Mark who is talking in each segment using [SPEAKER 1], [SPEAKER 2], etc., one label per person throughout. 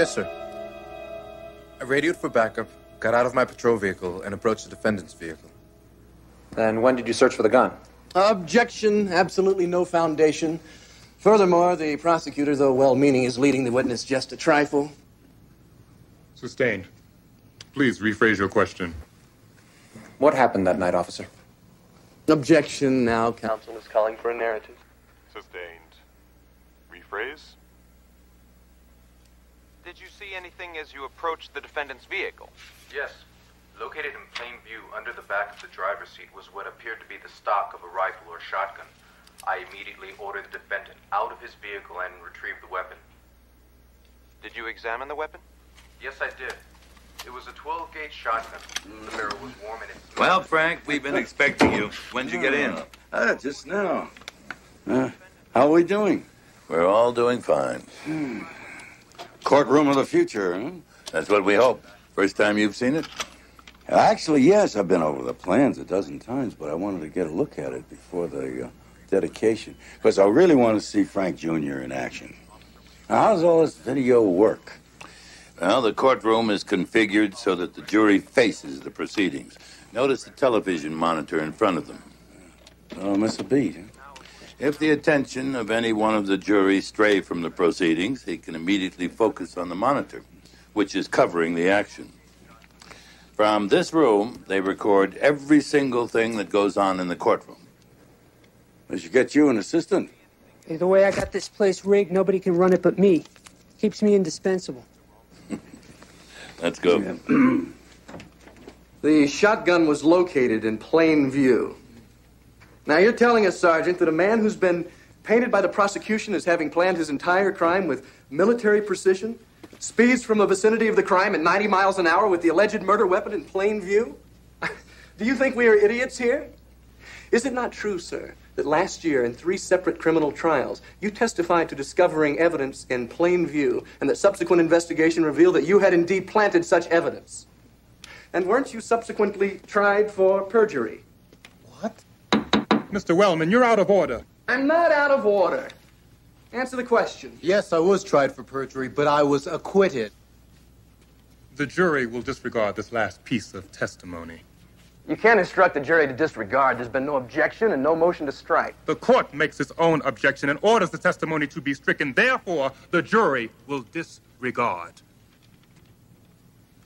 [SPEAKER 1] Yes, sir. I radioed for backup, got out of my patrol vehicle, and approached the defendant's vehicle.
[SPEAKER 2] Then when did you search for the gun?
[SPEAKER 3] Objection, absolutely no foundation. Furthermore, the prosecutor, though well meaning, is leading the witness just a trifle.
[SPEAKER 4] Sustained. Please rephrase your question.
[SPEAKER 2] What happened that night, officer?
[SPEAKER 3] Objection now. Counsel is calling for a narrative.
[SPEAKER 5] Sustained. Rephrase?
[SPEAKER 6] Did you see anything as you approached the defendant's vehicle?
[SPEAKER 7] Yes. Located in plain view under the back of the driver's seat was what appeared to be the stock of a rifle or shotgun. I immediately ordered the defendant out of his vehicle and retrieved the weapon.
[SPEAKER 6] Did you examine the weapon?
[SPEAKER 7] Yes, I did. It was a 12 gauge shotgun. The barrel was warm and it.
[SPEAKER 8] Well, Frank, we've been expecting you. When'd you get in?
[SPEAKER 9] Uh, just now. Uh, how are we doing?
[SPEAKER 8] We're all doing fine.
[SPEAKER 9] Courtroom of the future, huh?
[SPEAKER 8] That's what we hope. First time you've seen it?
[SPEAKER 9] Actually, yes, I've been over the plans a dozen times, but I wanted to get a look at it before the uh, dedication. Because I really want to see Frank Jr. in action. Now, how does all this video work?
[SPEAKER 8] Well, the courtroom is configured so that the jury faces the proceedings. Notice the television monitor in front of them.
[SPEAKER 9] Oh, miss a beat. Huh?
[SPEAKER 8] If the attention of any one of the jury stray from the proceedings, he can immediately focus on the monitor, which is covering the action. From this room, they record every single thing that goes on in the courtroom.
[SPEAKER 9] They should get you an assistant.
[SPEAKER 10] Hey, the way I got this place rigged, nobody can run it but me. Keeps me indispensable.
[SPEAKER 8] Let's go.
[SPEAKER 3] The shotgun was located in plain view. Now, you're telling us, Sergeant, that a man who's been painted by the prosecution as having planned his entire crime with military precision speeds from the vicinity of the crime at 90 miles an hour with the alleged murder weapon in plain view? Do you think we are idiots here? Is it not true, sir, that last year in three separate criminal trials, you testified to discovering evidence in plain view, and that subsequent investigation revealed that you had indeed planted such evidence? And weren't you subsequently tried for perjury?
[SPEAKER 4] Mr. Wellman, you're out of order.
[SPEAKER 3] I'm not out of order. Answer the question.
[SPEAKER 1] Yes, I was tried for perjury, but I was acquitted.
[SPEAKER 4] The jury will disregard this last piece of testimony.
[SPEAKER 3] You can't instruct the jury to disregard. There's been no objection and no motion to strike.
[SPEAKER 4] The court makes its own objection and orders the testimony to be stricken. Therefore, the jury will disregard.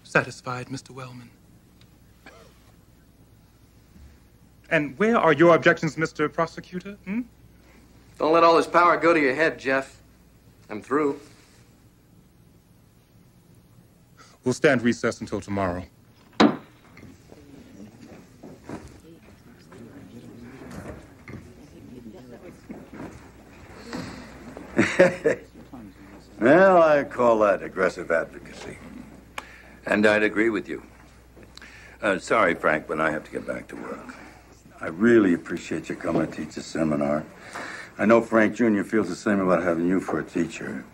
[SPEAKER 4] Satisfied, Mr. Wellman? And where are your objections, Mr. Prosecutor? Hmm?
[SPEAKER 3] Don't let all this power go to your head, Jeff. I'm through.
[SPEAKER 4] We'll stand recess until tomorrow.
[SPEAKER 9] well, I call that aggressive advocacy.
[SPEAKER 8] And I'd agree with you. Uh, sorry, Frank, but I have to get back to work.
[SPEAKER 9] I really appreciate you coming to teach a seminar. I know Frank Jr. feels the same about having you for a teacher.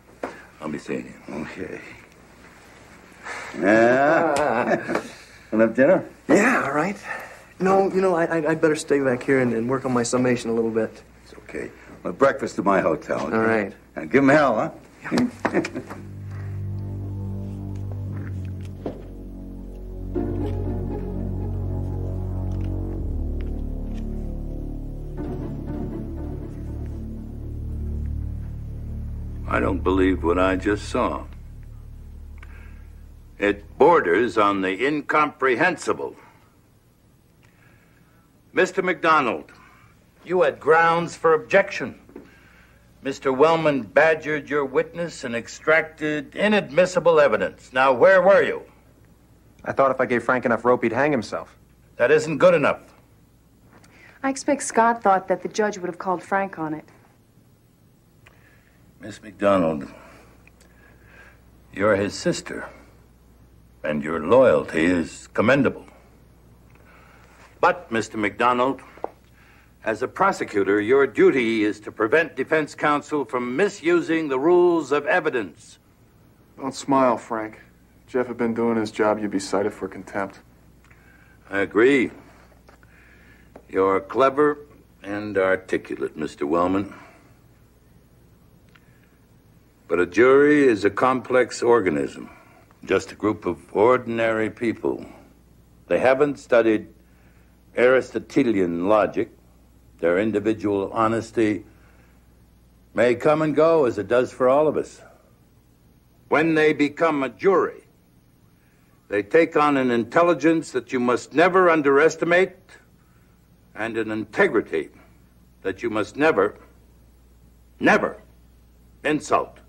[SPEAKER 8] I'll be seeing you.
[SPEAKER 9] Okay. Yeah. Wanna have dinner?
[SPEAKER 3] Yeah, all right. No, you know, I, I, I'd better stay back here and, and work on my summation a little bit.
[SPEAKER 9] It's okay. Well, breakfast at my hotel. okay?
[SPEAKER 3] All right.
[SPEAKER 9] And give him hell, huh?
[SPEAKER 8] I don't believe what I just saw. It borders on the incomprehensible. Mr. McDonald, you had grounds for objection. Mr. Wellman badgered your witness and extracted inadmissible evidence. Now, where were you?
[SPEAKER 2] I thought if I gave Frank enough rope, he'd hang himself.
[SPEAKER 8] That isn't good enough.
[SPEAKER 11] I expect Scott thought that the judge would have called Frank on it.
[SPEAKER 8] Miss McDonald, you're his sister, and your loyalty is commendable. But, Mr. McDonald, as a prosecutor, your duty is to prevent defense counsel from misusing the rules of evidence.
[SPEAKER 12] Don't smile, Frank. Jeff had been doing his job, you'd be cited for contempt.
[SPEAKER 8] I agree. You're clever and articulate, Mr. Wellman. But a jury is a complex organism, just a group of ordinary people. They haven't studied Aristotelian logic. Their individual honesty may come and go as it does for all of us. When they become a jury, they take on an intelligence that you must never underestimate and an integrity that you must never, never insult.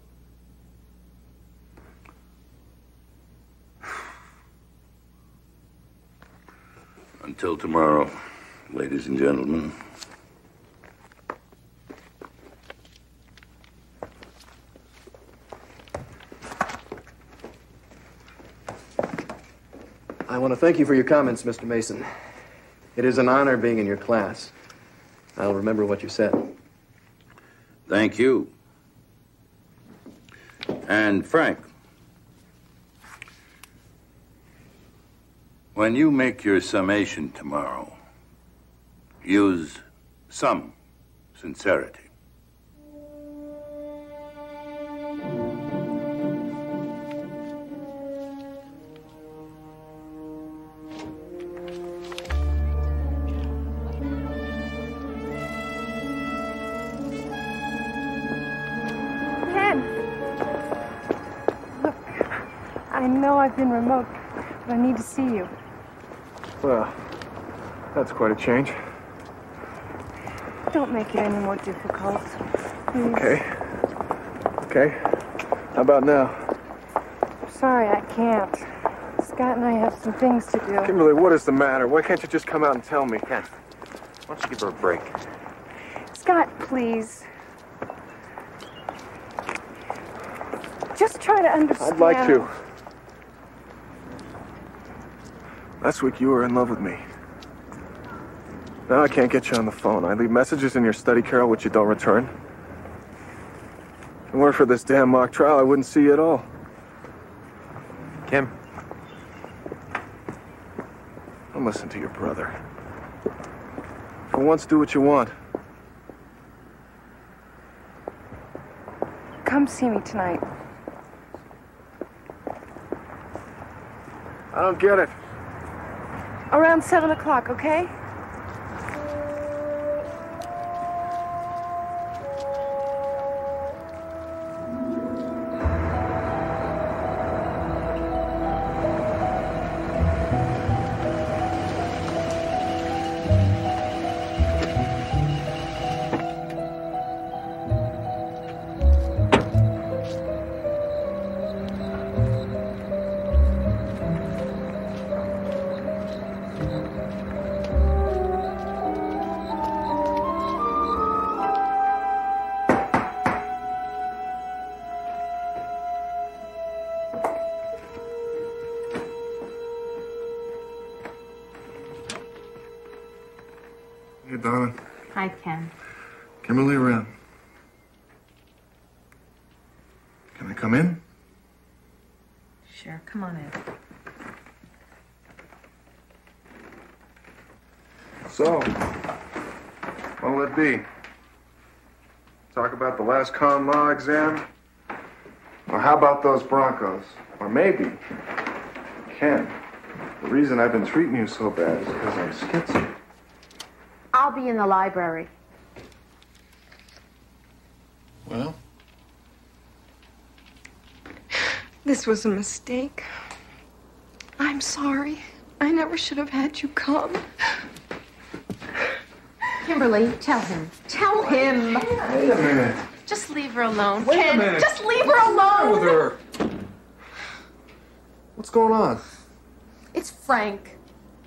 [SPEAKER 8] Until tomorrow, ladies and gentlemen.
[SPEAKER 3] I want to thank you for your comments, Mr. Mason. It is an honor being in your class. I'll remember what you said.
[SPEAKER 8] Thank you. And Frank, when you make your summation tomorrow, use some sincerity.
[SPEAKER 13] I know I've been remote, but I need to see you.
[SPEAKER 12] Well, that's quite a change.
[SPEAKER 13] Don't make it any more difficult. Please.
[SPEAKER 12] Okay. Okay. How about now?
[SPEAKER 13] Sorry, I can't. Scott and I have some things to do.
[SPEAKER 12] Kimberly, what is the matter? Why can't you just come out and tell me?
[SPEAKER 1] Ken, why don't you give her a break?
[SPEAKER 13] Scott, please. Just try to understand.
[SPEAKER 12] I'd like to. Last week you were in love with me. Now I can't get you on the phone. I leave messages in your study, carrel, which you don't return. If it weren't for this damn mock trial, I wouldn't see you at all.
[SPEAKER 1] Kim,
[SPEAKER 12] Don't listen to your brother. For once, do what you want.
[SPEAKER 13] Come see me tonight.
[SPEAKER 12] I don't get it.
[SPEAKER 13] Around 7 o'clock, okay?
[SPEAKER 12] What'll it be? Talk about the last con law exam? Or how about those Broncos? Or maybe, Ken, the reason I've been treating you so bad is because I'm schizo.
[SPEAKER 14] I'll be in the library.
[SPEAKER 12] Well,
[SPEAKER 11] This was a mistake. I'm sorry. I never should have had you come.
[SPEAKER 14] Kimberly, tell him. Tell him.
[SPEAKER 12] wait a minute.
[SPEAKER 11] Just leave her alone.
[SPEAKER 12] Wait a minute.
[SPEAKER 11] Just leave her alone.
[SPEAKER 12] with her? What's going on?
[SPEAKER 14] It's Frank.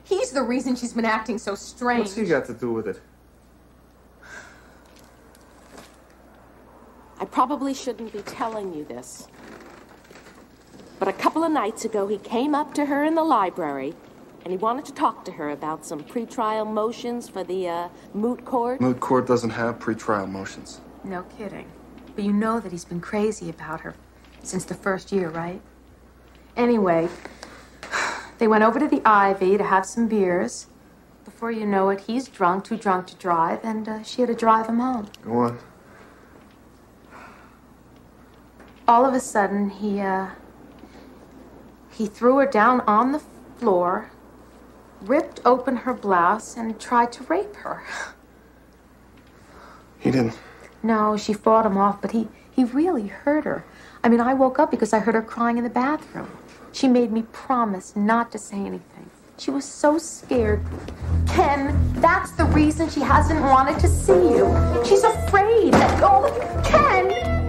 [SPEAKER 14] He's the reason she's been acting so strange.
[SPEAKER 12] What's he got to do with it?
[SPEAKER 15] I probably shouldn't be telling you this. But a couple of nights ago, he came up to her in the library and he wanted to talk to her about some pretrial motions for the uh, moot court.
[SPEAKER 12] Moot court doesn't have pretrial motions.
[SPEAKER 13] No kidding. But you know that he's been crazy about her since the first year, right? Anyway, they went over to the Ivy to have some beers. Before you know it, he's drunk, too drunk to drive, and uh, she had to drive him home.
[SPEAKER 12] Go on.
[SPEAKER 14] all of a sudden, he, uh, he threw her down on the floor, ripped open her blouse, and tried to rape her.
[SPEAKER 12] He didn't.
[SPEAKER 14] No, she fought him off, but he, he really hurt her. I mean, I woke up because I heard her crying in the bathroom. She made me promise not to say anything. She was so scared. Ken, that's the reason she hasn't wanted to see you. She's afraid that all Ken!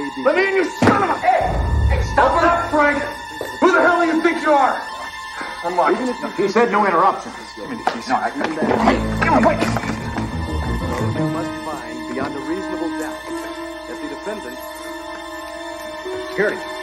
[SPEAKER 3] The defendant may be.
[SPEAKER 12] Let me in, you son of a... Hey! Open up, Frank! Who the hell do you think you are? Unlock
[SPEAKER 3] Even
[SPEAKER 12] it.
[SPEAKER 3] if you
[SPEAKER 12] He said no interruptions. Give me the keys. No, I... Hey, give him, wait!
[SPEAKER 3] You must find beyond a reasonable doubt that the defendant.
[SPEAKER 12] Security.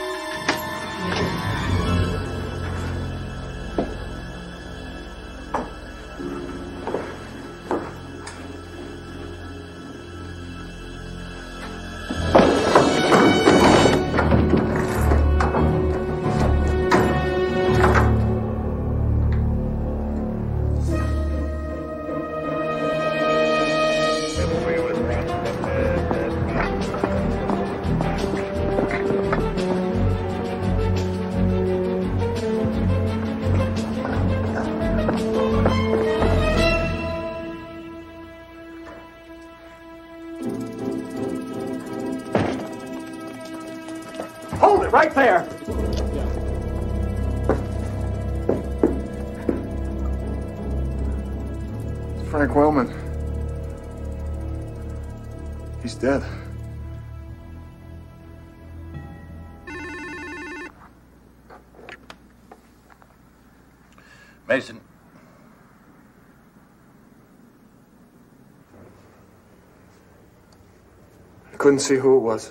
[SPEAKER 12] Couldn't see who it was.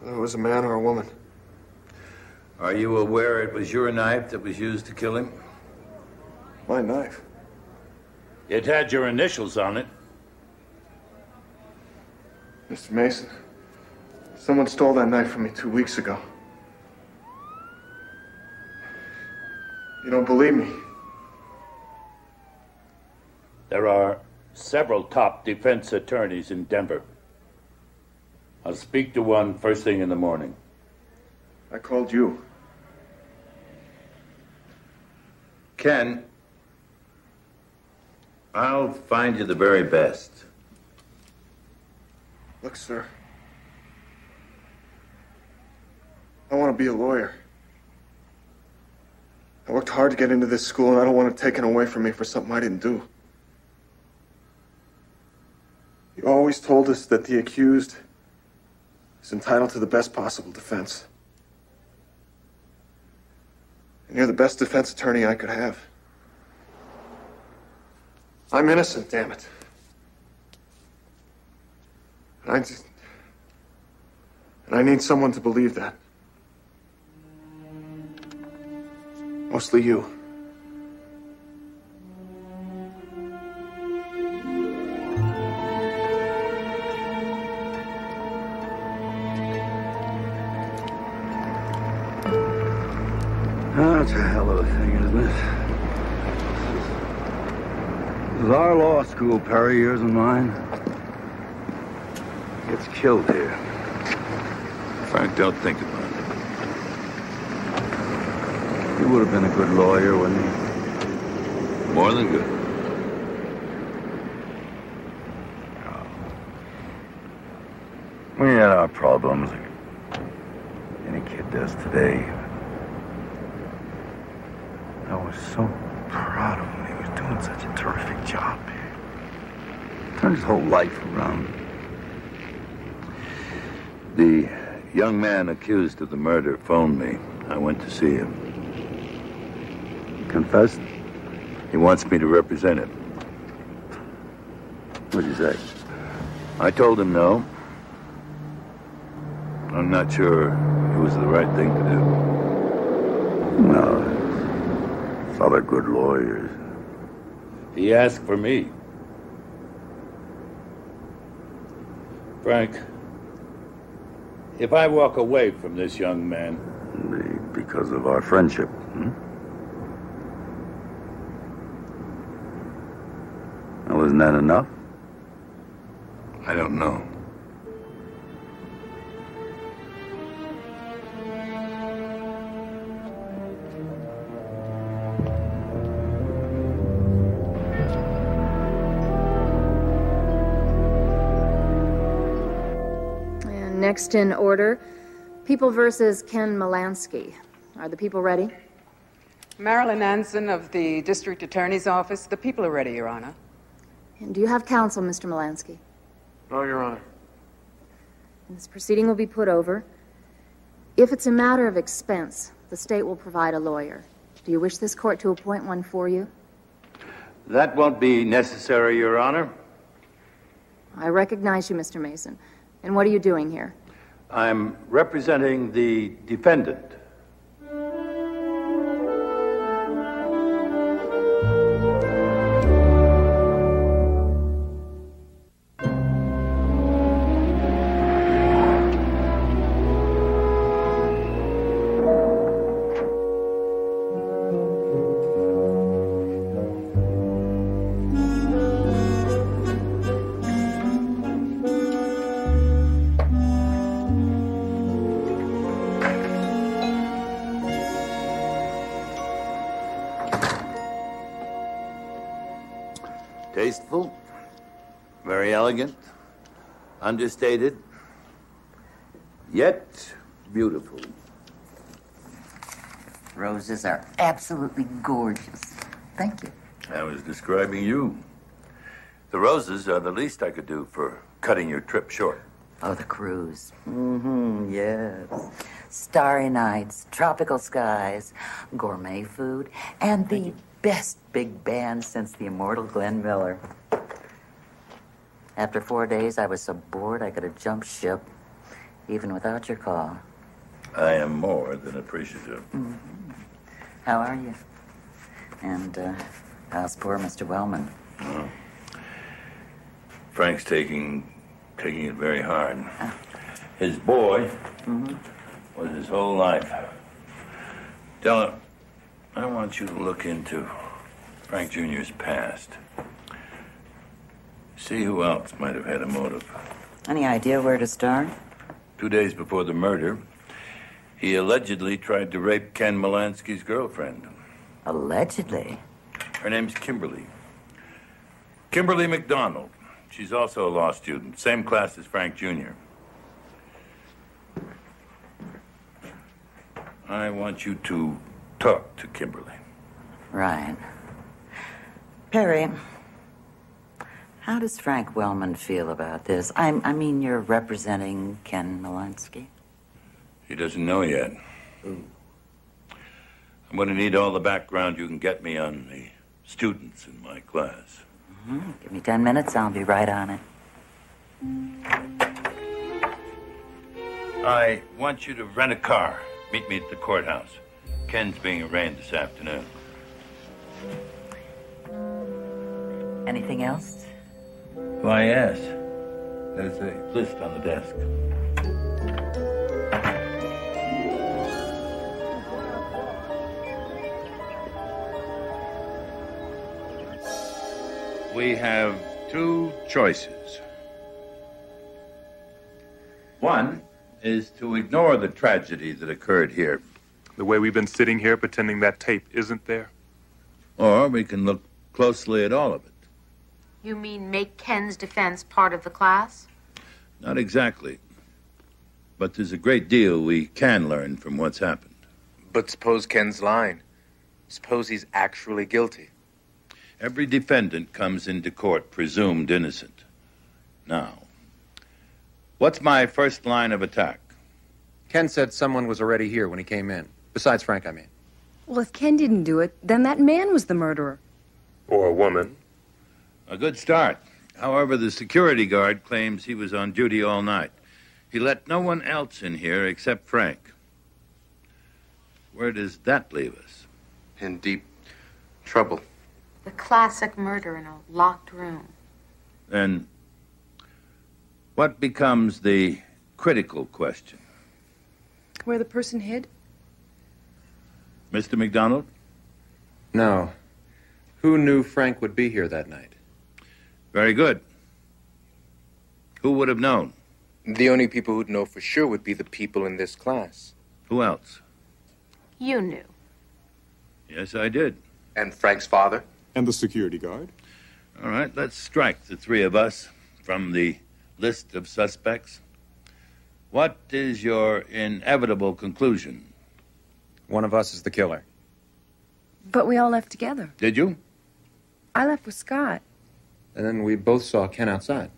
[SPEAKER 12] Whether it was a man or a woman.
[SPEAKER 8] are you aware it was your knife that was used to kill him?
[SPEAKER 12] My knife.
[SPEAKER 8] It had your initials on it.
[SPEAKER 12] Mr. Mason, someone stole that knife from me two weeks ago. You don't believe me?
[SPEAKER 8] There are several top defense attorneys in Denver. I'll speak to one first thing in the morning.
[SPEAKER 12] I called you.
[SPEAKER 8] Ken, I'll find you the very best.
[SPEAKER 12] Look, sir. I want to be a lawyer. I worked hard to get into this school, and I don't want to take it taken away from me for something I didn't do. You always told us that the accused is entitled to the best possible defense. And you're the best defense attorney I could have. I'm innocent, damn it. And I just. And I need someone to believe that. Mostly you.
[SPEAKER 9] School, Perry, yours and mine. Gets killed here.
[SPEAKER 8] Frank, don't think about it.
[SPEAKER 9] He would have been a good lawyer, wouldn't he?
[SPEAKER 8] More than good.
[SPEAKER 9] We had our problems. Any kid does today. I was so proud of him. He was doing such a terrific job. Turned his whole life around. The
[SPEAKER 8] young man accused of the murder phoned me. I went to see him.
[SPEAKER 9] Confessed?
[SPEAKER 8] He wants me to represent him.
[SPEAKER 9] What'd you say?
[SPEAKER 8] I told him no. I'm not sure it was the right thing to do.
[SPEAKER 9] No. It's other good lawyers.
[SPEAKER 8] He asked for me. Frank, if I walk away from this young man.
[SPEAKER 9] Because of our friendship. Hmm? Well, isn't that enough?
[SPEAKER 8] I don't know.
[SPEAKER 16] Next in order, People versus Ken Malansky. Are the people ready?
[SPEAKER 17] Marilyn Anson of the District Attorney's Office. The people are ready, Your Honor.
[SPEAKER 16] And do you have counsel, Mr. Malansky?
[SPEAKER 12] No, Your Honor.
[SPEAKER 16] And this proceeding will be put over. If it's a matter of expense, the state will provide a lawyer. Do you wish this court to appoint one for you?
[SPEAKER 8] That won't be necessary, Your Honor.
[SPEAKER 16] I recognize you, Mr. Mason. And what are you doing here?
[SPEAKER 8] I'm representing the defendant. Understated, yet beautiful.
[SPEAKER 18] Roses are absolutely gorgeous. Thank you.
[SPEAKER 8] I was describing you. The roses are the least I could do for cutting your trip short.
[SPEAKER 18] Oh, the cruise. Mm-hmm, yes. Starry nights, tropical skies, gourmet food, and the best big band since the immortal Glenn Miller. After four days, I was so bored I could have jumped ship, even without your call.
[SPEAKER 8] I am more than appreciative.
[SPEAKER 18] Mhm. How are you? And uh, how's poor Mr. Wellman?
[SPEAKER 8] Well, Frank's taking taking it very hard. His boy was his whole life. Della, I want you to look into Frank Jr.'s past. See who else might have had a motive.
[SPEAKER 18] Any idea where to start?
[SPEAKER 8] Two days before the murder, he allegedly tried to rape Ken Malansky's girlfriend.
[SPEAKER 18] Allegedly?
[SPEAKER 8] Her name's Kimberly. Kimberly McDonald. She's also a law student, same class as Frank Jr. I want you to talk to Kimberly.
[SPEAKER 18] Right. Perry, how does Frank Wellman feel about this? I'm, I mean, you're representing Ken Malansky.
[SPEAKER 8] He doesn't know yet. I'm going to need all the background you can get me on the students in my class.
[SPEAKER 18] hmm Give me ten minutes, I'll be right on it.
[SPEAKER 8] I want you to rent a car. Meet me at the courthouse. Ken's being arraigned this afternoon.
[SPEAKER 18] Anything else?
[SPEAKER 8] Why, yes. There's a list on the desk. We have two choices. One is to ignore the tragedy that occurred here.
[SPEAKER 4] The way we've been sitting here pretending that tape isn't there.
[SPEAKER 8] Or we can look closely at all of it.
[SPEAKER 16] You mean make Ken's defense part of the class?
[SPEAKER 8] Not exactly. But there's a great deal we can learn from what's happened.
[SPEAKER 1] But suppose Ken's lying. Suppose he's actually guilty.
[SPEAKER 8] Every defendant comes into court presumed innocent. Now, what's my first line of attack?
[SPEAKER 1] Ken said someone was already here when he came in. Besides Frank, I mean.
[SPEAKER 11] Well, if Ken didn't do it, then that man was the murderer.
[SPEAKER 8] Or a woman. A good start. However, the security guard claims he was on duty all night. He let no one else in here except Frank. Where does that leave us?
[SPEAKER 19] In deep trouble.
[SPEAKER 14] The classic murder in a locked room.
[SPEAKER 8] Then, what becomes the critical question?
[SPEAKER 11] Where the person hid?
[SPEAKER 8] Mr. McDonald?
[SPEAKER 1] No. Who knew Frank would be here that night?
[SPEAKER 8] Very good. Who would have known?
[SPEAKER 19] The only people who'd know for sure would be the people in this class.
[SPEAKER 8] Who else?
[SPEAKER 14] You knew.
[SPEAKER 8] Yes, I did.
[SPEAKER 19] And Frank's father?
[SPEAKER 20] And the security guard?
[SPEAKER 8] All right, let's strike the three of us from the list of suspects. What is your inevitable conclusion?
[SPEAKER 1] One of us is the killer.
[SPEAKER 11] But we all left together.
[SPEAKER 8] Did you?
[SPEAKER 11] I left with Scott.
[SPEAKER 1] And then we both saw Ken outside.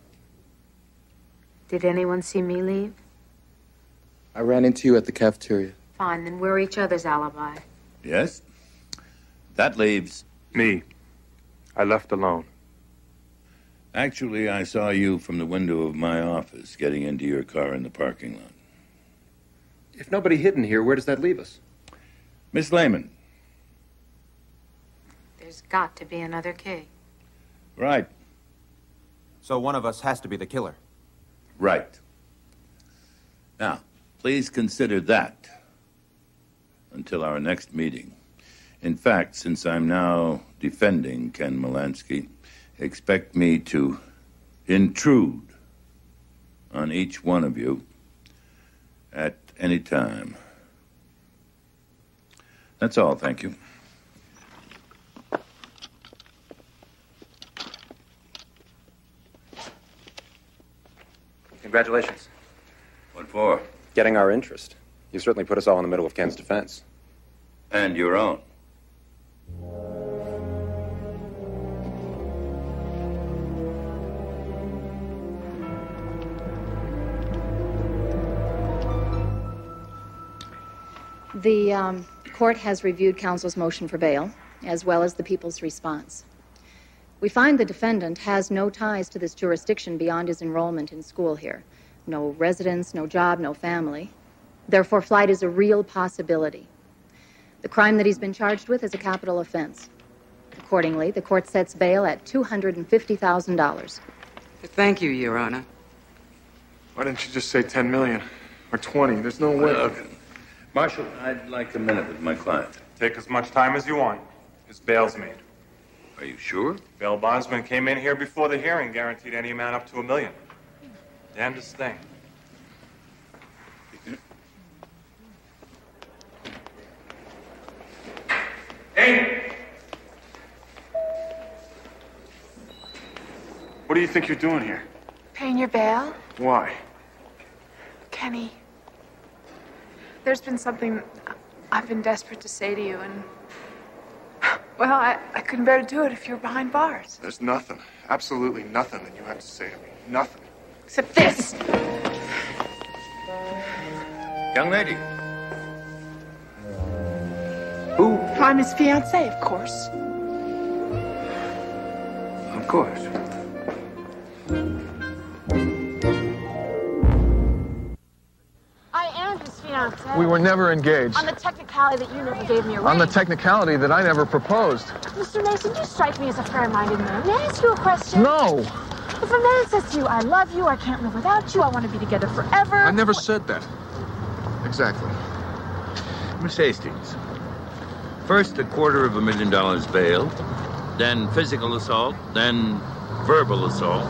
[SPEAKER 14] Did anyone see me leave?
[SPEAKER 19] I ran into you at the cafeteria.
[SPEAKER 14] Fine, then we're each other's alibi.
[SPEAKER 8] Yes. That leaves.
[SPEAKER 4] Me. I left alone.
[SPEAKER 8] Actually, I saw you from the window of my office getting into your car in the parking lot.
[SPEAKER 1] If nobody hidden here, where does that leave us?
[SPEAKER 8] Miss Lehman.
[SPEAKER 14] There's got to be another key.
[SPEAKER 8] Right.
[SPEAKER 21] So one of us has to be the killer.
[SPEAKER 8] Right. Now, please consider that until our next meeting. In fact, since I'm now defending Ken Malansky, expect me to intrude on each one of you at any time. That's all, thank you.
[SPEAKER 1] Congratulations.
[SPEAKER 8] What for?
[SPEAKER 1] Getting our interest. You certainly put us all in the middle of Ken's defense.
[SPEAKER 8] And your own.
[SPEAKER 16] The um, court has reviewed counsel's motion for bail, as well as the people's response. We find the defendant has no ties to this jurisdiction beyond his enrollment in school here. No residence, no job, no family. Therefore, flight is a real possibility. The crime that he's been charged with is a capital offense. Accordingly, the court sets bail at $250,000.
[SPEAKER 22] Thank you, Your Honor.
[SPEAKER 12] Why didn't you just say 10 million? Or 20? There's no way.
[SPEAKER 8] Look, Marshal, I'd like a minute with my client.
[SPEAKER 4] Take as much time as you want. His bail's made.
[SPEAKER 8] Are you sure?
[SPEAKER 4] Bail bondsman came in here before the hearing, guaranteed any amount up to a million. Damnedest thing. Hey!
[SPEAKER 12] What do you think you're doing here?
[SPEAKER 23] Paying your bail?
[SPEAKER 12] Why?
[SPEAKER 23] Kenny, there's been something I've been desperate to say to you, and. Well, I, I couldn't bear to do it if you were behind bars.
[SPEAKER 12] There's nothing, absolutely nothing that you have to say to me. Nothing.
[SPEAKER 23] Except this!
[SPEAKER 8] Young lady.
[SPEAKER 23] Who? I'm his fiancée, of course.
[SPEAKER 8] Of course.
[SPEAKER 23] Am his.
[SPEAKER 24] We were never engaged.
[SPEAKER 23] On the technicality that you never gave me a ring.
[SPEAKER 24] On the technicality that I never proposed.
[SPEAKER 23] Mr. Mason, you strike me as a fair-minded man. May I ask you a question?
[SPEAKER 24] No!
[SPEAKER 23] If a man says to you, I love you, I can't live without you, I want to be together forever.
[SPEAKER 24] I never said that. Exactly.
[SPEAKER 8] Miss Hastings. First, a quarter of a million dollars bail, then physical assault, then verbal assault.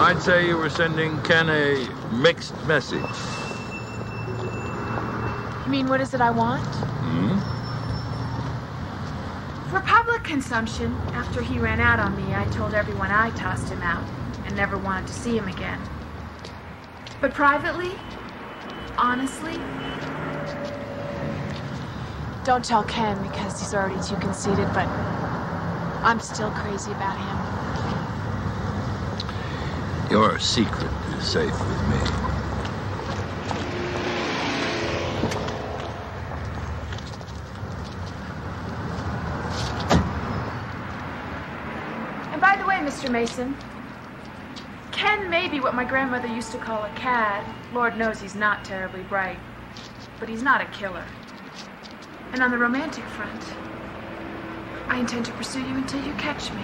[SPEAKER 8] I'd say you were sending Ken a mixed message.
[SPEAKER 23] You mean, what is it I want?
[SPEAKER 8] Hmm?
[SPEAKER 23] For public consumption, after he ran out on me, I told everyone I tossed him out and never wanted to see him again. But privately, honestly, don't tell Ken because he's already too conceited, but I'm still crazy about him.
[SPEAKER 8] Your secret is safe with me.
[SPEAKER 23] Mr. Mason. Ken may be what my grandmother used to call a cad. Lord knows he's not terribly bright. But he's not a killer. And on the romantic front, I intend to pursue you until you catch me.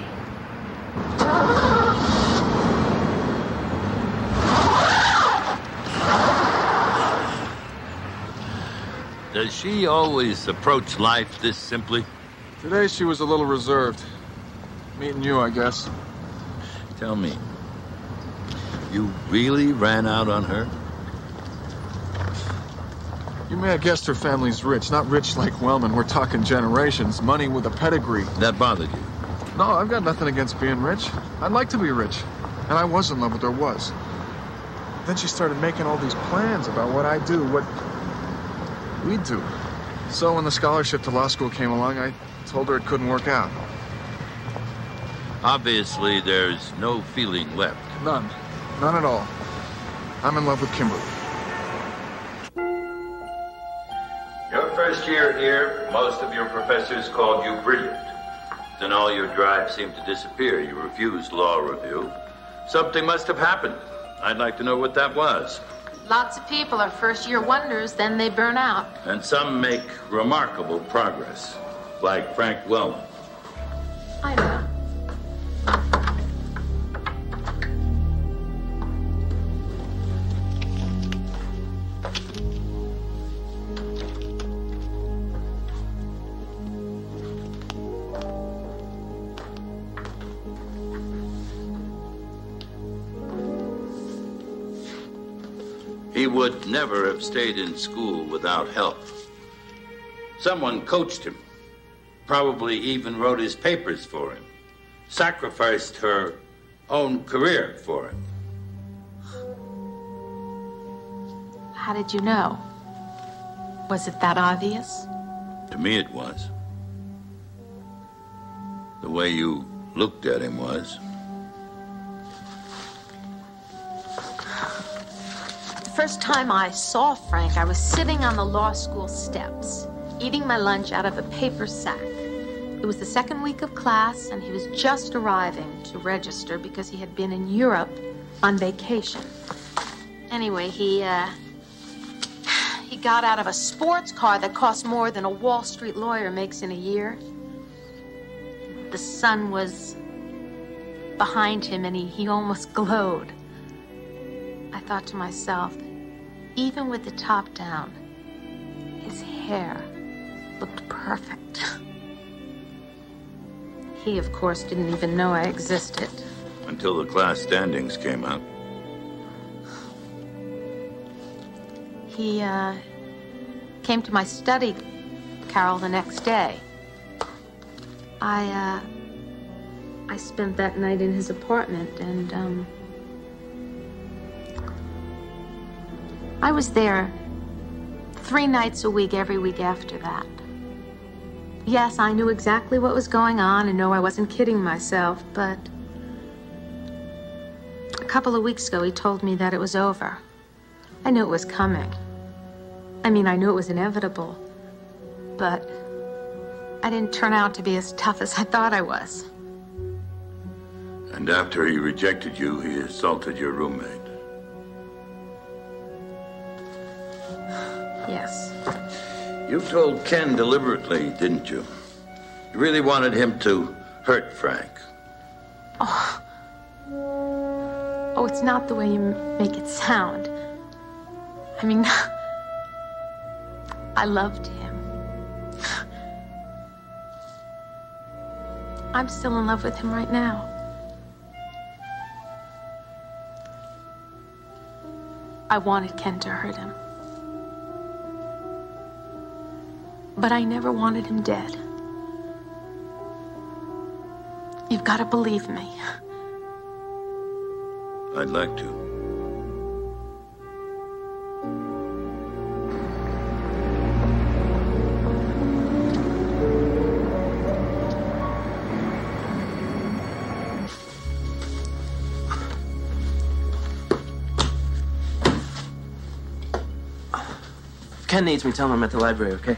[SPEAKER 8] Does she always approach life this simply?
[SPEAKER 12] Today she was a little reserved. Meeting you, I guess.
[SPEAKER 8] Tell me, you really ran out on her?
[SPEAKER 12] You may have guessed her family's rich. Not rich like Wellman. We're talking generations. Money with a pedigree.
[SPEAKER 8] That bothered you?
[SPEAKER 12] No, I've got nothing against being rich. I'd like to be rich. And I was in love with her, was. Then she started making all these plans about what I do, what we do. So when the scholarship to law school came along, I told her it couldn't work out.
[SPEAKER 8] Obviously, there's no feeling left.
[SPEAKER 12] None. None at all. I'm in love with Kimberly.
[SPEAKER 8] Your first year here, most of your professors called you brilliant. Then all your drive seemed to disappear. You refused law review. Something must have happened. I'd like to know what that was.
[SPEAKER 14] Lots of people are first year wonders, then they burn out.
[SPEAKER 8] And some make remarkable progress, like Frank Wellman.
[SPEAKER 14] I know.
[SPEAKER 8] Never have stayed in school without help. Someone coached him, probably even wrote his papers for him, sacrificed her own career for him.
[SPEAKER 14] How did you know? Was it that obvious?
[SPEAKER 8] To me, it was. The way you looked at him was.
[SPEAKER 14] First time I saw Frank, I was sitting on the law school steps, eating my lunch out of a paper sack. It was the second week of class, and he was just arriving to register because he had been in Europe on vacation. Anyway, he, uh, he got out of a sports car that cost more than a Wall Street lawyer makes in a year. The sun was behind him, and he, he almost glowed. I thought to myself, even with the top down, his hair looked perfect. He, of course, didn't even know I existed.
[SPEAKER 8] Until the class standings came out.
[SPEAKER 14] He, uh, came to my study, carrel, the next day. I, uh, I spent that night in his apartment, and, um, I was there three nights a week every week after that. Yes, I knew exactly what was going on and no, I wasn't kidding myself, but a couple of weeks ago he told me that it was over. I knew it was coming. I mean, I knew it was inevitable, but I didn't turn out to be as tough as I thought I was.
[SPEAKER 8] And after he rejected you, he assaulted your roommate.
[SPEAKER 14] Yes.
[SPEAKER 8] You told Ken deliberately, didn't you? You really wanted him to hurt Frank.
[SPEAKER 14] Oh. Oh, it's not the way you make it sound. I mean, I loved him. I'm still in love with him right now. I wanted Ken to hurt him. But I never wanted him dead. You've got to believe me.
[SPEAKER 8] I'd like to.
[SPEAKER 25] Ken needs me, tell him I'm at the library, okay?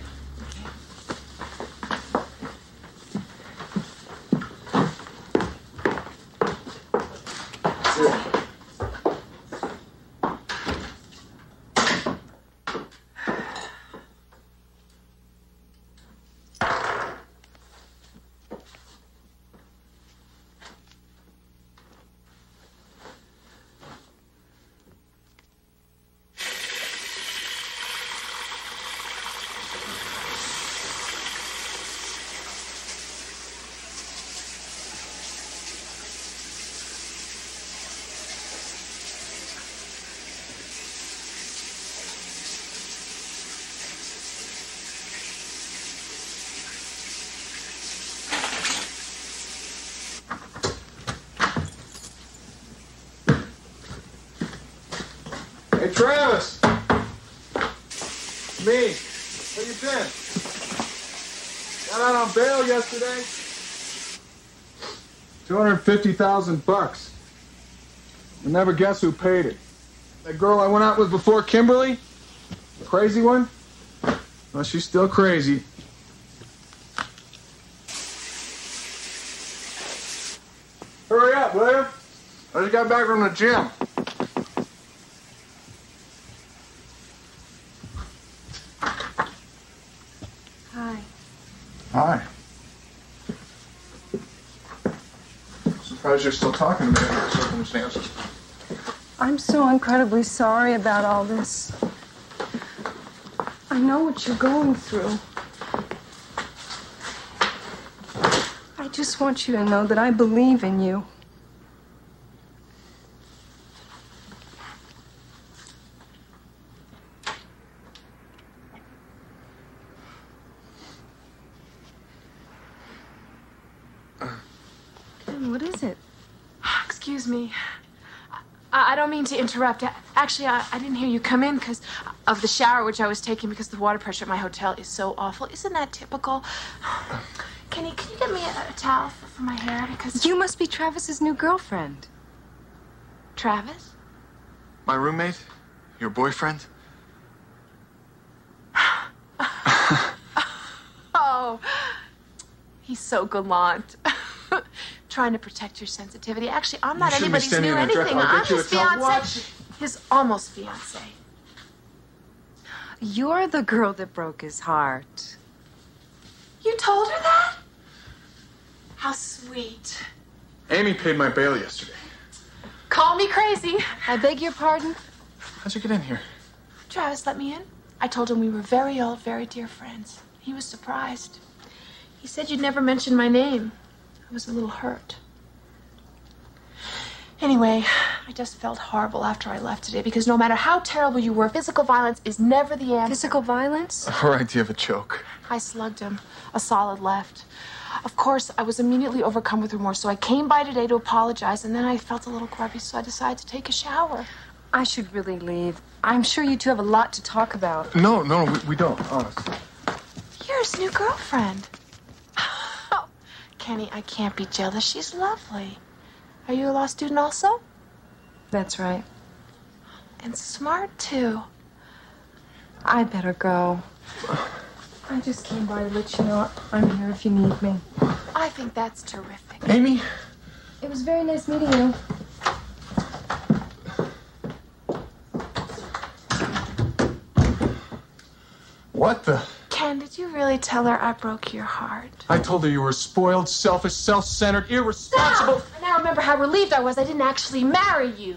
[SPEAKER 12] Hey, Travis! Me. Where you been? Got out on bail yesterday. 250,000 bucks. You'll never guess who paid it. That girl I went out with before Kimberly? The crazy one? Well, she's still crazy. Hurry up, will you? I just got back from the gym.
[SPEAKER 11] Hi.
[SPEAKER 12] Hi. Surprised you're still talking to me under the circumstances.
[SPEAKER 11] I'm so incredibly sorry about all this. I know what you're going through. I just want you to know that I believe in you.
[SPEAKER 23] Ken, what is it? Excuse me. I, I don't mean to interrupt. Actually, I, I didn't hear you come in because of the shower which I was taking because the water pressure at my hotel is so awful. Isn't that typical? Kenny, can you get me a, a towel for, for my hair? Because
[SPEAKER 11] You must be Travis's new girlfriend.
[SPEAKER 23] Travis?
[SPEAKER 12] My roommate? Your boyfriend?
[SPEAKER 23] Oh, he's so gallant. Trying to protect your sensitivity. Actually, I'm not
[SPEAKER 12] You shouldn't be
[SPEAKER 23] anybody's new
[SPEAKER 12] in that dress.
[SPEAKER 23] anything.
[SPEAKER 12] I'll
[SPEAKER 23] I'm
[SPEAKER 12] get you
[SPEAKER 23] his fiance. His almost fiance.
[SPEAKER 11] You're the girl that broke his heart.
[SPEAKER 23] You told her that? How sweet.
[SPEAKER 12] Amy paid my bail yesterday.
[SPEAKER 23] Call me crazy.
[SPEAKER 11] I beg your pardon?
[SPEAKER 12] How'd you get in here?
[SPEAKER 23] Travis let me in. I told him we were very old, very dear friends. He was surprised. He said you'd never mention my name. I was a little hurt. Anyway, I just felt horrible after I left today because no matter how terrible you were, physical violence is never the answer.
[SPEAKER 11] Physical violence?
[SPEAKER 12] All right, do you have a choke?
[SPEAKER 23] I slugged him, a solid left. Of course, I was immediately overcome with remorse, so I came by today to apologize, and then I felt a little grubby, so I decided to take a shower.
[SPEAKER 11] I should really leave. I'm sure you two have a lot to talk about.
[SPEAKER 12] No, no, we, we don't, honestly.
[SPEAKER 23] You're his new girlfriend. Kenny, I can't be jealous. She's lovely. Are you a law student also?
[SPEAKER 11] That's right.
[SPEAKER 23] And smart, too.
[SPEAKER 11] I better go. I just came by to let you know I'm here if you need me.
[SPEAKER 23] I think that's terrific.
[SPEAKER 12] Amy?
[SPEAKER 11] It was very nice meeting you.
[SPEAKER 12] What the?
[SPEAKER 23] Did you really tell her I broke your heart?
[SPEAKER 12] I told her you were spoiled, selfish, self centered, irresponsible.
[SPEAKER 23] Ah, I now remember how relieved I was I didn't actually marry you.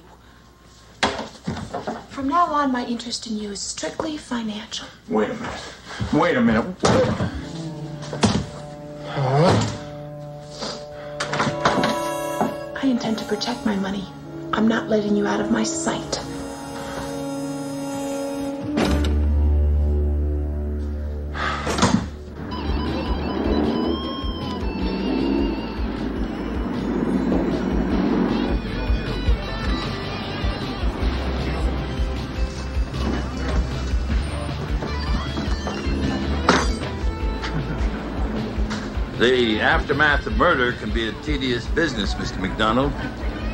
[SPEAKER 23] From now on, my interest in you is strictly financial.
[SPEAKER 12] Wait a minute. Wait a minute.
[SPEAKER 23] I intend to protect my money. I'm not letting you out of my sight.
[SPEAKER 8] Aftermath of murder can be a tedious business, Mr. McDonald.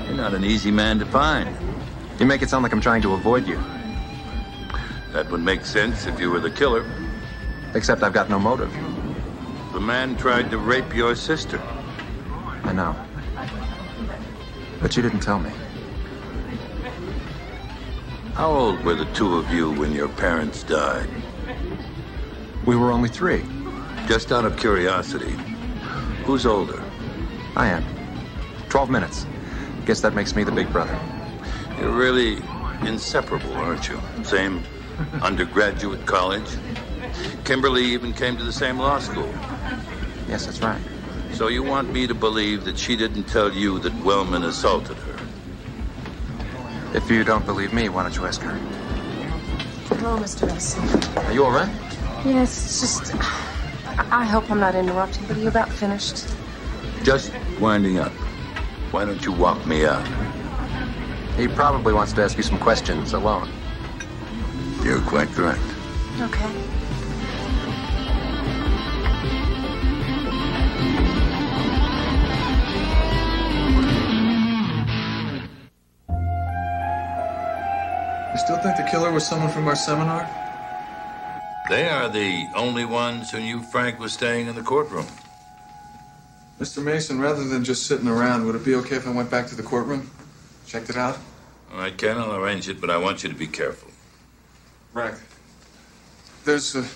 [SPEAKER 8] You're not an easy man to find.
[SPEAKER 1] You make it sound like I'm trying to avoid you.
[SPEAKER 8] That would make sense if you were the killer.
[SPEAKER 1] Except I've got no motive.
[SPEAKER 8] The man tried to rape your sister.
[SPEAKER 1] I know. But you didn't tell me.
[SPEAKER 8] How old were the two of you when your parents died?
[SPEAKER 1] We were only three.
[SPEAKER 8] Just out of curiosity, who's older?
[SPEAKER 1] I am. Twelve minutes. Guess that makes me the big brother.
[SPEAKER 8] You're really inseparable, aren't you? Same undergraduate college. Kimberly even came to the same law school.
[SPEAKER 1] Yes, that's right.
[SPEAKER 8] So you want me to believe that she didn't tell you that Wellman assaulted her?
[SPEAKER 1] If you don't believe me, why don't you ask her?
[SPEAKER 11] Hello, Mr. Russell.
[SPEAKER 1] Are you all right?
[SPEAKER 11] Yes, it's just. I I hope I'm not interrupting, but are you about finished?
[SPEAKER 8] Just winding up. Why don't you walk me out?
[SPEAKER 1] He probably wants to ask you some questions alone.
[SPEAKER 8] You're quite correct.
[SPEAKER 11] Okay.
[SPEAKER 12] You still think the killer was someone from our seminar?
[SPEAKER 8] They are the only ones who knew Frank was staying in the courtroom.
[SPEAKER 12] Mr. Mason, rather than just sitting around, would it be okay if I went back to the courtroom? Checked it out?
[SPEAKER 8] All right, Ken, I'll arrange it, but I want you to be careful.
[SPEAKER 12] Right. There's uh,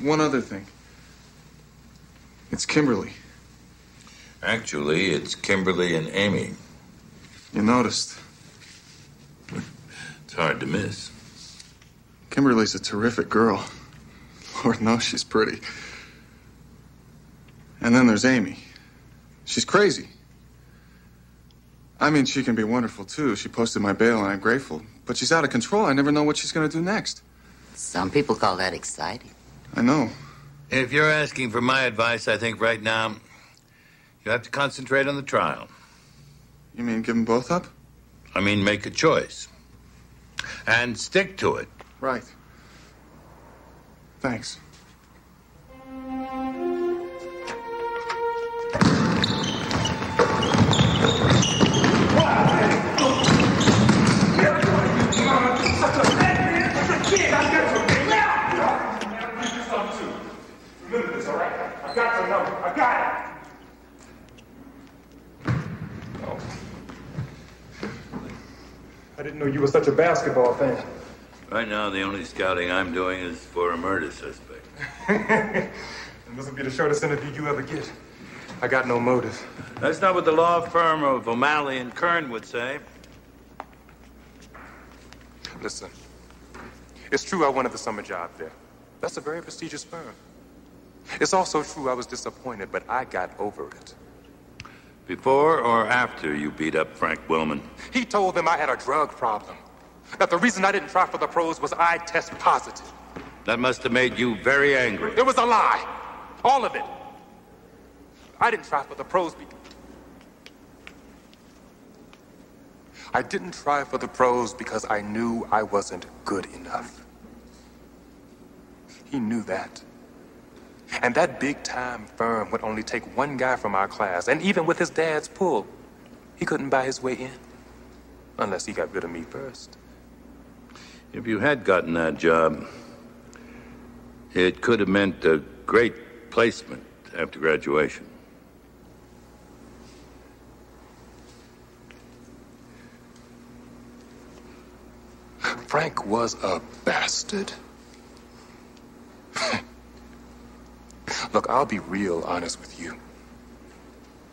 [SPEAKER 12] one other thing. It's Kimberly.
[SPEAKER 8] Actually, it's Kimberly and Amy.
[SPEAKER 12] You noticed.
[SPEAKER 8] It's hard to miss.
[SPEAKER 12] Kimberly's a terrific girl. Lord knows she's pretty. And then there's Amy. She's crazy. I mean, she can be wonderful too. She posted my bail, and I'm grateful. But she's out of control. I never know what she's going to do next.
[SPEAKER 18] Some people call that exciting.
[SPEAKER 12] I know.
[SPEAKER 8] If you're asking for my advice, I think right now you have to concentrate on the trial.
[SPEAKER 12] You mean give them both up?
[SPEAKER 8] I mean, make a choice. And stick to it.
[SPEAKER 12] Right. Thanks.
[SPEAKER 4] I got your number. I got it. Oh. I didn't know you were such a basketball fan.
[SPEAKER 8] Right now, the only scouting I'm doing is for a murder suspect.
[SPEAKER 4] and this will be the shortest interview you ever get. I got no motive.
[SPEAKER 8] That's not what the law firm of O'Malley and Kern would say.
[SPEAKER 4] Listen, it's true I wanted the summer job there. That's a very prestigious firm. It's also true I was disappointed, but I got over it.
[SPEAKER 8] Before or after you beat up Frank Willman?
[SPEAKER 4] He told them I had a drug problem. That the reason I didn't try for the pros was I test positive.
[SPEAKER 8] That must have made you very angry.
[SPEAKER 4] It was a lie. All of it. I didn't try for the pros because. I didn't try for the pros because I knew I wasn't good enough. He knew that. And that big time firm would only take one guy from our class, and even with his dad's pull, he couldn't buy his way in. Unless he got rid of me first.
[SPEAKER 8] If you had gotten that job, it could have meant a great placement after graduation.
[SPEAKER 4] Frank was a bastard. Look, I'll be real honest with you.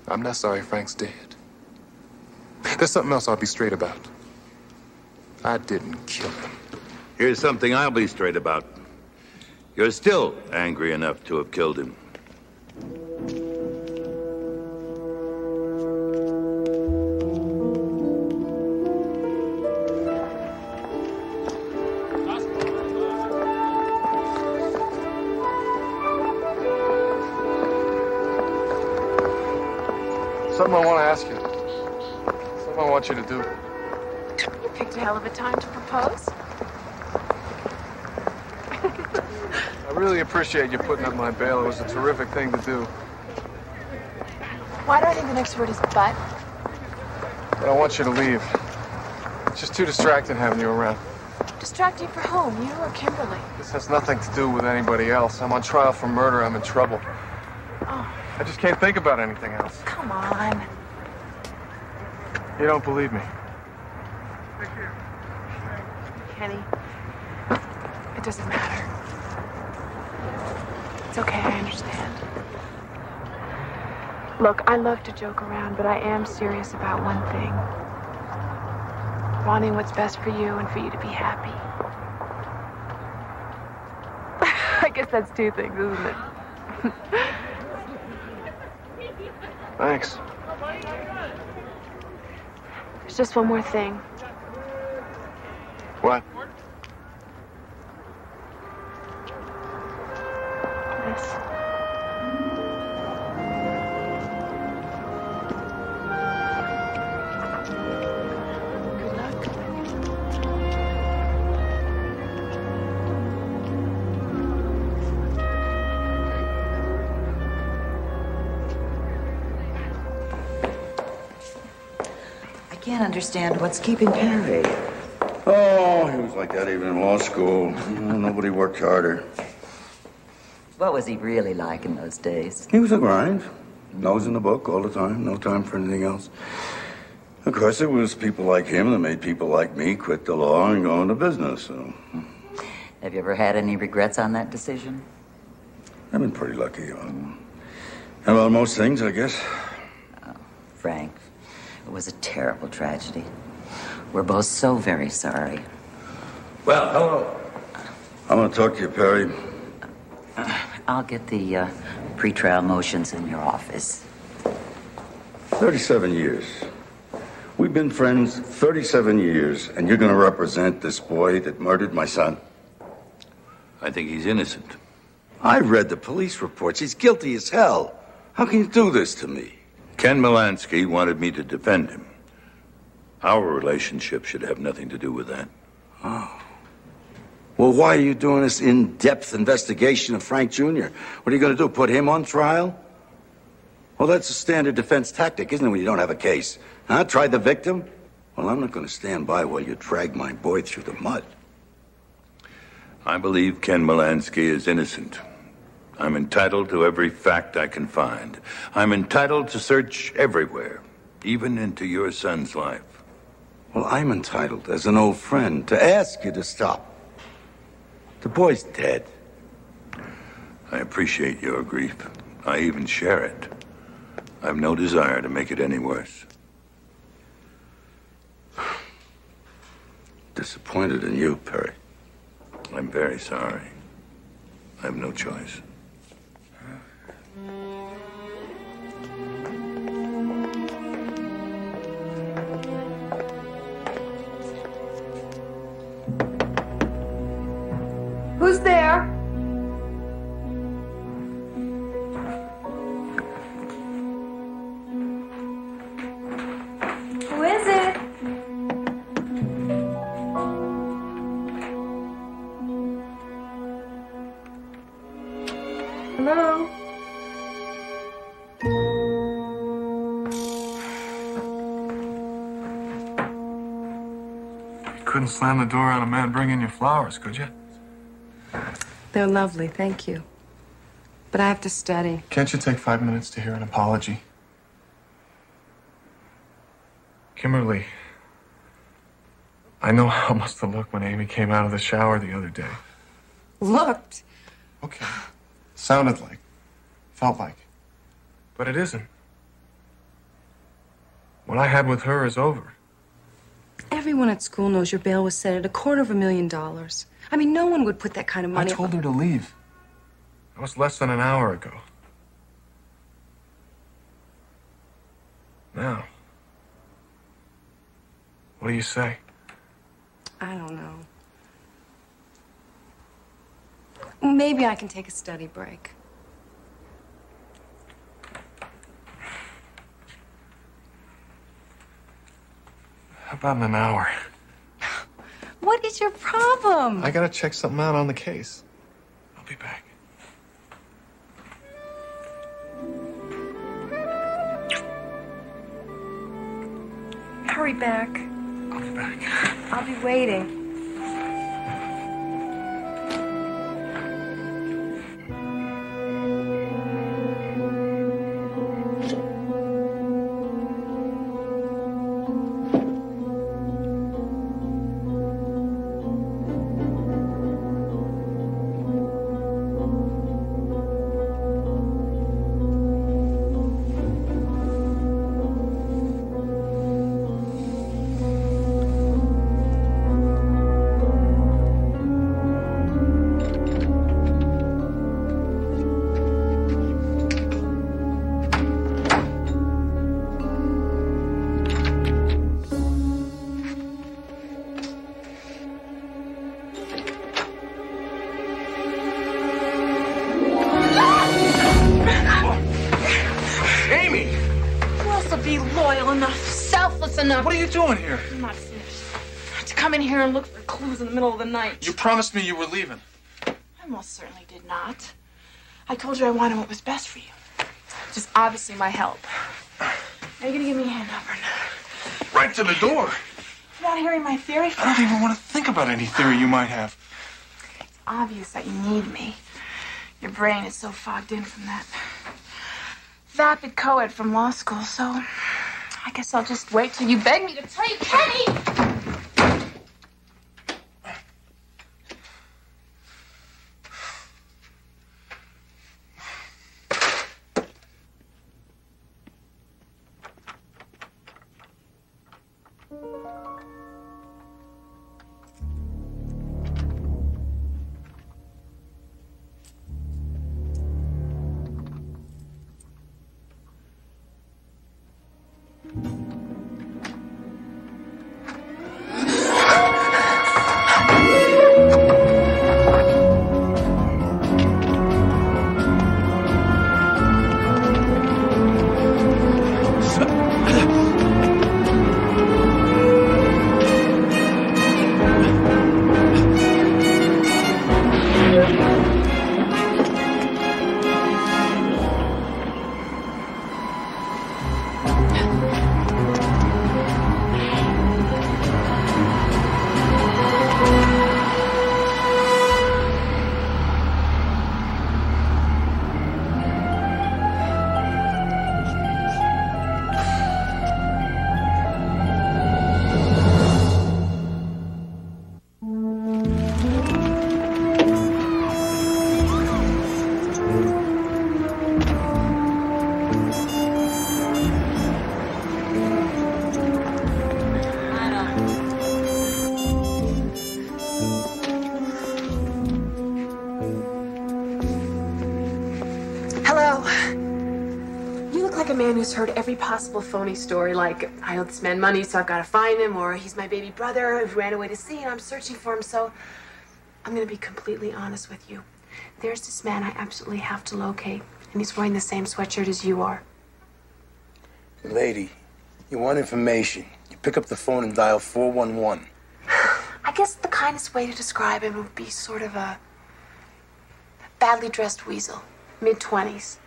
[SPEAKER 4] I'm not sorry Frank's dead. There's something else I'll be straight about. I didn't kill him.
[SPEAKER 8] Here's something I'll be straight about. You're still angry enough to have killed him.
[SPEAKER 12] Appreciate you putting up my bail. It was a terrific thing to do.
[SPEAKER 23] Why do I think the next word is but?
[SPEAKER 12] But I want you to leave. It's just too distracting having you around.
[SPEAKER 23] Distracting for whom? You or Kimberly?
[SPEAKER 12] This has nothing to do with anybody else. I'm on trial for murder. I'm in trouble.
[SPEAKER 23] Oh,
[SPEAKER 12] I just can't think about anything else.
[SPEAKER 23] come on.
[SPEAKER 12] You don't believe me.
[SPEAKER 23] Kenny, it doesn't matter. It's okay, I understand. Look, I love to joke around, but I am serious about one thing. Wanting what's best for you and for you to be happy. I guess that's two things, isn't it?
[SPEAKER 12] Thanks.
[SPEAKER 23] There's just one more thing.
[SPEAKER 12] What?
[SPEAKER 18] Understand what's keeping Perry.
[SPEAKER 9] Oh, he was like that even in law school. You know, nobody worked harder.
[SPEAKER 18] What was he really like in those days?
[SPEAKER 9] He was a grind. Nose in the book all the time. No time for anything else. Of course, it was people like him that made people like me quit the law and go into business. So
[SPEAKER 18] Have you ever had any regrets on that decision?
[SPEAKER 9] I've been pretty lucky. Um, about most things, I guess.
[SPEAKER 18] Frank, it was a terrible tragedy. We're both so very sorry.
[SPEAKER 9] Well, hello. I'm going to talk to you, Perry.
[SPEAKER 18] I'll get the uh, pretrial motions in your office.
[SPEAKER 9] 37 years. We've been friends 37 years, and you're going to represent this boy that murdered my son?
[SPEAKER 8] I think he's innocent.
[SPEAKER 9] I read the police reports. He's guilty as hell. How can you do this to me?
[SPEAKER 8] Ken Malansky wanted me to defend him. Our relationship should have nothing to do with that.
[SPEAKER 9] Oh. Well, why are you doing this in depth investigation of Frank Jr.? What are you going to do? Put him on trial? Well, that's a standard defense tactic, isn't it, when you don't have a case? Huh? Try the victim? Well, I'm not going to stand by while you drag my boy through the mud.
[SPEAKER 8] I believe Ken Malansky is innocent. I'm entitled to every fact I can find. I'm entitled to search everywhere, even into your son's life.
[SPEAKER 9] Well, I'm entitled, as an old friend, to ask you to stop. The boy's dead.
[SPEAKER 8] I appreciate your grief. I even share it. I've no desire to make it any worse.
[SPEAKER 9] Disappointed in you, Perry.
[SPEAKER 8] I'm very sorry. I have no choice.
[SPEAKER 11] Who's there? Who is it? Hello?
[SPEAKER 12] You couldn't slam the door on a man bringing you flowers, could you?
[SPEAKER 11] They're lovely, thank you. But I have to study.
[SPEAKER 12] Can't you take five minutes to hear an apology? Kimberly, I know how it must have looked when Amy came out of the shower the other day.
[SPEAKER 11] Looked.
[SPEAKER 12] Okay. Sounded like. Felt like. But it isn't. What I had with her is over.
[SPEAKER 11] Everyone at school knows your bail was set at a quarter of a million dollars. I mean, no one would put that kind of money.
[SPEAKER 12] I told her to leave. That was less than an hour ago. Now, what do you say?
[SPEAKER 11] I don't know. Maybe I can take a study break.
[SPEAKER 12] How about an hour?
[SPEAKER 11] What is your problem?
[SPEAKER 12] I gotta check something out on the case. I'll be back.
[SPEAKER 11] Hurry back.
[SPEAKER 12] I'll be back.
[SPEAKER 11] I'll be waiting.
[SPEAKER 12] Promised me you were leaving.
[SPEAKER 23] I most certainly did not. I told you I wanted what was best for you. Which is obviously my help. Are you gonna give me a hand, Auburn?
[SPEAKER 12] right to the door.
[SPEAKER 23] You're not hearing my theory,
[SPEAKER 12] I don't even want to think about any theory you might have.
[SPEAKER 23] It's obvious that you need me. Your brain is so fogged in from that vapid co-ed from law school, so I guess I'll just wait till you beg me to tell you, Kenny! Possible phony story, like, I owe this man money, so I've got to find him, or he's my baby brother who ran away to sea and I'm searching for him, so I'm going to be completely honest with you. There's this man I absolutely have to locate, and he's wearing the same sweatshirt as you are.
[SPEAKER 26] Lady, you want information. You pick up the phone and dial 411.
[SPEAKER 23] I guess the kindest way to describe him would be sort of a badly dressed weasel, mid 20s.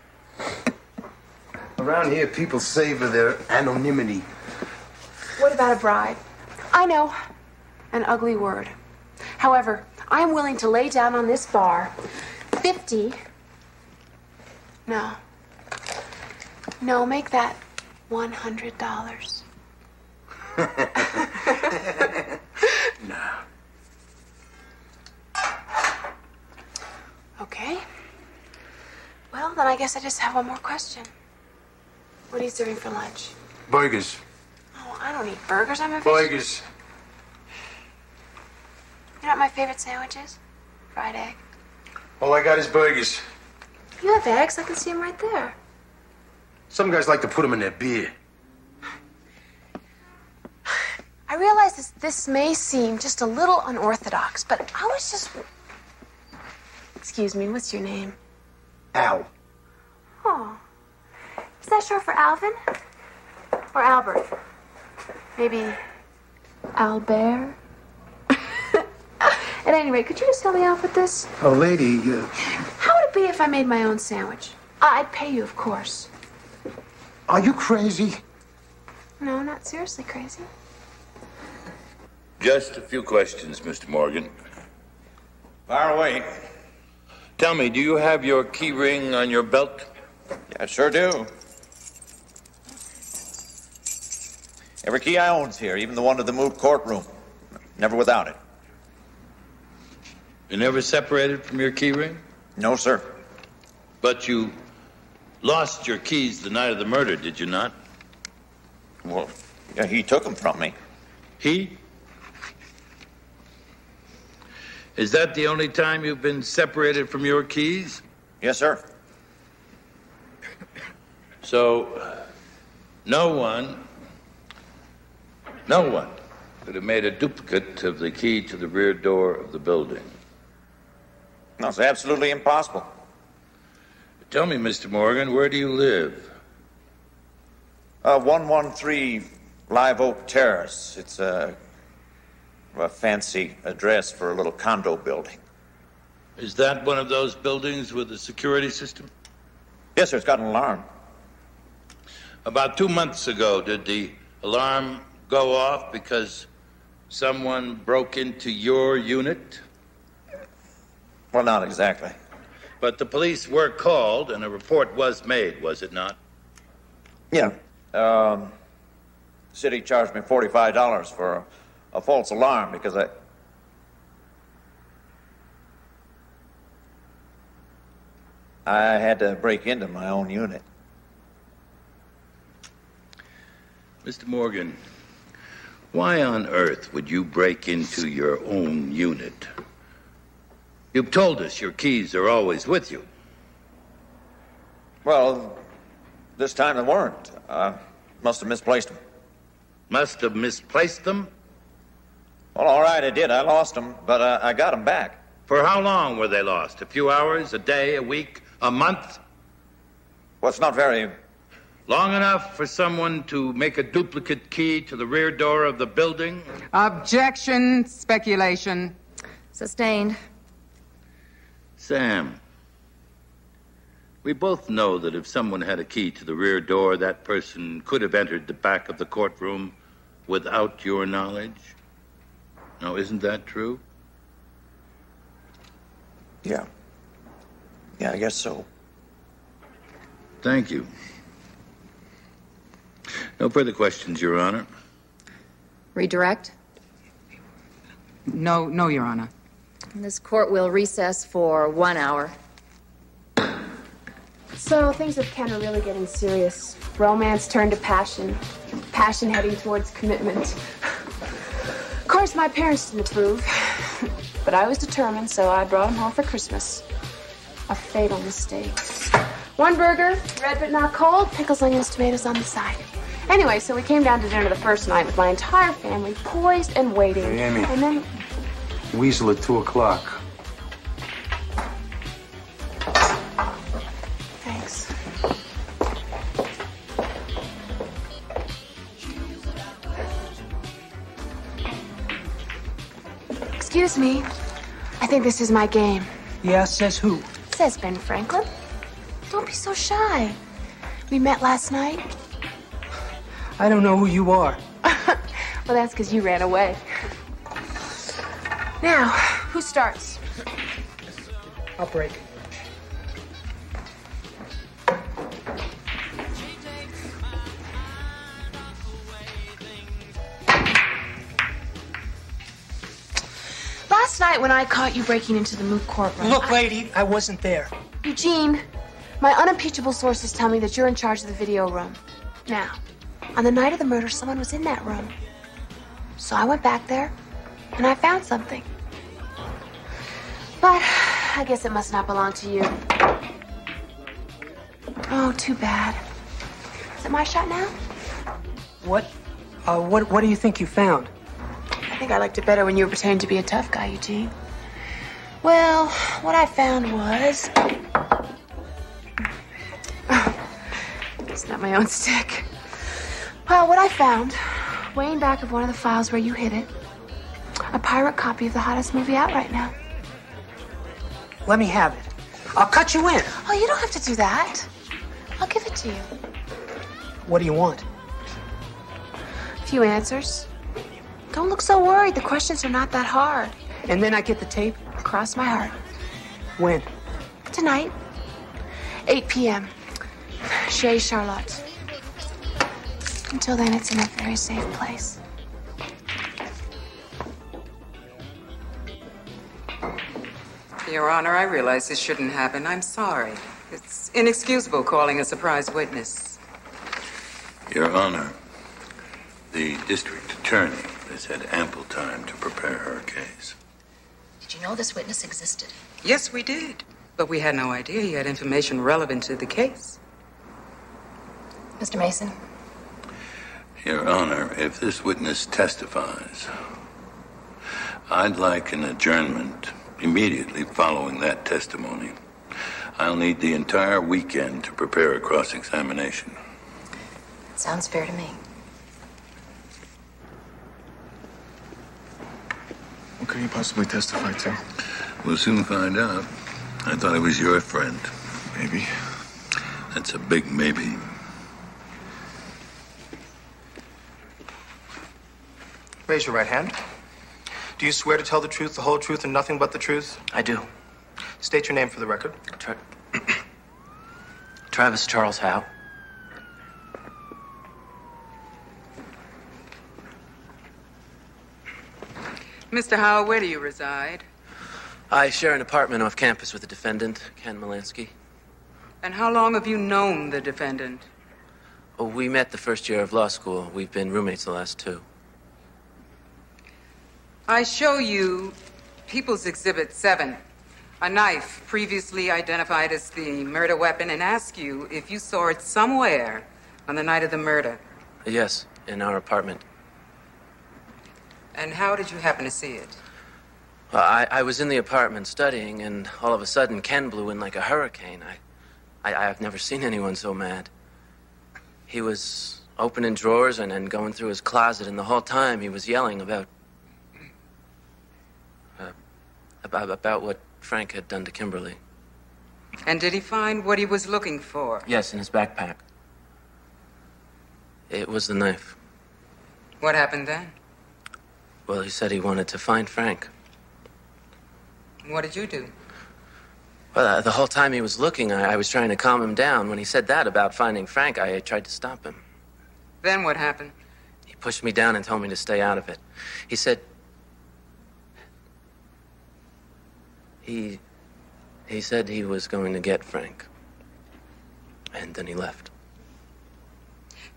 [SPEAKER 26] Around here, people savor their anonymity.
[SPEAKER 23] What about a bribe? I know, an ugly word. However, I am willing to lay down on this bar 50. No. No, make that $100.
[SPEAKER 26] Nah.
[SPEAKER 23] Okay. Well, then I guess I just have one more question. What are you serving for lunch?
[SPEAKER 26] Burgers.
[SPEAKER 23] Oh, I don't eat burgers. I'm a vegetarian.
[SPEAKER 26] Burgers.
[SPEAKER 23] You know what my favorite sandwich is? Fried egg.
[SPEAKER 26] All I got is burgers.
[SPEAKER 23] You have eggs? I can see them right there.
[SPEAKER 26] Some guys like to put them in their beer.
[SPEAKER 23] I realize this, this may seem just a little unorthodox, but I was just. Excuse me, what's your name?
[SPEAKER 26] Al.
[SPEAKER 23] Oh. Is that short for Alvin? Or Albert? Maybe Albert? At any rate, could you just help me out with this?
[SPEAKER 26] Oh, lady, uh,
[SPEAKER 23] How would it be if I made my own sandwich? I- I'd pay you, of course.
[SPEAKER 26] are you crazy?
[SPEAKER 23] No, not seriously crazy.
[SPEAKER 8] Just a few questions, Mr. Morgan.
[SPEAKER 27] Fire away.
[SPEAKER 8] Tell me, do you have your key ring on your belt?
[SPEAKER 27] I sure do. Every key I own's here, even the one to the moot courtroom. Never without it.
[SPEAKER 8] You never separated from your key ring?
[SPEAKER 27] No, sir.
[SPEAKER 8] But you lost your keys the night of the murder, did you not?
[SPEAKER 27] Well, yeah, he took them from me.
[SPEAKER 8] He? Is that the only time you've been separated from your keys?
[SPEAKER 27] Yes, sir.
[SPEAKER 8] So, no one, no one could have made a duplicate of the key to the rear door of the building.
[SPEAKER 27] No, it's absolutely impossible.
[SPEAKER 8] Tell me, Mr. Morgan, where do you live?
[SPEAKER 27] Uh, 113 Live Oak Terrace. It's a, a fancy address for a little condo building.
[SPEAKER 8] Is that one of those buildings with a security system?
[SPEAKER 27] Yes, sir. It's got an alarm.
[SPEAKER 8] About two months ago, did the alarm go off because someone broke into your unit?
[SPEAKER 27] Well, not exactly.
[SPEAKER 8] But the police were called and a report was made, was it not?
[SPEAKER 27] Yeah. Um, city charged me forty-five dollars for a, a false alarm because I. I had to break into my own unit.
[SPEAKER 8] Mr. Morgan, why on earth would you break into your own unit? You've told us your keys are always with you.
[SPEAKER 27] Well, this time they weren't. I must have misplaced them.
[SPEAKER 8] Must have misplaced them?
[SPEAKER 27] Well, all right, I did. I lost them, but uh, I got them back.
[SPEAKER 8] For how long were they lost? A few hours, a day, a week, a month?
[SPEAKER 27] Well, it's not very.
[SPEAKER 8] Long enough for someone to make a duplicate key to the rear door of the building?
[SPEAKER 28] Objection, speculation.
[SPEAKER 16] Sustained.
[SPEAKER 8] Sam, we both know that if someone had a key to the rear door, that person could have entered the back of the courtroom without your knowledge. Now, isn't that true?
[SPEAKER 27] Yeah. Yeah, I guess so.
[SPEAKER 8] Thank you. No further questions, Your Honor.
[SPEAKER 16] Redirect.
[SPEAKER 28] No, no, Your Honor.
[SPEAKER 16] This court will recess for one hour.
[SPEAKER 23] So things with Ken are really getting serious. Romance turned to passion, passion heading towards commitment. Of course, my parents didn't approve, but I was determined, so I brought him home for Christmas. A fatal mistake. One burger, red but not cold, pickles, onions, tomatoes on the side. Anyway, so we came down to dinner the first night with my entire family poised and waiting.
[SPEAKER 26] Hey, Amy.
[SPEAKER 23] And then
[SPEAKER 26] Weasel at 2 o'clock.
[SPEAKER 23] Thanks. Excuse me. I think this is my game.
[SPEAKER 10] Yeah, says who?
[SPEAKER 23] Says Ben Franklin. Don't be so shy. We met last night.
[SPEAKER 10] I don't know who you are.
[SPEAKER 23] Well, that's because you ran away. Now, who starts?
[SPEAKER 10] I'll break.
[SPEAKER 23] Last night when I caught you breaking into the moot courtroom.
[SPEAKER 10] Look,
[SPEAKER 23] I-
[SPEAKER 10] lady, I wasn't there.
[SPEAKER 23] Eugene, my unimpeachable sources tell me that you're in charge of the video room. Now, on the night of the murder, someone was in that room. So I went back there and I found something. But I guess it must not belong to you. Oh, too bad. Is it my shot now?
[SPEAKER 10] What? Uh, what? What do you think you found?
[SPEAKER 23] I think I liked it better when you were pretending to be a tough guy, Eugene. Well, what I found was. It's not my own stick. Well, what I found, way in back of one of the files where you hid it, a pirate copy of the hottest movie out right now.
[SPEAKER 10] Let me have it. I'll cut you in.
[SPEAKER 23] Oh, you don't have to do that. I'll give it to you.
[SPEAKER 10] What do you want?
[SPEAKER 23] A few answers. Don't look so worried. The questions are not that hard.
[SPEAKER 10] And then I get the tape?
[SPEAKER 23] Cross my heart.
[SPEAKER 10] When?
[SPEAKER 23] Tonight, 8 p.m. Chez Charlotte. Until then, it's in a very safe place.
[SPEAKER 28] Your Honor, I realize this shouldn't happen. I'm sorry. It's inexcusable calling a surprise witness.
[SPEAKER 8] Your Honor, the district attorney has had ample time to prepare her case.
[SPEAKER 16] Did you know this witness existed?
[SPEAKER 28] Yes, we did. But we had no idea he had information relevant to the case.
[SPEAKER 16] Mr. Mason,
[SPEAKER 8] Your Honor, if this witness testifies, I'd like an adjournment immediately following that testimony. I'll need the entire weekend to prepare a cross examination.
[SPEAKER 16] sounds fair to me.
[SPEAKER 12] What could he possibly testify to?
[SPEAKER 8] We'll soon find out. I thought he was your friend.
[SPEAKER 12] Maybe.
[SPEAKER 8] That's a big maybe.
[SPEAKER 29] Raise your right hand. Do you swear to tell the truth, the whole truth, and nothing but the truth?
[SPEAKER 30] I do.
[SPEAKER 29] State your name for the record.
[SPEAKER 30] Tra- Travis Charles Howe.
[SPEAKER 28] Mr. Howe, where do you reside?
[SPEAKER 30] I share an apartment off campus with the defendant, Ken Malansky.
[SPEAKER 28] And how long have you known the defendant?
[SPEAKER 30] Oh, we met the first year of law school. We've been roommates the last two.
[SPEAKER 28] I show you People's Exhibit 7, a knife previously identified as the murder weapon, and ask you if you saw it somewhere on the night of the murder.
[SPEAKER 30] Yes, in our apartment.
[SPEAKER 28] And how did you happen to see it?
[SPEAKER 30] Well, I, I was in the apartment studying, and all of a sudden, Ken blew in like a hurricane. I, I, I've never seen anyone so mad. He was opening drawers and, and going through his closet, and the whole time he was yelling about, uh, about about what Frank had done to Kimberly.
[SPEAKER 28] And did he find what he was looking for?
[SPEAKER 30] Yes, in his backpack. It was the knife.
[SPEAKER 28] What happened then?
[SPEAKER 30] Well, he said he wanted to find Frank.
[SPEAKER 28] What did you do?
[SPEAKER 30] Well, uh, the whole time he was looking, I, I was trying to calm him down. When he said that about finding Frank, I, I tried to stop him.
[SPEAKER 28] Then what happened?
[SPEAKER 30] He pushed me down and told me to stay out of it. He said. He. He said he was going to get Frank. And then he left.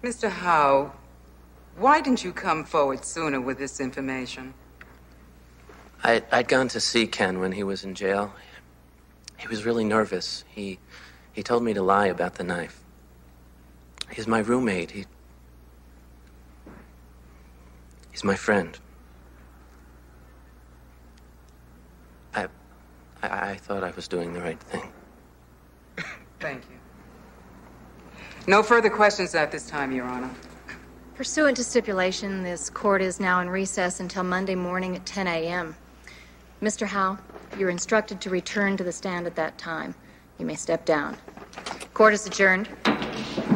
[SPEAKER 28] Mr. Howe, why didn't you come forward sooner with this information?
[SPEAKER 30] I, I'd gone to see Ken when he was in jail. He was really nervous. He, he told me to lie about the knife. He's my roommate. He, he's my friend. I, I, I thought I was doing the right thing.
[SPEAKER 28] Thank you. No further questions at this time, Your Honor.
[SPEAKER 16] Pursuant to stipulation, this court is now in recess until Monday morning at 10 a.m. Mr. Howe, you're instructed to return to the stand at that time. You may step down. Court is adjourned.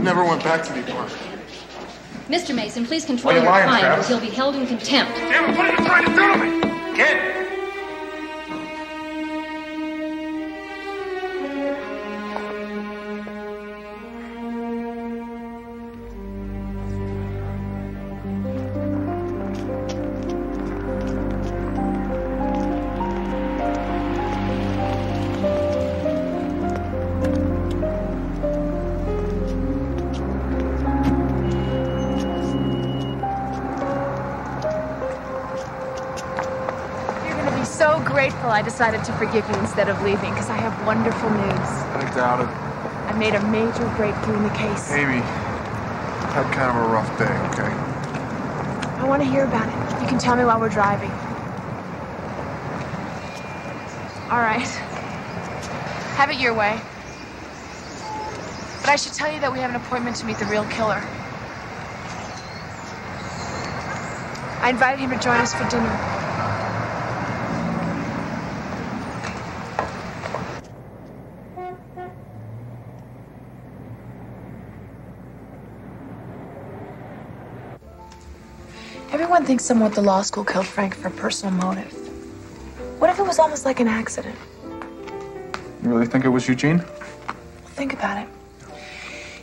[SPEAKER 12] Never went back to the apartment.
[SPEAKER 16] Mr. Mason, please control
[SPEAKER 12] Why
[SPEAKER 16] your
[SPEAKER 12] lying,
[SPEAKER 16] client, or he'll be held in contempt.
[SPEAKER 12] Damn it, what are you trying to do to me?
[SPEAKER 29] Ken!
[SPEAKER 23] Decided to forgive you instead of leaving, because I have wonderful news.
[SPEAKER 12] I doubt it.
[SPEAKER 23] I made a major breakthrough in the case.
[SPEAKER 12] Amy, I had kind of a rough day, okay?
[SPEAKER 23] I want to hear about it. You can tell me while we're driving. All right. Have it your way. But I should tell you that we have an appointment to meet the real killer. I invited him to join us for dinner. Thinks someone at the law school killed Frank for a personal motive. What if it was almost like an accident?
[SPEAKER 12] You really think it was Eugene?
[SPEAKER 23] Think about it.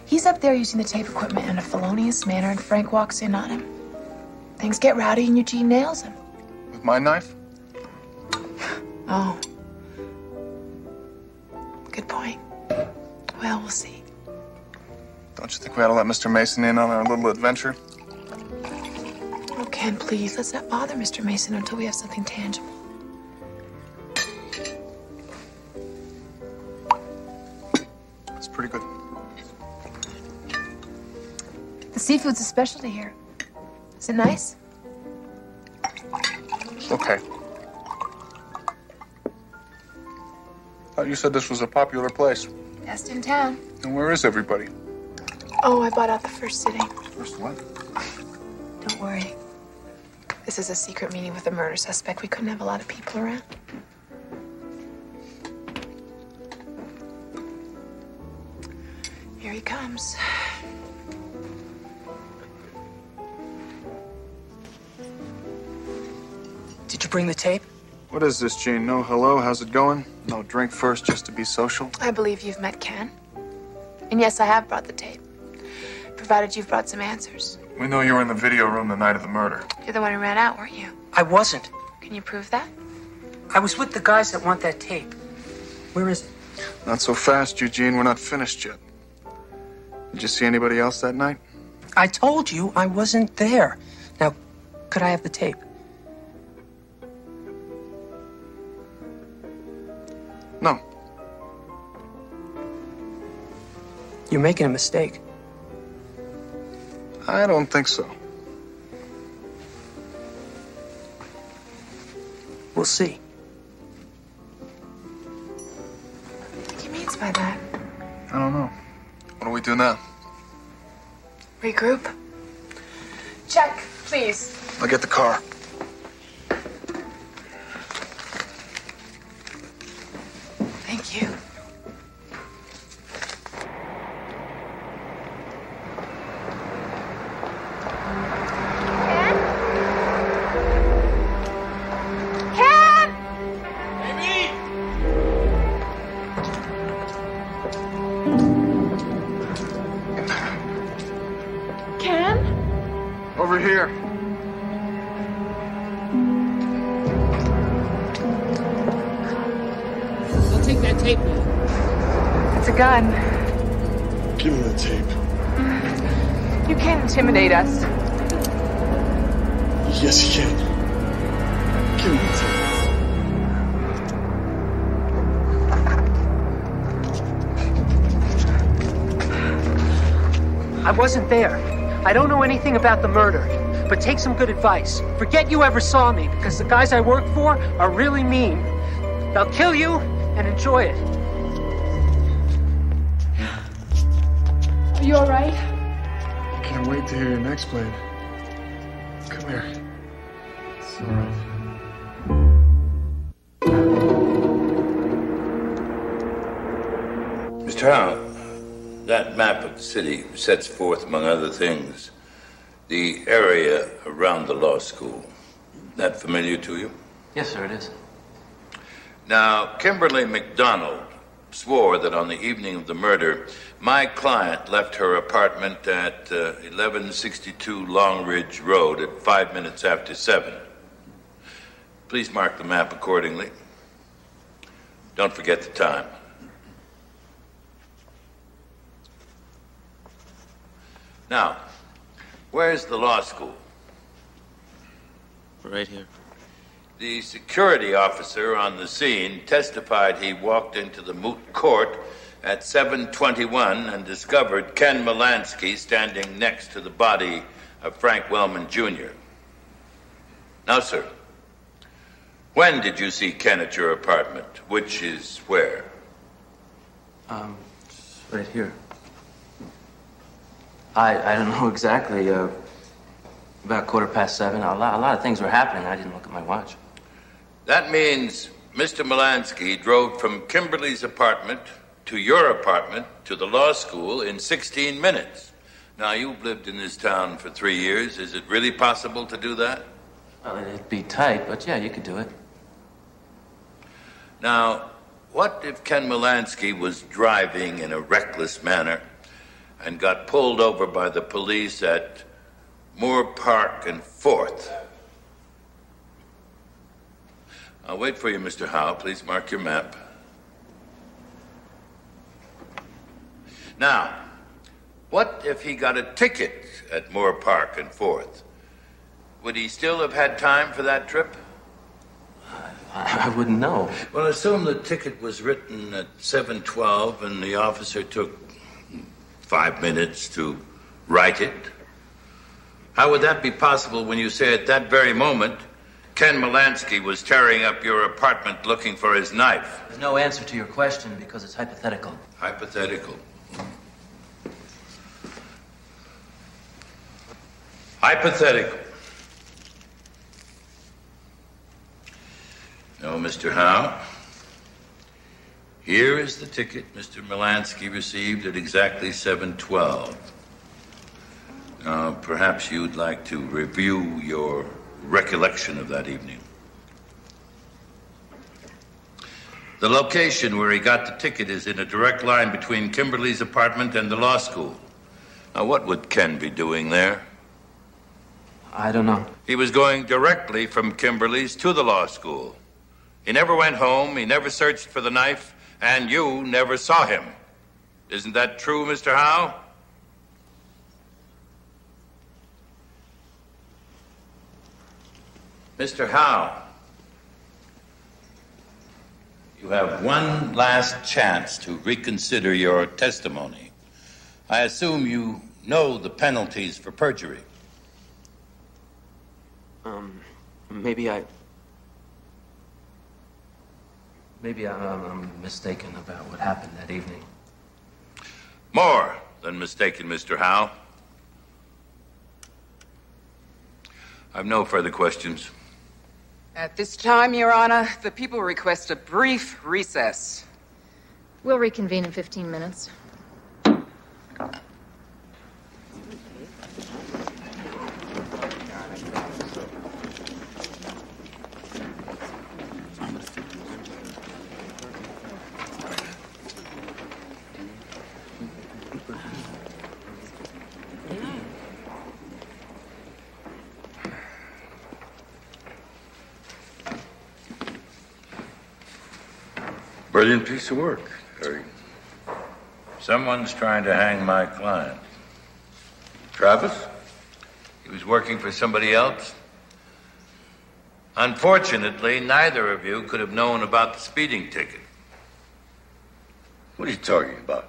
[SPEAKER 23] He's up there using the tape equipment in a felonious manner, and Frank walks in on him. Things get rowdy, and Eugene nails him.
[SPEAKER 12] With my knife?
[SPEAKER 23] Oh. Good point. Well, we'll see.
[SPEAKER 12] Don't you think we ought to let Mr. Mason in on our little adventure?
[SPEAKER 23] Ken, please, let's not bother Mr. Mason until we have something tangible.
[SPEAKER 12] It's pretty good.
[SPEAKER 23] The seafood's a specialty here. Is it nice?
[SPEAKER 12] Okay. Thought you said this was a popular place.
[SPEAKER 23] Best in town.
[SPEAKER 12] And where is everybody?
[SPEAKER 23] Oh, I bought out the first sitting.
[SPEAKER 12] First what?
[SPEAKER 23] Don't worry. This is a secret meeting with a murder suspect. We couldn't have a lot of people around. Here he comes.
[SPEAKER 10] Did you bring the tape?
[SPEAKER 12] What is this, Gene? No hello, how's it going? No drink first just to be social?
[SPEAKER 23] I believe you've met Ken. And yes, I have brought the tape. Provided you've brought some answers.
[SPEAKER 12] We know you were in the video room the night of the murder.
[SPEAKER 23] You're the one who ran out, weren't you?
[SPEAKER 10] I wasn't.
[SPEAKER 23] Can you prove that?
[SPEAKER 10] I was with the guys that want that tape. Where is it?
[SPEAKER 12] Not so fast, Eugene. We're not finished yet. Did you see anybody else that night?
[SPEAKER 10] I told you I wasn't there. Now, could I have the tape?
[SPEAKER 12] No.
[SPEAKER 10] You're making a mistake.
[SPEAKER 12] I don't think so.
[SPEAKER 10] We'll see.
[SPEAKER 23] What he means by that?
[SPEAKER 12] I don't know. What do we do now?
[SPEAKER 23] Regroup? Check, please.
[SPEAKER 12] I'll get the car.
[SPEAKER 23] Thank you.
[SPEAKER 12] Yes, you can. Give me the tape.
[SPEAKER 10] I wasn't there. I don't know anything about the murder. But take some good advice. Forget you ever saw me, because the guys I work for are really mean. They'll kill you and enjoy it.
[SPEAKER 23] Are you all right?
[SPEAKER 12] I can't wait to hear your next plan. Come all right.
[SPEAKER 8] Mr. Howe, that map of the city sets forth, among other things, the area around the law school. That familiar to you?
[SPEAKER 30] Yes, sir, it is.
[SPEAKER 8] Now, Kimberly McDonald swore that on the evening of the murder, my client left her apartment at uh, 1162 Long Ridge Road at five minutes after seven. Please mark the map accordingly. Don't forget the time. Now, where's the law school?
[SPEAKER 30] Right here.
[SPEAKER 8] The security officer on the scene testified he walked into the moot court at 7:21 and discovered Ken Malansky standing next to the body of Frank Wellman Jr. Now, sir, when did you see Ken at your apartment? Which is where?
[SPEAKER 30] Um, right here. I I don't know exactly. Uh, about quarter past seven. A lot, a lot of things were happening. I didn't look at my watch.
[SPEAKER 8] That means Mr. Malansky drove from Kimberly's apartment to your apartment to the law school in 16 minutes. Now, you've lived in this town for three years. Is it really possible to do that?
[SPEAKER 30] Well, it'd be tight, but yeah, you could do it.
[SPEAKER 8] Now, what if Ken Malansky was driving in a reckless manner and got pulled over by the police at Moore Park and Fourth? I'll wait for you, Mr. Howe. Please mark your map. Now, what if he got a ticket at Moore Park and Fourth? Would he still have had time for that trip?
[SPEAKER 30] I wouldn't know.
[SPEAKER 8] Well, assume the ticket was written at 7:12 and the officer took 5 minutes to write it. How would that be possible when you say at that very moment Ken Malansky was tearing up your apartment looking for his knife?
[SPEAKER 30] There's no answer to your question because it's hypothetical.
[SPEAKER 8] Hypothetical. Hypothetical. No, Mr. Howe. Here is the ticket Mr. Malansky received at exactly 712. Now, perhaps you'd like to review your recollection of that evening. The location where he got the ticket is in a direct line between Kimberly's apartment and the law school. Now, what would Ken be doing there?
[SPEAKER 30] I don't know.
[SPEAKER 8] He was going directly from Kimberly's to the law school. He never went home, he never searched for the knife, and you never saw him. Isn't that true, Mr. Howe? Mr. Howe, you have one last chance to reconsider your testimony. I assume you know the penalties for perjury.
[SPEAKER 30] Um, maybe I. Maybe I'm, I'm mistaken about what happened that evening.
[SPEAKER 8] More than mistaken, Mr. Howe. I've no further questions.
[SPEAKER 28] At this time, Your Honor, the people request a brief recess.
[SPEAKER 16] We'll reconvene in 15 minutes.
[SPEAKER 8] Of work, Harry. Someone's trying to hang my client. Travis? He was working for somebody else? Unfortunately, neither of you could have known about the speeding ticket.
[SPEAKER 9] What are you talking about?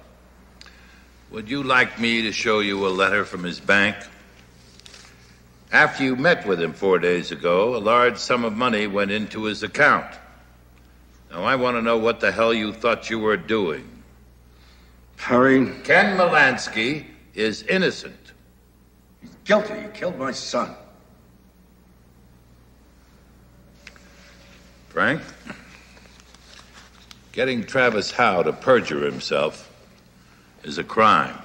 [SPEAKER 8] Would you like me to show you a letter from his bank? After you met with him four days ago, a large sum of money went into his account. Now, I want to know what the hell you thought you were doing.
[SPEAKER 9] Harry?
[SPEAKER 8] Ken Malansky is innocent.
[SPEAKER 9] He's guilty. He killed my son.
[SPEAKER 8] Frank? Getting Travis Howe to perjure himself is a crime.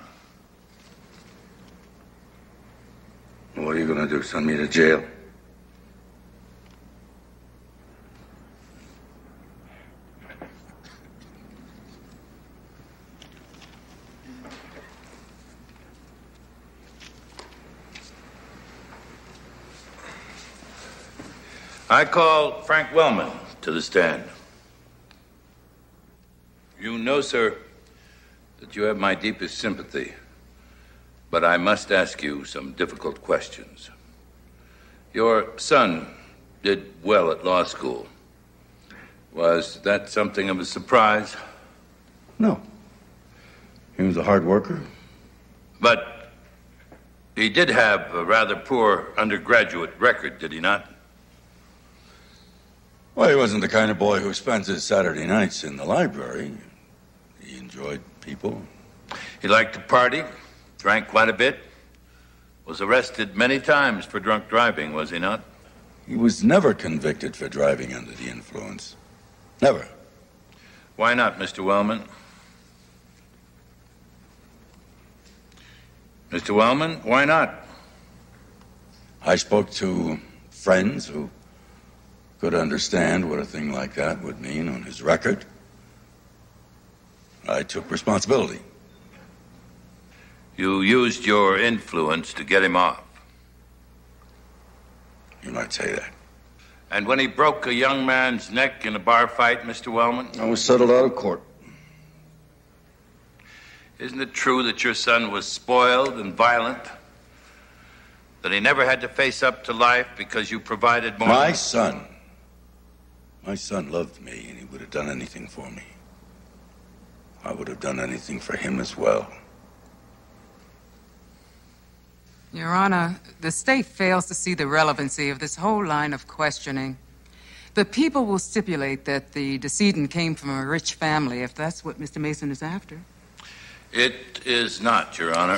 [SPEAKER 9] What are you going to do? Send me to jail?
[SPEAKER 8] I call Frank Wellman to the stand. You know, sir, that you have my deepest sympathy, but I must ask you some difficult questions. Your son did well at law school. Was that something of a surprise?
[SPEAKER 9] No. He was a hard worker.
[SPEAKER 8] But he did have a rather poor undergraduate record, did he not?
[SPEAKER 9] Well, he wasn't the kind of boy who spends his Saturday nights in the library. He enjoyed people.
[SPEAKER 8] He liked to party, drank quite a bit, was arrested many times for drunk driving, was he not?
[SPEAKER 9] He was never convicted for driving under the influence. Never.
[SPEAKER 8] Why not, Mr. Wellman? Mr. Wellman, why not?
[SPEAKER 9] I spoke to friends who could understand what a thing like that would mean on his record. I took responsibility.
[SPEAKER 8] You used your influence to get him off.
[SPEAKER 9] You might say that.
[SPEAKER 8] And when he broke a young man's neck in a bar fight, Mr. Wellman?
[SPEAKER 9] I was settled out of court.
[SPEAKER 8] Isn't it true that your son was spoiled and violent? That he never had to face up to life because you provided more?
[SPEAKER 9] My son. My son loved me, and he would have done anything for me. I would have done anything for him as well.
[SPEAKER 28] Your Honor, the state fails to see the relevancy of this whole line of questioning. The people will stipulate that the decedent came from a rich family, if that's what Mr. Mason is after.
[SPEAKER 8] It is not, Your Honor.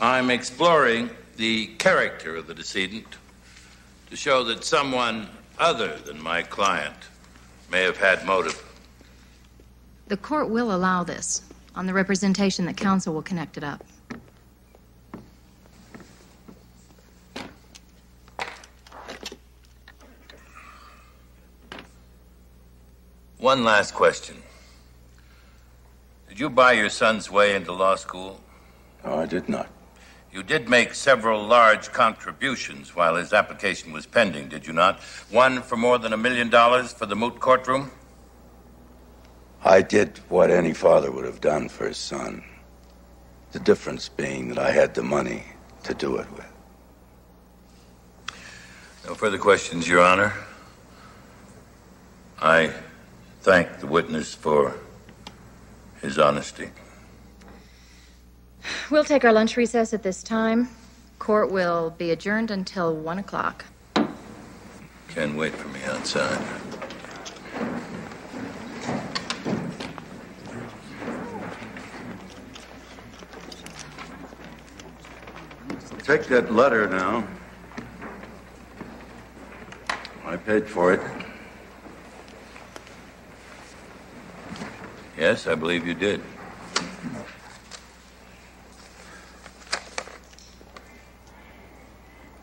[SPEAKER 8] I'm exploring the character of the decedent to show that someone other than my client may have had motive.
[SPEAKER 16] The court will allow this on the representation that counsel will connect it up.
[SPEAKER 8] One last question. Did you buy your son's way into law school?
[SPEAKER 9] No, I did not.
[SPEAKER 8] You did make several large contributions while his application was pending, did you not? One for more than a million dollars for the moot courtroom?
[SPEAKER 9] I did what any father would have done for his son. The difference being that I had the money to do it with.
[SPEAKER 8] No further questions, Your Honor. I thank the witness for his honesty.
[SPEAKER 16] We'll take our lunch recess at this time. Court will be adjourned until 1 o'clock.
[SPEAKER 8] Ken, wait for me outside.
[SPEAKER 9] Take that letter now. I paid for it.
[SPEAKER 8] Yes, I believe you did.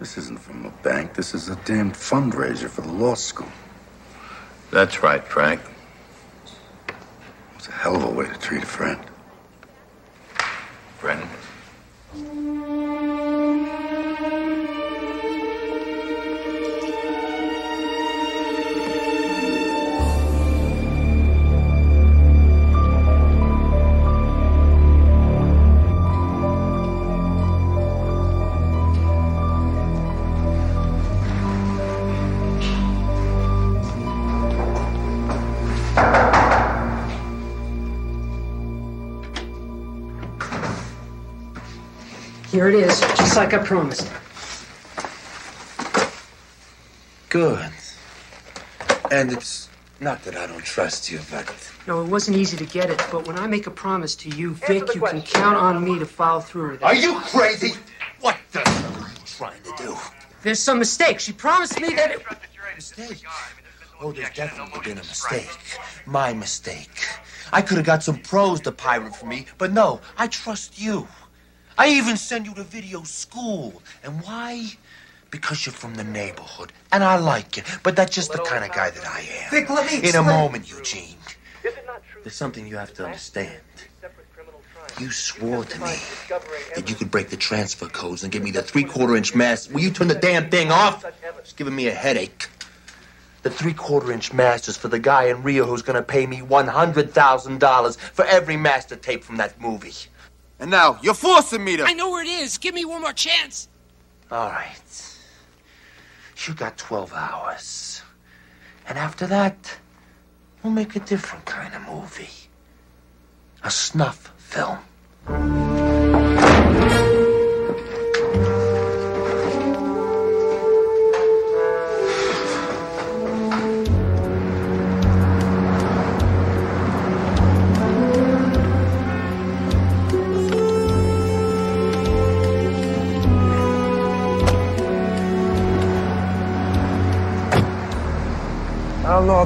[SPEAKER 9] This isn't from a bank. This is a damn fundraiser for the law school.
[SPEAKER 8] That's right, Frank.
[SPEAKER 9] It's a hell of a way to treat a friend.
[SPEAKER 8] Friend?
[SPEAKER 10] Just like I promised.
[SPEAKER 31] Good. And it's not that I don't trust you, but
[SPEAKER 10] No, it wasn't easy to get it, but when I make a promise to you, Vic, you can count on me to follow through with it.
[SPEAKER 31] Are you crazy? What the hell are you trying to do?
[SPEAKER 10] There's some mistake. She promised me that it.
[SPEAKER 31] Mistake? Oh, there's definitely been a mistake. My mistake. I could have got some pros to pirate for me, but no, I trust you. I even send you to video school. And why? Because you're from the neighborhood, and I like you. But that's just the kind of guy that I am.
[SPEAKER 10] Vic, let me see.
[SPEAKER 31] In a moment, Eugene. There's something you have to understand. You swore to me that you could break the transfer codes and give me the three-quarter inch master. Will you turn the damn thing off? It's giving me a headache. The three-quarter inch master's for the guy in Rio who's gonna pay me $100,000 for every master tape from that movie. And now, you're forcing me to...
[SPEAKER 10] I know where it is. Give me one more chance.
[SPEAKER 31] All right. You got 12 hours. And after that, we'll make a different kind of movie. A snuff film.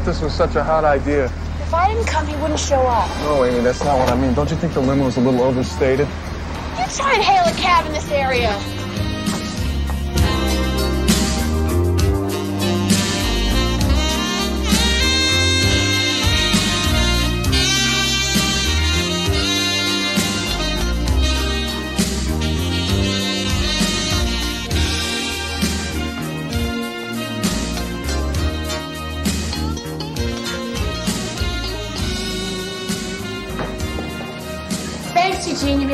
[SPEAKER 12] This was such a hot idea.
[SPEAKER 23] If I didn't come, he wouldn't show up.
[SPEAKER 12] No, Amy, that's not what I mean. Don't you think the limo is a little overstated?
[SPEAKER 23] You try and hail a cab in this area.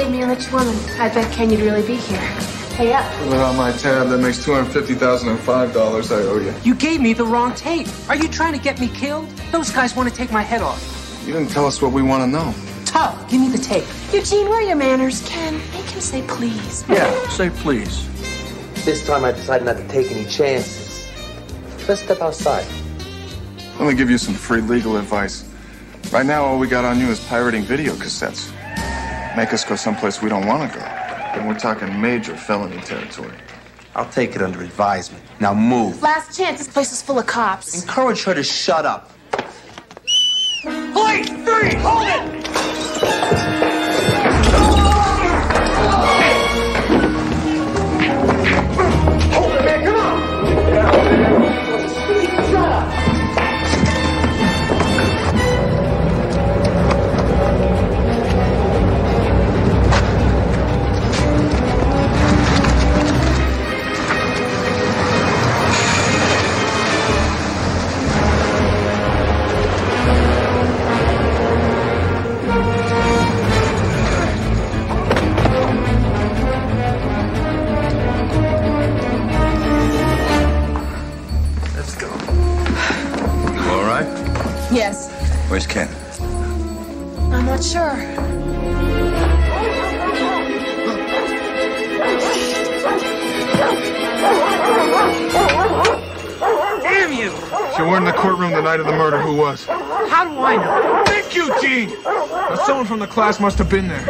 [SPEAKER 23] Thanks, made me a rich woman. I bet Ken you'd really be here. Hey up.
[SPEAKER 12] Put it on my tab. That makes $250,005 I owe you.
[SPEAKER 10] You gave me the wrong tape. Are you trying to get me killed? Those guys want to take my head off.
[SPEAKER 12] You didn't tell us what we want to know.
[SPEAKER 10] Tough. Give me the tape.
[SPEAKER 23] Eugene, where are your manners? Ken, make him say please.
[SPEAKER 31] Yeah, say please. This time I decided not to take any chances. Let's step outside.
[SPEAKER 12] Let me give you some free legal advice. Right now, all we got on you is pirating video cassettes. Make us go someplace we don't want to go. And we're talking major felony territory.
[SPEAKER 31] I'll take it under advisement. Now move.
[SPEAKER 23] Last chance. This place is full of cops.
[SPEAKER 31] Encourage her to shut up.
[SPEAKER 10] Police! Three! Hold it! Yes. Where's Ken? I'm not
[SPEAKER 32] sure.
[SPEAKER 10] Damn you!
[SPEAKER 12] So we're in the courtroom the night of the murder. Who was?
[SPEAKER 10] How do I know?
[SPEAKER 12] Thank you, Gene! Now, someone from the class must have been there.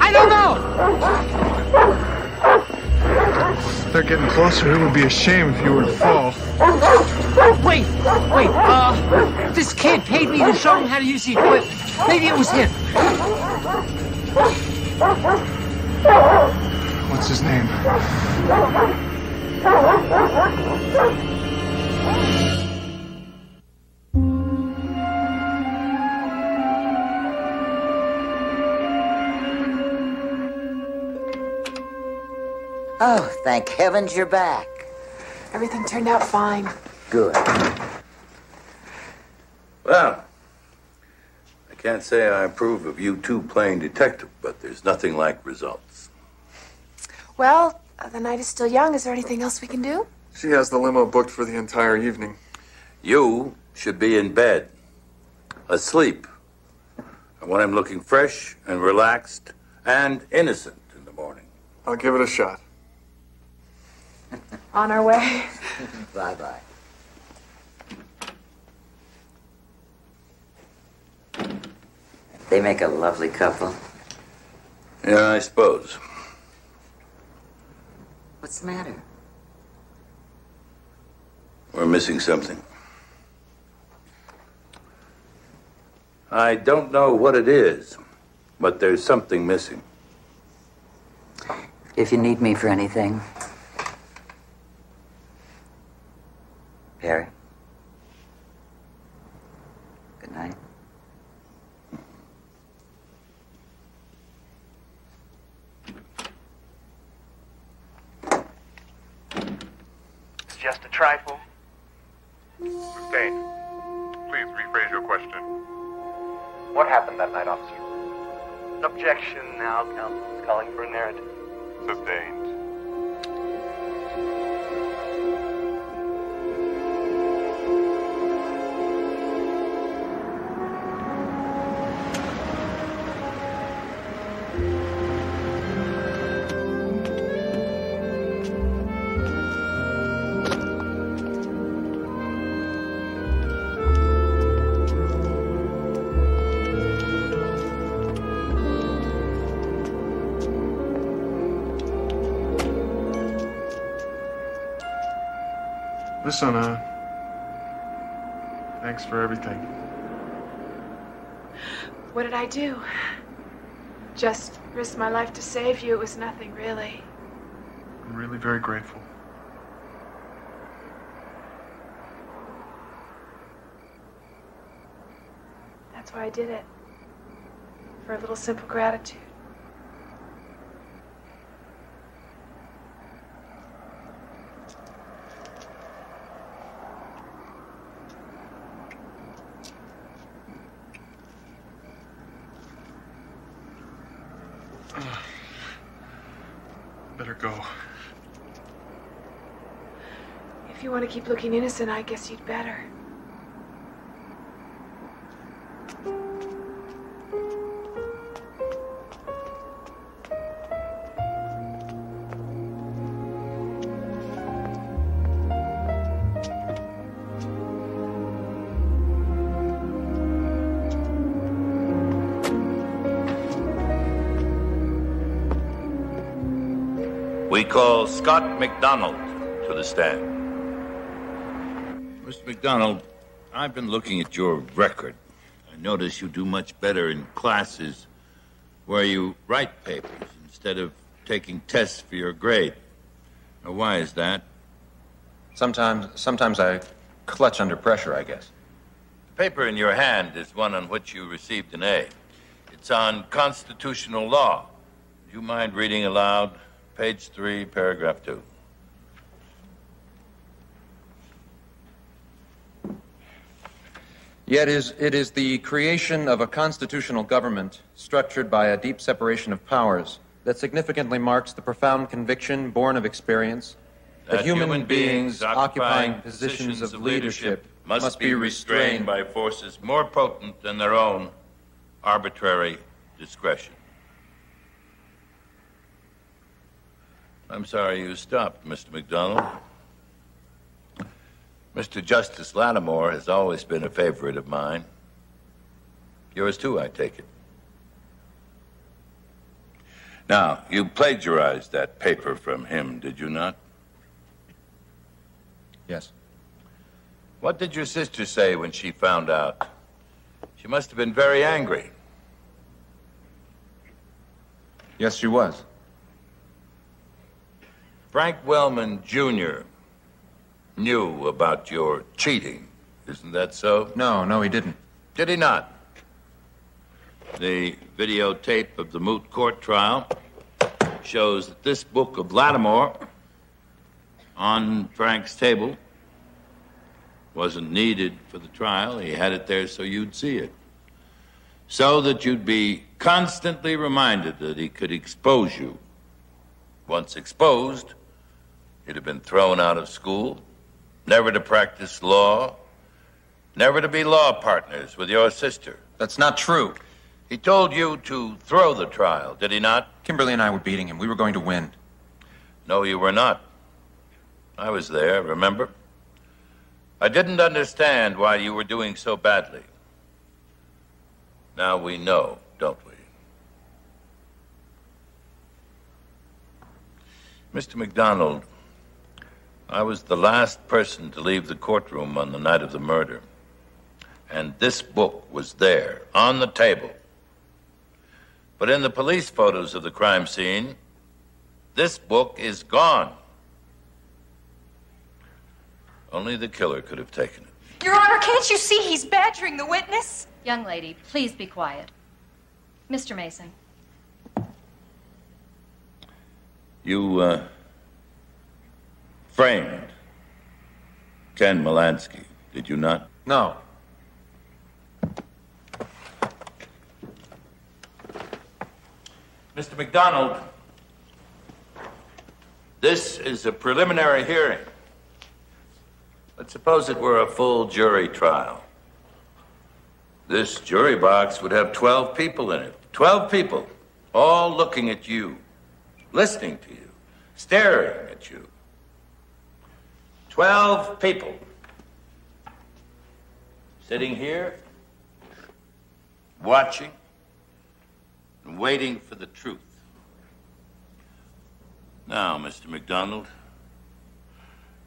[SPEAKER 10] I don't know!
[SPEAKER 12] They're getting closer. It would be a shame if you were to fall.
[SPEAKER 10] Wait, wait, uh, this kid paid me to show him how to use the equipment. Maybe it was him.
[SPEAKER 12] What's his name?
[SPEAKER 18] Oh, thank heavens you're back.
[SPEAKER 23] Everything turned out fine.
[SPEAKER 18] Good.
[SPEAKER 8] Well, I can't say I approve of you two playing detective, but there's nothing like results.
[SPEAKER 23] Well, uh, the night is still young. Is there anything else we can do?
[SPEAKER 12] She has the limo booked for the entire evening.
[SPEAKER 8] You should be in bed, asleep. I want him looking fresh and relaxed and innocent in the morning.
[SPEAKER 12] I'll give it a shot.
[SPEAKER 23] On our way.
[SPEAKER 18] bye bye. They make a lovely couple.
[SPEAKER 8] Yeah, I suppose.
[SPEAKER 18] What's the matter?
[SPEAKER 8] We're missing something. I don't know what it is, but there's something missing.
[SPEAKER 18] If you need me for anything.
[SPEAKER 12] Listen, uh. Thanks for everything.
[SPEAKER 23] What did I do? Just risk my life to save you. It was nothing, really.
[SPEAKER 12] I'm really very grateful.
[SPEAKER 23] That's why I did it. For a little simple gratitude. To keep looking innocent, I guess you'd better.
[SPEAKER 8] We call Scott McDonald to the stand. Mr. McDonald, I've been looking at your record. I notice you do much better in classes where you write papers instead of taking tests for your grade. Now, why is that?
[SPEAKER 1] Sometimes, sometimes I clutch under pressure, I guess.
[SPEAKER 8] The paper in your hand is one on which you received an A. It's on constitutional law. Do you mind reading aloud? Page three, paragraph two.
[SPEAKER 1] Yet is, it is the creation of a constitutional government structured by a deep separation of powers that significantly marks the profound conviction born of experience that, human, beings occupying positions of leadership
[SPEAKER 8] must be restrained by forces more potent than their own, arbitrary discretion. I'm sorry you stopped, Mr. McDonald. Mr. Justice Lattimore has always been a favorite of mine. Yours too, I take it. Now, you plagiarized that paper from him, did you not?
[SPEAKER 1] Yes.
[SPEAKER 8] What did your sister say when she found out? She must have been very angry.
[SPEAKER 1] Yes, she was.
[SPEAKER 8] Frank Wellman Jr. knew about your cheating. Isn't that so?
[SPEAKER 1] No, no, he didn't.
[SPEAKER 8] Did he not? The videotape of the moot court trial shows that this book of Lattimore on Frank's table wasn't needed for the trial. He had it there so you'd see it. So that you'd be constantly reminded that he could expose you. Once exposed, you'd have been thrown out of school, never to practice law, never to be law partners with your sister.
[SPEAKER 1] That's not true.
[SPEAKER 8] He told you to throw the trial, did he not?
[SPEAKER 1] Kimberly and I were beating him. We were going to win.
[SPEAKER 8] No, you were not. I was there, remember? I didn't understand why you were doing so badly. Now we know, don't we? Mr. McDonald, I was the last person to leave the courtroom on the night of the murder. And this book was there, on the table. But in the police photos of the crime scene, this book is gone. Only the killer could have taken it.
[SPEAKER 33] Your Honor, can't you see he's badgering the witness?
[SPEAKER 16] Young lady, please be quiet. Mr. Mason.
[SPEAKER 8] You, uh, framed Ken Malansky, did you not?
[SPEAKER 1] No.
[SPEAKER 8] Mr. McDonald, this is a preliminary hearing. Let's suppose it were a full jury trial. This jury box would have 12 people in it. 12 people, all looking at you, listening to you, staring at you. 12 people sitting here, watching, and waiting for the truth. Now, Mr. McDonald,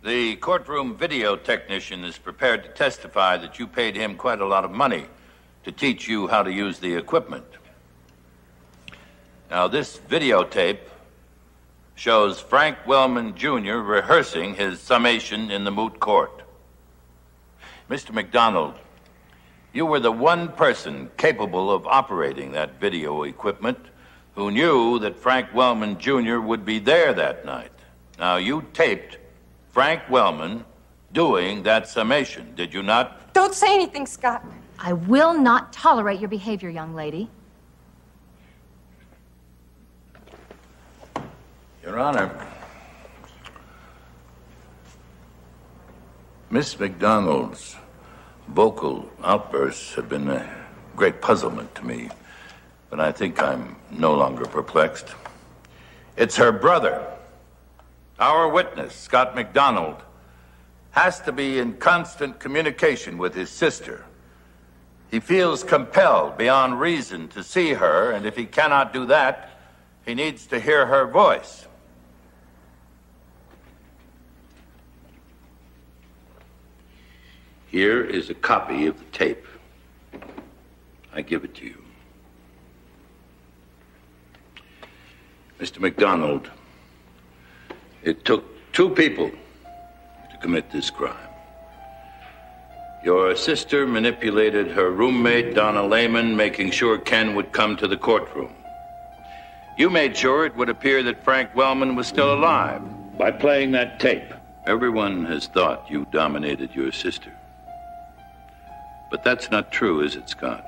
[SPEAKER 8] the courtroom video technician is prepared to testify that you paid him quite a lot of money to teach you how to use the equipment. Now, this videotape shows Frank Wellman Jr. rehearsing his summation in the moot court. Mr. McDonald, you were the one person capable of operating that video equipment who knew that Frank Wellman Jr. would be there that night. Now, you taped Frank Wellman doing that summation, did you not?
[SPEAKER 33] Don't say anything, Scott.
[SPEAKER 16] I will not tolerate your behavior, young lady.
[SPEAKER 8] Your Honor, Miss McDonald's vocal outbursts have been a great puzzlement to me, but I think I'm no longer perplexed. It's her brother, our witness, Scott McDonald, has to be in constant communication with his sister. He feels compelled beyond reason to see her, and if he cannot do that, he needs to hear her voice. Here is a copy of the tape. I give it to you. Mr. McDonald, it took two people to commit this crime. Your sister manipulated her roommate, Donna Lehman, making sure Ken would come to the courtroom. You made sure it would appear that Frank Wellman was still alive by playing that tape. Everyone has thought you dominated your sister. But that's not true, is it, Scott?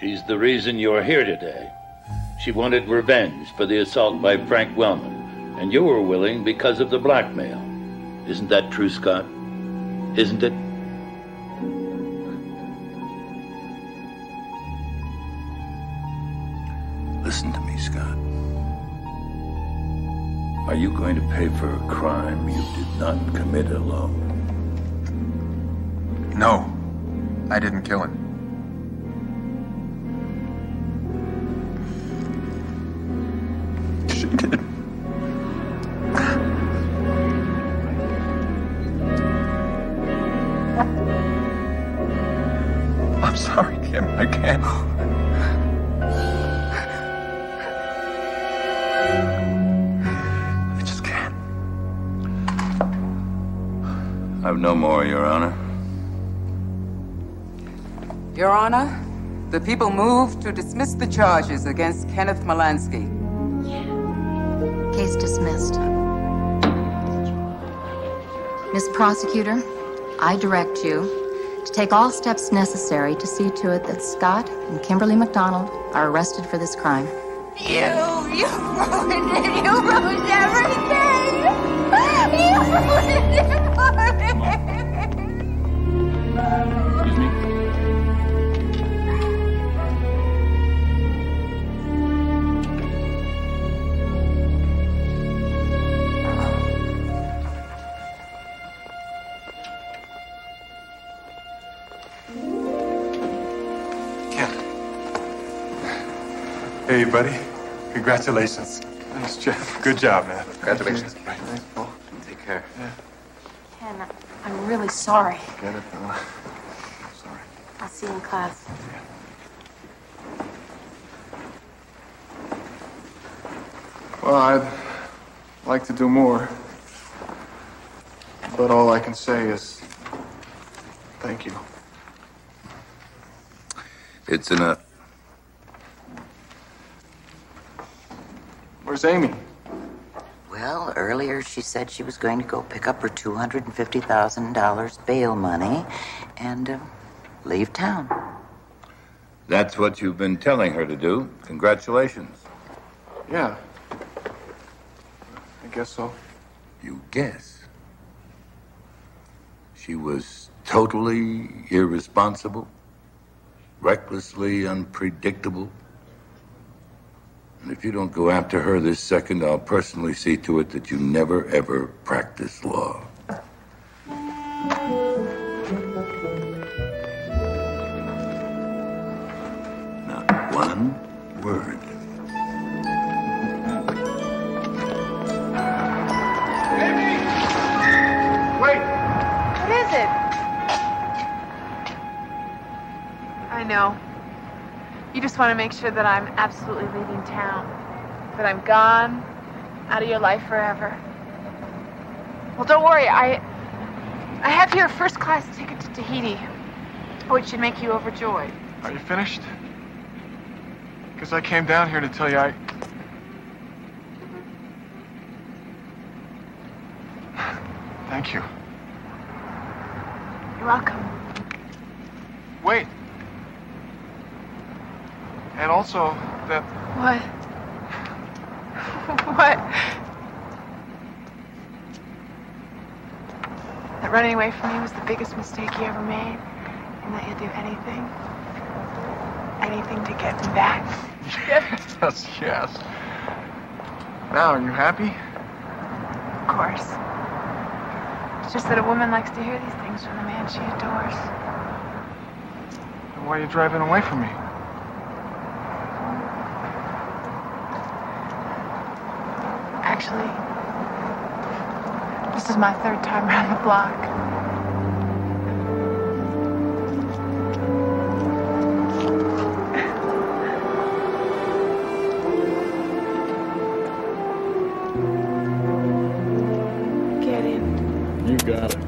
[SPEAKER 8] She's the reason you're here today. She wanted revenge for the assault by Frank Wellman, and you were willing because of the blackmail. Isn't that true, Scott? Isn't it? Listen to me, Scott. Are you going to pay for a crime you did not commit alone?
[SPEAKER 1] No, I didn't kill him. She did. I'm sorry, Kim. I can't. I just can't.
[SPEAKER 8] I've no more, Your Honor.
[SPEAKER 28] Your Honor, the people move to dismiss the charges against Kenneth Malansky.
[SPEAKER 16] Case dismissed. Miss Prosecutor, I direct you to take all steps necessary to see to it that Scott and Kimberly McDonald are arrested for this crime.
[SPEAKER 34] You, you ruined it. You ruined everything. You ruined it
[SPEAKER 35] Hey, buddy. Congratulations. Thanks, Jeff. Good job, man.
[SPEAKER 1] Congratulations.
[SPEAKER 35] Thanks, Paul.
[SPEAKER 1] Take care. Yeah.
[SPEAKER 36] Ken, I'm really sorry.
[SPEAKER 35] Get it, Bella.
[SPEAKER 36] I'll see you in class.
[SPEAKER 12] Well, I'd like to do more. But all I can say is thank you.
[SPEAKER 8] It's enough.
[SPEAKER 12] Where's Amy?
[SPEAKER 18] Well, earlier she said she was going to go pick up her $250,000 bail money and uh, leave town.
[SPEAKER 8] That's what you've been telling her to do. Congratulations.
[SPEAKER 12] Yeah. I guess so.
[SPEAKER 8] You guess. She was totally irresponsible, recklessly unpredictable. And if you don't go after her this second, I'll personally see to it that you never ever practice law. Not one word.
[SPEAKER 12] Wait!
[SPEAKER 23] What is it? I know. You just want to make sure that I'm absolutely leaving town. That I'm gone, out of your life forever. Well, don't worry. I I have here a first class ticket to Tahiti, which should make you overjoyed.
[SPEAKER 12] Are you finished? Because I came down here to tell you I. Thank you.
[SPEAKER 23] You're welcome.
[SPEAKER 12] Wait. And also that
[SPEAKER 23] What? what? That running away from me was the biggest mistake you ever made, and that you'll do anything, anything to get me back.
[SPEAKER 12] yes, yes. Now, are you happy?
[SPEAKER 23] Of course. It's just that a woman likes to hear these things from the man she adores.
[SPEAKER 12] Then why are you driving away from me?
[SPEAKER 23] Actually, this is my third time around the block. Get in.
[SPEAKER 12] You got it.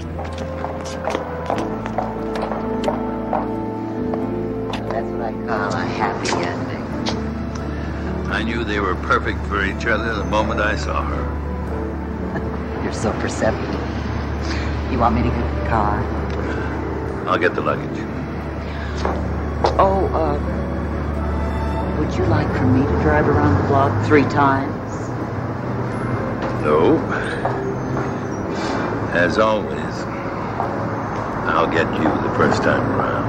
[SPEAKER 18] That's what I call a happy ending.
[SPEAKER 8] I knew they were perfect for each other the moment I saw her.
[SPEAKER 18] So perceptive. You want me to get the car?
[SPEAKER 8] I'll get the luggage.
[SPEAKER 18] Oh, uh, would you like for me to drive around the block three times?
[SPEAKER 8] No. As always, I'll get you the first time around.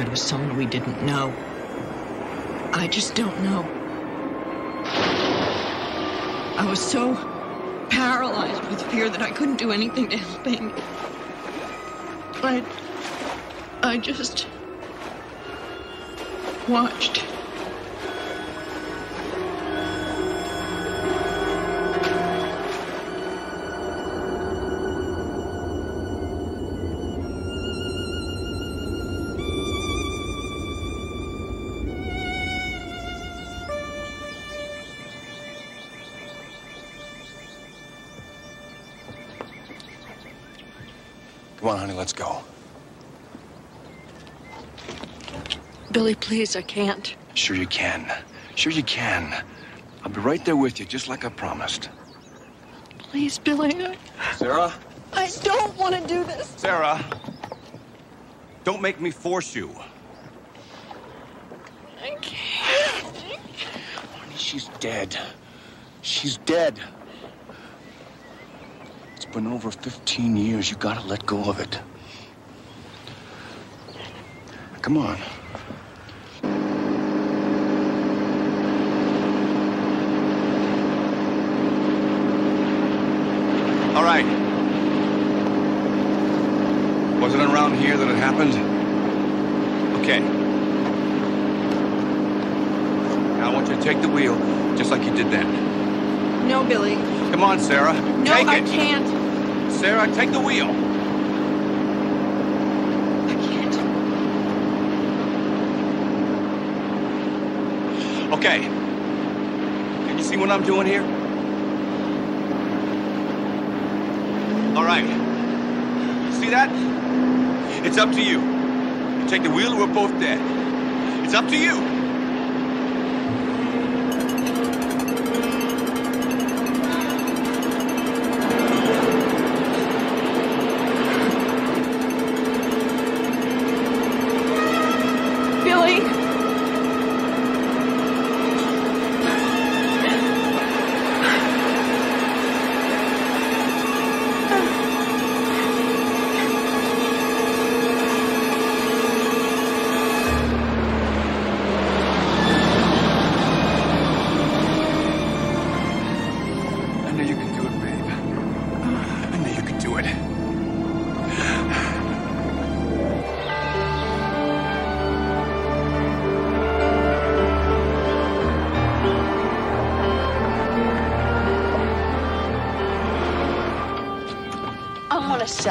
[SPEAKER 37] Ride with someone we didn't know. I just don't know. I was so paralyzed with fear that I couldn't do anything to help him. I. I just. watched. Billy, please, I can't.
[SPEAKER 38] Sure you can. Sure you can. I'll be right there with you, just like I promised.
[SPEAKER 37] Please, Billy. I,
[SPEAKER 38] Sarah?
[SPEAKER 37] I don't want to do this.
[SPEAKER 38] Sarah! Don't make me force you.
[SPEAKER 37] I can't.
[SPEAKER 38] She's dead. She's dead. It's been over 15 years. You gotta let go of it. Come on. All right. Was it around here that it happened? Okay. Now I want you to take the wheel, just like you did then.
[SPEAKER 37] No, Billy.
[SPEAKER 38] Come on, Sarah.
[SPEAKER 37] No,
[SPEAKER 38] take
[SPEAKER 37] I
[SPEAKER 38] it.
[SPEAKER 37] can't.
[SPEAKER 38] Sarah, take the wheel.
[SPEAKER 37] I can't.
[SPEAKER 38] Okay. Can you see what I'm doing here? All right. See that? It's up to you. You take the wheel we're both dead. It's up to you.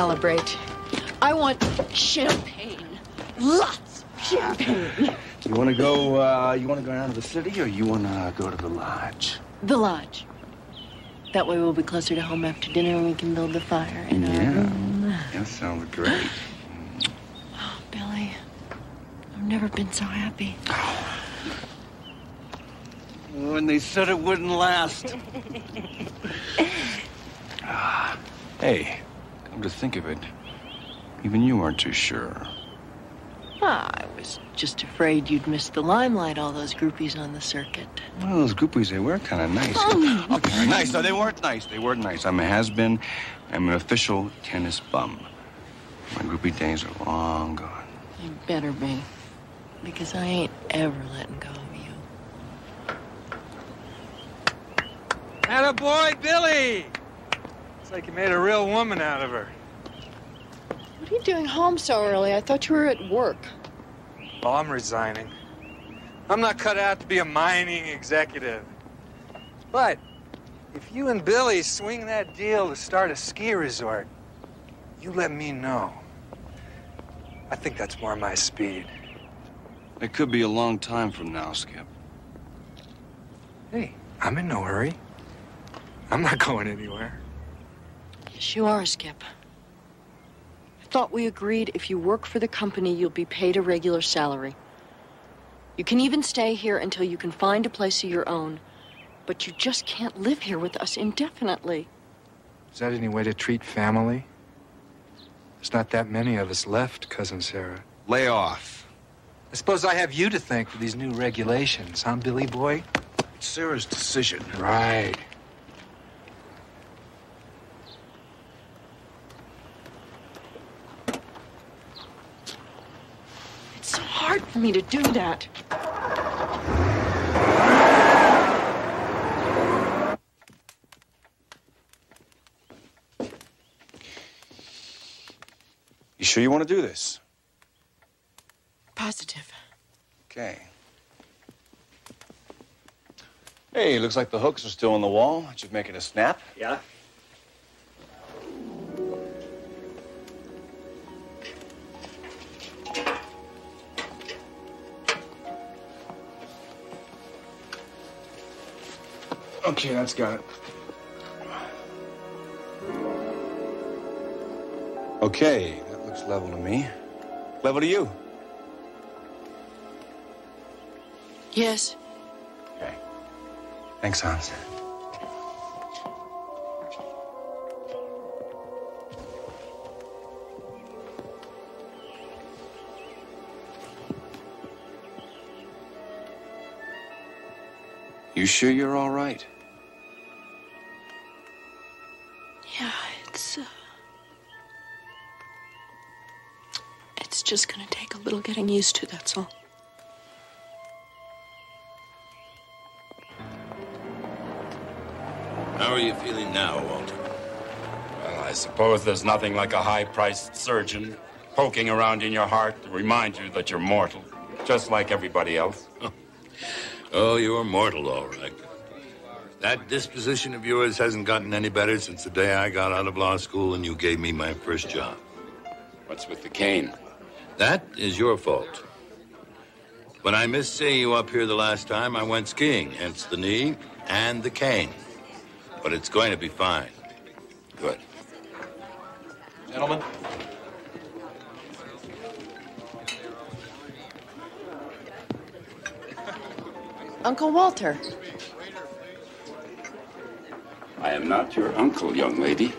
[SPEAKER 37] Celebrate. I want champagne. Lots of champagne.
[SPEAKER 38] You want to go? Uh, you want to go down to the city, or you want to go to the lodge?
[SPEAKER 37] The lodge. That way we'll be closer to home after dinner and we can build the fire in our
[SPEAKER 38] Yeah.
[SPEAKER 37] room.
[SPEAKER 38] That sounds great.
[SPEAKER 37] Oh, Billy. I've never been so happy.
[SPEAKER 38] When they said it wouldn't last. Ah, hey, come to think of it, even you aren't too sure.
[SPEAKER 37] Ah, I was just afraid you'd miss the limelight, all those groupies on the circuit.
[SPEAKER 38] Well, those groupies, they were kind of nice.
[SPEAKER 37] Oh.
[SPEAKER 38] Okay, nice. No, they weren't nice. They weren't nice. I'm a has-been. I'm an official tennis bum. My groupie days are long gone.
[SPEAKER 37] You better be. Because I ain't ever letting go of you.
[SPEAKER 39] Atta boy, Billy! It's like you made a real woman out of her.
[SPEAKER 40] What are you doing home so early? I thought you were at work.
[SPEAKER 39] Oh, I'm resigning. I'm not cut out to be a mining executive. But if you and Billy swing that deal to start a ski resort, you let me know. I think that's more my speed.
[SPEAKER 38] It could be a long time from now, Skip.
[SPEAKER 39] Hey, I'm in no hurry. I'm not going anywhere.
[SPEAKER 37] Yes, you are, Skip. I thought we agreed if you work for the company, you'll be paid a regular salary. You can even stay here until you can find a place of your own. But you just can't live here with us indefinitely.
[SPEAKER 39] Is that any way to treat family? There's not that many of us left, Cousin Sarah.
[SPEAKER 38] Lay off.
[SPEAKER 39] I suppose I have you to thank for these new regulations, huh, Billy boy?
[SPEAKER 38] It's Sarah's decision.
[SPEAKER 39] Right.
[SPEAKER 37] For me to do that.
[SPEAKER 38] You sure you want to do this?
[SPEAKER 37] Positive.
[SPEAKER 38] Okay. Hey, looks like the hooks are still on the wall. Should make it a snap.
[SPEAKER 41] Yeah?
[SPEAKER 38] Okay, that's got it. Okay, that looks level to me. Level to you.
[SPEAKER 37] Yes. Okay.
[SPEAKER 38] Thanks, Hans. You sure you're all right?
[SPEAKER 37] It's just gonna take a little getting used to. That's all.
[SPEAKER 8] How are you feeling now, Walter?
[SPEAKER 42] Well, I suppose there's nothing like a high priced surgeon poking around in your heart to remind you that you're mortal, just like everybody else.
[SPEAKER 8] Oh, you're mortal, all right. That disposition of yours hasn't gotten any better since the day I got out of law school and you gave me my first job.
[SPEAKER 42] What's with the cane?
[SPEAKER 8] That is your fault. When I missed seeing you up here the last time, I went skiing, hence the knee and the cane. But it's going to be fine. Good.
[SPEAKER 43] Gentlemen.
[SPEAKER 37] Uncle Walter.
[SPEAKER 42] I am not your uncle, young lady.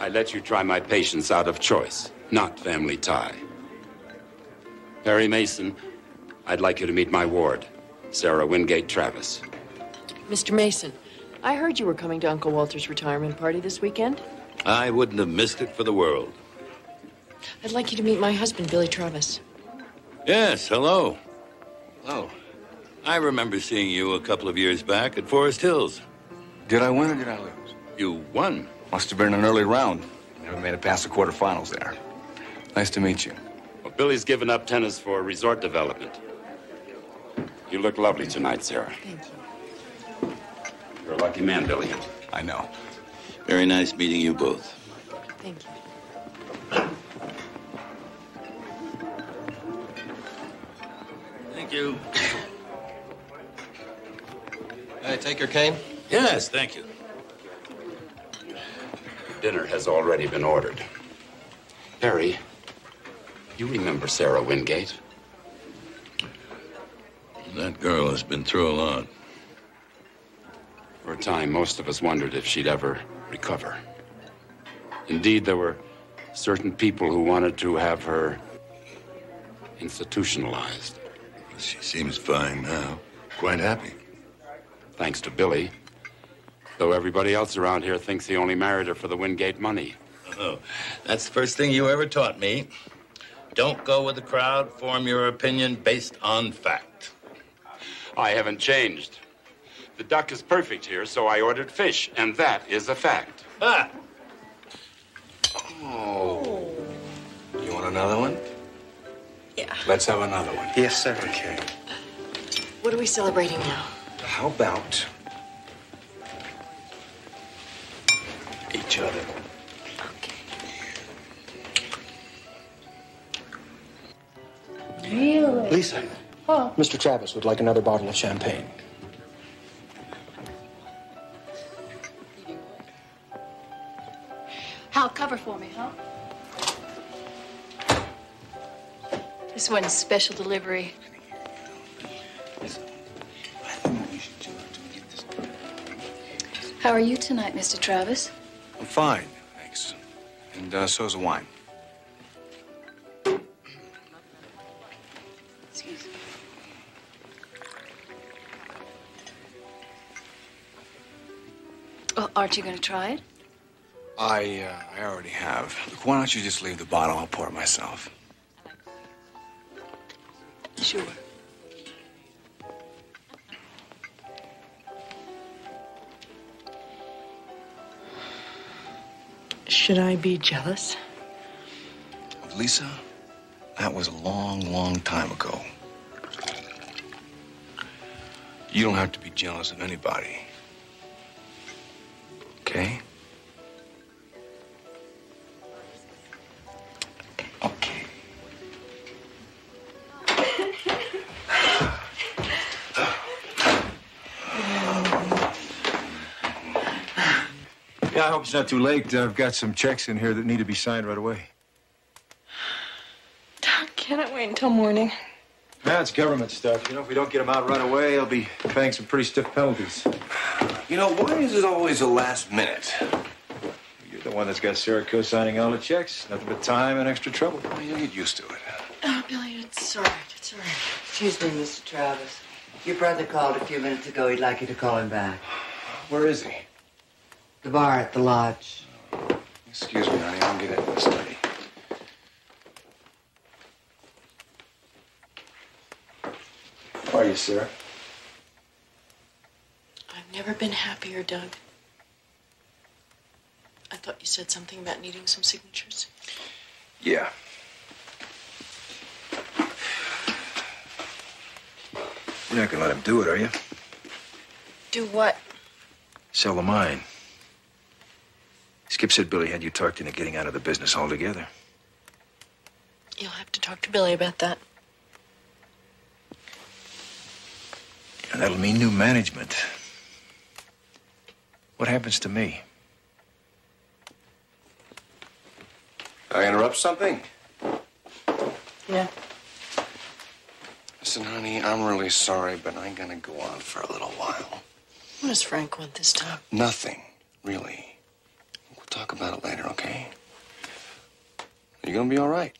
[SPEAKER 42] I let you try my patience out of choice, not family tie. Perry Mason, I'd like you to meet my ward, Sarah Wingate Travis.
[SPEAKER 37] Mr. Mason, I heard you were coming to Uncle Walter's retirement party this weekend.
[SPEAKER 8] I wouldn't have missed it for the world.
[SPEAKER 37] I'd like you to meet my husband, Billy Travis.
[SPEAKER 8] Yes, hello. Hello. I remember seeing you a couple of years back at Forest Hills.
[SPEAKER 38] Did I win or did I lose?
[SPEAKER 8] You won.
[SPEAKER 38] Must have been an early round. Never made it past the quarterfinals there. Nice to meet you.
[SPEAKER 42] Well, Billy's given up tennis for resort development. You look lovely tonight, Sarah.
[SPEAKER 37] Thank you.
[SPEAKER 42] You're a lucky man, Billy.
[SPEAKER 38] I know.
[SPEAKER 8] Very nice meeting you both.
[SPEAKER 37] Thank you.
[SPEAKER 8] Thank you.
[SPEAKER 43] Hey, take your cane.
[SPEAKER 8] Yes, thank you.
[SPEAKER 42] Dinner has already been ordered. Perry, you remember Sarah Wingate?
[SPEAKER 8] That girl has been through a lot.
[SPEAKER 42] For a time, most of us wondered if she'd ever recover. Indeed, there were certain people who wanted to have her institutionalized.
[SPEAKER 8] She seems fine now. Quite happy.
[SPEAKER 42] Thanks to Billy. Though everybody else around here thinks he only married her for the Wingate money.
[SPEAKER 8] Oh, that's the first thing you ever taught me. Don't go with the crowd. Form your opinion based on fact.
[SPEAKER 42] I haven't changed. The duck is perfect here, so I ordered fish, and that is a fact.
[SPEAKER 8] Ah!
[SPEAKER 38] Oh. You want another one?
[SPEAKER 37] Yeah.
[SPEAKER 38] Let's have another one.
[SPEAKER 44] Yes, sir.
[SPEAKER 38] Okay.
[SPEAKER 37] What are we celebrating now?
[SPEAKER 38] How about each other?
[SPEAKER 45] Really?
[SPEAKER 46] Lisa,
[SPEAKER 45] Huh?
[SPEAKER 46] Mr. Travis would like another bottle of champagne.
[SPEAKER 45] Hal, cover for me, huh? This one's special delivery. How are you tonight, Mr. Travis?
[SPEAKER 38] I'm fine, thanks. And uh, so's the wine.
[SPEAKER 45] Aren't you going to try it?
[SPEAKER 38] I, uh, I already have. Look, why don't you just leave the bottle? I'll pour it myself.
[SPEAKER 37] Sure. Should I be jealous?
[SPEAKER 38] Of Lisa, that was a long, long time ago. You don't have to be jealous of anybody. Okay? Okay.
[SPEAKER 47] Yeah, I hope it's not too late. Uh, I've got some checks in here that need to be signed right away.
[SPEAKER 37] Doug, Can't it wait until morning?
[SPEAKER 47] That's government stuff. You know, if we don't get them out right away, I'll be paying some pretty stiff penalties.
[SPEAKER 38] You know, why is it always the last minute?
[SPEAKER 47] You're the one that's got Sarah co-signing all the checks. Nothing but time and extra trouble.
[SPEAKER 38] Well, you'll get used to it.
[SPEAKER 37] Oh, Billy, it's all right. It's all right.
[SPEAKER 48] Excuse me, Mr. Travis. Your brother called a few minutes ago. He'd like you to call him back.
[SPEAKER 38] Where is he?
[SPEAKER 48] The bar at the lodge.
[SPEAKER 38] Excuse me, honey. I'll get into the study.
[SPEAKER 47] How are you, Sarah?
[SPEAKER 37] I've never been happier, Doug. I thought you said something about needing some signatures.
[SPEAKER 38] Yeah.
[SPEAKER 47] You're not gonna let him do it, are you?
[SPEAKER 37] Do what?
[SPEAKER 47] Sell the mine. Skip said Billy had you talked into getting out of the business altogether.
[SPEAKER 37] You'll have to talk to Billy about that.
[SPEAKER 47] And that'll mean new management. What happens to me?
[SPEAKER 38] I interrupt something?
[SPEAKER 37] Yeah.
[SPEAKER 38] Listen, honey, I'm really sorry, but I'm gonna go on for a little while.
[SPEAKER 37] What does Frank want this time?
[SPEAKER 38] Nothing, really. We'll talk about it later, okay? You're gonna be all right.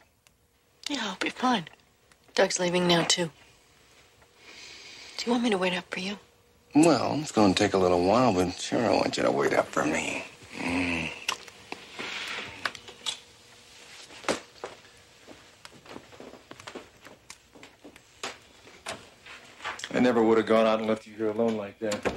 [SPEAKER 37] Yeah, I'll be fine. Doug's leaving now, too. Do you want me to wait up for you?
[SPEAKER 38] Well, it's gonna take a little while, but sure, I want you to wait up for me. Mm.
[SPEAKER 47] I never would have gone out and left you here alone like that.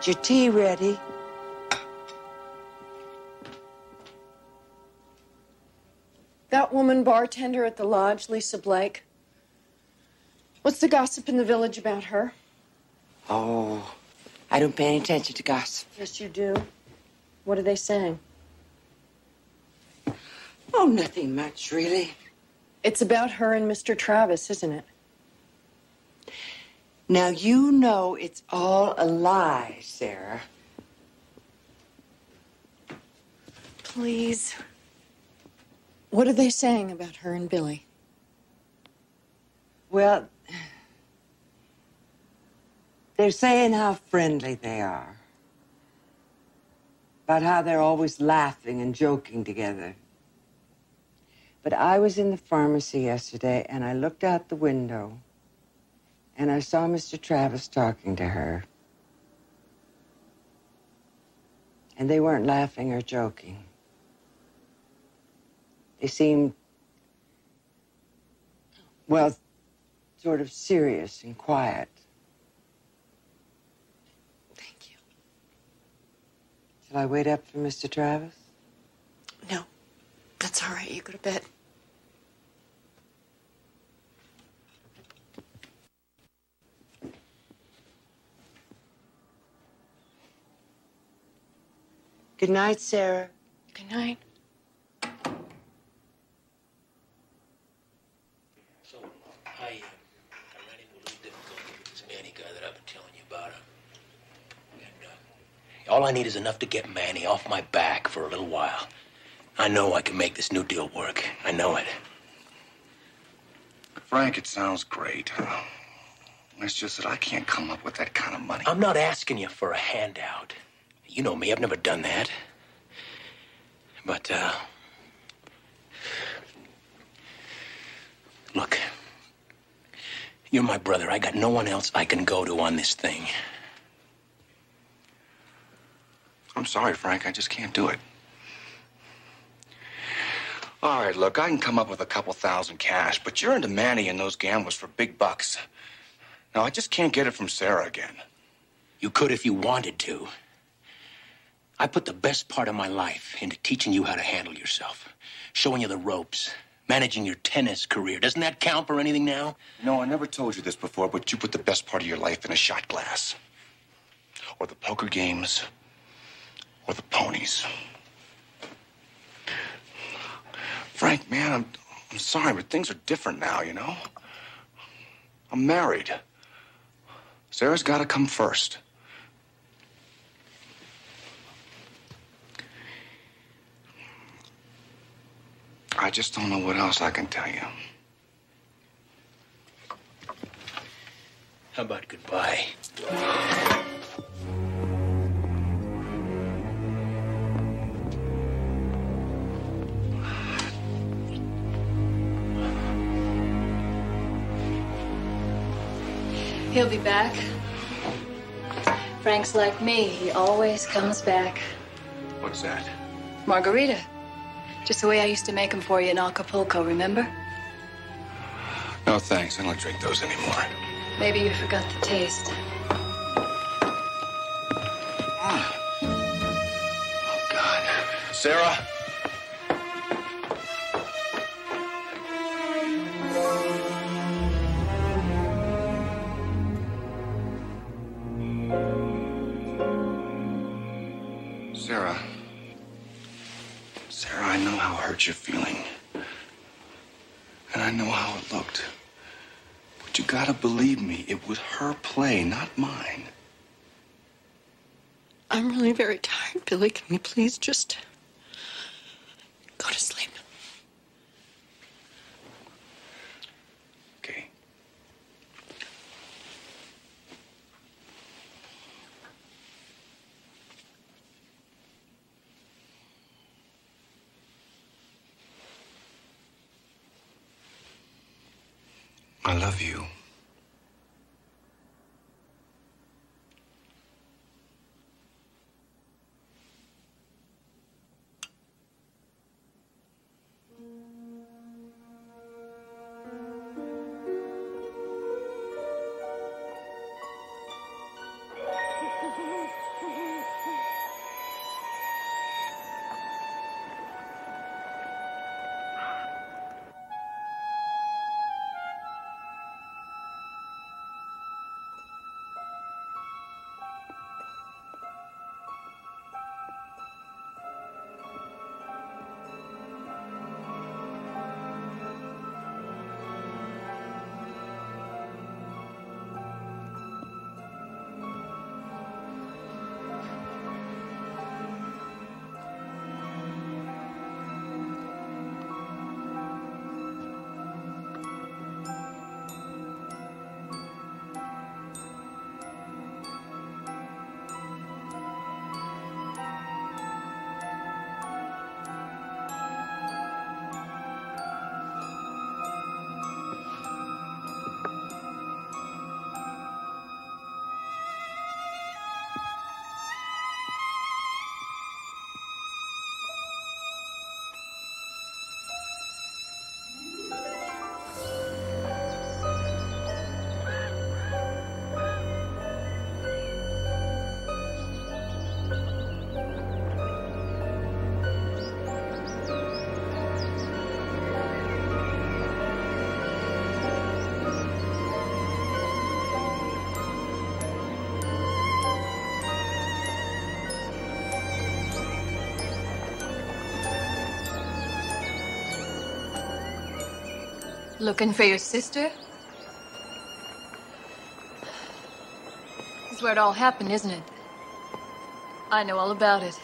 [SPEAKER 48] Got your tea ready?
[SPEAKER 37] That woman bartender at the lodge, Lisa Blake. What's the gossip in the village about her?
[SPEAKER 48] Oh, I don't pay any attention to gossip.
[SPEAKER 37] Yes, you do. What are they saying?
[SPEAKER 48] Oh, nothing much, really.
[SPEAKER 37] It's about her and Mr. Travis, isn't it?
[SPEAKER 48] Now, you know it's all a lie, Sarah.
[SPEAKER 37] Please. What are they saying about her and Billy?
[SPEAKER 48] Well, they're saying how friendly they are. About how they're always laughing and joking together. But I was in the pharmacy yesterday and I looked out the window and I saw Mr. Travis talking to her. And they weren't laughing or joking. They seemed, well, sort of serious and quiet.
[SPEAKER 37] Thank you.
[SPEAKER 48] Shall I wait up for Mr. Travis?
[SPEAKER 37] No. That's all right. You go to bed.
[SPEAKER 48] Good night, Sarah.
[SPEAKER 37] Good night.
[SPEAKER 49] So, I, uh, I ran into a little difficulty with this Manny guy that I've been telling you about. And, uh, all I need is enough to get Manny off my back for a little while. I know I can make this new deal work. I know it.
[SPEAKER 38] Frank, it sounds great. It's just that I can't come up with that kind of money.
[SPEAKER 49] I'm not asking you for a handout. You know me, I've never done that. But, uh. Look. You're my brother. I got no one else I can go to on this thing.
[SPEAKER 38] I'm sorry, Frank. I just can't do it. All right, look, I can come up with a couple thousand cash, but you're into Manny and those gamblers for big bucks. Now, I just can't get it from Sarah again.
[SPEAKER 49] You could if you wanted to. I put the best part of my life into teaching you how to handle yourself, showing you the ropes, managing your tennis career. Doesn't that count for anything now?
[SPEAKER 38] No, I never told you this before, but you put the best part of your life in a shot glass. Or the poker games. Or the ponies. Frank, man, I'm, I'm sorry, but things are different now, you know? I'm married. Sarah's got to come first. I just don't know what else I can tell you.
[SPEAKER 49] How about goodbye?
[SPEAKER 45] He'll be back. Frank's like me. He always comes back.
[SPEAKER 38] What's that?
[SPEAKER 45] Margarita. Just the way I used to make them for you in Acapulco, remember?
[SPEAKER 38] No, thanks. I don't drink those anymore.
[SPEAKER 45] Maybe you forgot the taste.
[SPEAKER 38] Ah. Oh, Sarah? Sarah. You're feeling. And I know how it looked. But you gotta believe me, it was her play, not mine.
[SPEAKER 37] I'm really very tired, Billy. Can we please just go to sleep?
[SPEAKER 38] I love you.
[SPEAKER 45] Looking for your sister? This is where it all happened, isn't it? I know all about it.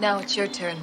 [SPEAKER 45] Now it's your turn.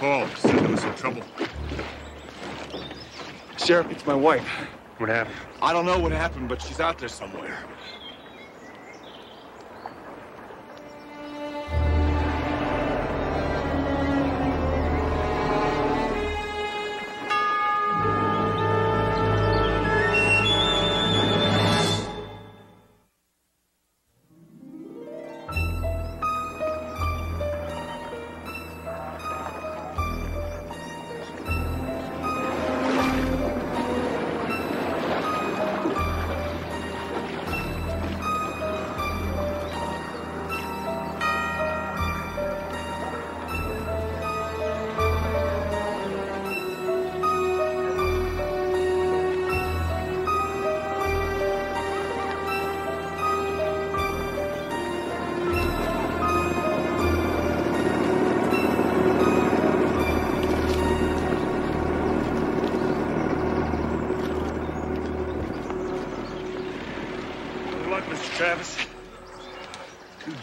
[SPEAKER 50] We got a call. Said there was some trouble.
[SPEAKER 38] Sheriff, it's my wife.
[SPEAKER 50] What happened?
[SPEAKER 38] I don't know what happened, but she's out there somewhere.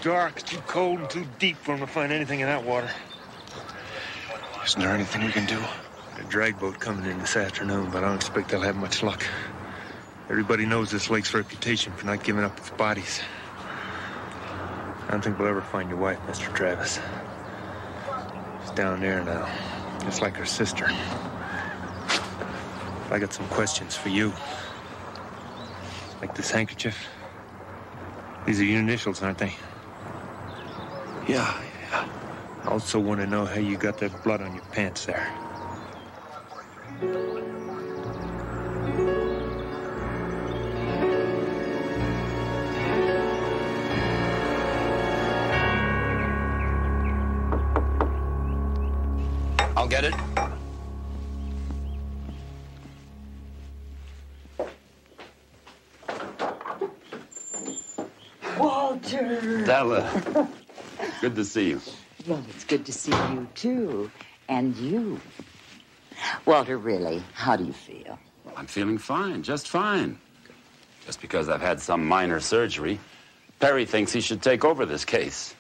[SPEAKER 50] Dark, too cold, and too deep for him to find anything in that water.
[SPEAKER 38] Isn't there anything we can do?
[SPEAKER 50] A drag boat coming in this afternoon, but I don't expect they'll have much luck. Everybody knows this lake's reputation for not giving up its bodies. I don't think we'll ever find your wife, Mr. Travis. She's down there now, just like her sister. I got some questions for you. Like this handkerchief. These are your initials, aren't they?
[SPEAKER 38] Yeah, yeah.
[SPEAKER 50] I also want to know how you got that blood on your pants there.
[SPEAKER 42] To see you.
[SPEAKER 18] Well, it's good to see you, too. And you. Walter, really, how do you feel?
[SPEAKER 42] I'm feeling fine, just fine. Just because I've had some minor surgery, Perry thinks he should take over this case.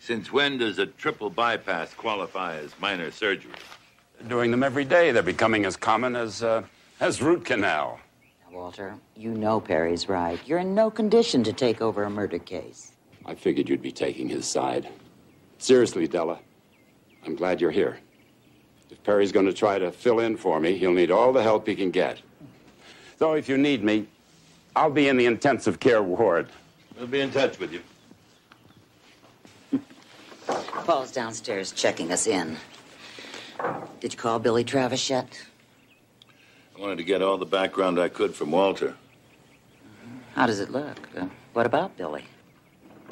[SPEAKER 8] Since when does a triple bypass qualify as minor surgery?
[SPEAKER 42] Doing them every day. They're becoming as common as, uh, as root canal.
[SPEAKER 18] Walter, you know Perry's right. You're in no condition to take over a murder case.
[SPEAKER 42] I figured you'd be taking his side. Seriously, Della, I'm glad you're here. If Perry's going to try to fill in for me, he'll need all the help he can get. So if you need me, I'll be in the intensive care ward.
[SPEAKER 8] We'll be in touch with you.
[SPEAKER 18] Paul's downstairs checking us in. Did you call Billy Travis yet?
[SPEAKER 8] I wanted to get all the background I could from Walter.
[SPEAKER 18] How does it look? Uh, what about Billy?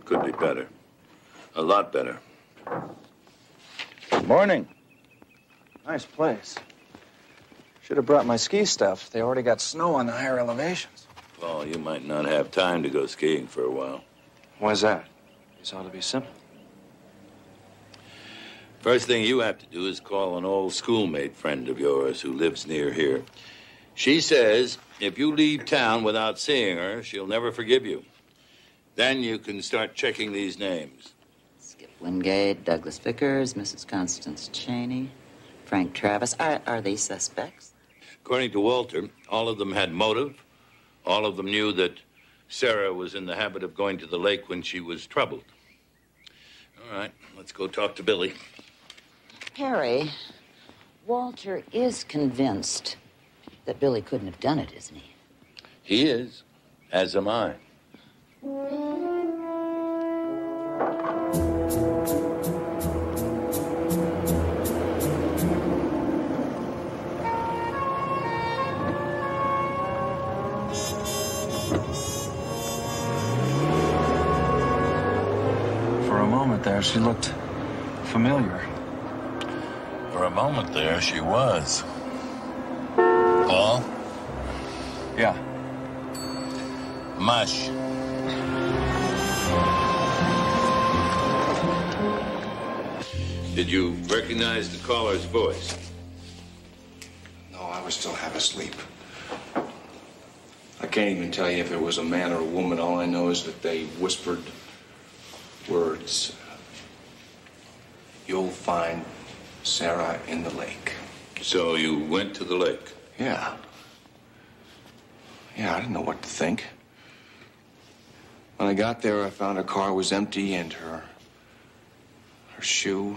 [SPEAKER 8] Could be better. A lot better. Good Morning.
[SPEAKER 46] Nice place. Should have brought my ski stuff. They already got snow on the higher elevations.
[SPEAKER 8] Paul, you might not have time to go skiing for a while.
[SPEAKER 46] Why's that? This ought to be simple.
[SPEAKER 8] First thing you have to do is call an old schoolmate friend of yours who lives near here. She says if you leave town without seeing her, she'll never forgive you. Then you can start checking these names.
[SPEAKER 18] Skip Wingate, Douglas Vickers, Mrs. Constance Cheney, Frank Travis. Are, are they suspects?
[SPEAKER 8] According to Walter, all of them had motive. All of them knew that Sarah was in the habit of going to the lake when she was troubled. All right, let's go talk to Billy.
[SPEAKER 18] Perry, Walter is convinced that Billy couldn't have done it, isn't he?
[SPEAKER 8] He is, as am I.
[SPEAKER 38] For a moment there, she looked familiar.
[SPEAKER 8] For a moment there, she was. Paul?
[SPEAKER 38] Yeah.
[SPEAKER 8] Mush. Did you recognize the caller's voice?
[SPEAKER 38] No, I was still half asleep. I can't even tell you if it was a man or a woman. All I know is that they whispered words. You'll find Sarah in the lake.
[SPEAKER 8] So you went to the lake?
[SPEAKER 38] Yeah. Yeah, I didn't know what to think. When I got there, I found her car was empty and her her shoe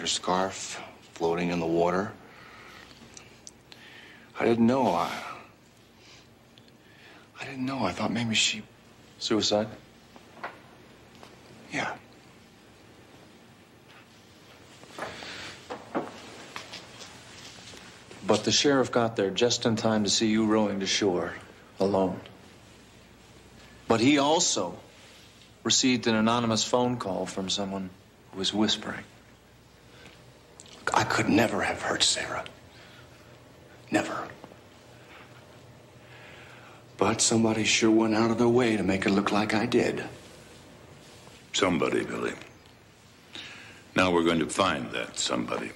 [SPEAKER 38] her scarf floating in the water. I didn't know. I, I didn't know. I thought maybe she.
[SPEAKER 46] Suicide?
[SPEAKER 38] Yeah.
[SPEAKER 46] But the sheriff got there just in time to see you rowing to shore alone. But he also received an anonymous phone call from someone who was whispering.
[SPEAKER 38] I could never have hurt Sarah. Never. But somebody sure went out of their way to make it look like I did.
[SPEAKER 8] Somebody, Billy. Now we're going to find that somebody.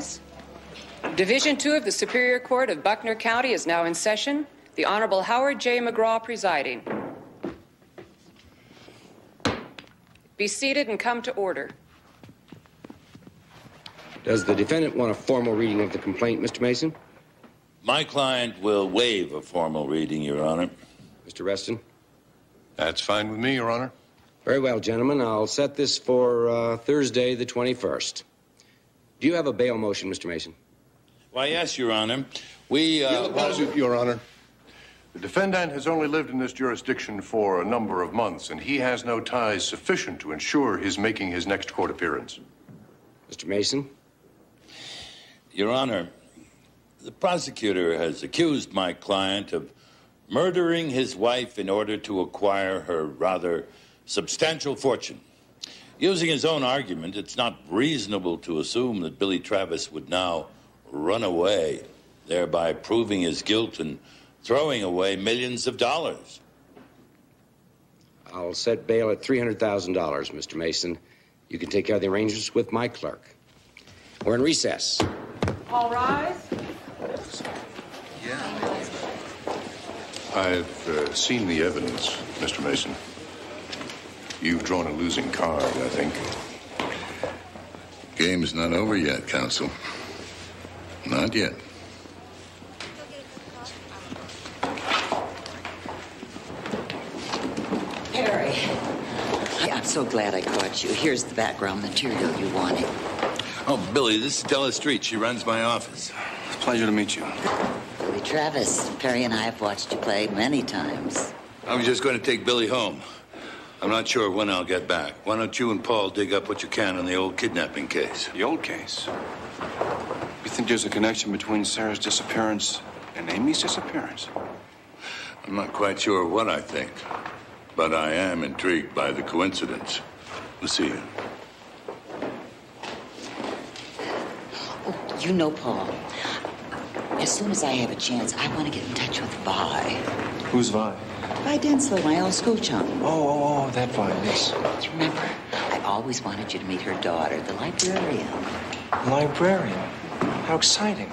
[SPEAKER 51] Rise. Division Two of the Superior Court of Buckner County is now in session. The Honorable Howard J. McGraw presiding. Be seated and come to order.
[SPEAKER 52] Does the defendant want a formal reading of the complaint, Mr. Mason?
[SPEAKER 8] My client will waive a formal reading, Your Honor.
[SPEAKER 52] Mr. Reston?
[SPEAKER 53] That's fine with me, Your Honor.
[SPEAKER 52] Very well, gentlemen. I'll set this for uh, Thursday, the 21st. Do you have a bail motion, Mr. Mason?
[SPEAKER 8] Why, yes, Your Honor. We, uh.
[SPEAKER 53] Well, Your Honor. The defendant has only lived in this jurisdiction for a number of months, and he has no ties sufficient to ensure his making his next court appearance.
[SPEAKER 52] Mr. Mason?
[SPEAKER 8] Your Honor, the prosecutor has accused my client of murdering his wife in order to acquire her rather substantial fortune. Using his own argument, it's not reasonable to assume that Billy Travis would now run away, thereby proving his guilt and throwing away millions of dollars.
[SPEAKER 52] I'll set bail at $300,000, Mr. Mason. You can take care of the arrangements with my clerk. We're in recess.
[SPEAKER 51] All rise. Yeah.
[SPEAKER 54] I've uh, seen the evidence, Mr. Mason. You've drawn a losing card, I think.
[SPEAKER 55] Game's not over yet, Counsel. Not yet.
[SPEAKER 18] Perry, I'm so glad I caught you. Here's the background material you wanted.
[SPEAKER 8] Oh, Billy, this is Della Street. She runs my office.
[SPEAKER 54] It's a Pleasure to meet you.
[SPEAKER 18] Billy Travis, Perry and I have watched you play many times.
[SPEAKER 8] I was just going to take Billy home. I'm not sure when I'll get back. Why don't you and Paul dig up what you can on the old kidnapping case?
[SPEAKER 38] The old case? You think there's a connection between Sarah's disappearance and Amy's disappearance?
[SPEAKER 8] I'm not quite sure what I think, but I am intrigued by the coincidence. We'll see you.
[SPEAKER 18] Oh, you know Paul. As soon as I have a chance, I want to get in touch with Vi.
[SPEAKER 38] Who's Vi?
[SPEAKER 18] Vi Denslow, my old school chum.
[SPEAKER 38] Oh, oh, oh, that Vi, yes.
[SPEAKER 18] Remember, I always wanted you to meet her daughter, the librarian.
[SPEAKER 38] Librarian? How exciting.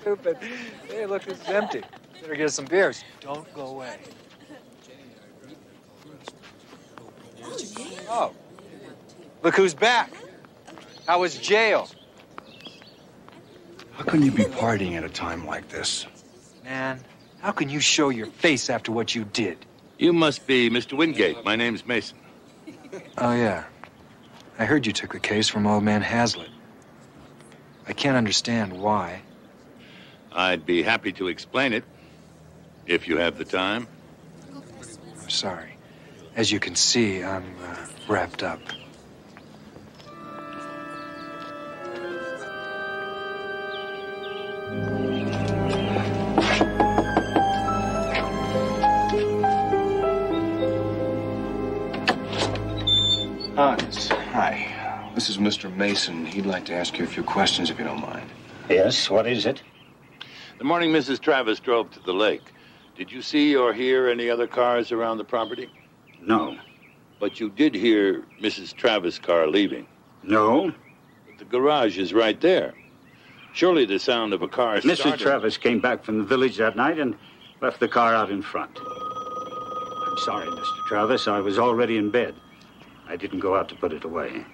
[SPEAKER 39] Stupid. Hey, look, this is empty. Better get us some beers. Don't go away. Oh. Look who's back. How was jail?
[SPEAKER 38] How can you be partying at a time like this?
[SPEAKER 39] Man, how can you show your face after what you did?
[SPEAKER 8] You must be Mr. Wingate. My name's Mason.
[SPEAKER 39] Oh, yeah. I heard you took the case from old man Hazlitt. I can't understand why.
[SPEAKER 8] I'd be happy to explain it, if you have the time.
[SPEAKER 39] I'm sorry. As you can see, I'm uh, wrapped up.
[SPEAKER 38] Hans, hi. This is Mr. Mason. He'd like to ask you a few questions, if you don't mind.
[SPEAKER 42] Yes, what is it?
[SPEAKER 8] The morning Mrs. Travis drove to the lake, did you see or hear any other cars around the property?
[SPEAKER 42] No.
[SPEAKER 8] But you did hear Mrs. Travis' car leaving?
[SPEAKER 42] No.
[SPEAKER 8] But the garage is right there. Surely the sound of a car
[SPEAKER 42] Mrs.
[SPEAKER 8] started-
[SPEAKER 42] Travis came back from the village that night and left the car out in front. I'm sorry, Mr. Travis. I was already in bed. I didn't go out to put it away.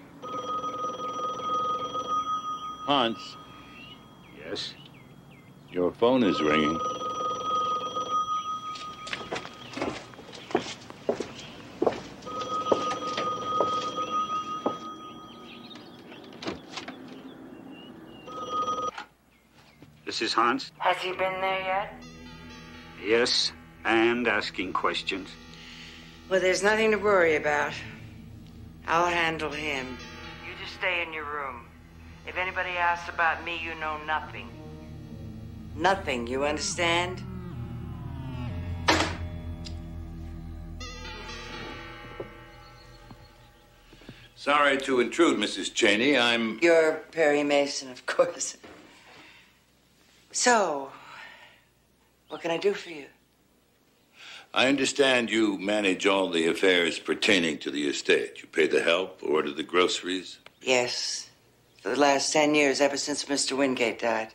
[SPEAKER 8] Hans,
[SPEAKER 42] Yes?
[SPEAKER 8] your phone is ringing.
[SPEAKER 42] This is Hans?
[SPEAKER 18] Has he been there yet?
[SPEAKER 42] Yes, and asking questions.
[SPEAKER 48] Well, there's nothing to worry about. I'll handle him. You just stay in your room. If anybody asks about me, you know nothing. Nothing, you understand?
[SPEAKER 8] Sorry to intrude, Mrs. Cheney. I'm.
[SPEAKER 48] You're Perry Mason, of course. So, what can I do for you?
[SPEAKER 8] I understand you manage all the affairs pertaining to the estate. You pay the help, order the groceries.
[SPEAKER 48] Yes, for the last ten years, ever since Mr. Wingate died.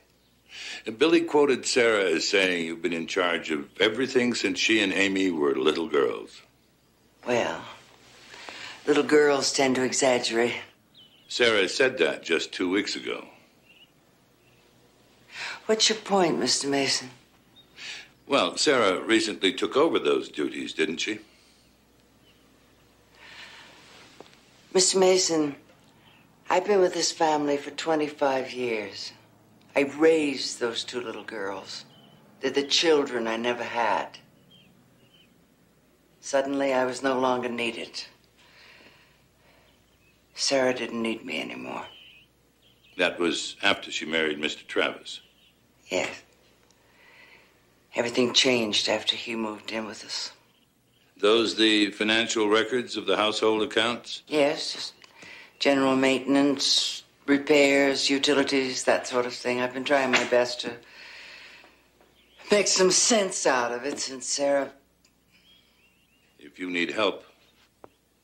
[SPEAKER 8] And Billy quoted Sarah as saying you've been in charge of everything since she and Amy were little girls.
[SPEAKER 48] Well, little girls tend to exaggerate.
[SPEAKER 8] Sarah said that just two weeks ago.
[SPEAKER 48] What's your point, Mr. Mason?
[SPEAKER 8] Well, Sarah recently took over those duties, didn't she?
[SPEAKER 48] Mr. Mason, I've been with this family for 25 years. I raised those two little girls. They're the children I never had. Suddenly, I was no longer needed. Sarah didn't need me anymore.
[SPEAKER 8] That was after she married Mr. Travis.
[SPEAKER 48] Yes. Everything changed after he moved in with us.
[SPEAKER 8] Those the financial records of the household accounts?
[SPEAKER 48] Yes, just general maintenance, repairs, utilities, that sort of thing. I've been trying my best to make some sense out of it since Sarah.
[SPEAKER 8] If you need help,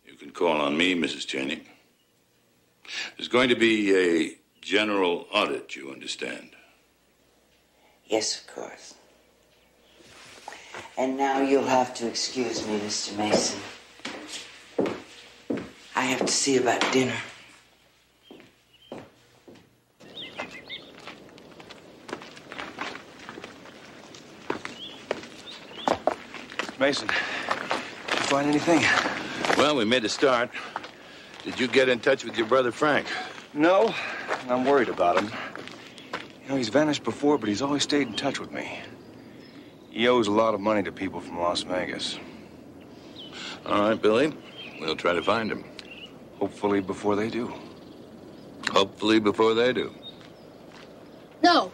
[SPEAKER 8] you can call on me, Mrs. Cheney. There's going to be a general audit, you understand.
[SPEAKER 48] Yes, of course. And now you'll have to excuse me, Mr. Mason. I have to see about dinner.
[SPEAKER 38] Mason, you find anything?
[SPEAKER 8] Well, we made a start. Did you get in touch with your brother Frank?
[SPEAKER 38] No, I'm worried about him. You know, he's vanished before, but he's always stayed in touch with me. He owes a lot of money to people from Las Vegas.
[SPEAKER 8] All right, Billy. We'll try to find him.
[SPEAKER 38] Hopefully before they do.
[SPEAKER 8] Hopefully before they do.
[SPEAKER 45] No.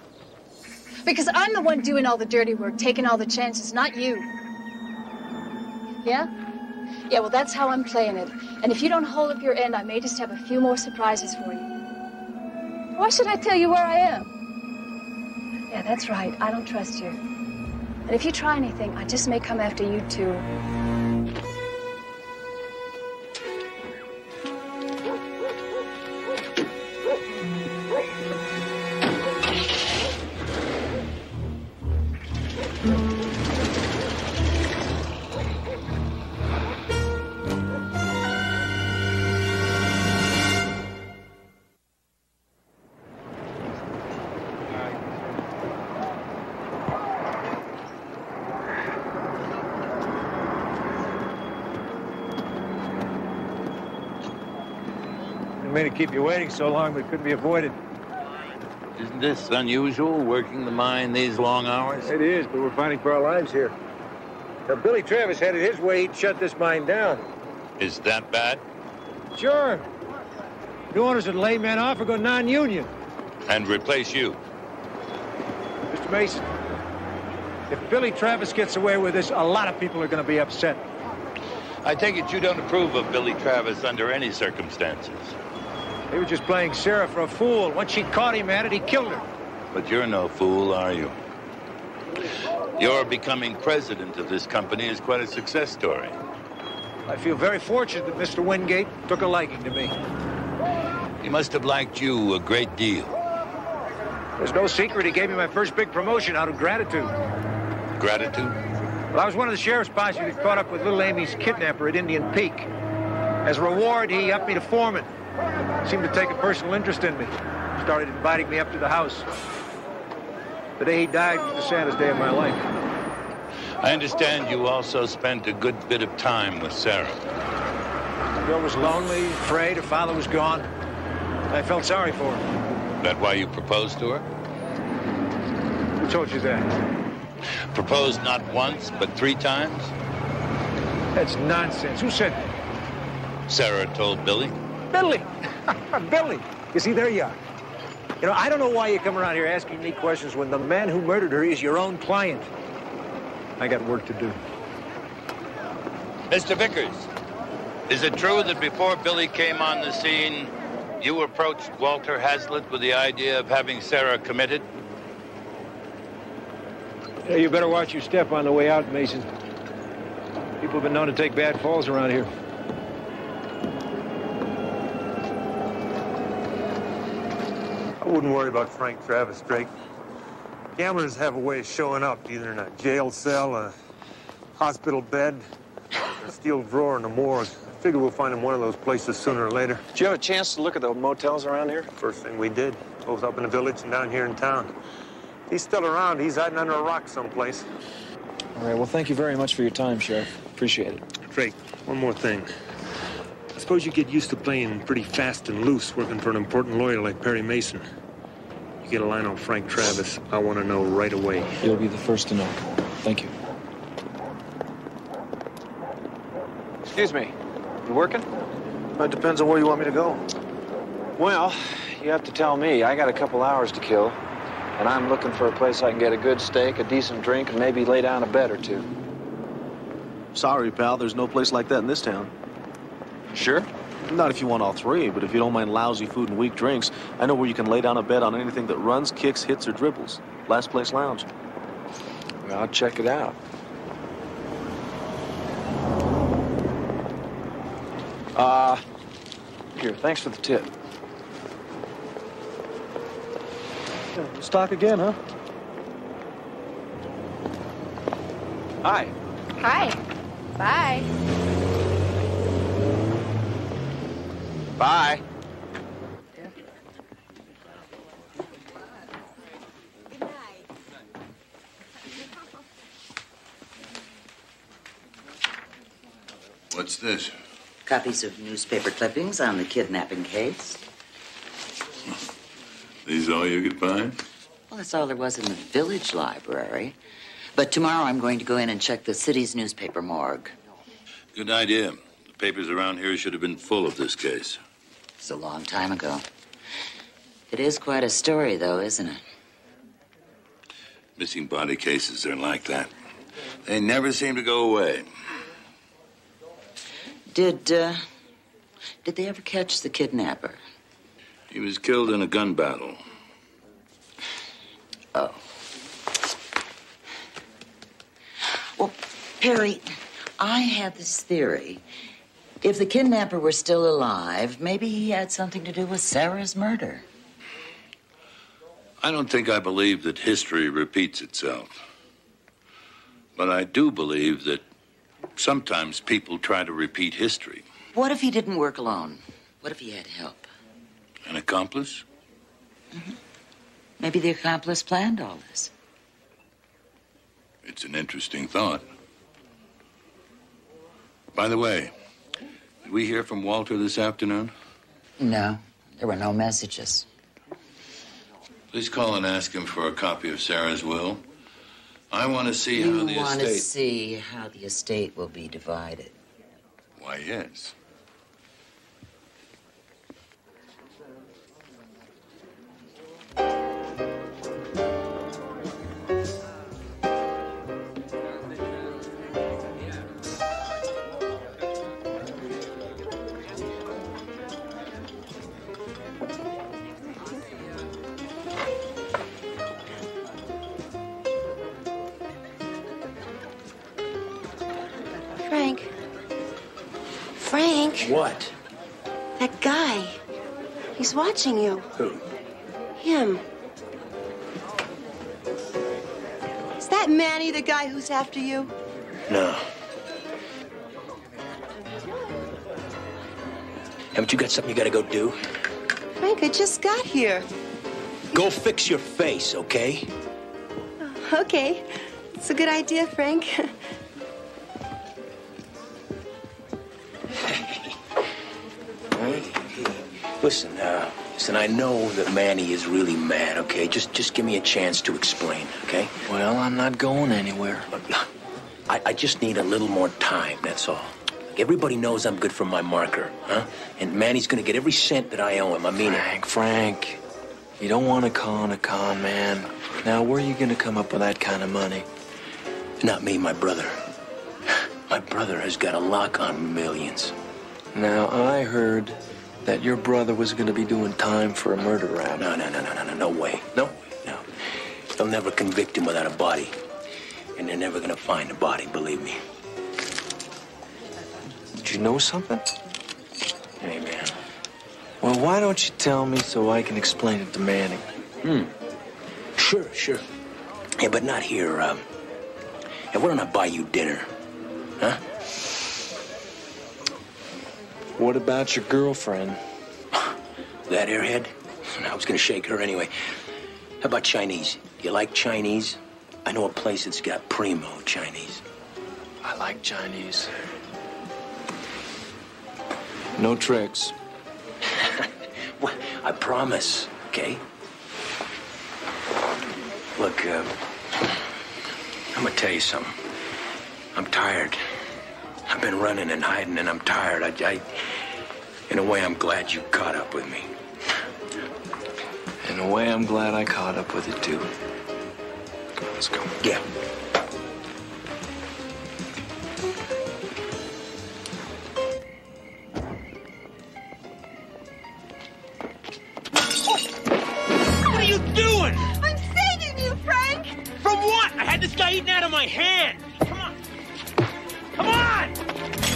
[SPEAKER 45] Because I'm the one doing all the dirty work, taking all the chances, not you. Yeah? Yeah, well, that's how I'm playing it. And if you don't hold up your end, I may just have a few more surprises for you. Why should I tell you where I am? Yeah, that's right. I don't trust you. And if you try anything, I just may come after you, too.
[SPEAKER 51] To keep you waiting so long, but it couldn't be avoided.
[SPEAKER 8] Isn't this unusual, working the mine these long hours?
[SPEAKER 51] It is, but we're fighting for our lives here. Now, Billy Travis had it his way, he'd shut this mine down.
[SPEAKER 8] Is that bad?
[SPEAKER 51] Sure. New owners would lay men off or go non-union.
[SPEAKER 8] And replace you?
[SPEAKER 51] Mr. Mason, if Billy Travis gets away with this, a lot of people are going to be upset.
[SPEAKER 8] I take it you don't approve of Billy Travis under any circumstances.
[SPEAKER 51] He was just playing Sarah for a fool. Once she caught him at it, he killed her.
[SPEAKER 8] But you're no fool, are you? Your becoming president of this company is quite a success story.
[SPEAKER 51] I feel very fortunate that Mr. Wingate took a liking to me.
[SPEAKER 8] He must have liked you a great deal.
[SPEAKER 51] There's no secret he gave me my first big promotion out of gratitude.
[SPEAKER 8] Gratitude?
[SPEAKER 51] Well, I was one of the sheriff's posse that caught up with little Amy's kidnapper at Indian Peak. As a reward, he upped me to foreman. Seemed to take a personal interest in me. Started inviting me up to the house. The day he died was the saddest day of my life.
[SPEAKER 8] I understand you also spent a good bit of time with Sarah.
[SPEAKER 51] The girl was lonely, afraid, her father was gone. I felt sorry for her.
[SPEAKER 8] That why you proposed to her?
[SPEAKER 51] Who told you that?
[SPEAKER 8] Proposed not once, but three times?
[SPEAKER 51] That's nonsense. Who said that?
[SPEAKER 8] Sarah told Billy.
[SPEAKER 51] Billy! Billy! You see, there you are. You know, I don't know why you come around here asking me questions when the man who murdered her is your own client. I got work to do.
[SPEAKER 8] Mr. Vickers, is it true that before Billy came on the scene, you approached Walter Hazlitt with the idea of having Sarah committed?
[SPEAKER 51] Yeah, you better watch your step on the way out, Mason. People have been known to take bad falls around here.
[SPEAKER 50] I wouldn't worry about Frank Travis, Drake. Gamblers have a way of showing up, either in a jail cell, a hospital bed, a steel drawer in a morgue. I figure we'll find him one of those places sooner or later.
[SPEAKER 46] Did you have a chance to look at the motels around here?
[SPEAKER 50] First thing we did, both up in the village and down here in town. He's still around. He's hiding under a rock someplace.
[SPEAKER 46] All right, well, thank you very much for your time, Sheriff. Appreciate it.
[SPEAKER 50] Drake, one more thing. I suppose you get used to playing pretty fast and loose working for an important lawyer like Perry Mason. You get a line on Frank Travis, I want to know right away.
[SPEAKER 46] You'll be the first to know. Thank you. Excuse me. You working?
[SPEAKER 56] It depends on where you want me to go.
[SPEAKER 46] Well, you have to tell me. I got a couple hours to kill, and I'm looking for a place I can get a good steak, a decent drink, and maybe lay down a bed or two.
[SPEAKER 57] Sorry, pal, there's no place like that in this town.
[SPEAKER 46] Sure?
[SPEAKER 57] Not if you want all three, but if you don't mind lousy food and weak drinks, I know where you can lay down a bed on anything that runs, kicks, hits, or dribbles. Last Place Lounge.
[SPEAKER 46] I'll check it out. Uh, here, thanks for the tip.
[SPEAKER 57] Stock again, huh? Hi.
[SPEAKER 58] Hi. Bye.
[SPEAKER 46] Bye.
[SPEAKER 59] What's this?
[SPEAKER 18] Copies of newspaper clippings on the kidnapping case.
[SPEAKER 59] These all you could find?
[SPEAKER 18] Well, that's all there was in the village library. But tomorrow I'm going to go in and check the city's newspaper morgue.
[SPEAKER 8] Good idea. The papers around here should have been full of this case.
[SPEAKER 18] It's a long time ago. It is quite a story, though, isn't it?
[SPEAKER 8] Missing body cases are like that. They never seem to go away.
[SPEAKER 18] Did, uh, did they ever catch the kidnapper?
[SPEAKER 8] He was killed in a gun battle.
[SPEAKER 18] Oh. Well, Perry, I had this theory. If the kidnapper were still alive, maybe he had something to do with Sarah's murder.
[SPEAKER 8] I don't think I believe that history repeats itself. But I do believe that sometimes people try to repeat history.
[SPEAKER 18] What if he didn't work alone? What if he had help?
[SPEAKER 8] An accomplice? Mm-hmm.
[SPEAKER 18] Maybe the accomplice planned all this.
[SPEAKER 8] It's an interesting thought. By the way, did we hear from Walter this afternoon?
[SPEAKER 18] No, there were no messages.
[SPEAKER 8] Please call and ask him for a copy of Sarah's will. I want to see how the estate.
[SPEAKER 18] You want to see how the estate will be divided.
[SPEAKER 8] Why, yes.
[SPEAKER 60] What?
[SPEAKER 61] that guy. He's watching you.
[SPEAKER 60] Who?
[SPEAKER 61] Him. Is that Manny the guy who's after you?
[SPEAKER 60] No. Haven't you got something you gotta go do?
[SPEAKER 61] Frank, I just got here.
[SPEAKER 60] Go fix your face, okay?
[SPEAKER 61] Okay. It's a good idea, Frank.
[SPEAKER 60] Listen, uh, listen, I know that Manny is really mad, okay? Just just give me a chance to explain, okay? Well, I'm not going anywhere. I, I just need a little more time, that's all. Everybody knows I'm good for my marker, huh? And Manny's gonna get every cent that I owe him. I mean
[SPEAKER 46] Frank, Frank, you don't want to con a con man. Now, where are you going to come up with that kind of money?
[SPEAKER 60] Not me, my brother. My brother has got a lock on millions.
[SPEAKER 46] Now, I heard that your brother was going to be doing time for a murder rap.
[SPEAKER 60] No, no, no, no, no, no, no way. No no. They'll never convict him without a body. And they're never gonna find a body, believe me.
[SPEAKER 46] Did you know something?
[SPEAKER 60] Hey, man.
[SPEAKER 46] Well, why don't you tell me so I can explain it to Manning?
[SPEAKER 60] Hmm. Sure, sure. Yeah, but not here. Um, hey, why don't I buy you dinner? Huh?
[SPEAKER 46] What about your girlfriend?
[SPEAKER 60] That airhead? I was gonna shake her anyway. How about Chinese? You like Chinese? I know a place that's got primo Chinese.
[SPEAKER 46] I like Chinese. No tricks.
[SPEAKER 60] Well, I promise, okay? Look, uh, I'm gonna tell you something. I'm tired. I've been running and hiding, and I'm tired. I, I, in a way, I'm glad you caught up with me.
[SPEAKER 46] In a way, I'm glad I caught up with it, too. Come on, let's go.
[SPEAKER 60] Yeah. From what?
[SPEAKER 62] I had this guy eating out of my hand. Come on.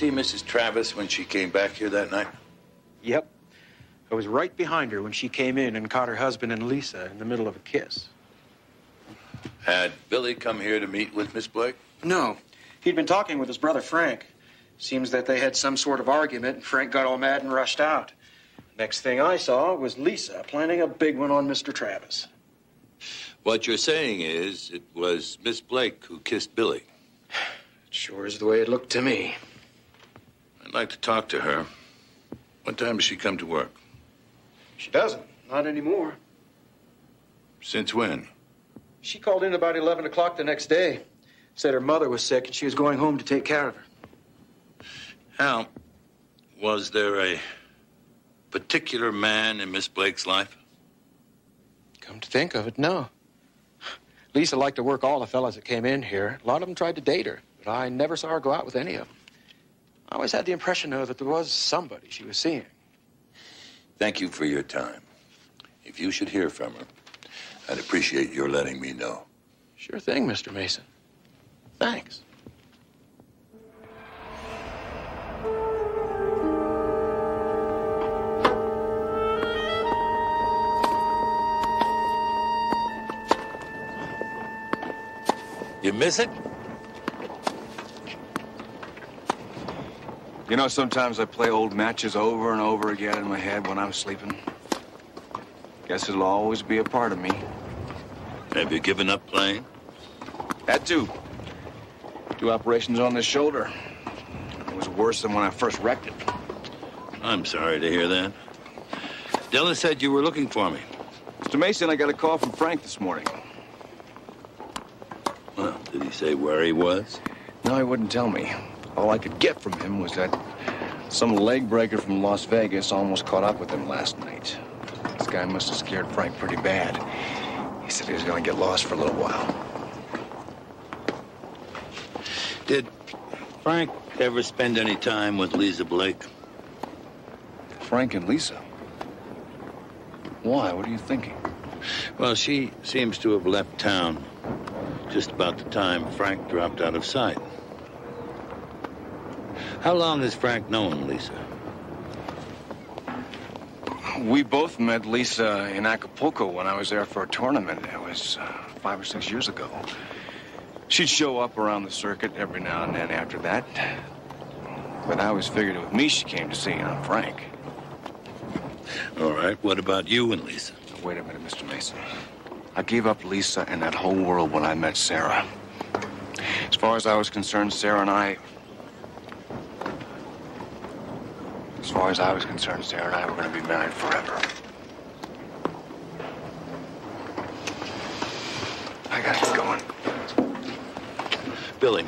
[SPEAKER 8] See Mrs. Travis when she came back here that night?
[SPEAKER 46] Yep. I was right behind her when she came in and caught her husband and Lisa in the middle of a kiss.
[SPEAKER 8] Had Billy come here to meet with Miss Blake?
[SPEAKER 46] No. He'd been talking with his brother Frank. Seems that they had some sort of argument, and Frank got all mad and rushed out. Next thing I saw was Lisa planning a big one on Mr. Travis.
[SPEAKER 8] What you're saying is it was Miss Blake who kissed Billy.
[SPEAKER 46] It Sure is the way it looked to me.
[SPEAKER 8] I'd like to talk to her. What time does she come to work?
[SPEAKER 46] She doesn't. Not anymore.
[SPEAKER 8] Since when?
[SPEAKER 46] She called in about 11 o'clock the next day. Said her mother was sick and she was going home to take care of her.
[SPEAKER 8] Hal, was there a particular man in Miss Blake's life?
[SPEAKER 46] Come to think of it, no. Lisa liked to work all the fellas that came in here. A lot of them tried to date her, but I never saw her go out with any of them. I always had the impression, though, that there was somebody she was seeing.
[SPEAKER 8] Thank you for your time. If you should hear from her, I'd appreciate your letting me know.
[SPEAKER 46] Sure thing, Mr. Mason. Thanks.
[SPEAKER 8] You miss it?
[SPEAKER 38] You know, sometimes I play old matches over and over again in my head when I'm sleeping. Guess it'll always be a part of me.
[SPEAKER 8] Have you given up playing?
[SPEAKER 38] Had to. Two operations on the shoulder. It was worse than when I first wrecked it.
[SPEAKER 8] I'm sorry to hear that. Della said you were looking for me.
[SPEAKER 38] Mr. Mason, I got a call from Frank this morning.
[SPEAKER 8] Well, did he say where he was?
[SPEAKER 38] No, he wouldn't tell me. All I could get from him was that some leg breaker from Las Vegas almost caught up with him last night. This guy must have scared Frank pretty bad. He said he was going to get lost for a little while.
[SPEAKER 8] Did Frank ever spend any time with Lisa Blake?
[SPEAKER 38] Frank and Lisa? Why? What are you thinking?
[SPEAKER 8] Well, she seems to have left town just about the time Frank dropped out of sight. How long has Frank known Lisa?
[SPEAKER 38] We both met Lisa in Acapulco when I was there for a tournament. It was uh, five or six years ago. She'd show up around the circuit every now and then after that. But I always figured it was me she came to see, not Frank.
[SPEAKER 8] All right. What about you and Lisa?
[SPEAKER 38] Wait a minute, Mr. Mason. I gave up Lisa and that whole world when I met Sarah. As far as I was concerned, Sarah and I. As far as I was concerned, Sarah and I were going to be married forever. I gotta get going.
[SPEAKER 8] Billy.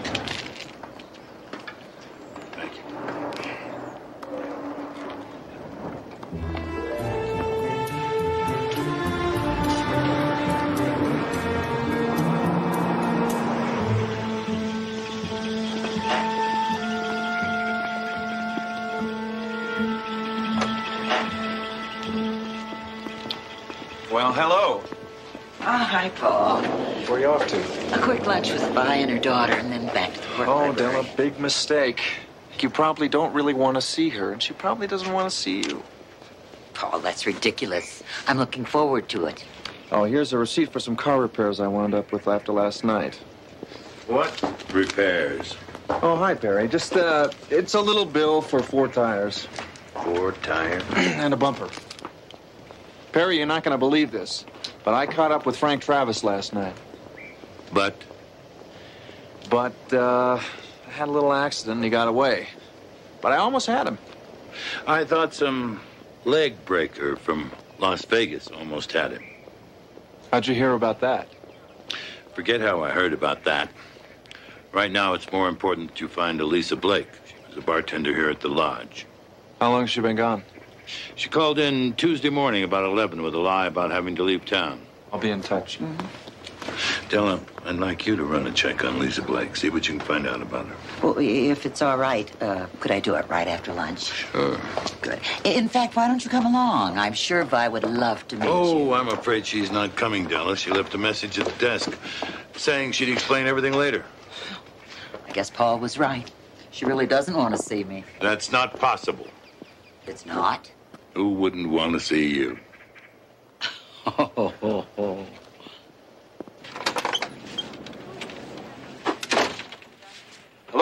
[SPEAKER 18] Hi, Paul.
[SPEAKER 46] Where are you off to?
[SPEAKER 18] A quick lunch with Vi and her daughter, and then back to the court
[SPEAKER 46] Oh,
[SPEAKER 18] library.
[SPEAKER 46] Della, big mistake. You probably don't really want to see her, and she probably doesn't want to see you.
[SPEAKER 18] Paul, that's ridiculous. I'm looking forward to it.
[SPEAKER 46] Oh, here's a receipt for some car repairs I wound up with after last night.
[SPEAKER 8] What? Repairs.
[SPEAKER 46] Oh, hi, Perry. Just, uh, it's a little bill for four tires.
[SPEAKER 8] Four tires?
[SPEAKER 46] and a bumper. Perry, you're not going to believe this, but I caught up with Frank Travis last night.
[SPEAKER 8] But?
[SPEAKER 46] But, uh, I had a little accident and he got away. But I almost had him.
[SPEAKER 8] I thought some leg breaker from Las Vegas almost had him.
[SPEAKER 46] How'd you hear about that?
[SPEAKER 8] Forget how I heard about that. Right now, it's more important that you find Elisa Blake. She was a bartender here at the lodge.
[SPEAKER 46] How long has she been gone?
[SPEAKER 8] She called in Tuesday morning about 11 with a lie about having to leave town.
[SPEAKER 46] I'll be in touch.
[SPEAKER 8] Della I'd like you to run a check on Lisa Blake. See what you can find out about her.
[SPEAKER 18] Well, if it's all right, uh, could I do it right after lunch?
[SPEAKER 8] Sure.
[SPEAKER 18] Good. In fact, why don't you come along? I'm sure Vi would love to meet you.
[SPEAKER 8] Oh, I'm afraid she's not coming, Della. She left a message at the desk saying she'd explain everything later.
[SPEAKER 18] I guess Paul was right. She really doesn't want to see me.
[SPEAKER 8] That's not possible.
[SPEAKER 18] It's not?
[SPEAKER 8] Who wouldn't want to see you?
[SPEAKER 46] Hello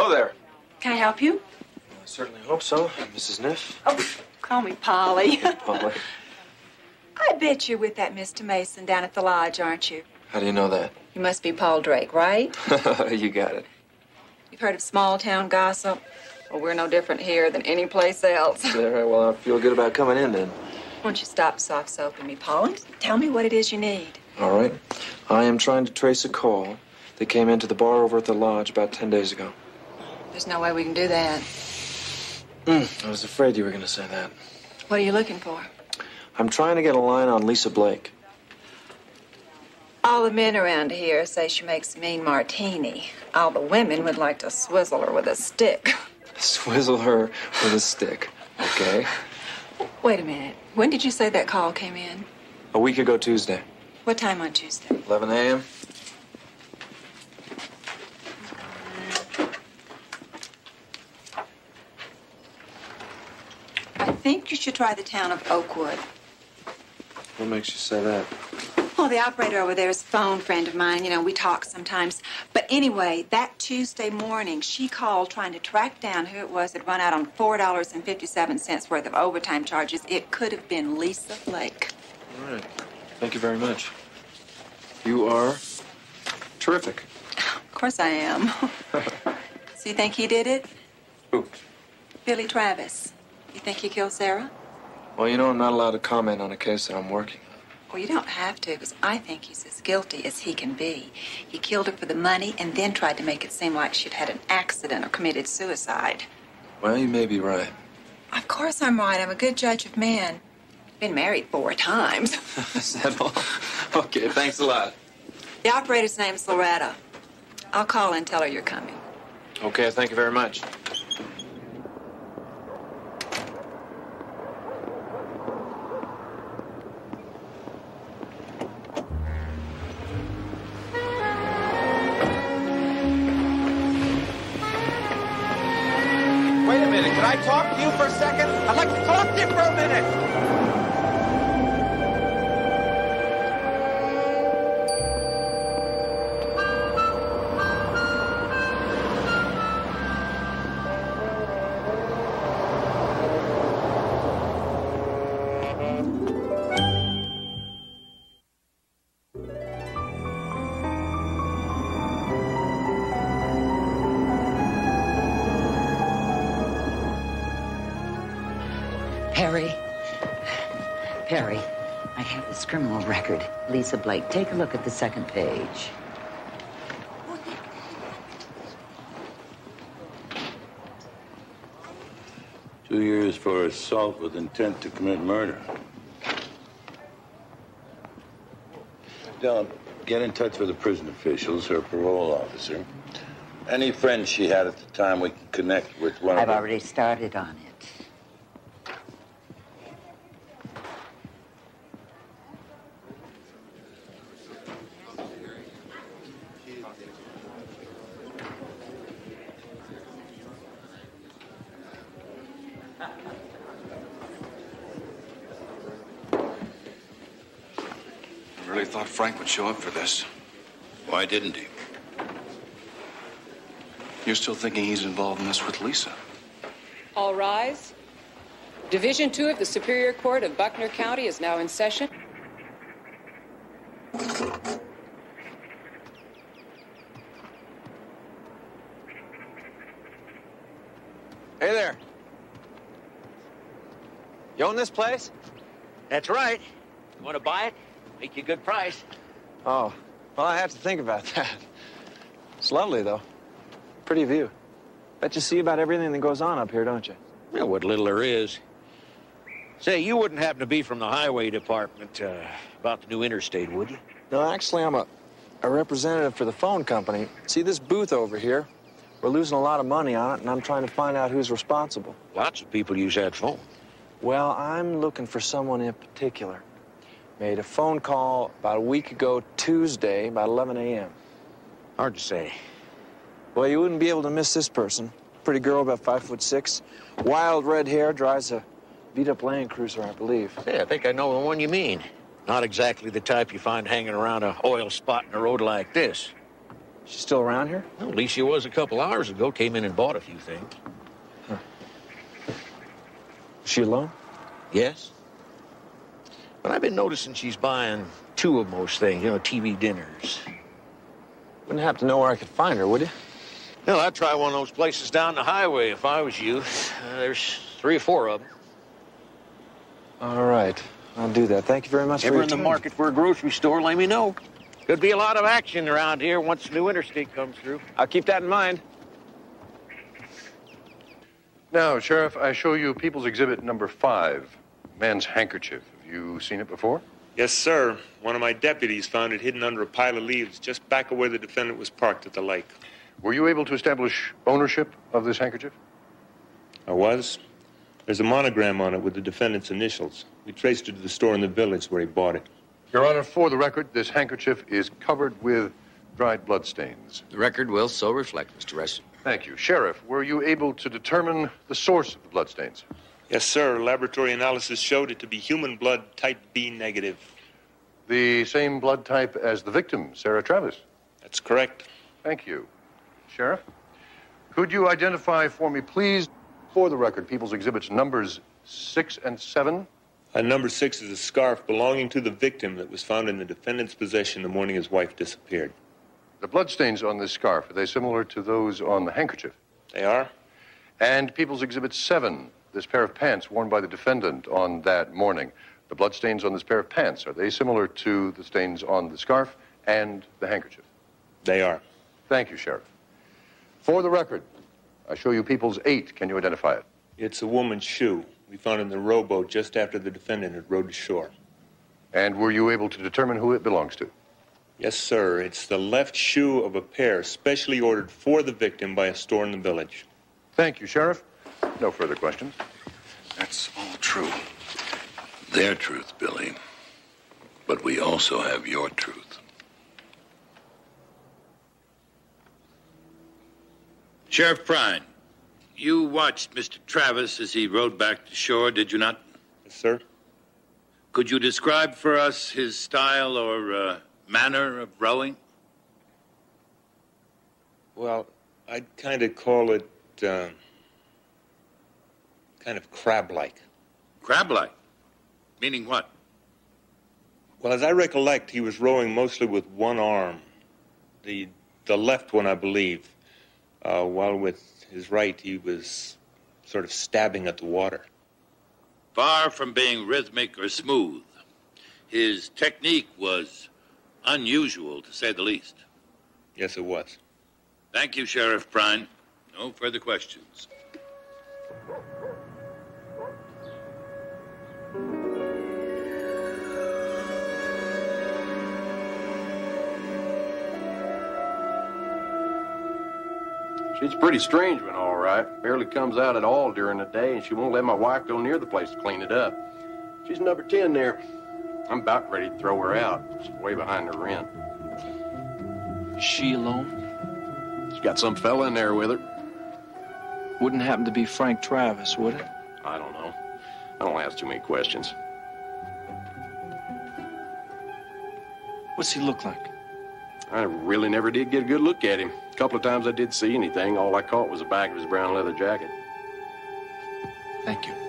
[SPEAKER 46] there.
[SPEAKER 63] Can I help you?
[SPEAKER 46] I certainly hope so, Mrs. Niff.
[SPEAKER 63] Oh, call me Polly.
[SPEAKER 46] Polly.
[SPEAKER 63] I bet you're with that Mr. Mason down at the lodge, aren't you?
[SPEAKER 46] How do you know that?
[SPEAKER 63] You must be Paul Drake, right?
[SPEAKER 46] you got it.
[SPEAKER 63] You've heard of small town gossip? Well, we're no different here than any place else.
[SPEAKER 46] All right, well, I feel good about coming in then.
[SPEAKER 63] Why don't you stop soft soaping me, Paul, and tell me what it is you need.
[SPEAKER 46] All right. I am trying to trace a call that came into the bar over at the lodge about 10 days ago.
[SPEAKER 63] There's no way we can do that.
[SPEAKER 46] Mm, I was afraid you were going to say that.
[SPEAKER 63] What are you looking for?
[SPEAKER 46] I'm trying to get a line on Lisa Blake.
[SPEAKER 63] All the men around here say she makes a mean martini. All the women would like to swizzle her with a stick.
[SPEAKER 46] Swizzle her with a stick, okay?
[SPEAKER 63] Wait a minute. When did you say that call came in?
[SPEAKER 46] A week ago Tuesday,
[SPEAKER 63] What time on Tuesday?
[SPEAKER 46] 11 a.m.
[SPEAKER 63] I think you should try the town of Oakwood.
[SPEAKER 46] What makes you say that?
[SPEAKER 63] Well, the operator over there is a phone friend of mine. You know, we talk sometimes. But anyway, that Tuesday morning, she called trying to track down who it was that run out on $4.57 worth of overtime charges. It could have been Lisa Blake.
[SPEAKER 46] All right. Thank you very much. You are terrific.
[SPEAKER 63] Of course I am. so you think he did it?
[SPEAKER 46] Who?
[SPEAKER 63] Billy Travis. You think he killed Sarah?
[SPEAKER 46] Well, you know, I'm not allowed to comment on a case that I'm working.
[SPEAKER 63] Well, you don't have to, because I think he's as guilty as he can be. He killed her for the money and then tried to make it seem like she'd had an accident or committed suicide.
[SPEAKER 46] Well, you may be right.
[SPEAKER 63] Of course I'm right. I'm a good judge of men. Been married four times.
[SPEAKER 46] Is that all? Okay, thanks a lot.
[SPEAKER 63] The operator's name's Loretta. I'll call and tell her you're coming.
[SPEAKER 46] Okay, thank you very much.
[SPEAKER 18] Lisa Blake, take a look at the second page.
[SPEAKER 8] Two years for assault with intent to commit murder. Della, get in touch with the prison officials, her parole officer. Any friends she had at the time we can connect with one
[SPEAKER 18] I've
[SPEAKER 8] of them.
[SPEAKER 18] already started on it.
[SPEAKER 38] thought Frank would show up for this.
[SPEAKER 8] Why didn't he?
[SPEAKER 38] You're still thinking he's involved in this with Lisa?
[SPEAKER 64] All rise. Division Two of the Superior Court of Buckner County is now in session.
[SPEAKER 46] Hey there. You own this place?
[SPEAKER 62] That's right. You want to buy it? Make you a good price.
[SPEAKER 46] Oh, well, I have to think about that. It's lovely, though. Pretty view. Bet you see about everything that goes on up here, don't you?
[SPEAKER 62] Well, what little there is. Say, you wouldn't happen to be from the highway department uh, about the new interstate, would you?
[SPEAKER 46] No, actually, I'm a, a representative for the phone company. See this booth over here? We're losing a lot of money on it, and I'm trying to find out who's responsible.
[SPEAKER 62] Lots of people use that phone.
[SPEAKER 46] Well, I'm looking for someone in particular. Made a phone call about a week ago, Tuesday, about 11 a.m.
[SPEAKER 62] Hard to say.
[SPEAKER 46] Well, you wouldn't be able to miss this person. Pretty girl, about five foot six. Wild red hair, drives a beat-up Land Cruiser, I believe.
[SPEAKER 62] Yeah, I think I know the one you mean. Not exactly the type you find hanging around a oil spot in a road like this.
[SPEAKER 46] She's still around here?
[SPEAKER 62] Well, at least she was a couple hours ago. Came in and bought a few things. Huh?
[SPEAKER 46] She alone?
[SPEAKER 62] Yes. But I've been noticing she's buying two of most things, you know, TV dinners.
[SPEAKER 46] Wouldn't happen to know where I could find her, would you?
[SPEAKER 62] Well, I'd try one of those places down the highway if I was you. Uh, there's three or four of them.
[SPEAKER 46] All right. I'll do that. Thank you very much
[SPEAKER 62] Ever
[SPEAKER 46] for your
[SPEAKER 62] in the market for a grocery store, let me know. Could be a lot of action around here once the new interstate comes through.
[SPEAKER 46] I'll keep that in mind.
[SPEAKER 65] Now, Sheriff, I show you People's Exhibit number five, man's handkerchief. Have you seen it before?
[SPEAKER 50] Yes, sir. One of my deputies found it hidden under a pile of leaves just back of where the defendant was parked at the lake.
[SPEAKER 65] Were you able to establish ownership of this handkerchief?
[SPEAKER 50] I was. There's a monogram on it with the defendant's initials. We traced it to the store in the village where he bought it.
[SPEAKER 65] Your Honor, for the record, this handkerchief is covered with dried bloodstains.
[SPEAKER 52] The record will so reflect, Mr. Reston.
[SPEAKER 65] Thank you. Sheriff, were you able to determine the source of the bloodstains?
[SPEAKER 50] Yes, sir. Laboratory analysis showed it to be human blood type B negative.
[SPEAKER 65] The same blood type as the victim, Sarah Travis?
[SPEAKER 50] That's correct.
[SPEAKER 65] Thank you. Sheriff, could you identify for me, please, for the record, People's Exhibits numbers six and seven?
[SPEAKER 50] Uh, number six is a scarf belonging to the victim that was found in the defendant's possession the morning his wife disappeared.
[SPEAKER 65] The bloodstains on this scarf, are they similar to those on the handkerchief?
[SPEAKER 50] They are.
[SPEAKER 65] And People's Exhibit 7, this pair of pants worn by the defendant on that morning. The bloodstains on this pair of pants, are they similar to the stains on the scarf and the handkerchief?
[SPEAKER 50] They are.
[SPEAKER 65] Thank you, Sheriff. For the record, I show you People's 8. Can you identify it?
[SPEAKER 50] It's a woman's shoe we found in the rowboat just after the defendant had rowed ashore.
[SPEAKER 65] And were you able to determine who it belongs to?
[SPEAKER 50] Yes, sir. It's the left shoe of a pair specially ordered for the victim by a store in the village.
[SPEAKER 65] Thank you, Sheriff. No further questions.
[SPEAKER 8] That's all true. Their truth, Billy. But we also have your truth. Sheriff Prine, you watched Mr. Travis as he rode back to shore, did you not?
[SPEAKER 50] Yes, sir.
[SPEAKER 8] Could you describe for us his style or uh, manner of rowing?
[SPEAKER 50] Well, I'd kind of call it uh, kind of crab like.
[SPEAKER 8] Crab like? Meaning what?
[SPEAKER 50] Well, as I recollect, he was rowing mostly with one arm, the, the left one, I believe, uh, while with his right, he was sort of stabbing at the water.
[SPEAKER 8] Far from being rhythmic or smooth, his technique was unusual, to say the least.
[SPEAKER 50] Yes, it was.
[SPEAKER 8] Thank you, Sheriff Prine. No further questions.
[SPEAKER 66] She's a pretty strange one, all right. Barely comes out at all during the day, and she won't let my wife go near the place to clean it up. She's number 10 there. I'm about ready to throw her out. She's way behind her rent.
[SPEAKER 46] Is she alone?
[SPEAKER 66] She's got some fella in there with her.
[SPEAKER 46] Wouldn't happen to be Frank Travis, would it?
[SPEAKER 66] I don't know. I don't ask too many questions.
[SPEAKER 67] What's he look like?
[SPEAKER 66] I really never did get a good look at him. A couple of times I did see anything. All I caught was the back of his brown leather jacket.
[SPEAKER 67] Thank you.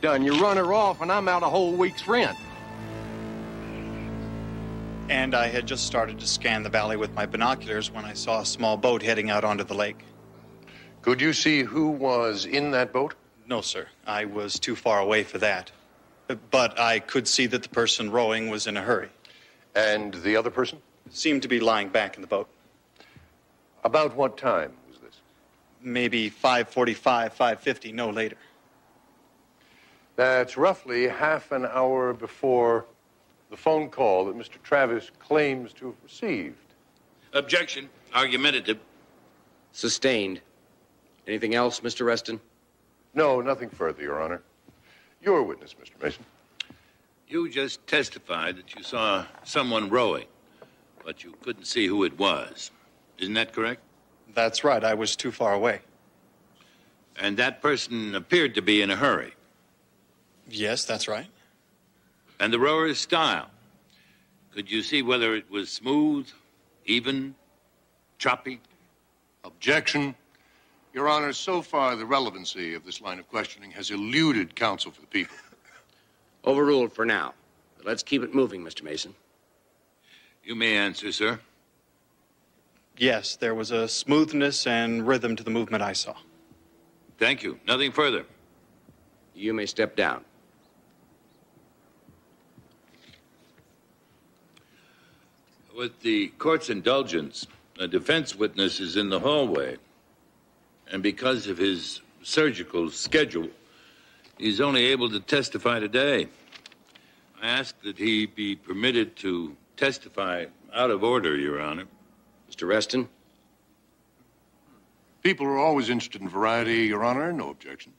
[SPEAKER 66] Look done. You run her off, and I'm out a whole week's rent.
[SPEAKER 68] And I had just started to scan the valley with my binoculars when I saw a small boat heading out onto the lake.
[SPEAKER 65] Could you see who was in that boat?
[SPEAKER 68] No, sir. I was too far away for that. But I could see that the person rowing was in a hurry.
[SPEAKER 65] And the other person?
[SPEAKER 68] Seemed to be lying back in the boat.
[SPEAKER 65] About what time was this?
[SPEAKER 68] Maybe 5:45, 5:50, no later.
[SPEAKER 65] That's roughly half an hour before the phone call that Mr. Travis claims to have received.
[SPEAKER 8] Objection. Argumentative.
[SPEAKER 69] Sustained. Anything else, Mr. Reston?
[SPEAKER 65] No, nothing further, Your Honor. Your witness, Mr. Mason.
[SPEAKER 8] You just testified that you saw someone rowing, but you couldn't see who it was. Isn't that correct?
[SPEAKER 68] That's right. I was too far away.
[SPEAKER 8] And that person appeared to be in a hurry.
[SPEAKER 68] Yes, that's right.
[SPEAKER 8] And the rower's style. Could you see whether it was smooth, even, choppy?
[SPEAKER 65] Objection. Your Honor, so far the relevancy of this line of questioning has eluded counsel for the people.
[SPEAKER 69] Overruled for now. But let's keep it moving, Mr. Mason.
[SPEAKER 8] You may answer, sir.
[SPEAKER 68] Yes, there was a smoothness and rhythm to the movement I saw.
[SPEAKER 8] Thank you. Nothing further.
[SPEAKER 69] You may step down.
[SPEAKER 8] With the court's indulgence, a defense witness is in the hallway. And because of his surgical schedule, he's only able to testify today. I ask that he be permitted to testify out of order, Your Honor.
[SPEAKER 69] Mr. Reston?
[SPEAKER 65] People are always interested in variety, Your Honor. No objection.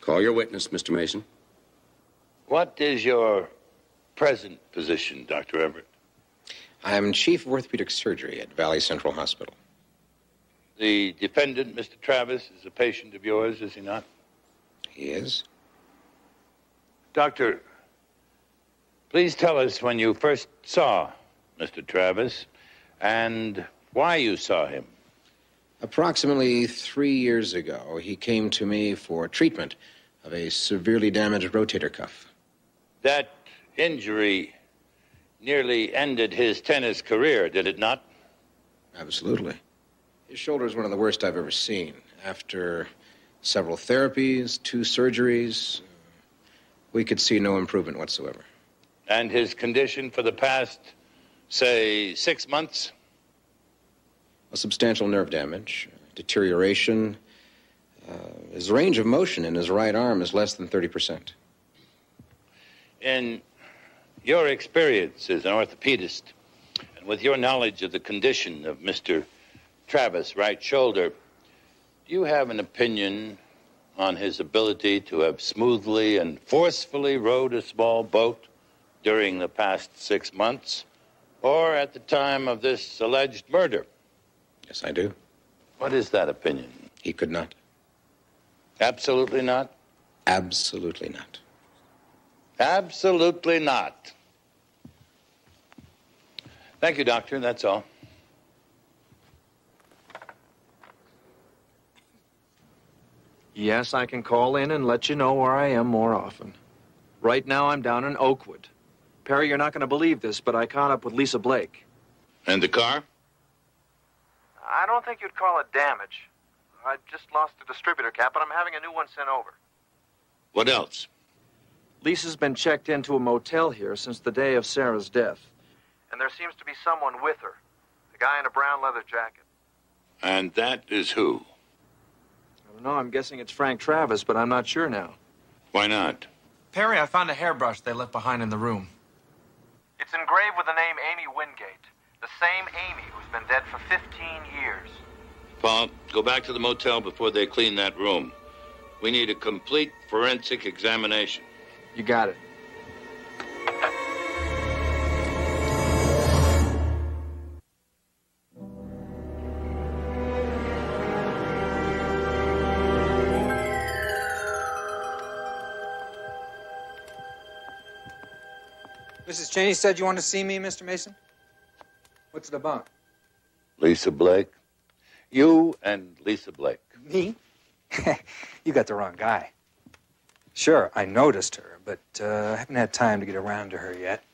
[SPEAKER 69] Call your witness, Mr. Mason.
[SPEAKER 8] What is your present position, Dr. Everett?
[SPEAKER 69] I am chief of orthopedic surgery at Valley Central Hospital.
[SPEAKER 8] The defendant, Mr. Travis, is a patient of yours, is he not?
[SPEAKER 69] He is.
[SPEAKER 8] Doctor, please tell us when you first saw Mr. Travis and why you saw him.
[SPEAKER 69] Approximately three years ago, he came to me for treatment of a severely damaged rotator cuff.
[SPEAKER 8] That injury nearly ended his tennis career, did it not?
[SPEAKER 69] Absolutely. His shoulder is one of the worst I've ever seen. After several therapies, two surgeries, we could see no improvement whatsoever.
[SPEAKER 8] And his condition for the past, say, six months?
[SPEAKER 69] A substantial nerve damage, deterioration. Uh, his range of motion in his right arm is less than 30%.
[SPEAKER 8] In your experience as an orthopedist, and with your knowledge of the condition of Mr. Travis' right shoulder, do you have an opinion on his ability to have smoothly and forcefully rowed a small boat during the past six months, or at the time of this alleged murder?
[SPEAKER 69] Yes, I do.
[SPEAKER 8] What is that opinion?
[SPEAKER 69] He could not.
[SPEAKER 8] Absolutely not?
[SPEAKER 69] Absolutely not.
[SPEAKER 8] Absolutely not. Thank you, Doctor. That's all.
[SPEAKER 46] Yes, I can call in and let you know where I am more often. Right now, I'm down in Oakwood. Perry, you're not going to believe this, but I caught up with Lisa Blake.
[SPEAKER 8] And the car?
[SPEAKER 46] I don't think you'd call it damage. I just lost the distributor cap, but I'm having a new one sent over.
[SPEAKER 8] What else?
[SPEAKER 46] Lisa's been checked into a motel here since the day of Sarah's death. And there seems to be someone with her. A guy in a brown leather jacket.
[SPEAKER 8] And that is who?
[SPEAKER 46] I don't know, I'm guessing it's Frank Travis, but I'm not sure now.
[SPEAKER 8] Why not?
[SPEAKER 70] Perry, I found a hairbrush they left behind in the room.
[SPEAKER 46] It's engraved with the name Amy Wingate. The same Amy who's been dead for 15 years.
[SPEAKER 8] Paul, go back to the motel before they clean that room. We need a complete forensic examination.
[SPEAKER 46] You got it.
[SPEAKER 39] Mrs. Cheney said you want to see me, Mr. Mason? What's it about?
[SPEAKER 8] Lisa Blake? You and Lisa Blake.
[SPEAKER 39] Me? you got the wrong guy. Sure, I noticed her, but uh, I haven't had time to get around to her yet.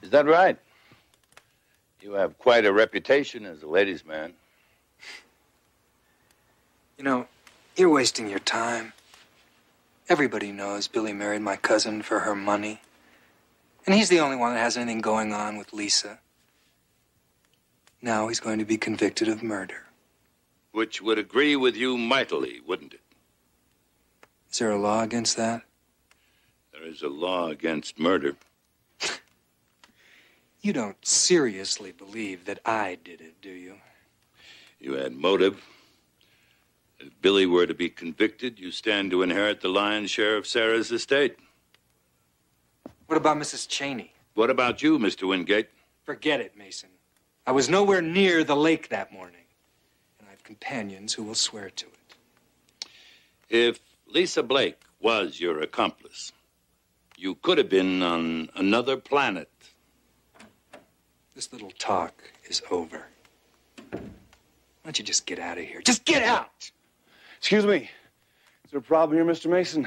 [SPEAKER 8] Is that right? You have quite a reputation as a ladies' man.
[SPEAKER 39] You know, you're wasting your time. Everybody knows Billy married my cousin for her money. And he's the only one that has anything going on with Lisa. Now he's going to be convicted of murder.
[SPEAKER 8] Which would agree with you mightily, wouldn't it?
[SPEAKER 39] Is there a law against that?
[SPEAKER 8] There is a law against murder.
[SPEAKER 39] You don't seriously believe that I did it, do you?
[SPEAKER 8] You had motive. If Billy were to be convicted, you stand to inherit the lion's share of Sarah's estate.
[SPEAKER 39] What about Mrs. Cheney?
[SPEAKER 8] What about you, Mr. Wingate?
[SPEAKER 39] Forget it, Mason. I was nowhere near the lake that morning, and I have companions who will swear to it.
[SPEAKER 8] If Lisa Blake was your accomplice, you could have been on another planet.
[SPEAKER 39] This little talk is over. Why don't you just get out of here? Just get out!
[SPEAKER 71] Excuse me. Is there a problem here, Mr. Mason?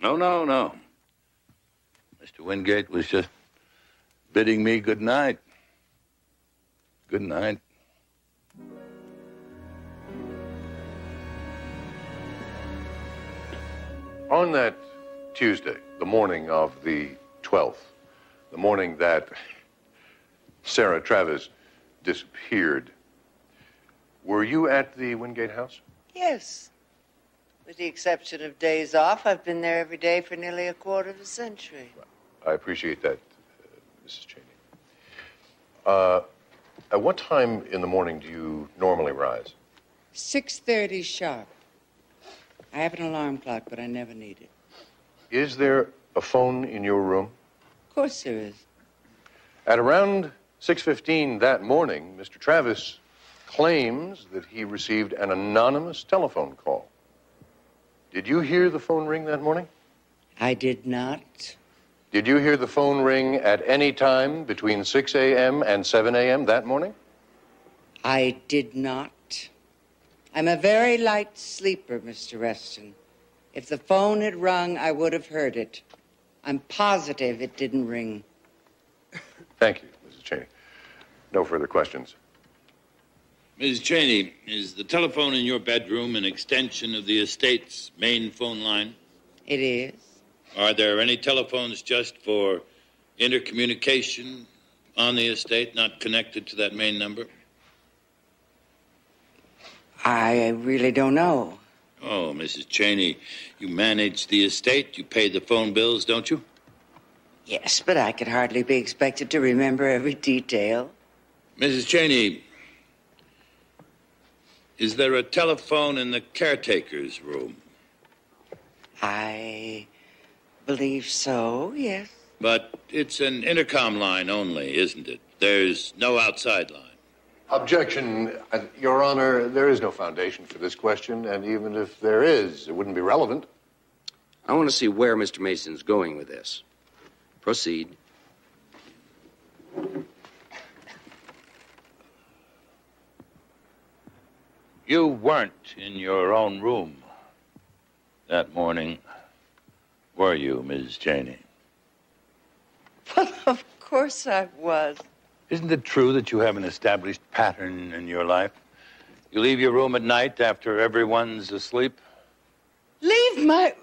[SPEAKER 8] No, no, no. Mr. Wingate was just bidding me good night. Good night.
[SPEAKER 65] On that Tuesday, the morning of the 12th, the morning that Sarah Travis disappeared, were you at the Wingate house?
[SPEAKER 48] Yes. With the exception of days off, I've been there every day for nearly a quarter of a century.
[SPEAKER 65] I appreciate that, uh, Mrs. Cheney. Uh, at what time in the morning do you normally rise?
[SPEAKER 48] 6.30 sharp. I have an alarm clock, but I never need it.
[SPEAKER 65] Is there a phone in your room?
[SPEAKER 48] Of course there is.
[SPEAKER 65] At around 6:15 that morning, Mr. Travis claims that he received an anonymous telephone call. Did you hear the phone ring that morning?
[SPEAKER 48] I did not.
[SPEAKER 65] Did you hear the phone ring at any time between 6 a.m. and 7 a.m. that morning?
[SPEAKER 48] I did not. I'm a very light sleeper, Mr. Reston. If the phone had rung, I would have heard it. I'm positive it didn't ring.
[SPEAKER 65] Thank you, Mrs. Cheney. No further questions.
[SPEAKER 8] Mrs. Cheney, is the telephone in your bedroom an extension of the estate's main phone line?
[SPEAKER 48] It is.
[SPEAKER 8] Are there any telephones just for intercommunication on the estate, not connected to that main number?
[SPEAKER 48] I really don't know.
[SPEAKER 8] Oh, Mrs. Cheney, you manage the estate, you pay the phone bills, don't you?
[SPEAKER 48] Yes, but I could hardly be expected to remember every detail.
[SPEAKER 8] Mrs. Cheney, is there a telephone in the caretaker's room?
[SPEAKER 48] I believe so, yes.
[SPEAKER 8] But it's an intercom line only, isn't it? There's no outside line.
[SPEAKER 65] Objection, Uh, Your Honor. There is no foundation for this question, and even if there is, it wouldn't be relevant.
[SPEAKER 52] I want to see where Mr. Mason's going with this. Proceed.
[SPEAKER 8] You weren't in your own room that morning, were you, Miss Cheney?
[SPEAKER 48] Well, of course I was.
[SPEAKER 8] Isn't it true that you have an established pattern in your life? You leave your room at night after everyone's asleep?
[SPEAKER 48] Leave my.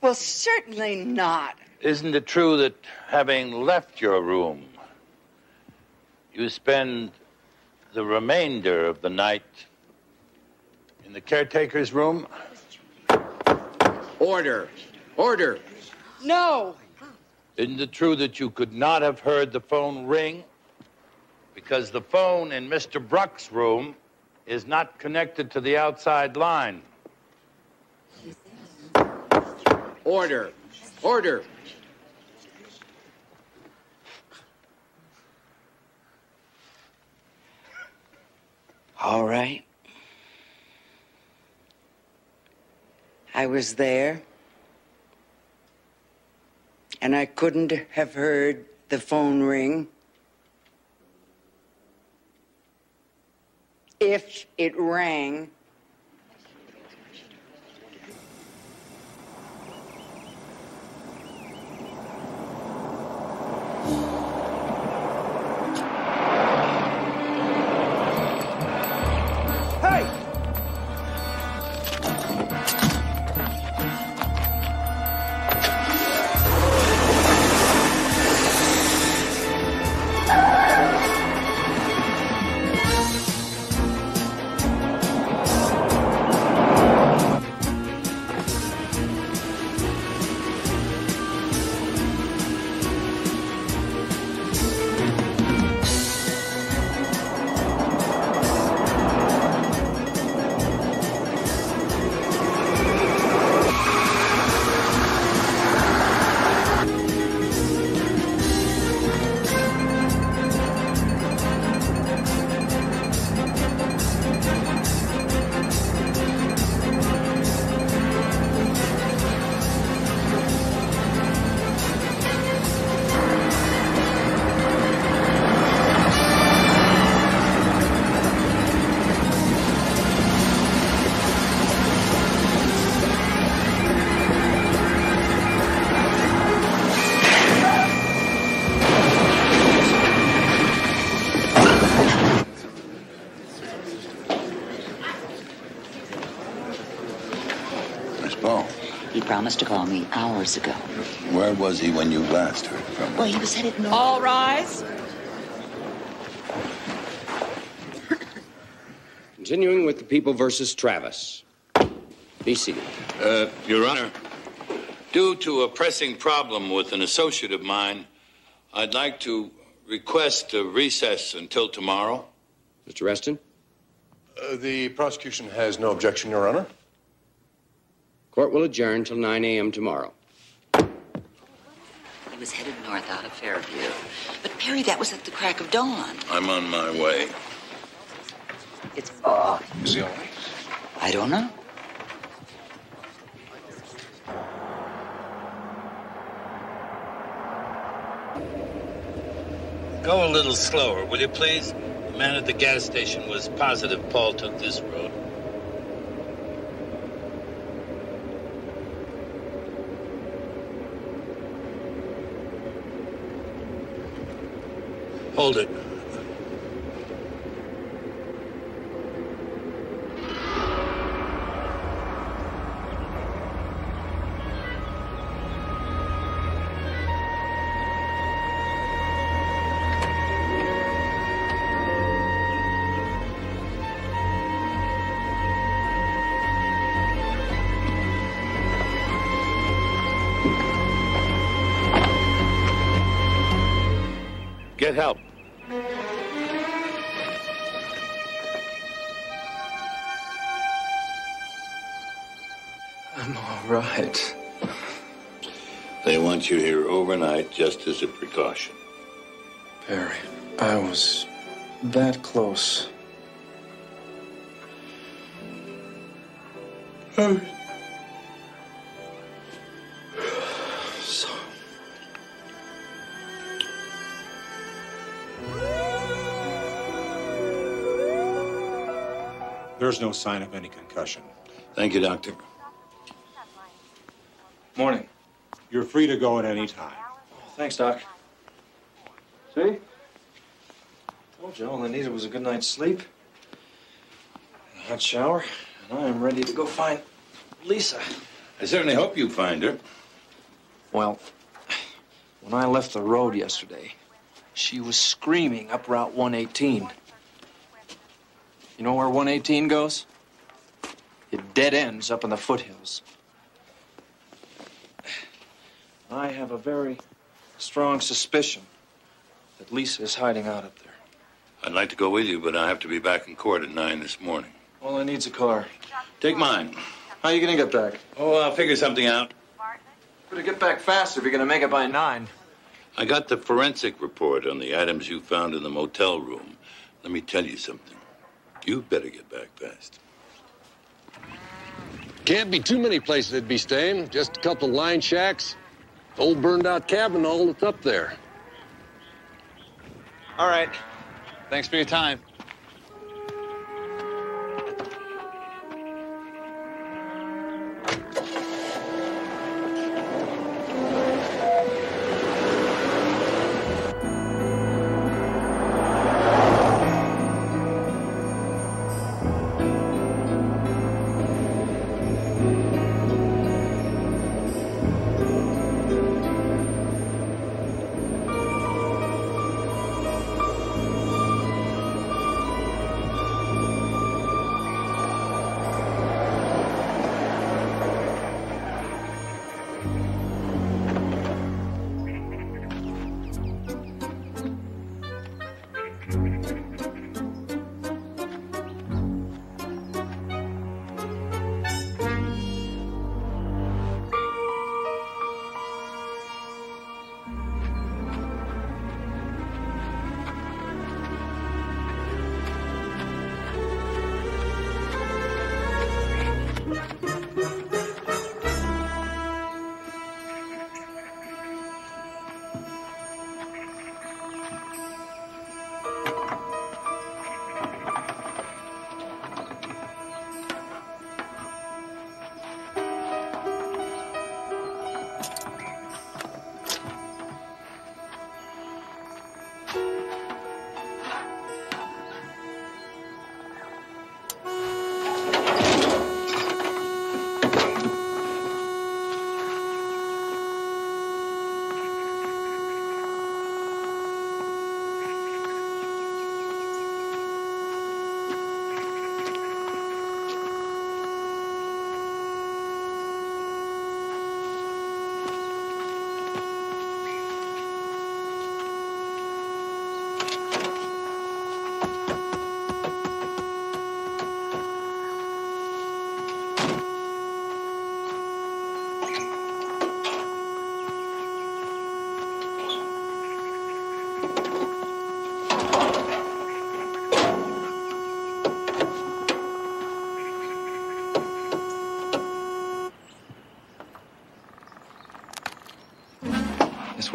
[SPEAKER 48] Well, certainly not.
[SPEAKER 8] Isn't it true that having left your room, you spend the remainder of the night in the caretaker's room?
[SPEAKER 52] Order. Order.
[SPEAKER 48] No.
[SPEAKER 8] Isn't it true that you could not have heard the phone ring? because the phone in Mr. Bruck's room is not connected to the outside line.
[SPEAKER 52] Order. Order.
[SPEAKER 72] All right. I was there. And I couldn't have heard the phone ring if it rang.
[SPEAKER 18] Promised to call me hours ago.
[SPEAKER 73] where was he when you last heard from him?
[SPEAKER 18] Well, he was headed north.
[SPEAKER 51] All rise.
[SPEAKER 52] Continuing with the People versus Travis. Be seated.
[SPEAKER 8] Uh, Your Honor, due to a pressing problem with an associate of mine, I'd like to request a recess until tomorrow.
[SPEAKER 52] Mr. Reston?
[SPEAKER 65] Uh, the prosecution has no objection, Your Honor.
[SPEAKER 52] Court will adjourn till 9 a.m. tomorrow.
[SPEAKER 18] He was headed north out of Fairview. But, Perry, that was at the crack of dawn.
[SPEAKER 8] I'm on my way.
[SPEAKER 18] It's. Oh.
[SPEAKER 65] Is he all right?
[SPEAKER 18] I don't know.
[SPEAKER 8] Go a little slower, will you please? The man at the gas station was positive Paul took this road. Hold it. Here just as a precaution.
[SPEAKER 39] Perry, I was that close. Oh. So.
[SPEAKER 74] There's no sign of any concussion.
[SPEAKER 8] Thank you, Doctor.
[SPEAKER 74] Morning. You're free to go at any time.
[SPEAKER 46] Thanks, Doc. See? Told you all I needed was a good night's sleep, a hot shower, and I am ready to go find Lisa.
[SPEAKER 8] I certainly hope you find her.
[SPEAKER 46] Well, when I left the road yesterday, she was screaming up Route 118. You know where 118 goes? It dead ends up in the foothills. I have a very strong suspicion that Lisa is hiding out up there.
[SPEAKER 8] I'd like to go with you, but I have to be back in court at 9 this morning.
[SPEAKER 46] All I need's a car.
[SPEAKER 8] Take mine.
[SPEAKER 46] How are you gonna get back?
[SPEAKER 8] Oh, I'll figure something out.
[SPEAKER 46] Better get back faster if you're gonna make it by nine.
[SPEAKER 8] I got the forensic report on the items you found in the motel room. Let me tell you something. You better get back fast.
[SPEAKER 75] Can't be too many places they'd be staying. Just a couple of line shacks. Old burned out cabin, all that's up there.
[SPEAKER 70] All right. Thanks for your time.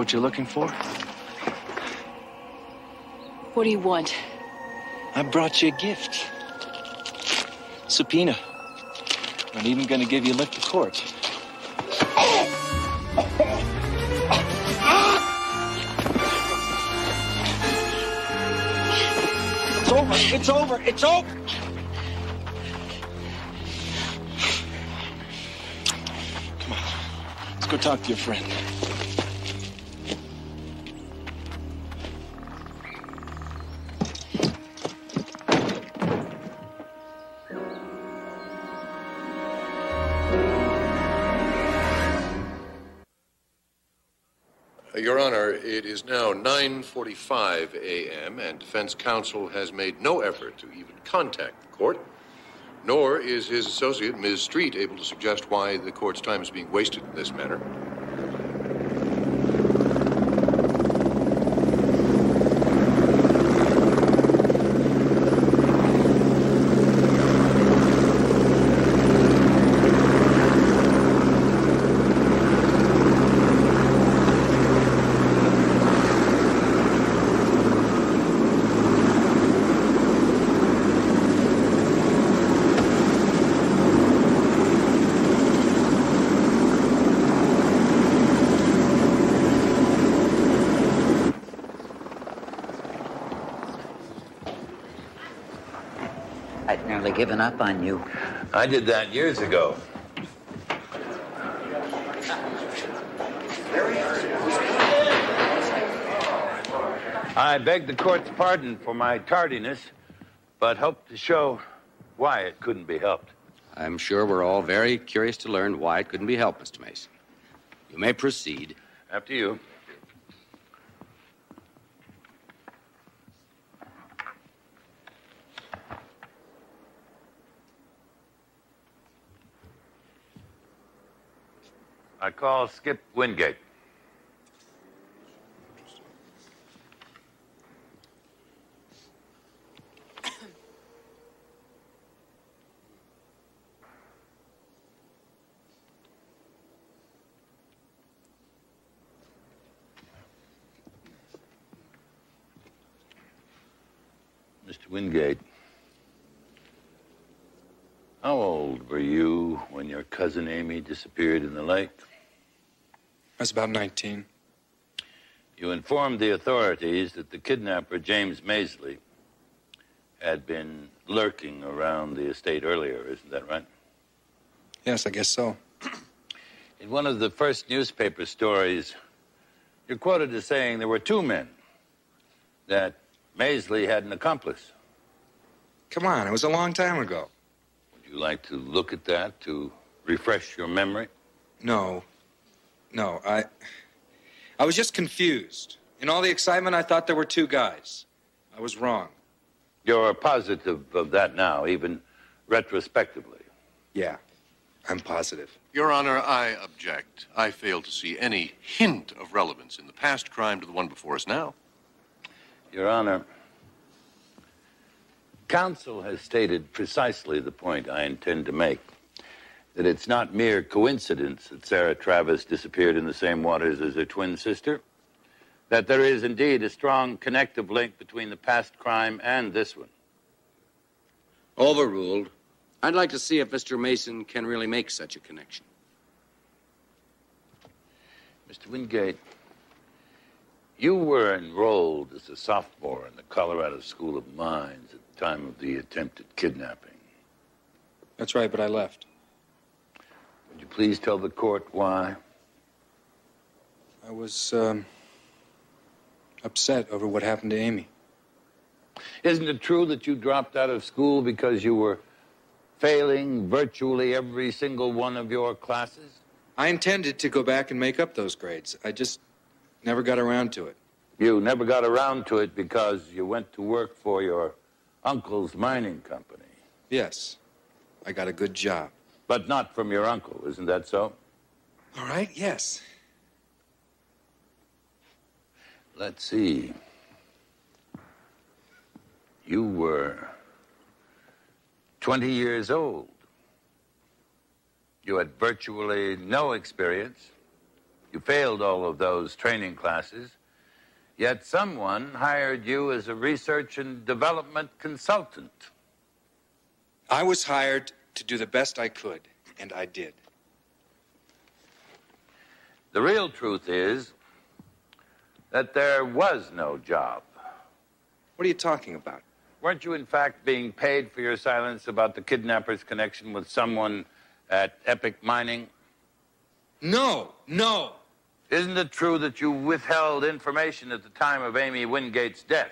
[SPEAKER 46] What you're looking for?
[SPEAKER 76] What do you want?
[SPEAKER 46] I brought you a gift. Subpoena. I'm even gonna give you a lift to court. It's over. It's over. It's over. Come on. Let's go talk to your friend.
[SPEAKER 65] 9:45 a.m. and defense counsel has made no effort to even contact the court, nor is his associate, Ms. Street, able to suggest why the court's time is being wasted in this manner.
[SPEAKER 18] I'd nearly given up on you.
[SPEAKER 8] I did that years ago. I beg the court's pardon for my tardiness, but hope to show why it couldn't be helped.
[SPEAKER 52] I'm sure we're all very curious to learn why it couldn't be helped, Mr. Mason. You may proceed.
[SPEAKER 8] After you. I call Skip Wingate. Mr. Wingate, how old were you when your cousin Amy disappeared in the lake?
[SPEAKER 39] I was about 19.
[SPEAKER 8] You informed the authorities that the kidnapper, James Maisley, had been lurking around the estate earlier, isn't that right?
[SPEAKER 39] Yes, I guess so.
[SPEAKER 8] In one of the first newspaper stories, you're quoted as saying there were two men, that Maisley had an accomplice.
[SPEAKER 39] Come on, it was a long time ago.
[SPEAKER 8] Would you like to look at that to refresh your memory?
[SPEAKER 39] No. No, I. I was just confused. In all the excitement, I thought there were two guys. I was wrong.
[SPEAKER 8] You're positive of that now, even retrospectively.
[SPEAKER 39] Yeah, I'm positive.
[SPEAKER 65] Your Honor, I object. I fail to see any hint of relevance in the past crime to the one before us now.
[SPEAKER 8] Your Honor, counsel has stated precisely the point I intend to make that it's not mere coincidence that Sarah Travis disappeared in the same waters as her twin sister, that there is indeed a strong connective link between the past crime and this one.
[SPEAKER 52] Overruled. I'd like to see if Mr. Mason can really make such a connection.
[SPEAKER 8] Mr. Wingate, you were enrolled as a sophomore in the Colorado School of Mines time of the attempted kidnapping.
[SPEAKER 39] That's right, but I left.
[SPEAKER 8] Would you please tell the court why?
[SPEAKER 39] I was um, upset over what happened to Amy.
[SPEAKER 8] Isn't it true that you dropped out of school because you were failing virtually every single one of your classes?
[SPEAKER 39] I intended to go back and make up those grades. I just never got around to it.
[SPEAKER 8] You never got around to it because you went to work for your uncle's mining company.
[SPEAKER 39] Yes, I got a good job.
[SPEAKER 8] But not from your uncle, isn't that so?
[SPEAKER 39] All right, yes.
[SPEAKER 8] Let's see. You were 20 years old. You had virtually no experience. You failed all of those training classes. Yet someone hired you as a research and development consultant.
[SPEAKER 39] I was hired to do the best I could, and I did.
[SPEAKER 8] The real truth is that there was no job.
[SPEAKER 39] What are you talking about?
[SPEAKER 8] Weren't you, in fact, being paid for your silence about the kidnapper's connection with someone at Epic Mining?
[SPEAKER 39] No, no.
[SPEAKER 8] Isn't it true that you withheld information at the time of Amy Wingate's death?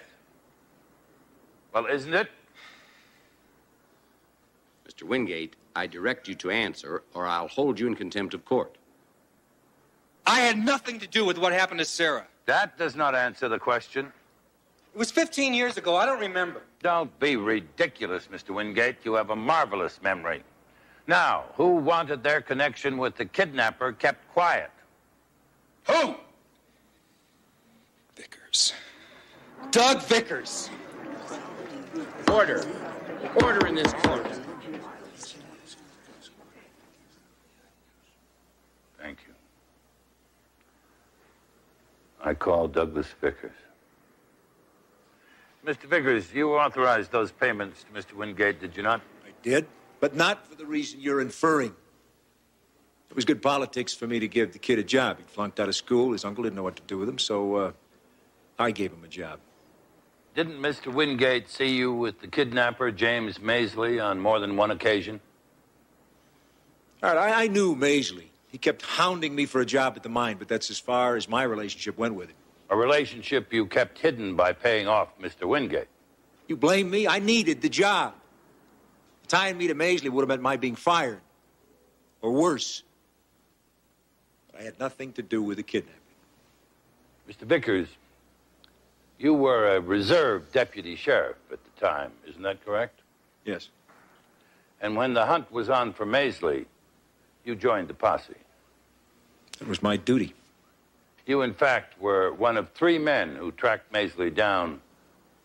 [SPEAKER 8] Well, isn't it?
[SPEAKER 52] Mr. Wingate, I direct you to answer, or I'll hold you in contempt of court.
[SPEAKER 39] I had nothing to do with what happened to Sarah.
[SPEAKER 8] That does not answer the question.
[SPEAKER 39] It was 15 years ago. I don't remember.
[SPEAKER 8] Don't be ridiculous, Mr. Wingate. You have a marvelous memory. Now, who wanted their connection with the kidnapper kept quiet?
[SPEAKER 39] Who? Vickers. Doug Vickers.
[SPEAKER 52] Order. Order in this court.
[SPEAKER 8] Thank you. I call Douglas Vickers. Mr. Vickers, you authorized those payments to Mr. Wingate, did you not?
[SPEAKER 77] I did, but not for the reason you're inferring. It was good politics for me to give the kid a job. He flunked out of school. His uncle didn't know what to do with him, so uh, I gave him a job.
[SPEAKER 8] Didn't Mr. Wingate see you with the kidnapper, James Maisley, on more than one occasion?
[SPEAKER 77] All right, I, I knew Maisley. He kept hounding me for a job at the mine, but that's as far as my relationship went with him.
[SPEAKER 8] A relationship you kept hidden by paying off Mr. Wingate.
[SPEAKER 77] You blame me? I needed the job. Tying me to Maisley would have meant my being fired. Or worse. I had nothing to do with the kidnapping.
[SPEAKER 8] Mr. Vickers, you were a reserve deputy sheriff at the time, isn't that correct?
[SPEAKER 77] Yes.
[SPEAKER 8] And when the hunt was on for Maisley, you joined the posse.
[SPEAKER 39] It was my duty.
[SPEAKER 8] You, in fact, were one of three men who tracked Maisley down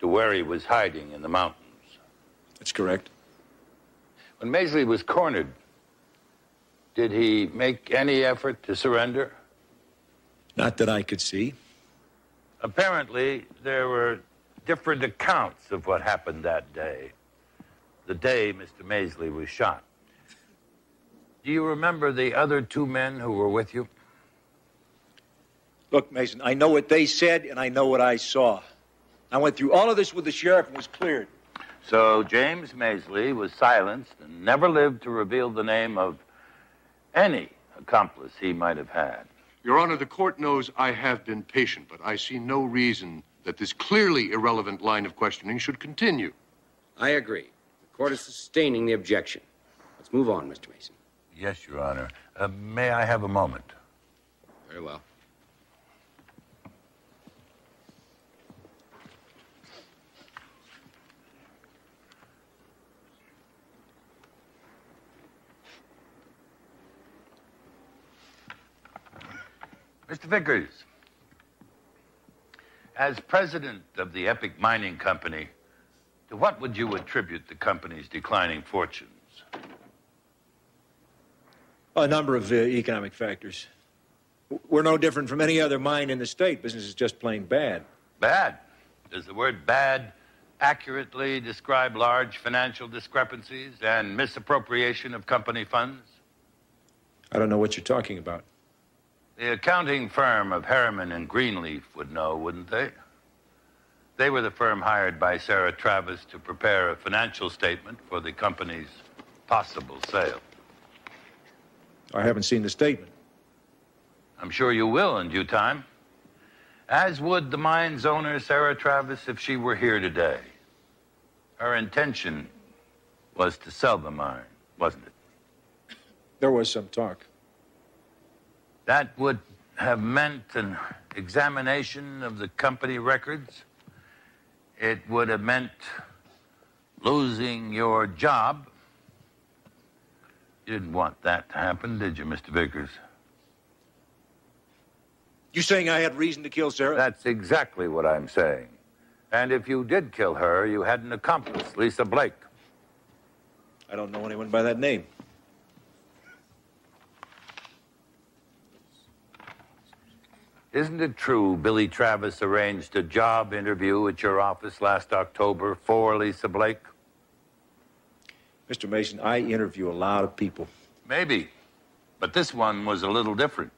[SPEAKER 8] to where he was hiding in the mountains.
[SPEAKER 39] That's correct.
[SPEAKER 8] When Maisley was cornered, did he make any effort to surrender?
[SPEAKER 39] Not that I could see.
[SPEAKER 8] Apparently, there were different accounts of what happened that day, the day Mr. Maisley was shot. Do you remember the other two men who were with you?
[SPEAKER 39] Look, Mason, I know what they said and I know what I saw. I went through all of this with the sheriff and was cleared.
[SPEAKER 8] So James Maisley was silenced and never lived to reveal the name of any accomplice he might have had.
[SPEAKER 65] Your Honor, the court knows I have been patient, but I see no reason that this clearly irrelevant line of questioning should continue.
[SPEAKER 52] I agree. The court is sustaining the objection. Let's move on, Mr. Mason.
[SPEAKER 8] Yes, Your Honor. Uh, may I have a moment?
[SPEAKER 52] Very well.
[SPEAKER 8] Mr. Vickers, as president of the Epic Mining Company, to what would you attribute the company's declining fortunes?
[SPEAKER 39] A number of uh, economic factors. We're no different from any other mine in the state. Business is just plain bad.
[SPEAKER 8] Bad? Does the word bad accurately describe large financial discrepancies and misappropriation of company funds?
[SPEAKER 39] I don't know what you're talking about.
[SPEAKER 8] The accounting firm of Harriman and Greenleaf would know, wouldn't they? They were the firm hired by Sarah Travis to prepare a financial statement for the company's possible sale.
[SPEAKER 39] I haven't seen the statement.
[SPEAKER 8] I'm sure you will in due time. As would the mine's owner, Sarah Travis, if she were here today. Her intention was to sell the mine, wasn't it?
[SPEAKER 39] There was some talk.
[SPEAKER 8] That would have meant an examination of the company records. It would have meant losing your job. You didn't want that to happen, did you, Mr. Vickers?
[SPEAKER 39] You saying I had reason to kill Sarah?
[SPEAKER 8] That's exactly what I'm saying. And if you did kill her, you had an accomplice, Lisa Blake.
[SPEAKER 39] I don't know anyone by that name.
[SPEAKER 8] Isn't it true Billy Travis arranged a job interview at your office last October for Lisa Blake?
[SPEAKER 39] Mr. Mason, I interview a lot of people.
[SPEAKER 8] Maybe. But this one was a little different.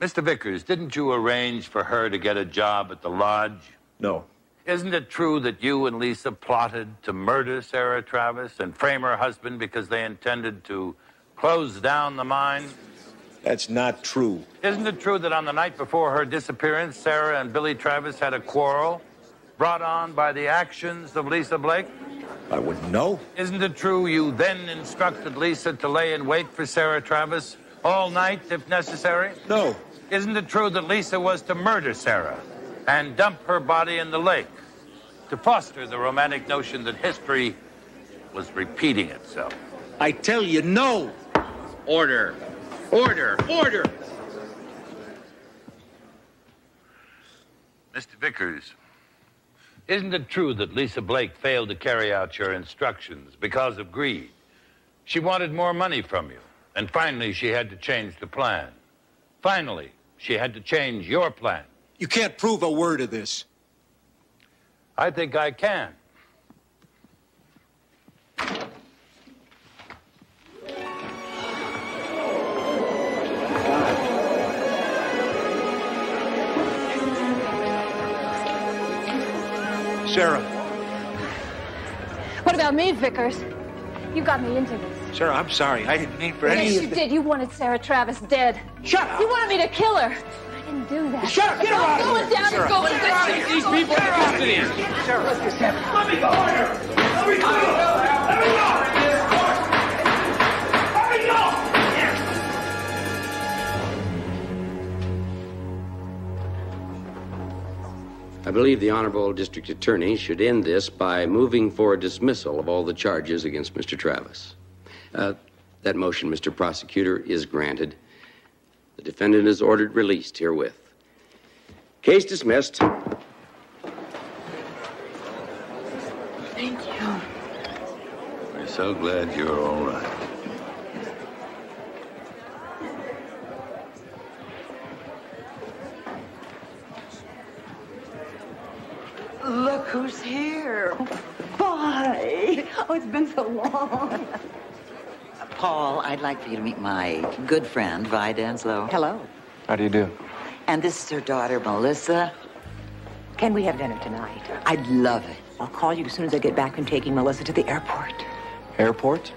[SPEAKER 8] Mr. Vickers, didn't you arrange for her to get a job at the lodge?
[SPEAKER 39] No.
[SPEAKER 8] Isn't it true that you and Lisa plotted to murder Sarah Travis and frame her husband because they intended to close down the mine?
[SPEAKER 39] That's not true.
[SPEAKER 8] Isn't it true that on the night before her disappearance, Sarah and Billy Travis had a quarrel brought on by the actions of Lisa Blake?
[SPEAKER 39] I wouldn't know.
[SPEAKER 8] Isn't it true you then instructed Lisa to lay in wait for Sarah Travis all night if necessary?
[SPEAKER 39] No.
[SPEAKER 8] Isn't it true that Lisa was to murder Sarah and dump her body in the lake to foster the romantic notion that history was repeating itself?
[SPEAKER 39] I tell you, no.
[SPEAKER 52] Order. Order! Order!
[SPEAKER 8] Mr. Vickers, isn't it true that Lisa Blake failed to carry out your instructions because of greed? She wanted more money from you, and finally she had to change the plan. Finally, she had to change your plan.
[SPEAKER 39] You can't prove a word of this.
[SPEAKER 8] I think I can.
[SPEAKER 39] Sarah.
[SPEAKER 45] What about me, Vickers? You got me into this.
[SPEAKER 39] Sarah, I'm sorry. I didn't mean for any
[SPEAKER 45] yes,
[SPEAKER 39] of
[SPEAKER 45] you did. You wanted Sarah Travis dead.
[SPEAKER 39] Shut up!
[SPEAKER 45] You wanted me to kill her. I didn't do that.
[SPEAKER 39] Shut up! Get her out of
[SPEAKER 45] I'm
[SPEAKER 39] here!
[SPEAKER 45] going down
[SPEAKER 39] Sarah,
[SPEAKER 45] and going
[SPEAKER 39] get her out of here! These people in custody! Sarah, let's get Sarah. Let me go! Let me go! Let me go!
[SPEAKER 52] I believe the Honorable District Attorney should end this by moving for a dismissal of all the charges against Mr. Travis. Uh, that motion, Mr. Prosecutor, is granted. The defendant is ordered released herewith. Case dismissed.
[SPEAKER 23] Thank you.
[SPEAKER 8] We're so glad you're all right.
[SPEAKER 18] Look who's here. Bye. Oh, it's been so long. Paul, I'd like for you to meet my good friend, Vi Denslow. Hello.
[SPEAKER 78] How do you do?
[SPEAKER 18] And this is her daughter, Melissa.
[SPEAKER 79] Can we have dinner tonight?
[SPEAKER 18] I'd love it.
[SPEAKER 79] I'll call you as soon as I get back from taking Melissa to the airport.
[SPEAKER 78] Airport?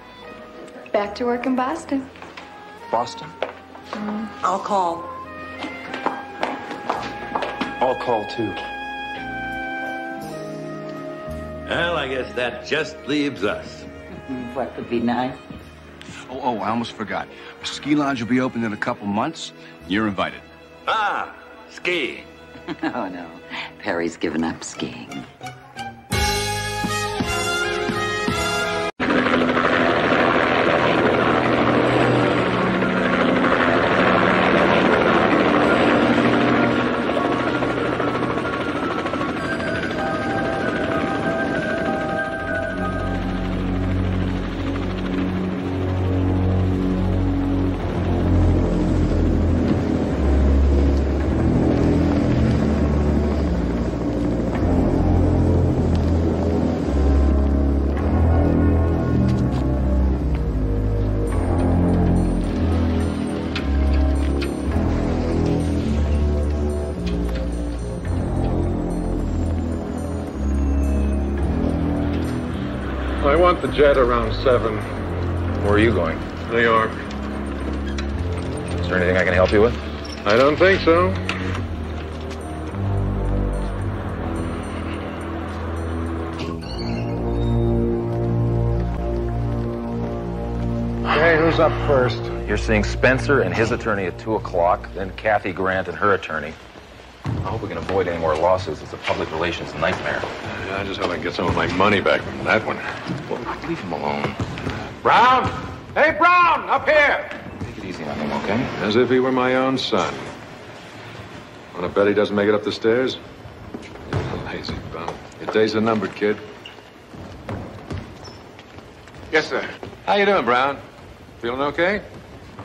[SPEAKER 23] Back to work in Boston.
[SPEAKER 78] Boston?
[SPEAKER 79] I'll call.
[SPEAKER 78] I'll call too.
[SPEAKER 8] Well, I guess that just leaves us.
[SPEAKER 18] What would be nice?
[SPEAKER 38] Oh, oh, I almost forgot. Ski Lodge will be open in a couple months. You're invited.
[SPEAKER 8] Ah, ski.
[SPEAKER 18] oh, no. Perry's given up skiing.
[SPEAKER 80] Jet around 7.
[SPEAKER 78] Where are you going?
[SPEAKER 80] New York.
[SPEAKER 78] Is there anything I can help you with?
[SPEAKER 80] I don't think so.
[SPEAKER 78] Okay, who's up first? You're seeing Spencer and his attorney at 2 o'clock, then Kathy Grant and her attorney. I hope we can avoid any more losses. It's a public relations nightmare.
[SPEAKER 80] I just hope I can get some of my money back from that one.
[SPEAKER 78] Well, leave him alone.
[SPEAKER 80] Brown! Hey, Brown! Up here!
[SPEAKER 78] Take it easy on him, okay?
[SPEAKER 80] As if he were my own son. Want to bet he doesn't make it up the stairs? Lazy bum. Your days are numbered, kid.
[SPEAKER 81] Yes, sir.
[SPEAKER 80] How you doing, Brown? Feeling okay?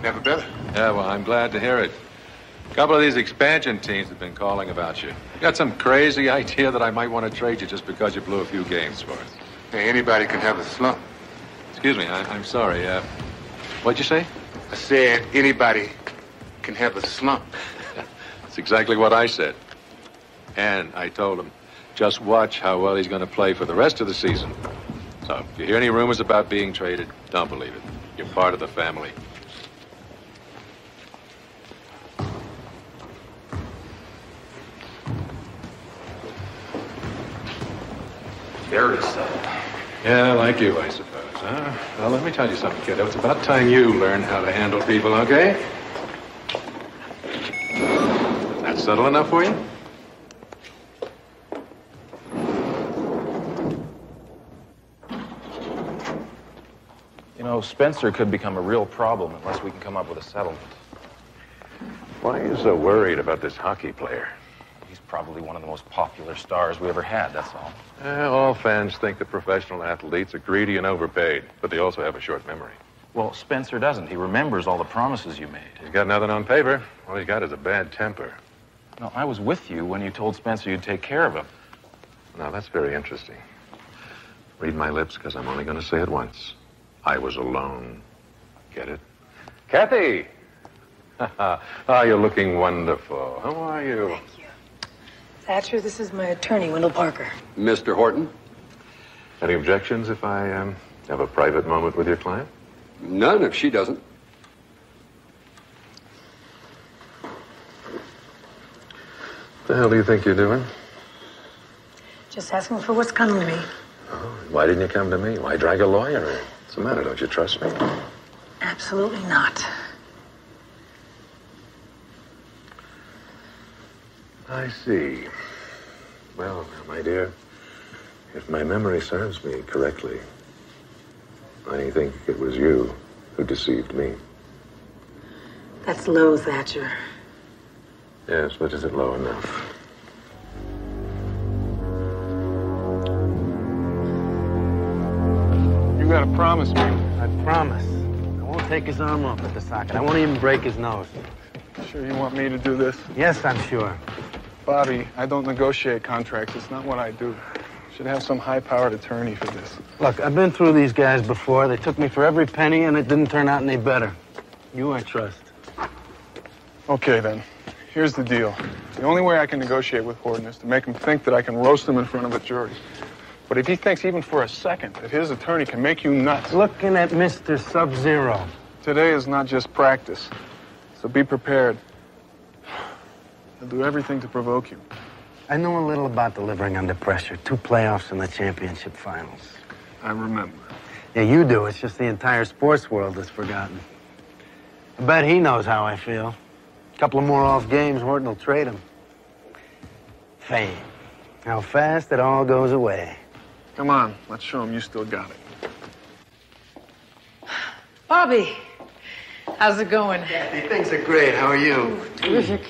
[SPEAKER 81] Never better.
[SPEAKER 80] Yeah, well, I'm glad to hear it. A couple of these expansion teams have been calling about you. Got some crazy idea that I might want to trade you just because you blew a few games for us.
[SPEAKER 81] Hey, anybody can have a slump.
[SPEAKER 80] Excuse me, I, I'm sorry. Uh, what'd you say?
[SPEAKER 81] I said anybody can have a slump.
[SPEAKER 80] That's exactly what I said. And I told him, just watch how well he's going to play for the rest of the season. So if you hear any rumors about being traded, don't believe it. You're part of the family.
[SPEAKER 78] Very so.
[SPEAKER 80] Yeah, like you, I suppose, huh? Well, let me tell you something, kiddo. It's about time you learned how to handle people, okay? That subtle enough for you?
[SPEAKER 78] You know, Spencer could become a real problem unless we can come up with a settlement.
[SPEAKER 80] Why are you so worried about this hockey player?
[SPEAKER 78] Probably one of the most popular stars we ever had, that's all.
[SPEAKER 80] Eh, all fans think that professional athletes are greedy and overpaid, but they also have a short memory.
[SPEAKER 78] Well, Spencer doesn't. He remembers all the promises you made.
[SPEAKER 80] He's got nothing on paper. All he's got is a bad temper.
[SPEAKER 78] No, I was with you when you told Spencer you'd take care of him.
[SPEAKER 80] Now, that's very interesting. Read my lips, because I'm only going to say it once. I was alone. Get it? Kathy! Ha ha! Oh, you're looking wonderful. How are you?
[SPEAKER 79] Thatcher, this is my attorney, Wendell Parker.
[SPEAKER 82] Mr. Horton?
[SPEAKER 80] Any objections if I um, have a private moment with your client?
[SPEAKER 82] None if she doesn't.
[SPEAKER 80] What the hell do you think you're doing?
[SPEAKER 79] Just asking for what's coming to me.
[SPEAKER 80] Why didn't you come to me? Why drag a lawyer in? What's the matter? Don't you trust me?
[SPEAKER 79] Absolutely not.
[SPEAKER 80] I see. Well, my dear, if my memory serves me correctly, I think it was you who deceived me.
[SPEAKER 83] That's low, Thatcher.
[SPEAKER 80] Yes, but is it low enough?
[SPEAKER 12] You gotta promise me.
[SPEAKER 29] I promise. I won't take his arm off at the socket. I won't even break his nose.
[SPEAKER 12] Sure you want me to do this?
[SPEAKER 29] Yes, I'm sure.
[SPEAKER 12] Bobby, I don't negotiate contracts. It's not what I do. Should have some high-powered attorney for this.
[SPEAKER 29] Look, I've been through these guys before. They took me for every penny, and it didn't turn out any better. You I trust.
[SPEAKER 12] Okay, then. Here's the deal. The only way I can negotiate with Horton is to make him think that I can roast him in front of a jury. But if he thinks even for a second that his attorney can make you nuts...
[SPEAKER 29] Looking at Mr. Sub-Zero.
[SPEAKER 12] Today is not just practice. So be prepared. I'll do everything to provoke you.
[SPEAKER 29] I know a little about delivering under pressure. Two playoffs and the championship finals.
[SPEAKER 12] I remember.
[SPEAKER 29] Yeah, you do. It's just the entire sports world has forgotten. I bet he knows how I feel. A couple of more off games, Horton will trade him. Fame. How fast it all goes away.
[SPEAKER 12] Come on, let's show him you still got it.
[SPEAKER 83] Bobby, how's it going?
[SPEAKER 29] Kathy, things are great. How are you?
[SPEAKER 83] Terrific.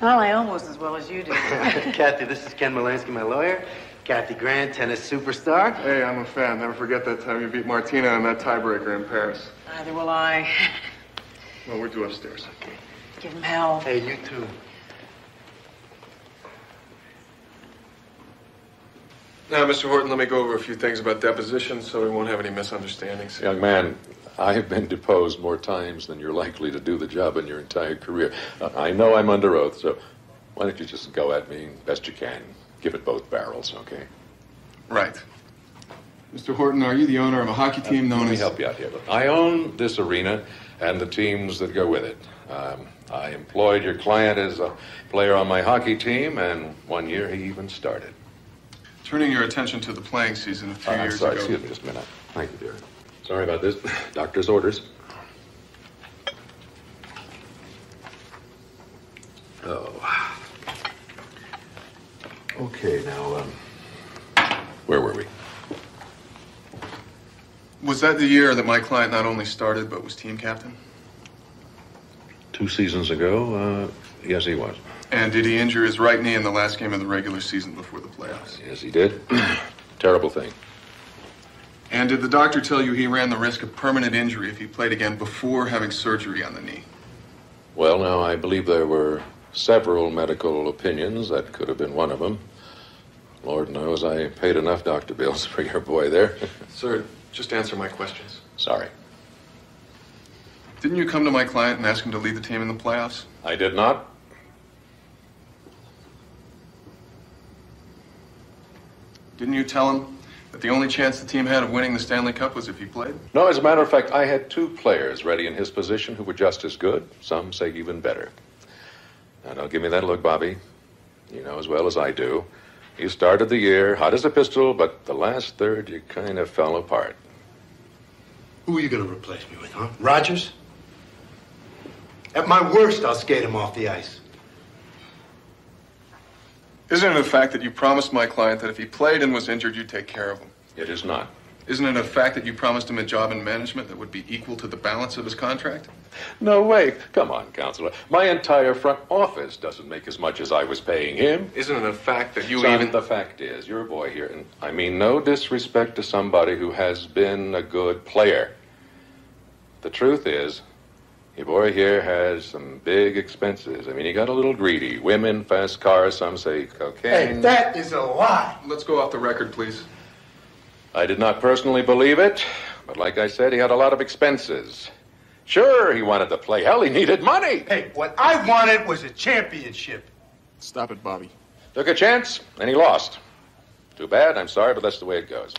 [SPEAKER 83] Well, I almost as well as you do.
[SPEAKER 29] Kathy, this is Ken Malansky, my lawyer. Kathy Grant, tennis superstar.
[SPEAKER 12] Hey, I'm a fan. Never forget that time you beat Martina in that tiebreaker in Paris.
[SPEAKER 83] Neither will I.
[SPEAKER 12] Well, we're due upstairs. Okay.
[SPEAKER 83] Give him hell.
[SPEAKER 29] Hey, you too.
[SPEAKER 12] Now, Mr. Horton, let me go over a few things about depositions so we won't have any misunderstandings.
[SPEAKER 80] Young man, I have been deposed more times than you're likely to do the job in your entire career. Uh, I know I'm under oath, so why don't you just go at me best you can? Give it both barrels, okay?
[SPEAKER 12] Right. Mr. Horton, are you the owner of a hockey team known
[SPEAKER 80] Let me
[SPEAKER 12] as...
[SPEAKER 80] help you out here. Look, I own this arena and the teams that go with it. Um, I employed your client as a player on my hockey team, and one year he even started.
[SPEAKER 12] Turning your attention to the playing season a few
[SPEAKER 80] Uh, I'm
[SPEAKER 12] years
[SPEAKER 80] sorry,
[SPEAKER 12] ago...
[SPEAKER 80] excuse me just a minute. Thank you, dear. Sorry about this. Doctor's orders. Oh. Okay, now, um, where were we?
[SPEAKER 12] Was that the year that my client not only started but was team captain?
[SPEAKER 80] Two seasons ago, uh, yes, he was.
[SPEAKER 12] And did he injure his right knee in the last game of the regular season before the playoffs?
[SPEAKER 80] Yes, he did. Terrible thing.
[SPEAKER 12] And did the doctor tell you he ran the risk of permanent injury if he played again before having surgery on the knee?
[SPEAKER 80] Well, now, I believe there were several medical opinions. That could have been one of them. Lord knows I paid enough doctor bills for your boy there.
[SPEAKER 12] Sir, just answer my questions.
[SPEAKER 80] Sorry.
[SPEAKER 12] Didn't you come to my client and ask him to lead the team in the playoffs?
[SPEAKER 80] I did not.
[SPEAKER 12] Didn't you tell him that the only chance the team had of winning the Stanley Cup was if he played?
[SPEAKER 80] No, as a matter of fact, I had two players ready in his position who were just as good. Some say even better. Now, don't give me that look, Bobby. You know as well as I do. You started the year hot as a pistol, but the last third you kind of fell apart.
[SPEAKER 29] Who are you going to replace me with, huh? Rogers? At my worst, I'll skate him off the ice.
[SPEAKER 12] Isn't it a fact that you promised my client that if he played and was injured, you'd take care of him?
[SPEAKER 80] It is not.
[SPEAKER 12] Isn't it a fact that you promised him a job in management that would be equal to the balance of his contract?
[SPEAKER 80] No way. Come on, counselor. My entire front office doesn't make as much as I was paying him.
[SPEAKER 12] Isn't it a fact that you
[SPEAKER 80] Son,
[SPEAKER 12] even...
[SPEAKER 80] the fact is, you're a boy here, and I mean no disrespect to somebody who has been a good player. The truth is, your boy here has some big expenses. I mean, he got a little greedy. Women, fast cars, some say cocaine.
[SPEAKER 29] Hey, that is a lie.
[SPEAKER 12] Let's go off the record, please.
[SPEAKER 80] I did not personally believe it, but like I said, he had a lot of expenses. Sure, he wanted to play. Hell, he needed money.
[SPEAKER 29] Hey, what I wanted was a championship.
[SPEAKER 12] Stop it, Bobby.
[SPEAKER 80] Took a chance, and he lost. Too bad. I'm sorry, but that's the way it goes.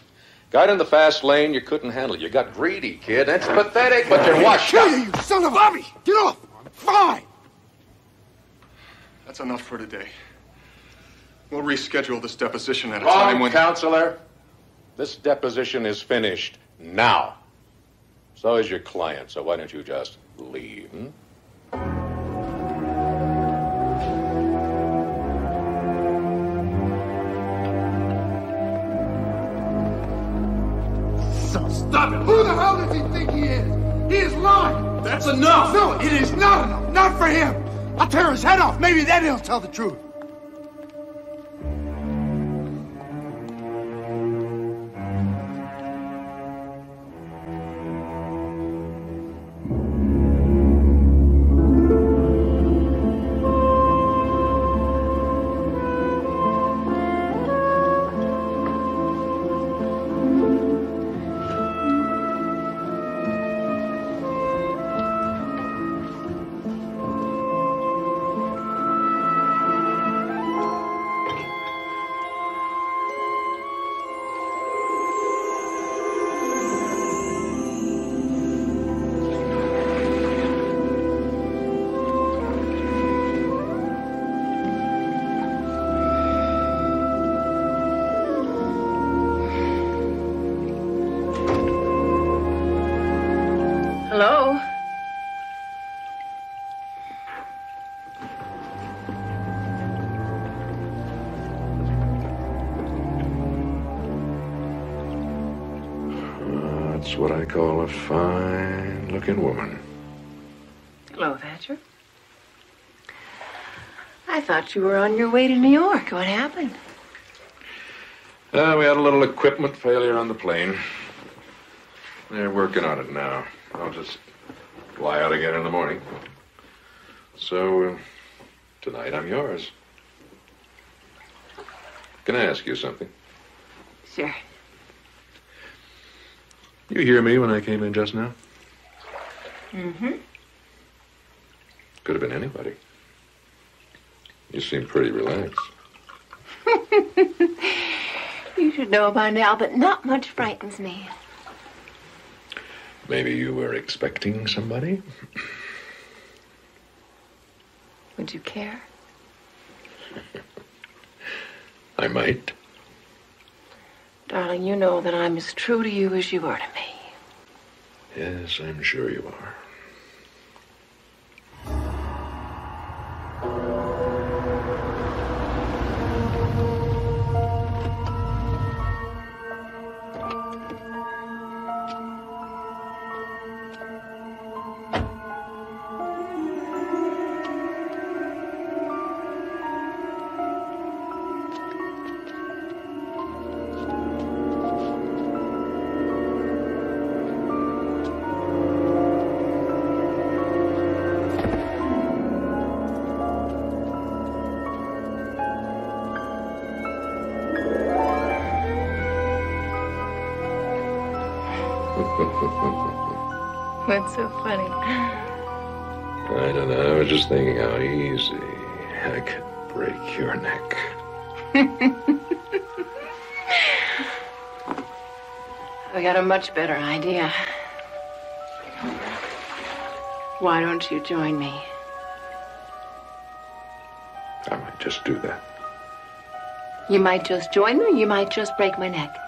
[SPEAKER 80] Got in the fast lane, you couldn't handle it. You got greedy, kid. That's pathetic, but you're washed
[SPEAKER 29] Kill
[SPEAKER 80] up.
[SPEAKER 29] you, you son of Bobby! Get off! Fine!
[SPEAKER 12] That's enough for today. We'll reschedule this deposition at a
[SPEAKER 80] Wrong,
[SPEAKER 12] time when...
[SPEAKER 80] counselor. This deposition is finished now. So is your client, so why don't you just leave? hmm?
[SPEAKER 29] Stop it! Who the hell does he think he is? He is lying!
[SPEAKER 84] That's enough!
[SPEAKER 82] No, it is not enough. Not for him. I'll tear his head off. Maybe then he'll tell the truth.
[SPEAKER 64] Thought you were on your way to New York. What happened?
[SPEAKER 80] Uh, we had a little equipment failure on the plane. They're working on it now. I'll just fly out again in the morning. So, uh, tonight I'm yours. Can I ask you something?
[SPEAKER 64] Sure.
[SPEAKER 80] You hear me when I came in just now?
[SPEAKER 64] Mm-hmm.
[SPEAKER 80] Could have been anybody. You seem pretty relaxed.
[SPEAKER 64] You should know by now that not much frightens me.
[SPEAKER 80] Maybe you were expecting somebody?
[SPEAKER 64] Would you care?
[SPEAKER 80] I might.
[SPEAKER 64] Darling, you know that I'm as true to you as you are to me.
[SPEAKER 80] Yes, I'm sure you are.
[SPEAKER 64] What's so funny?
[SPEAKER 80] I don't know. I was just thinking how easy I could break your neck.
[SPEAKER 64] I got a much better idea. Why don't you join me?
[SPEAKER 80] I might just do that.
[SPEAKER 64] You might just join me, you might just break my neck.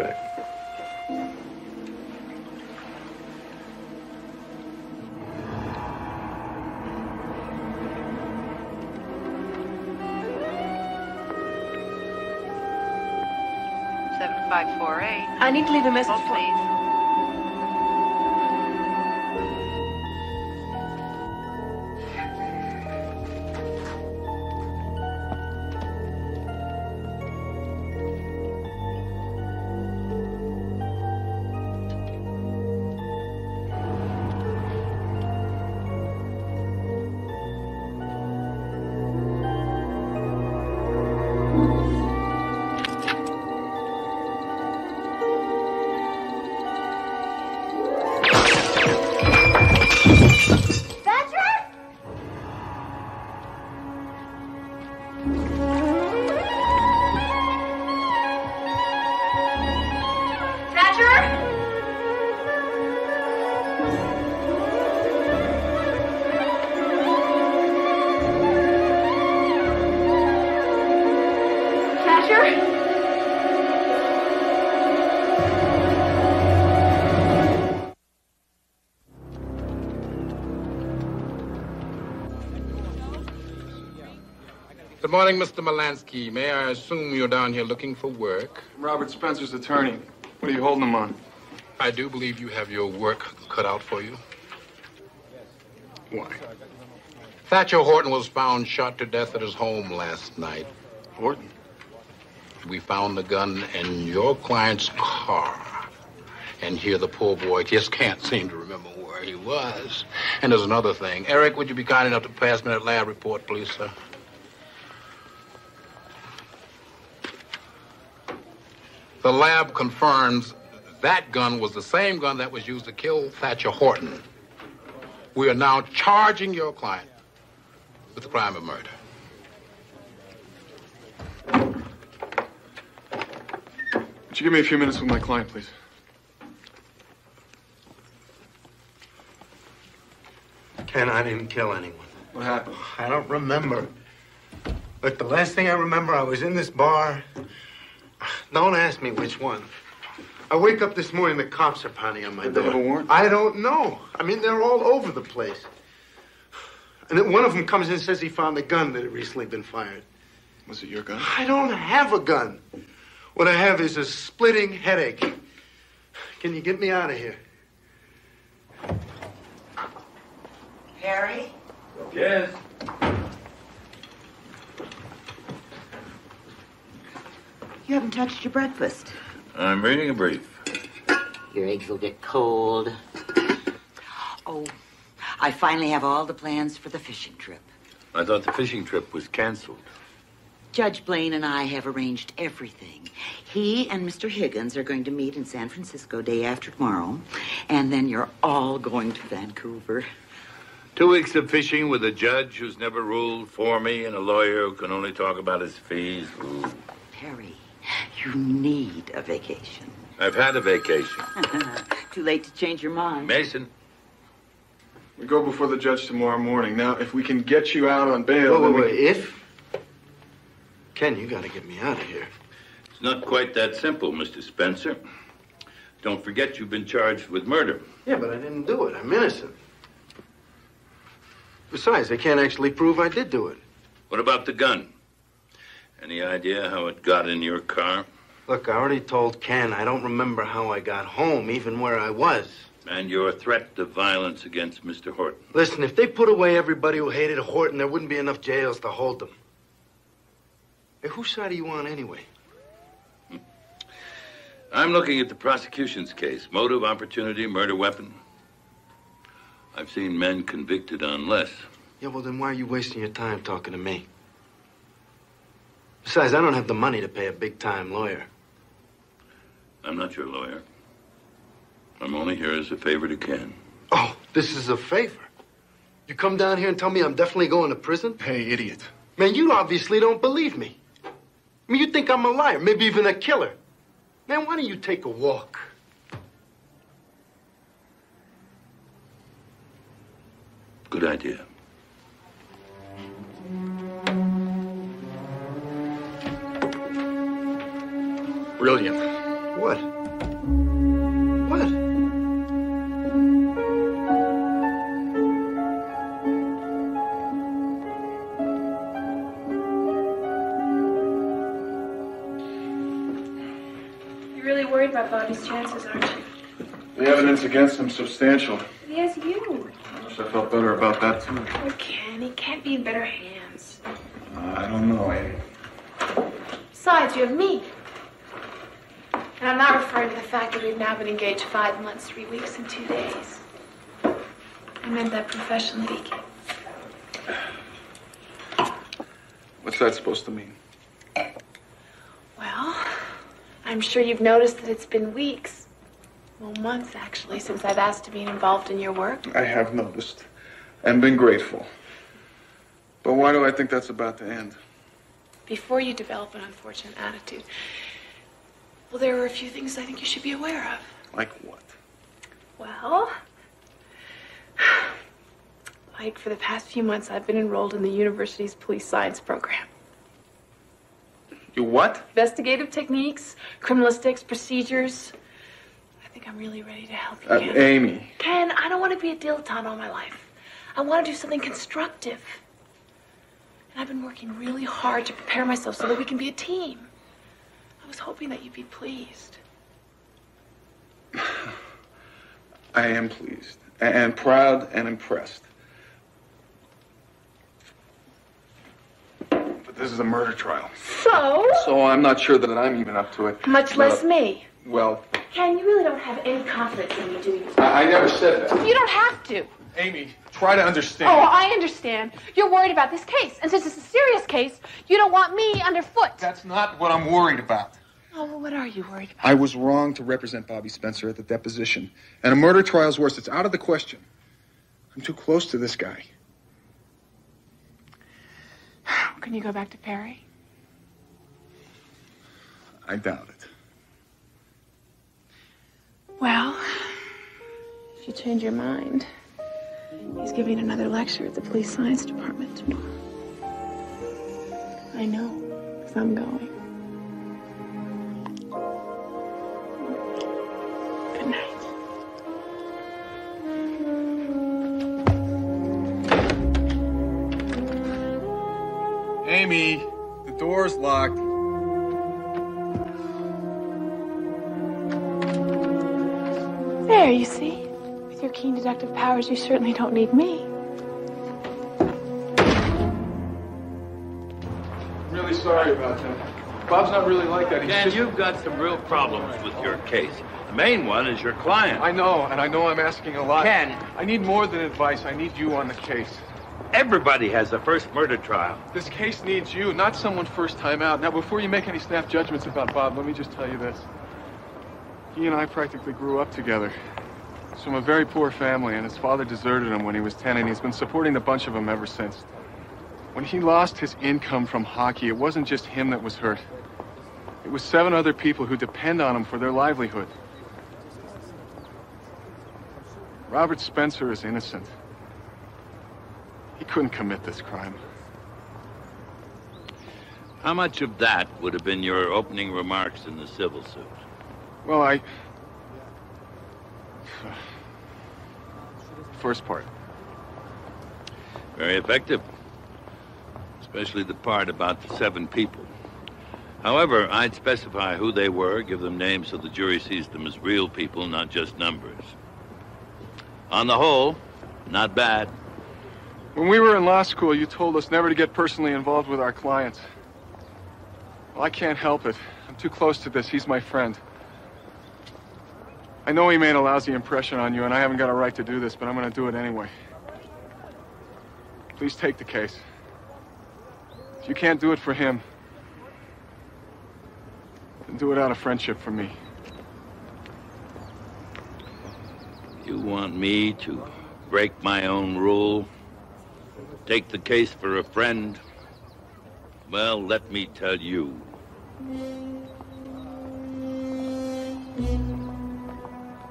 [SPEAKER 80] Back.
[SPEAKER 37] Seven five four eight.
[SPEAKER 64] I need to leave a message for
[SPEAKER 37] please.
[SPEAKER 85] Good morning, Mr. Malansky. May I assume you're down here looking for work?
[SPEAKER 12] I'm Robert Spencer's attorney. What are you holding him on?
[SPEAKER 85] I do believe you have your work cut out for you.
[SPEAKER 12] Why?
[SPEAKER 85] Thatcher Horton was found shot to death at his home last night.
[SPEAKER 12] Horton?
[SPEAKER 85] We found the gun in your client's car. And here the poor boy just can't seem to remember where he was. And there's another thing. Eric, would you be kind enough to pass me that lab report, please, sir? The lab confirms that gun was the same gun that was used to kill Thatcher Horton. We are now charging your client with the crime of murder.
[SPEAKER 12] Would you give me a few minutes with my client, please?
[SPEAKER 29] Ken, I didn't kill anyone.
[SPEAKER 12] What happened?
[SPEAKER 29] I don't remember. But the last thing I remember, I was in this bar. Don't ask me which one. I wake up this morning, the cops are pounding on my
[SPEAKER 12] Did they
[SPEAKER 29] door.
[SPEAKER 12] have a warrant?
[SPEAKER 29] I don't know. I mean, they're all over the place. And then one of them comes in and says he found a gun that had recently been fired.
[SPEAKER 12] Was it your gun?
[SPEAKER 29] I don't have a gun. What I have is a splitting headache. Can you get me out of here?
[SPEAKER 18] Harry?
[SPEAKER 8] Yes.
[SPEAKER 18] You haven't touched your breakfast.
[SPEAKER 8] I'm reading a brief.
[SPEAKER 18] Your eggs will get cold. Oh, I finally have all the plans for the fishing trip.
[SPEAKER 8] I thought the fishing trip was canceled.
[SPEAKER 18] Judge Blaine and I have arranged everything. He and Mr. Higgins are going to meet in San Francisco day after tomorrow, and then you're all going to Vancouver.
[SPEAKER 8] Two weeks of fishing with a judge who's never ruled for me and a lawyer who can only talk about his fees. Ooh.
[SPEAKER 18] Harry, you need a vacation.
[SPEAKER 8] I've had a vacation.
[SPEAKER 18] Too late to change your mind.
[SPEAKER 8] Mason,
[SPEAKER 12] We go before the judge tomorrow morning. Now, if we can get you out on bail,
[SPEAKER 29] Wait,
[SPEAKER 12] then
[SPEAKER 29] wait,
[SPEAKER 12] we-
[SPEAKER 29] If? Ken, you gotta get me out of here.
[SPEAKER 8] it's not quite that simple, Mr. Spencer. Don't forget you've been charged with murder.
[SPEAKER 29] Yeah, but I didn't do it. I'm innocent. Besides, they can't actually prove I did do it.
[SPEAKER 8] What about the gun? Any idea how it got in your car?
[SPEAKER 29] Look, I already told Ken I don't remember how I got home, even where I was.
[SPEAKER 8] And your threat of violence against Mr. Horton.
[SPEAKER 29] Listen, if they put away everybody who hated Horton, there wouldn't be enough jails to hold them. Hey, whose side are you on anyway? Hmm.
[SPEAKER 8] I'm looking at the prosecution's case motive, opportunity, murder weapon. I've seen men convicted on less.
[SPEAKER 29] Yeah, well, then why are you wasting your time talking to me? Besides, I don't have the money to pay a big time lawyer.
[SPEAKER 8] I'm not your lawyer. I'm only here as a favor to Ken.
[SPEAKER 29] Oh, this is a favor. You come down here and tell me I'm definitely going to prison?
[SPEAKER 12] Hey, idiot.
[SPEAKER 29] Man, you obviously don't believe me. I mean, you think I'm a liar, maybe even a killer. Man, why don't you take a walk?
[SPEAKER 8] Good idea.
[SPEAKER 12] Brilliant.
[SPEAKER 29] What? What?
[SPEAKER 23] You're really worried about Bobby's chances, aren't you?
[SPEAKER 12] The evidence against him substantial.
[SPEAKER 23] He has you.
[SPEAKER 12] I wish I felt better about that, too.
[SPEAKER 23] Poor Ken. He can't be in better hands.
[SPEAKER 12] I don't know, Amy.
[SPEAKER 23] Besides, you have me. And I'm not referring to the fact that we've now been engaged five months, three weeks, and two days. I meant that professionally.
[SPEAKER 12] What's that supposed to mean?
[SPEAKER 23] Well, I'm sure you've noticed that it's been weeks. Well, months, actually, since I've asked to be involved in your work.
[SPEAKER 12] I have noticed and been grateful. But why do I think that's about to end?
[SPEAKER 23] Before you develop an unfortunate attitude, well, there are a few things I think you should be aware of.
[SPEAKER 12] Like what?
[SPEAKER 23] Well, like for the past few months, I've been enrolled in the university's police science program.
[SPEAKER 12] You what?
[SPEAKER 23] Investigative techniques, criminalistics, procedures. I think I'm really ready to help you,
[SPEAKER 12] Uh,
[SPEAKER 23] Ken.
[SPEAKER 12] Amy.
[SPEAKER 23] Ken, I don't want to be a dilettante all my life. I want to do something constructive. And I've been working really hard to prepare myself so that we can be a team. I was hoping that you'd be pleased.
[SPEAKER 12] I am pleased and proud and impressed. But this is a murder trial.
[SPEAKER 23] So?
[SPEAKER 12] So I'm not sure that I'm even up to it.
[SPEAKER 23] Much less
[SPEAKER 12] No.
[SPEAKER 23] me.
[SPEAKER 12] Well,
[SPEAKER 23] Ken, you really don't have any confidence in me, do you?
[SPEAKER 12] I, I never said that.
[SPEAKER 23] You don't have to.
[SPEAKER 12] Amy, try to understand.
[SPEAKER 23] Oh, I understand. You're worried about this case. And since it's a serious case, you don't want me underfoot.
[SPEAKER 12] That's not what I'm worried about.
[SPEAKER 23] Oh, well, what are you worried about?
[SPEAKER 12] I was wrong to represent Bobby Spencer at the deposition. And a murder trial's worse. It's out of the question. I'm too close to this guy.
[SPEAKER 23] Can you go back to Perry?
[SPEAKER 12] I doubt it.
[SPEAKER 23] Well, if you change your mind, he's giving another lecture at the police science department tomorrow. I know, because I'm going.
[SPEAKER 12] Amy, the door's locked.
[SPEAKER 23] There, you see? With your keen deductive powers, you certainly don't need me.
[SPEAKER 12] Really sorry about that. Bob's not really like that. He's
[SPEAKER 8] Ken,
[SPEAKER 12] just...
[SPEAKER 8] you've got some real problems with your case. The main one is your client.
[SPEAKER 12] I know, and I know I'm asking a lot.
[SPEAKER 8] Ken.
[SPEAKER 12] I need more than advice. I need you on the case.
[SPEAKER 8] Everybody has a first murder trial.
[SPEAKER 12] This case needs you, not someone first time out. Now, before you make any snap judgments about Bob, let me just tell you this. He and I practically grew up together. He's from a very poor family, and his father deserted him when he was 10, and he's been supporting a bunch of them ever since. When he lost his income from hockey, it wasn't just him that was hurt. It was seven other people who depend on him for their livelihood. Robert Spencer is innocent. He couldn't commit this crime.
[SPEAKER 8] How much of that would have been your opening remarks in the civil suit?
[SPEAKER 12] Well, I. First part.
[SPEAKER 8] Very effective. Especially the part about the seven people. However, I'd specify who they were, give them names so the jury sees them as real people, not just numbers. On the whole, not bad.
[SPEAKER 12] When we were in law school, you told us never to get personally involved with our clients. Well, I can't help it. I'm too close to this. He's my friend. I know he made a lousy impression on you, and I haven't got a right to do this, but I'm going to do it anyway. Please take the case. If you can't do it for him, then do it out of friendship for me.
[SPEAKER 8] You want me to break my own rule? Take the case for a friend? Well, let me tell you.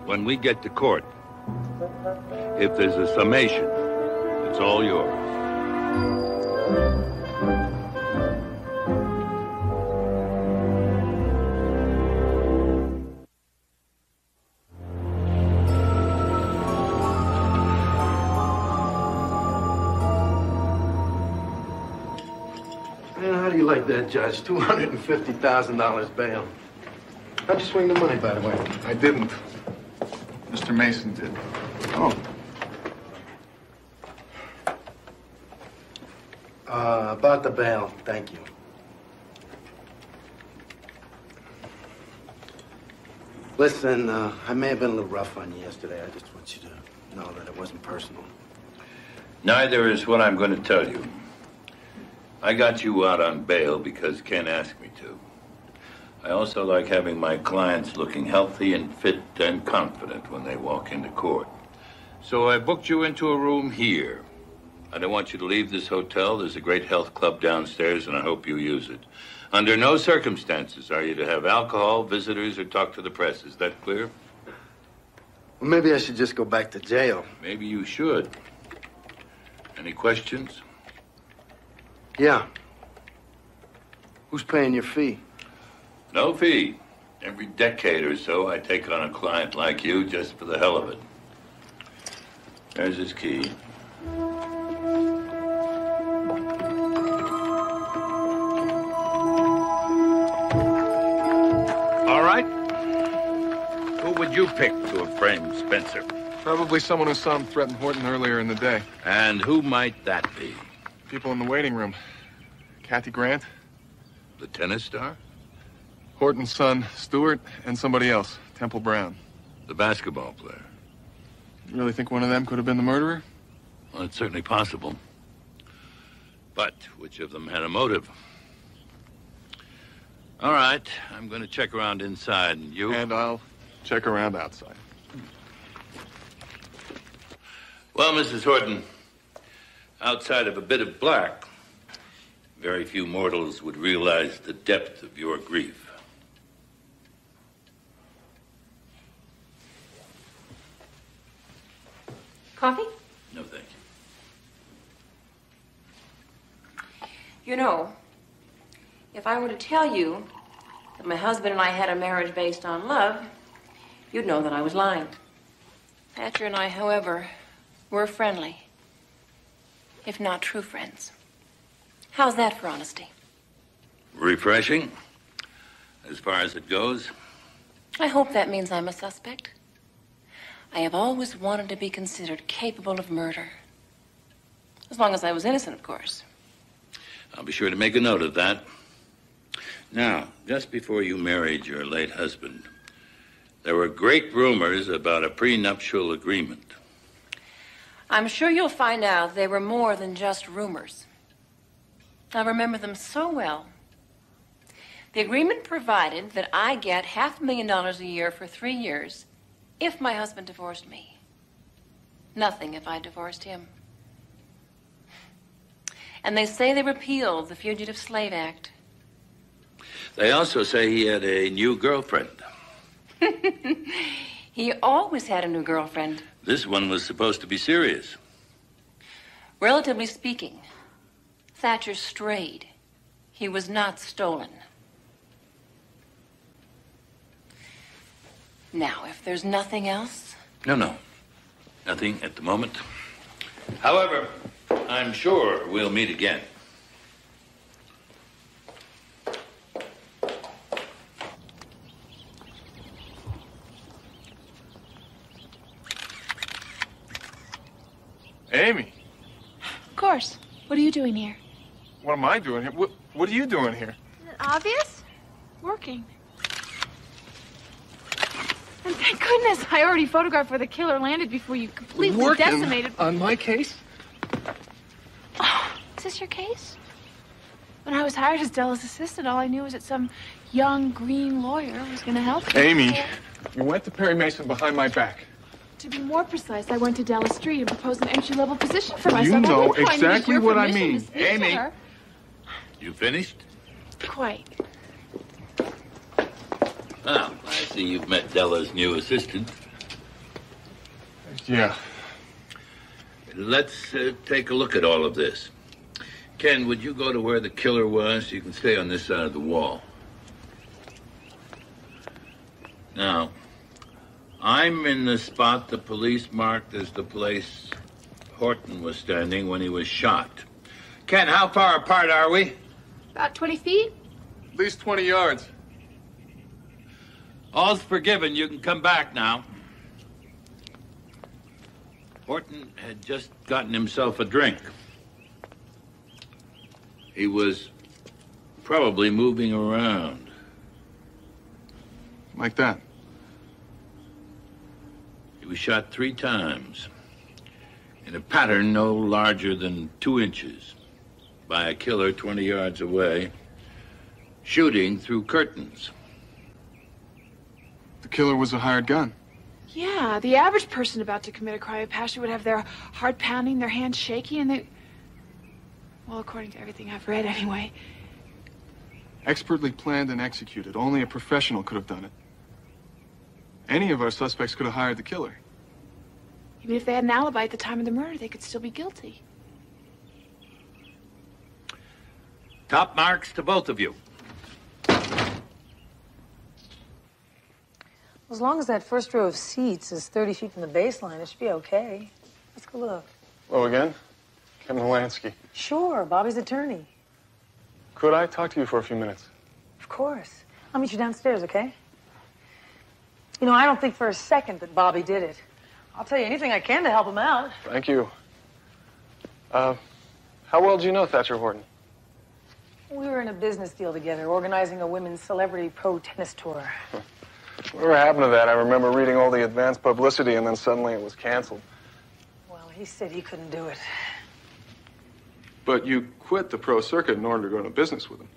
[SPEAKER 8] When we get to court, if there's a summation, it's all yours.
[SPEAKER 29] How do you like that, Judge? $250,000 bail. How'd you swing the money, by the way?
[SPEAKER 12] I didn't. Mr. Mason did.
[SPEAKER 29] Oh. Uh, about the bail, thank you. Listen, uh, I may have been a little rough on you yesterday. I just want you to know that it wasn't personal.
[SPEAKER 8] Neither is what I'm going to tell you. I got you out on bail because Ken asked me to. I also like having my clients looking healthy and fit and confident when they walk into court. So I booked you into a room here. I don't want you to leave this hotel. There's a great health club downstairs, and I hope you use it. Under no circumstances are you to have alcohol, visitors, or talk to the press. Is that clear?
[SPEAKER 29] Well, maybe I should just go back to jail.
[SPEAKER 8] Maybe you should. Any questions?
[SPEAKER 29] Yeah. Who's paying your fee?
[SPEAKER 8] No fee. Every decade or so, I take on a client like you just for the hell of it. There's his key. All right. Who would you pick to have framed Spencer?
[SPEAKER 12] Probably someone who saw him threaten Horton earlier in the day.
[SPEAKER 8] And who might that be?
[SPEAKER 12] People in the waiting room. Kathy Grant,
[SPEAKER 8] The tennis star?
[SPEAKER 12] Horton's son, Stuart, and somebody else, Temple Brown.
[SPEAKER 8] The basketball player?
[SPEAKER 12] You really think one of them could have been the murderer?
[SPEAKER 8] Well, it's certainly possible. But which of them had a motive? All right, I'm going to check around inside. And you?
[SPEAKER 12] And I'll check around outside.
[SPEAKER 8] Well, Mrs. Horton, outside of a bit of black, very few mortals would realize the depth of your grief.
[SPEAKER 51] Coffee?
[SPEAKER 8] No, thank you.
[SPEAKER 64] You know, if I were to tell you that my husband and I had a marriage based on love, you'd know that I was lying. Thatcher and I, however, were friendly, if not true friends. How's that for honesty?
[SPEAKER 8] Refreshing, as far as it goes.
[SPEAKER 64] I hope that means I'm a suspect. I have always wanted to be considered capable of murder. As long as I was innocent, of course.
[SPEAKER 8] I'll be sure to make a note of that. Now, just before you married your late husband, there were great rumors about a prenuptial agreement.
[SPEAKER 64] I'm sure you'll find out they were more than just rumors. I remember them so well. The agreement provided that I get half a million dollars a year for three years if my husband divorced me. Nothing if I divorced him. And they say they repealed the Fugitive Slave Act.
[SPEAKER 8] They also say he had a new girlfriend.
[SPEAKER 64] He always had a new girlfriend.
[SPEAKER 8] This one was supposed to be serious.
[SPEAKER 64] Relatively speaking, Thatcher strayed. He was not stolen. Now, if there's nothing else,
[SPEAKER 8] No, no. Nothing at the moment. However, I'm sure we'll meet again.
[SPEAKER 12] Amy,
[SPEAKER 23] Of course. What are you doing here?
[SPEAKER 12] what am I doing here? What, what are you doing here?
[SPEAKER 23] Obvious? Working. And thank goodness I already photographed where the killer landed before you completely
[SPEAKER 12] Working
[SPEAKER 23] decimated.
[SPEAKER 12] on my case?
[SPEAKER 23] Oh, is this your case? When I was hired as Della's assistant, all I knew was that some young green lawyer was going to help me.
[SPEAKER 12] Amy, you went to Perry Mason behind my back.
[SPEAKER 23] To be more precise, I went to Della Street and proposed an entry-level position for myself.
[SPEAKER 12] You know
[SPEAKER 23] looked for- I needed
[SPEAKER 12] exactly what I mean.
[SPEAKER 23] speak
[SPEAKER 12] Amy.
[SPEAKER 8] You finished?
[SPEAKER 23] Quite.
[SPEAKER 8] Ah, I see you've met Della's new assistant.
[SPEAKER 12] Yeah.
[SPEAKER 8] Let's uh, take a look at all of this. Ken, would you go to where the killer was? So You can stay on this side of the wall. Now, I'm in the spot the police marked as the place Horton was standing when he was shot. Ken, how far apart are we?
[SPEAKER 23] About 20 feet?
[SPEAKER 12] At least 20 yards.
[SPEAKER 8] All's forgiven. You can come back now. Horton had just gotten himself a drink. He was probably moving around.
[SPEAKER 12] Like that.
[SPEAKER 8] He was shot three times in a pattern no larger than two inches by a killer 20 yards away, shooting through curtains.
[SPEAKER 12] The killer was a hired gun.
[SPEAKER 23] Yeah, the average person about to commit a crime of passion would have their heart pounding, their hands shaky, and they. Well, according to everything I've read, anyway.
[SPEAKER 12] Expertly planned and executed. Only a professional could have done it. Any of our suspects could have hired the killer.
[SPEAKER 23] Even if they had an alibi at the time of the murder, they could still be guilty.
[SPEAKER 8] Top marks to both of you.
[SPEAKER 83] As long as that first row of seats is 30 feet from the baseline, it should be okay. Let's go look.
[SPEAKER 12] Hello again. Ken Malansky.
[SPEAKER 83] Sure, Bobby's attorney.
[SPEAKER 12] Could I talk to you for a few minutes?
[SPEAKER 83] Of course. I'll meet you downstairs, okay? You know, I don't think for a second that Bobby did it.
[SPEAKER 86] I'll tell you anything I can to help him out.
[SPEAKER 12] Thank you. Uh, how well do you know Thatcher Horton?
[SPEAKER 86] We were in a business deal together, organizing a women's celebrity pro tennis tour.
[SPEAKER 12] Whatever happened to that? I remember reading all the advance publicity and then suddenly it was canceled.
[SPEAKER 86] Well, he said he couldn't do it.
[SPEAKER 12] But you quit the pro circuit in order to go into business with him.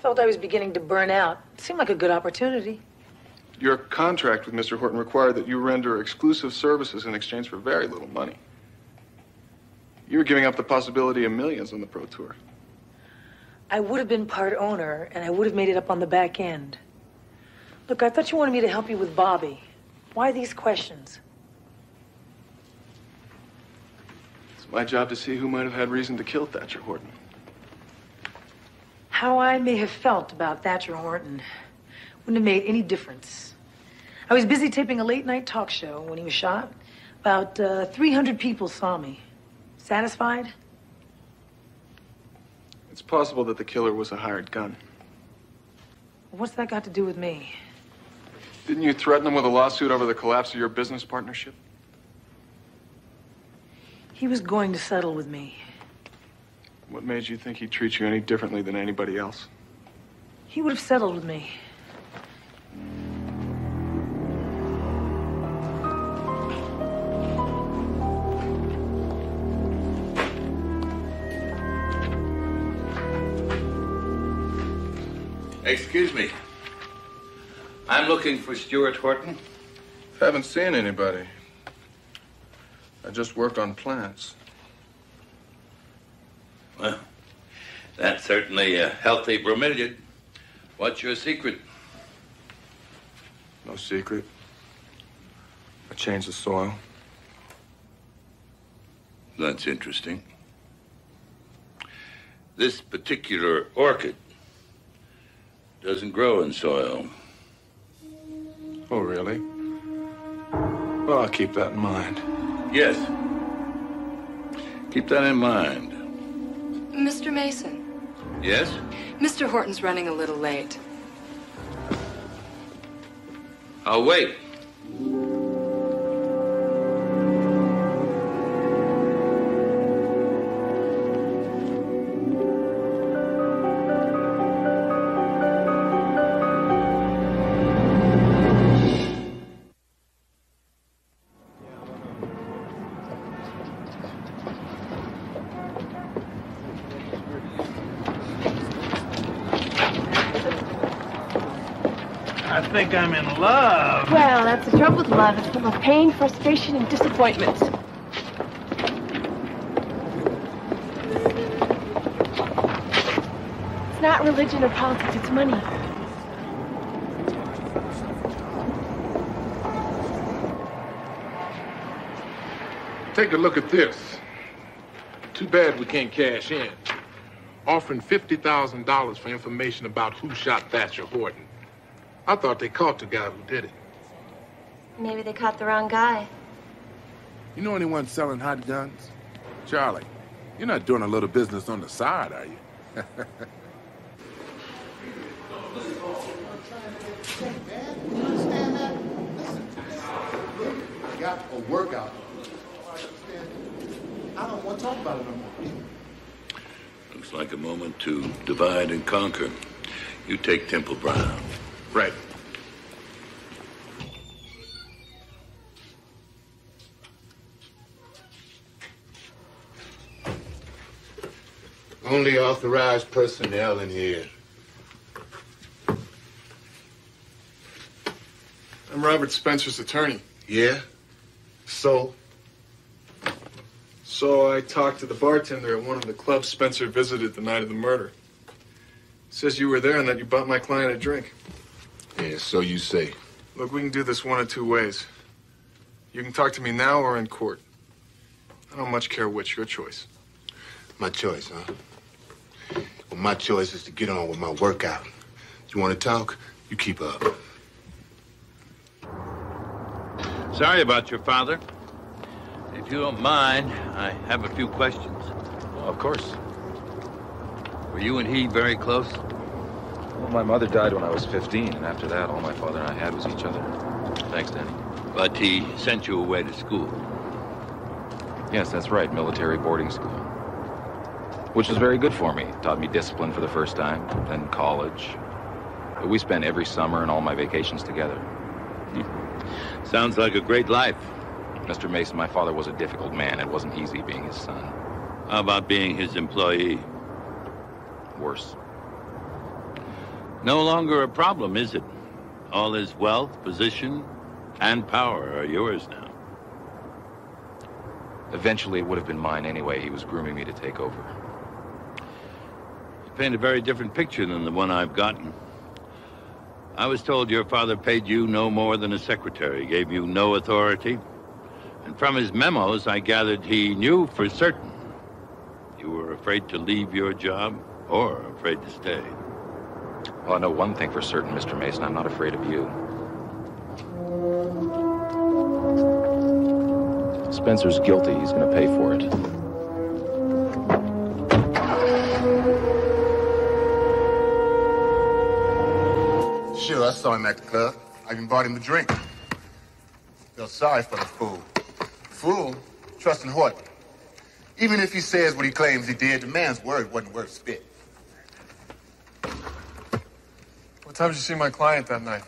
[SPEAKER 86] I felt I was beginning to burn out. It seemed like a good opportunity.
[SPEAKER 12] Your contract with Mr. Horton required that you render exclusive services in exchange for very little money. You were giving up the possibility of millions on the pro tour.
[SPEAKER 86] I would have been part owner, and I would have made it up on the back end. Look, I thought you wanted me to help you with Bobby. Why these questions?
[SPEAKER 12] It's my job to see who might have had reason to kill Thatcher Horton.
[SPEAKER 86] How I may have felt about Thatcher Horton wouldn't have made any difference. I was busy taping a late night talk show when he was shot. About uh, 300 people saw me. Satisfied?
[SPEAKER 12] It's possible that the killer was a hired gun.
[SPEAKER 86] What's that got to do with me?
[SPEAKER 12] Didn't you threaten him with a lawsuit over the collapse of your business partnership?
[SPEAKER 86] He was going to settle with me.
[SPEAKER 12] What made you think he'd treat you any differently than anybody else?
[SPEAKER 86] He would have settled with me.
[SPEAKER 8] Excuse me. I'm looking for Stuart Horton.
[SPEAKER 12] Haven't seen anybody. I just work on plants.
[SPEAKER 8] Well, that's certainly a healthy bromeliad. What's your secret?
[SPEAKER 12] No secret. I changed the soil.
[SPEAKER 8] That's interesting. This particular orchid doesn't grow in soil.
[SPEAKER 12] Oh, really? Well, I'll keep that in mind.
[SPEAKER 8] Yes. Keep that in mind.
[SPEAKER 87] Mr. Mason,
[SPEAKER 8] Yes?
[SPEAKER 87] Mr. Horton's running a little late.
[SPEAKER 8] I'll wait.
[SPEAKER 88] Love.
[SPEAKER 23] Well, that's the trouble with love. It's full of pain, frustration, and disappointment. It's not religion or politics, it's money.
[SPEAKER 89] Take a look at this. Too bad we can't cash in. Offering $50,000 for information about who shot Thatcher Horton. I thought they caught the guy who did it.
[SPEAKER 23] Maybe they caught the wrong guy.
[SPEAKER 89] You know anyone selling hot guns? Charlie, you're not doing a little business on the side, are you?
[SPEAKER 90] I got a workout. I don't want to talk about it no more.
[SPEAKER 8] Looks like a moment to divide and conquer. You take Temple Brown.
[SPEAKER 89] Right.
[SPEAKER 90] Only authorized personnel in here.
[SPEAKER 12] I'm Robert Spencer's attorney.
[SPEAKER 90] Yeah? So?
[SPEAKER 12] So I talked to the bartender at one of the clubs Spencer visited the night of the murder. Says you were there and that you bought my client a drink.
[SPEAKER 90] Yeah, so you say.
[SPEAKER 12] Look, we can do this one of two ways. You can talk to me now or in court. I don't much care which, your choice.
[SPEAKER 90] My choice, huh? Well, my choice is to get on with my workout. You want to talk? You keep up.
[SPEAKER 8] Sorry about your father. If you don't mind, I have a few questions.
[SPEAKER 12] Of course.
[SPEAKER 8] Were you and he very close?
[SPEAKER 91] Well, my mother died when I was 15, and after that, all my father and I had was each other. Thanks, Danny.
[SPEAKER 8] But he sent you away to school.
[SPEAKER 91] Yes, that's right, military boarding school. Which was very good for me. Taught me discipline for the first time, then college. We spent every summer and all my vacations together.
[SPEAKER 8] Sounds like a great life.
[SPEAKER 91] Mr. Mason, my father was a difficult man. It wasn't easy being his son.
[SPEAKER 8] How about being his employee?
[SPEAKER 91] Worse.
[SPEAKER 8] No longer a problem, is it? All his wealth, position, and power are yours now.
[SPEAKER 91] Eventually, it would have been mine anyway. He was grooming me to take over.
[SPEAKER 8] You paint a very different picture than the one I've gotten. I was told your father paid you no more than a secretary, gave you no authority. And from his memos, I gathered he knew for certain you were afraid to leave your job or afraid to stay.
[SPEAKER 91] Well, I know one thing for certain, Mr. Mason. I'm not afraid of you. Spencer's guilty. He's going to pay for it.
[SPEAKER 90] Sure, I saw him at the club. I even bought him a drink. Felt sorry for the fool. Fool, trusting Horton. Even if he says what he claims he did, the man's word wasn't worth spit.
[SPEAKER 12] What time did you see my client that night?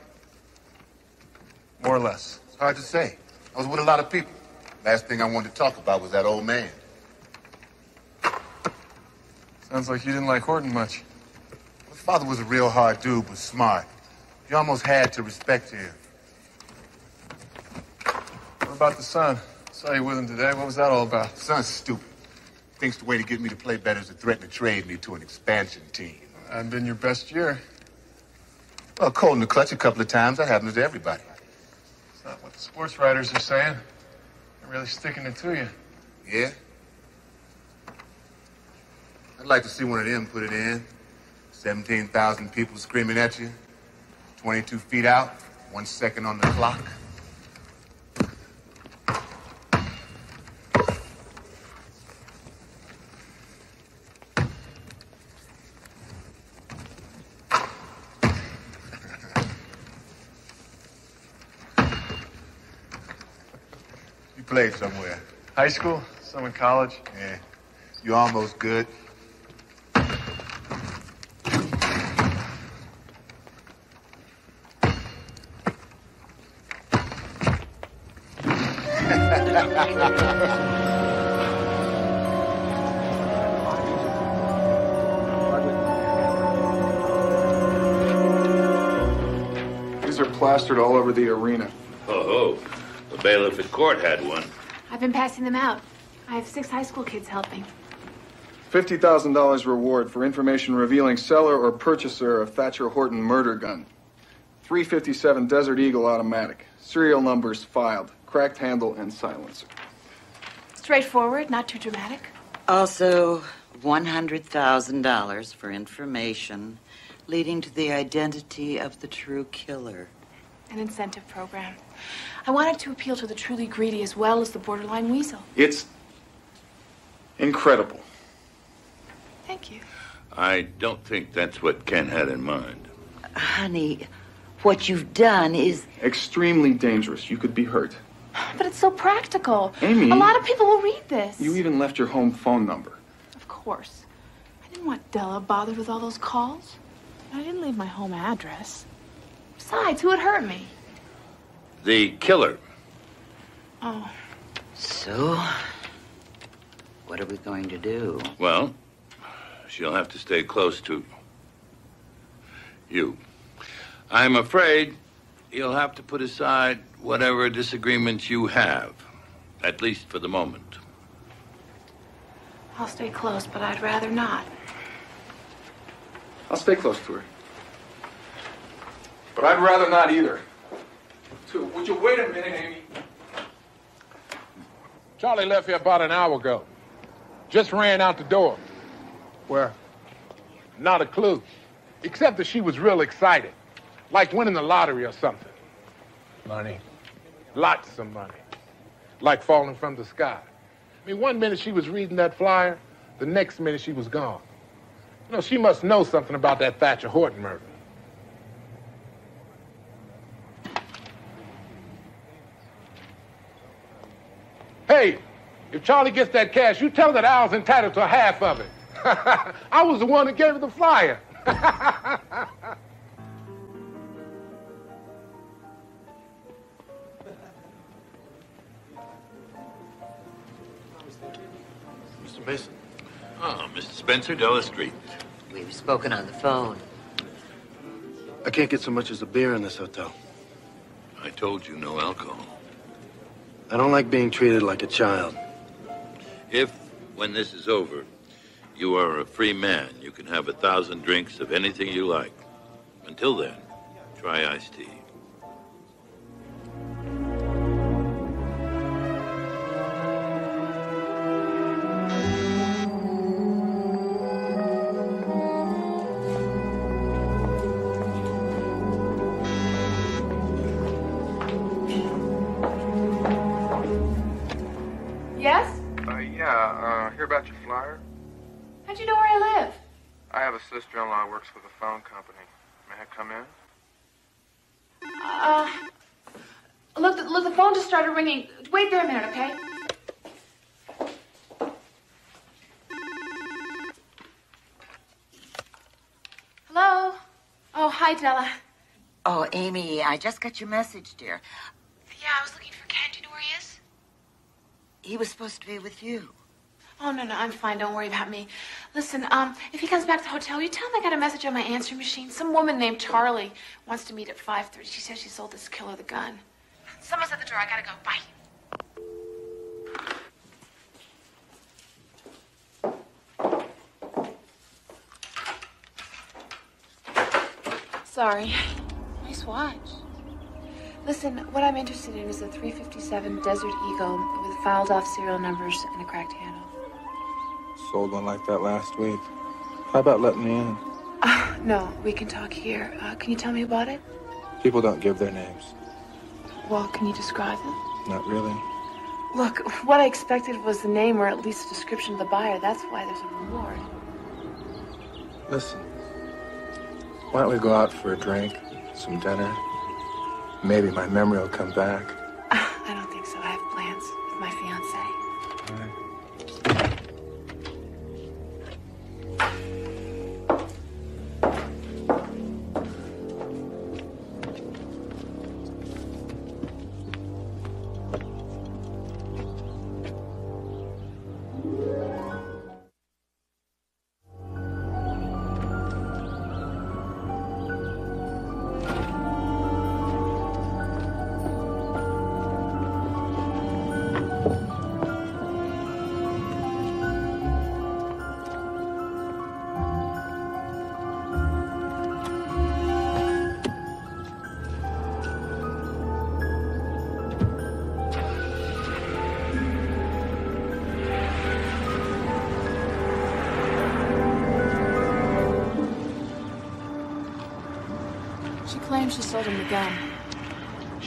[SPEAKER 12] More or less.
[SPEAKER 90] It's hard to say. I was with a lot of people. Last thing I wanted to talk about was that old man.
[SPEAKER 12] Sounds like you didn't like Horton much.
[SPEAKER 90] My father was a real hard dude, but smart. You almost had to respect him.
[SPEAKER 12] What about the son? Saw you with him today. What was that all about?
[SPEAKER 90] Son's stupid. Thinks the way to get me to play better is to threaten to trade me to an expansion team.
[SPEAKER 12] Hadn't been your best year.
[SPEAKER 90] Well, cold in the clutch a couple of times. That happens to everybody.
[SPEAKER 12] It's not what the sports writers are saying. They're really sticking it to you.
[SPEAKER 90] Yeah? I'd like to see one of them put it in. 17,000 people screaming at you. 22 feet out. One second on the clock. Played somewhere.
[SPEAKER 12] High school? Some in college?
[SPEAKER 90] Yeah. You're almost good.
[SPEAKER 12] These are plastered all over the arena.
[SPEAKER 8] Oh, oh. The bailiff at court had one.
[SPEAKER 23] I've been passing them out. I have six high school kids helping.
[SPEAKER 12] $50,000 reward for information revealing seller or purchaser of Thatcher Horton murder gun. 357 Desert Eagle automatic. Serial numbers filed. Cracked handle and silencer.
[SPEAKER 23] Straightforward, not too dramatic.
[SPEAKER 18] Also, $100,000 for information leading to the identity of the true killer.
[SPEAKER 23] An incentive program. I wanted to appeal to the truly greedy as well as the borderline weasel.
[SPEAKER 12] It's incredible.
[SPEAKER 23] Thank you.
[SPEAKER 8] I don't think that's what Ken had in mind.
[SPEAKER 18] Honey, what you've done is.
[SPEAKER 12] Extremely dangerous. You could be hurt.
[SPEAKER 23] But it's so practical.
[SPEAKER 12] Amy.
[SPEAKER 23] A lot of people will read this.
[SPEAKER 12] You even left your home phone number.
[SPEAKER 23] Of course. I didn't want Della bothered with all those calls. I didn't leave my home address. Besides, who would hurt me?
[SPEAKER 8] The killer.
[SPEAKER 23] Oh.
[SPEAKER 18] So, what are we going to do?
[SPEAKER 8] Well, she'll have to stay close to you. I'm afraid you'll have to put aside whatever disagreements you have, at least for the moment.
[SPEAKER 23] I'll stay close, but I'd rather not.
[SPEAKER 12] I'll stay close to her. But I'd rather not either. So, would you wait a minute, Amy?
[SPEAKER 92] Charlie left here about an hour ago. Just ran out the door. Where? Not a clue. Except that she was real excited. Like winning the lottery or something. Money. Lots of money. Like falling from the sky. I mean, one minute she was reading that flyer, the next minute she was gone. You know, she must know something about that Thatcher Horton murder. Hey, if Charlie gets that cash, you tell him that Al's entitled to half of it. I was the one that gave him the flyer.
[SPEAKER 93] Mr. Mason.
[SPEAKER 8] Uh, oh, Mr. Spencer, Della Street.
[SPEAKER 18] We've spoken on the phone.
[SPEAKER 93] I can't get so much as a beer in this hotel.
[SPEAKER 8] I told you no alcohol.
[SPEAKER 93] I don't like being treated like a child.
[SPEAKER 8] If, when this is over, you are a free man, you can have a thousand drinks of anything you like. Until then, try iced tea.
[SPEAKER 12] Sister-in-law works for the phone company. May I come in?
[SPEAKER 23] Uh, look, the, look, the phone just started ringing. Wait there a minute, okay? Hello? Oh, hi, Della.
[SPEAKER 18] Oh, Amy, I just got your message, dear.
[SPEAKER 23] Yeah, I was looking for Ken. Do you know where he is?
[SPEAKER 18] He was supposed to be with you.
[SPEAKER 23] Oh, no, no, I'm fine. Don't worry about me. Listen, um, if he comes back to the hotel, will you tell him I got a message on my answering machine? Some woman named Charlie wants to meet at 5.30. She says she sold this killer the gun. Someone's at the door. I gotta go. Bye. Sorry. Nice watch. Listen, what I'm interested in is a 357 Desert Eagle with filed off serial numbers and a cracked handle.
[SPEAKER 12] Sold one like that last week. How about letting me in?
[SPEAKER 23] Uh, no, we can talk here. Uh, can you tell me about it?
[SPEAKER 12] People don't give their names.
[SPEAKER 23] Well, can you describe them?
[SPEAKER 12] Not really.
[SPEAKER 23] Look, what I expected was the name or at least a description of the buyer. That's why there's a reward.
[SPEAKER 12] Listen, why don't we go out for a drink, some dinner? Maybe my memory will come back.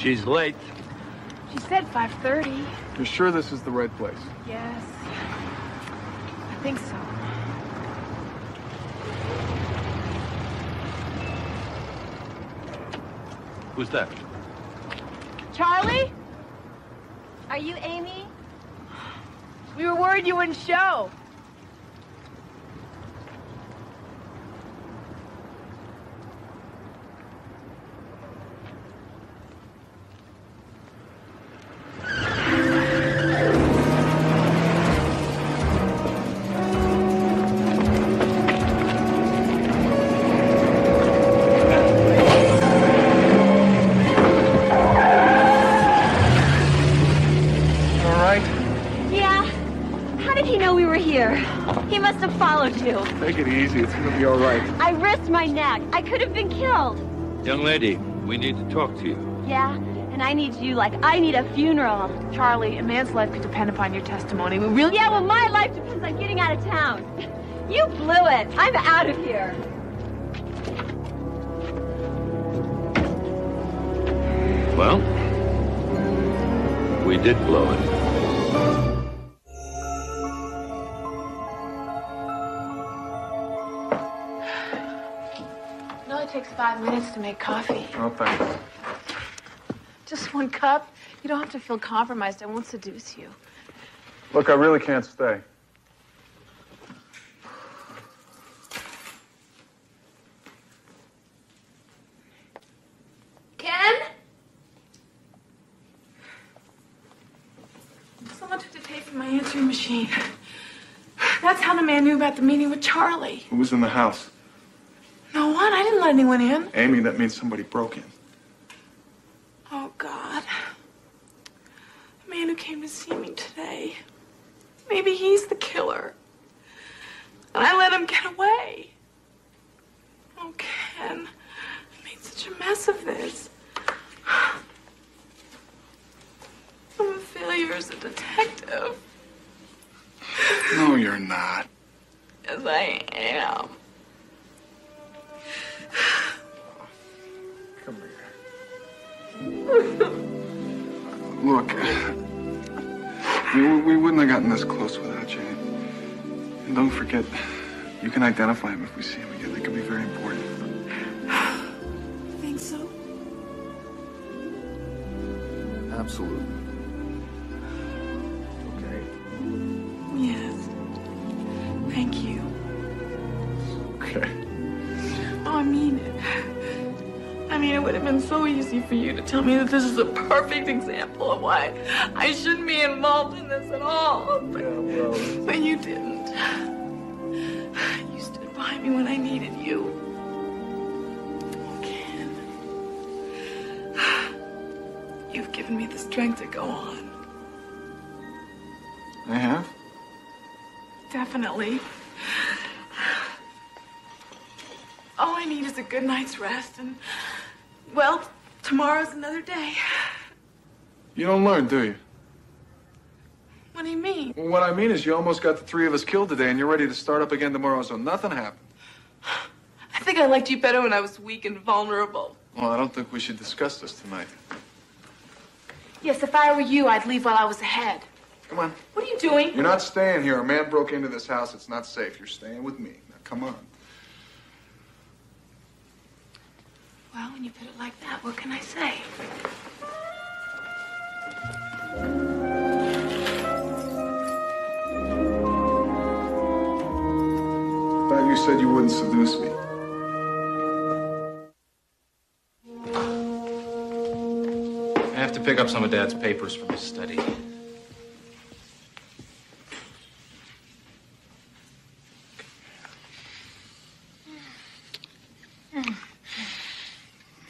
[SPEAKER 8] She's late.
[SPEAKER 23] She said 5.30.
[SPEAKER 12] You're sure this is the right place?
[SPEAKER 23] Yes. I think so.
[SPEAKER 8] Who's that?
[SPEAKER 94] Charlie? Are you Amy? We were worried you wouldn't show.
[SPEAKER 8] Young lady, we need to talk to you.
[SPEAKER 94] Yeah, and I need you like I need a funeral.
[SPEAKER 23] Charlie, a man's life could depend upon your testimony. We really.
[SPEAKER 94] Yeah, well, my life depends on getting out of town. You blew it. I'm out of here.
[SPEAKER 8] Well, we did blow it.
[SPEAKER 23] Takes five minutes to make coffee.
[SPEAKER 12] Oh, thanks.
[SPEAKER 23] Just one cup. You don't have to feel compromised. I won't seduce you.
[SPEAKER 12] Look, I really can't stay.
[SPEAKER 23] Ken? Someone took the tape from my answering machine. That's how the man knew about the meeting with Charlie.
[SPEAKER 12] Who was in the house?
[SPEAKER 23] No one. I didn't let anyone in.
[SPEAKER 12] Amy, that means somebody broke in.
[SPEAKER 23] Oh, God. The man who came to see me today. Maybe he's the killer. And I let him get away. Oh, Ken. I made such a mess of this. I'm a failure as a detective.
[SPEAKER 12] No, you're not.
[SPEAKER 23] Yes, I am.
[SPEAKER 12] Come here. Look, we, we wouldn't have gotten this close without you. And don't forget, you can identify him if we see him again. That could be very important.
[SPEAKER 23] You Think so?
[SPEAKER 12] Absolutely. Okay.
[SPEAKER 23] Yes. Thank you. I mean it. I mean, it would have been so easy for you to tell me that this is a perfect example of why I shouldn't be involved in this at all. But, but you didn't. You stood by me when I needed you. Ken. You've given me the strength to go on.
[SPEAKER 12] I have?
[SPEAKER 23] Definitely. All I need is a good night's rest, and, well, tomorrow's another day.
[SPEAKER 12] You don't learn, do you?
[SPEAKER 23] What do you mean?
[SPEAKER 12] Well, what I mean is you almost got the three of us killed today, and you're ready to start up again tomorrow, so nothing happened.
[SPEAKER 23] I think I liked you better when I was weak and vulnerable.
[SPEAKER 12] Well, I don't think we should discuss this tonight.
[SPEAKER 23] Yes, if I were you, I'd leave while I was ahead.
[SPEAKER 12] Come on.
[SPEAKER 23] What are you doing?
[SPEAKER 12] You're not staying here. A man broke into this house. It's not safe. You're staying with me. Now, come on.
[SPEAKER 23] Well, when you put it like that, what can I say?
[SPEAKER 12] Thought you said you wouldn't seduce me.
[SPEAKER 91] I have to pick up some of Dad's papers from his study.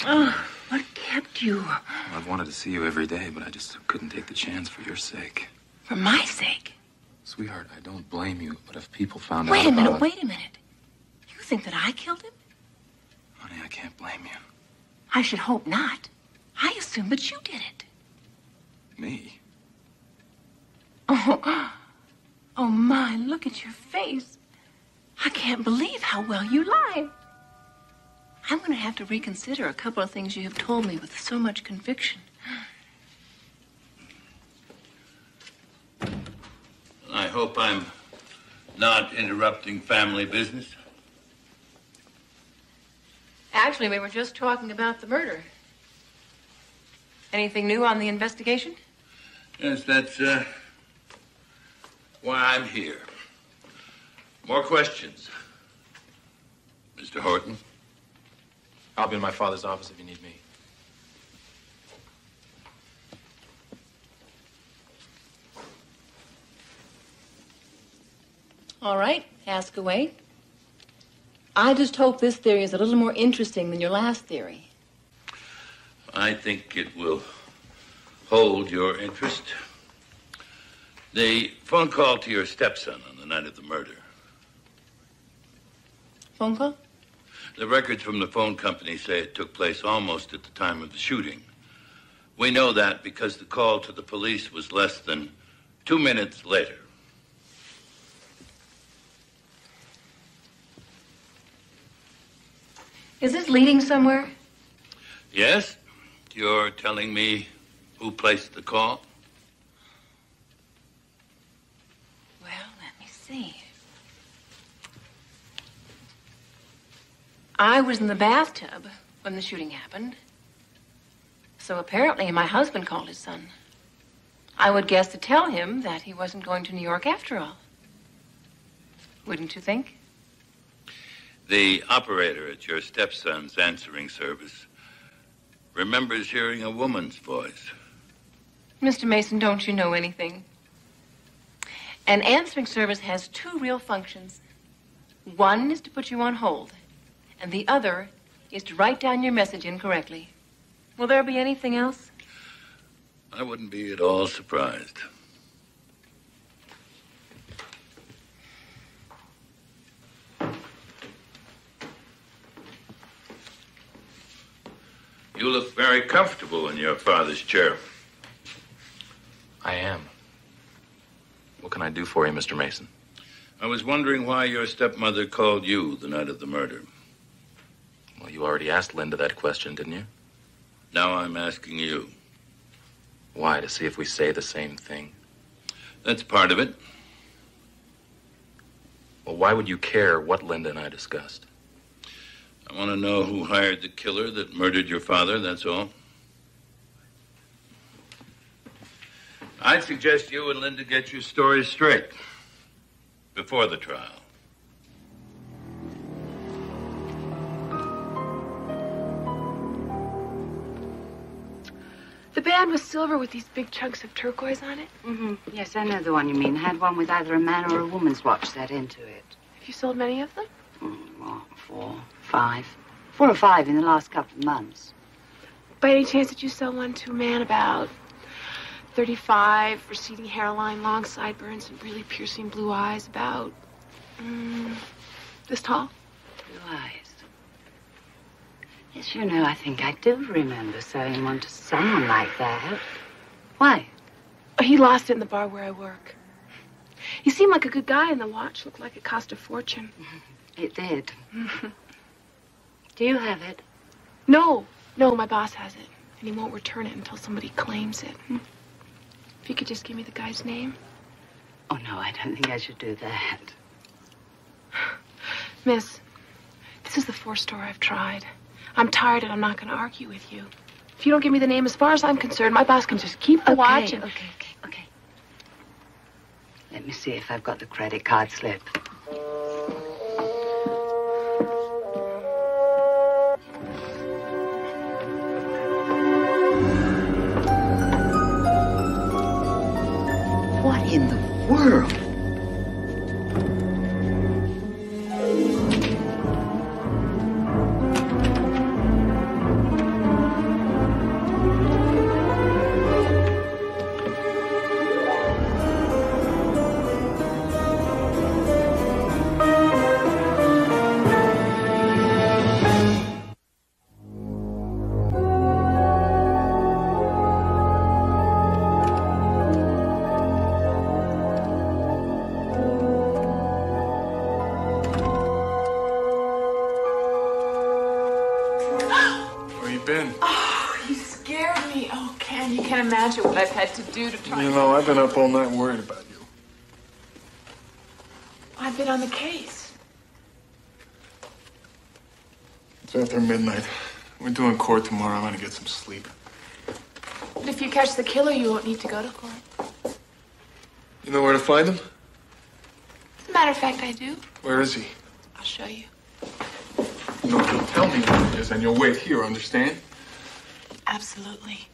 [SPEAKER 64] Oh, what kept you?
[SPEAKER 91] Well, I've wanted to see you every day, but I just couldn't take the chance for your sake.
[SPEAKER 64] For my sake?
[SPEAKER 91] Sweetheart, I don't blame you, but if people found
[SPEAKER 64] Wait
[SPEAKER 91] out
[SPEAKER 64] a
[SPEAKER 91] about
[SPEAKER 64] minute,
[SPEAKER 91] it,
[SPEAKER 64] wait a minute. You think that I killed him?
[SPEAKER 91] honey, I can't blame you.
[SPEAKER 64] I should hope not. I assume that you did it.
[SPEAKER 91] Me?
[SPEAKER 64] Oh, oh my, look at your face. I can't believe how well you lie. I'm going to have to reconsider a couple of things you have told me with so much conviction.
[SPEAKER 8] I hope I'm not interrupting family business.
[SPEAKER 64] Actually, we were just talking about the murder. Anything new on the investigation?
[SPEAKER 8] Yes, that's uh, why I'm here. More questions, Mr. Horton.
[SPEAKER 91] I'll be in my father's office if you need me.
[SPEAKER 64] All right, ask away. I just hope this theory is a little more interesting than your last theory.
[SPEAKER 8] I think it will hold your interest. The phone call to your stepson on the night of the murder.
[SPEAKER 64] Phone call?
[SPEAKER 8] The records from the phone company say it took place almost at the time of the shooting. We know that because the call to the police was less than two minutes later.
[SPEAKER 64] Is this leading somewhere?
[SPEAKER 8] Yes? You're telling me who placed the call?
[SPEAKER 64] Well, let me see. I was in the bathtub when the shooting happened. So apparently my husband called his son. I would guess to tell him that he wasn't going to New York after all. Wouldn't you think?
[SPEAKER 8] The operator at your stepson's answering service remembers hearing a woman's voice.
[SPEAKER 64] Mr. Mason, don't you know anything? An answering service has two real functions. One is to put you on hold, and the other is to write down your message incorrectly. Will there be anything else?
[SPEAKER 8] I wouldn't be at all surprised. You look very comfortable in your father's chair.
[SPEAKER 91] I am. What can I do for you, Mr. Mason?
[SPEAKER 8] I was wondering why your stepmother called you the night of the murder.
[SPEAKER 91] Well, you already asked Linda that question, didn't you?
[SPEAKER 8] Now I'm asking you.
[SPEAKER 91] Why? To see if we say the same thing?
[SPEAKER 8] That's part of it.
[SPEAKER 91] Well, why would you care what Linda and I discussed?
[SPEAKER 8] I want to know who hired the killer that murdered your father, that's all. I'd suggest you and Linda get your stories straight before the trial.
[SPEAKER 23] Band was silver with these big chunks of turquoise on it.
[SPEAKER 18] Mm-hmm. Yes, I know the one you mean. Had one with either a man or a woman's watch set into it.
[SPEAKER 23] Have you sold many of them?
[SPEAKER 18] Mm, well, four, five. Four or five in the last couple of months.
[SPEAKER 23] By any chance, did you sell one to a man about 35, receding hairline, long sideburns, and really piercing blue eyes, about mm, this tall?
[SPEAKER 18] Blue eyes. Yes, you know, I think I do remember selling one to someone like that. Why?
[SPEAKER 23] He lost it in the bar where I work. He seemed like a good guy, and the watch looked like it cost a fortune.
[SPEAKER 18] It did. Do you have it?
[SPEAKER 23] No, no, my boss has it, and he won't return it until somebody claims it. Hmm. If you could just give me the guy's name.
[SPEAKER 18] Oh, no, I don't think I should do that.
[SPEAKER 23] Miss, this is the fourth store I've tried. I'm tired and I'm not going to argue with you. If you don't give me the name, as far as I'm concerned, my boss can just keep the
[SPEAKER 18] Okay,
[SPEAKER 23] watch and.
[SPEAKER 18] okay, okay, okay. Let me see if I've got the credit card slip.
[SPEAKER 12] Up all night worried about you.
[SPEAKER 23] I've been on the case.
[SPEAKER 12] It's after midnight. We're doing court tomorrow. I'm gonna get some sleep.
[SPEAKER 23] But if you catch the killer, you won't need to go to court.
[SPEAKER 12] You know where to find him?
[SPEAKER 23] As a matter of fact, I do.
[SPEAKER 12] Where is he?
[SPEAKER 23] I'll show you.
[SPEAKER 12] No, you'll tell me where he is, and you'll wait here, understand?
[SPEAKER 23] Absolutely.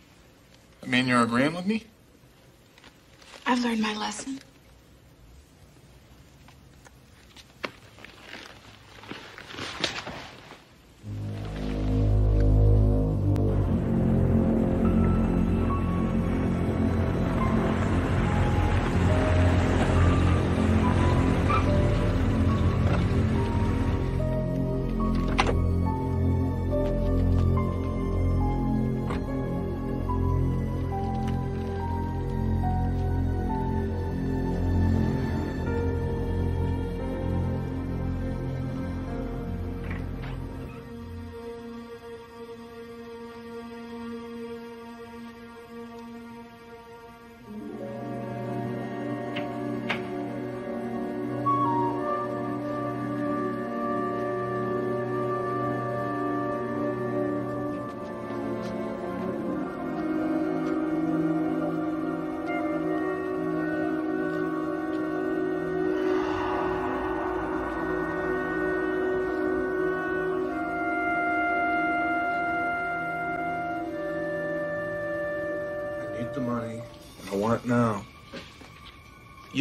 [SPEAKER 12] I mean, you're agreeing with me?
[SPEAKER 23] I've learned my lesson.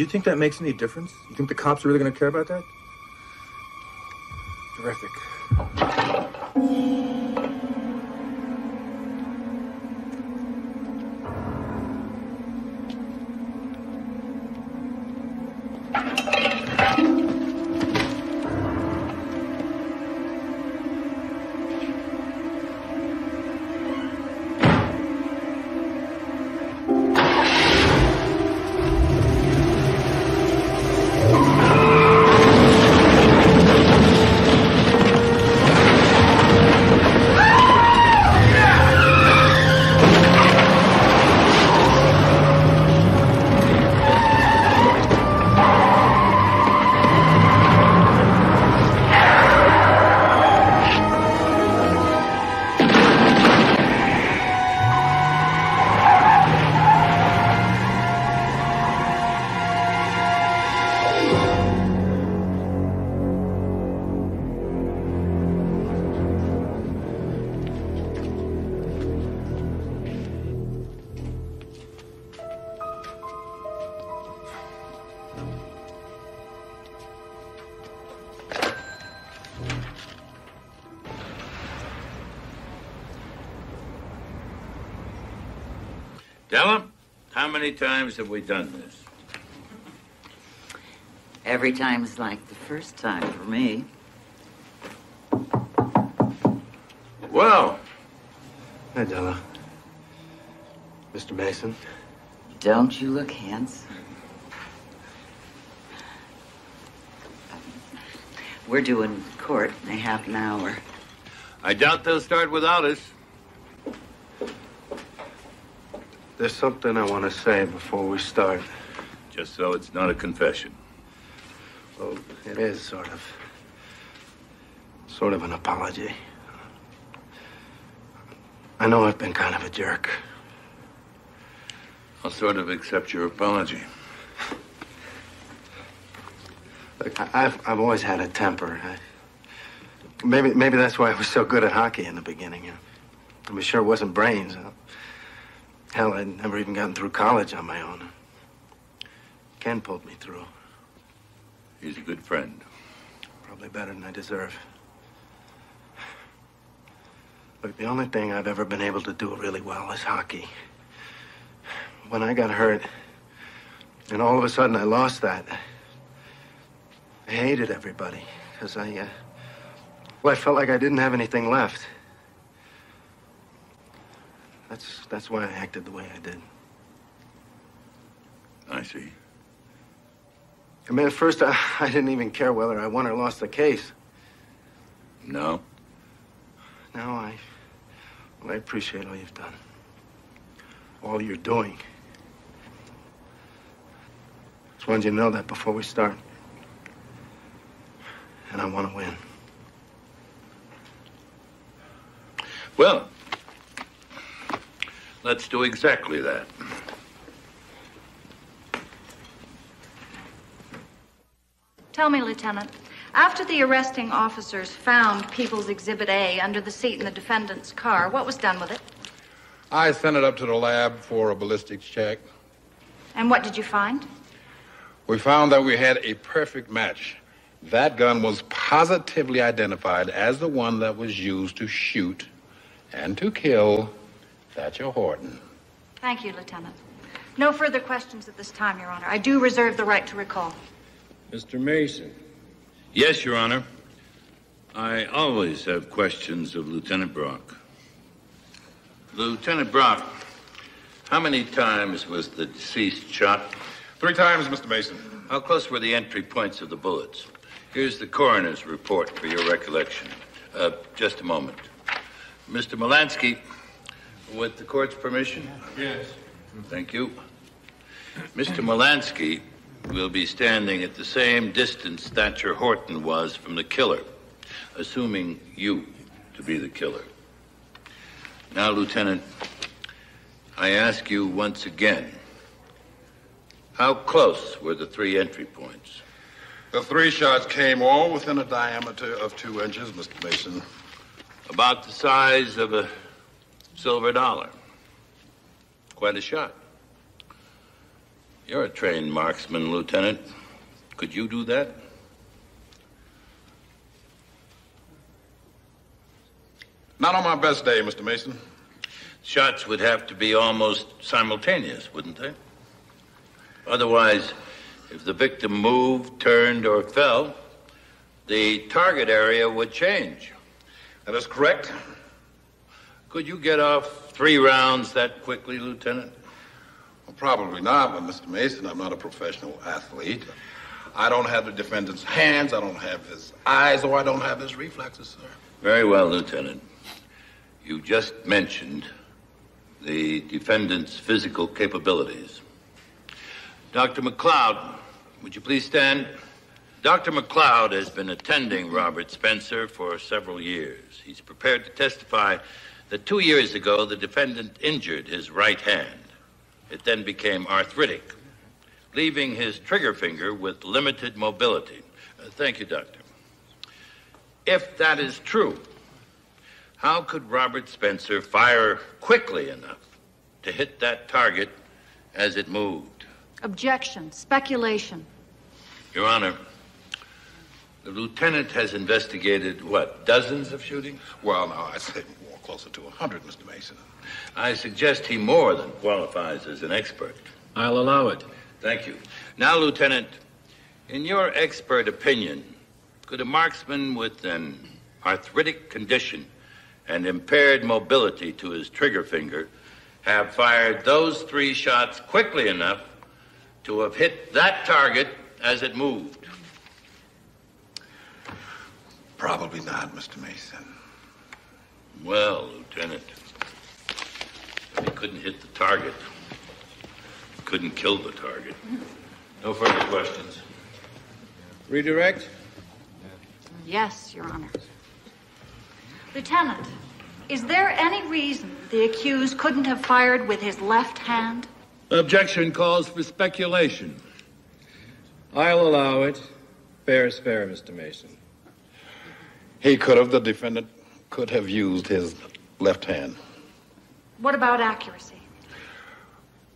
[SPEAKER 95] Do you think that makes any difference? You think the cops are really going to care about that? Terrific.
[SPEAKER 8] Many times have we done this?
[SPEAKER 18] Every time is like the first time for me.
[SPEAKER 8] Well,
[SPEAKER 29] Hi, Della. Mr. Mason.
[SPEAKER 18] Don't you look handsome? We're doing court in a half an hour.
[SPEAKER 8] I doubt they'll start without us.
[SPEAKER 29] There's something I want to say before we start.
[SPEAKER 8] Just so it's not a confession.
[SPEAKER 29] Well, it is sort of. Sort of an apology. I know I've been kind of a jerk.
[SPEAKER 8] I'll sort of accept your apology.
[SPEAKER 29] Look, I've I've always had a temper. I, maybe maybe that's why I was so good at hockey in the beginning. You? I mean, sure it wasn't brains. Hell, I'd never even gotten through college on my own. Ken pulled me through.
[SPEAKER 8] He's a good friend.
[SPEAKER 29] Probably better than I deserve. Look, the only thing I've ever been able to do really well is hockey. When I got hurt, and all of a sudden I lost that, I hated everybody because I, uh, well, I felt like I didn't have anything left. That's that's why I acted the way I did.
[SPEAKER 8] I see.
[SPEAKER 29] I mean, at first I, I didn't even care whether I won or lost the case.
[SPEAKER 8] No?
[SPEAKER 29] Now I, well, I appreciate all you've done. All you're doing. Just wanted you to know that before we start. And I want to win.
[SPEAKER 8] Well, let's do exactly that.
[SPEAKER 16] Tell me, Lieutenant, after the arresting officers found People's Exhibit A under the seat in the defendant's car, what was done with it?
[SPEAKER 96] I sent it up to the lab for a ballistics check.
[SPEAKER 16] And what did you find?
[SPEAKER 96] We found that we had a perfect match. That gun was positively identified as the one that was used to shoot and to kill Thatcher Horton.
[SPEAKER 16] Thank you, Lieutenant. No further questions at this time, Your Honor. I do reserve the right to recall.
[SPEAKER 8] Mr. Mason. Yes, Your Honor. I always have questions of Lieutenant Brock. Lieutenant Brock, how many times was the deceased shot?
[SPEAKER 96] Three times, Mr. Mason.
[SPEAKER 8] How close were the entry points of the bullets? Here's the coroner's report for your recollection. Uh, just a moment. Mr. Malansky, with the court's permission?
[SPEAKER 97] Yes.
[SPEAKER 8] Thank you. Mr. Malansky will be standing at the same distance Thatcher Horton was from the killer, assuming you to be the killer. Now, Lieutenant, I ask you once again how close were the three entry points?
[SPEAKER 96] The three shots came all within a diameter of two inches, Mr. Mason.
[SPEAKER 8] About the size of a silver dollar. quite a shot. You're a trained marksman, Lieutenant. Could you do that?
[SPEAKER 96] Not on my best day, Mr. Mason.
[SPEAKER 8] Shots would have to be almost simultaneous, wouldn't they? Otherwise, if the victim moved, turned, or fell, the target area would change.
[SPEAKER 96] That is correct.
[SPEAKER 8] Could you get off three rounds that quickly, Lieutenant?
[SPEAKER 96] Well, probably not, but Mr. Mason, I'm not a professional athlete. I don't have the defendant's hands, I don't have his eyes, or I don't have his reflexes, sir.
[SPEAKER 8] Very well, Lieutenant. You just mentioned the defendant's physical capabilities. Dr. McLeod, would you please stand? Dr. McLeod has been attending Robert Spencer for several years. He's prepared to testify that two years ago the defendant injured his right hand. It then became arthritic, leaving his trigger finger with limited mobility. Uh, thank you, Doctor. If that is true, how could Robert Spencer fire quickly enough to hit that target as it moved?
[SPEAKER 98] Objection. Speculation.
[SPEAKER 8] Your Honor, the lieutenant has investigated, what, dozens of shootings?
[SPEAKER 96] Well, no, I'd say more closer to a hundred, Mr. Mason.
[SPEAKER 8] I suggest he more than qualifies as an expert.
[SPEAKER 99] I'll allow it.
[SPEAKER 8] Thank you. Now, Lieutenant, in your expert opinion, could a marksman with an arthritic condition and impaired mobility to his trigger finger have fired those three shots quickly enough to have hit that target as it moved?
[SPEAKER 96] Probably not, Mr. Mason.
[SPEAKER 8] Well, Lieutenant, if he couldn't hit the target, couldn't kill the target. No further questions.
[SPEAKER 100] Redirect?
[SPEAKER 98] Yes, Your Honor. Lieutenant, is there any reason the accused couldn't have fired with his left hand?
[SPEAKER 8] Objection calls for speculation.
[SPEAKER 100] I'll allow it. Fair is fair, Mr. Mason.
[SPEAKER 96] He could have, the defendant could have used his left hand.
[SPEAKER 98] What about accuracy?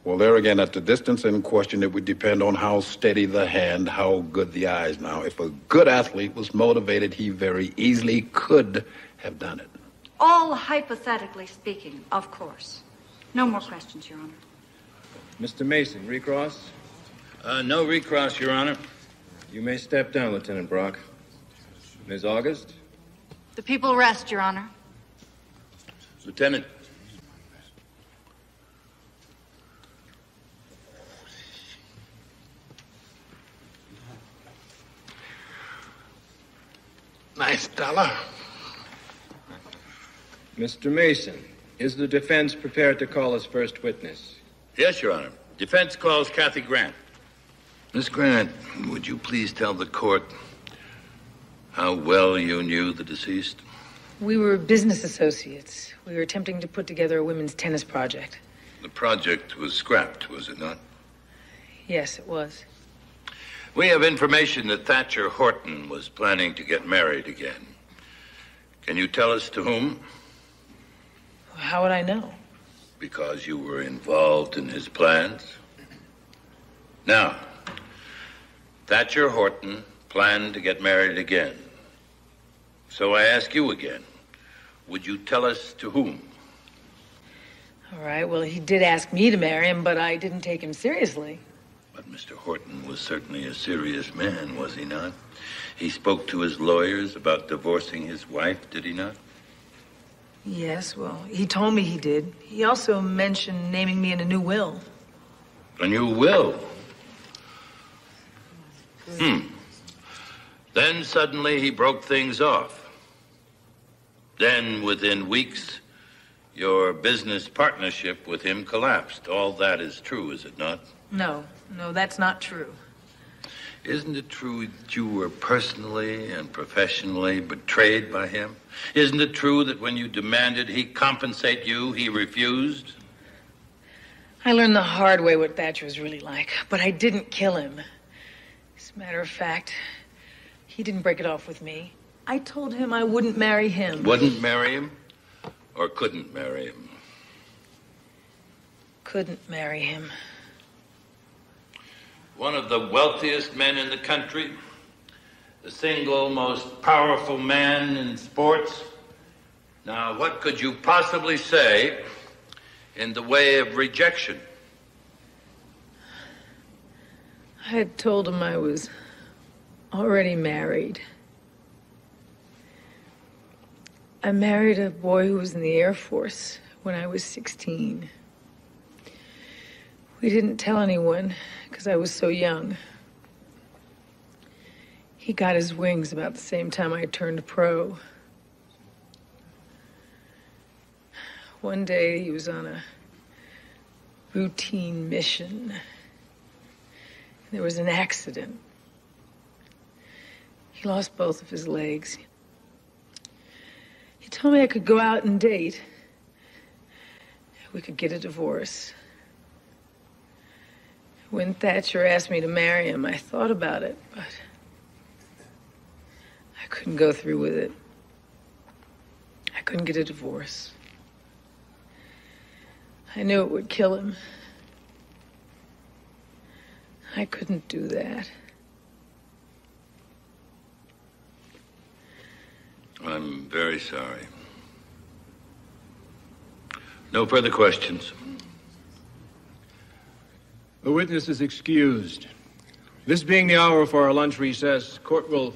[SPEAKER 96] Well, there again, at the distance in question, it would depend on how steady the hand, how good the eyes. Now, if a good athlete was motivated, he very easily could have done it.
[SPEAKER 98] All hypothetically speaking, of course. No more questions, Your Honor.
[SPEAKER 100] Mr. Mason, recross?
[SPEAKER 8] Uh, no recross, Your Honor.
[SPEAKER 100] You may step down, Lieutenant Brock. Ms. August?
[SPEAKER 98] The people rest, Your Honor.
[SPEAKER 8] Lieutenant.
[SPEAKER 96] Nice dollar.
[SPEAKER 100] Mr. Mason, is the defense prepared to call as first witness?
[SPEAKER 8] Yes, Your Honor. Defense calls Kathy Grant. Miss Grant, would you please tell the court how well you knew the deceased?
[SPEAKER 83] We were business associates. We were attempting to put together a women's tennis project.
[SPEAKER 8] The project was scrapped, was it not?
[SPEAKER 83] Yes, it was.
[SPEAKER 8] We have information that Thatcher Horton was planning to get married again. Can you tell us to whom?
[SPEAKER 83] How would I know?
[SPEAKER 8] Because you were involved in his plans? Now, Thatcher Horton planned to get married again. So I ask you again would you tell us to whom?
[SPEAKER 83] All right, well, he did ask me to marry him, but I didn't take him seriously.
[SPEAKER 8] But Mr. Horton was certainly a serious man, was he not? He spoke to his lawyers about divorcing his wife, did he not?
[SPEAKER 83] Yes, well, he told me he did. He also mentioned naming me in a new will.
[SPEAKER 8] A new will? Hmm. Then suddenly he broke things off. Then, within weeks, your business partnership with him collapsed. All that is true, is it not?
[SPEAKER 83] No, no, that's not true.
[SPEAKER 8] Isn't it true that you were personally and professionally betrayed by him? Isn't it true that when you demanded he compensate you, he refused?
[SPEAKER 83] I learned the hard way what Thatcher was really like, but I didn't kill him. As a matter of fact, he didn't break it off with me. I told him I wouldn't marry him.
[SPEAKER 8] Wouldn't marry him? Or couldn't marry him?
[SPEAKER 83] couldn't marry him.
[SPEAKER 8] One of the wealthiest men in the country, the single most powerful man in sports. Now, what could you possibly say in the way of rejection?
[SPEAKER 83] I had told him I was already married. I married a boy who was in the Air Force when I was 16. We didn't tell anyone because I was so young. He got his wings about the same time I turned pro. One day he was on a routine mission. There was an accident. He lost both of his legs. He told me I could go out and date. We could get a divorce. When Thatcher asked me to marry him, I thought about it, but I couldn't go through with it. I couldn't get a divorce. I knew it would kill him. I couldn't do that.
[SPEAKER 8] I'm very sorry. No further questions.
[SPEAKER 101] The witness is excused. This being the hour for our lunch recess, court will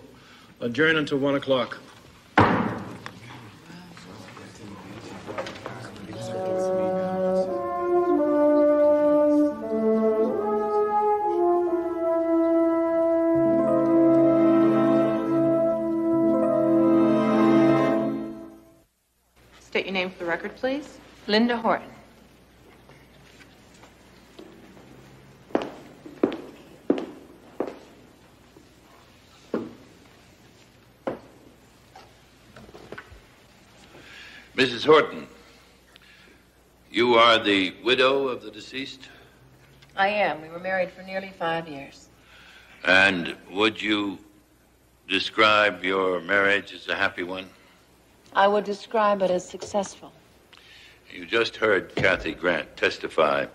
[SPEAKER 101] adjourn until one o'clock.
[SPEAKER 23] Please.
[SPEAKER 64] Linda Horton.
[SPEAKER 8] Mrs. Horton, you are the widow of the deceased?
[SPEAKER 64] I am. We were married for nearly five years.
[SPEAKER 8] And would you describe your marriage as a happy one?
[SPEAKER 64] I would describe it as successful.
[SPEAKER 8] You just heard Kathy Grant testify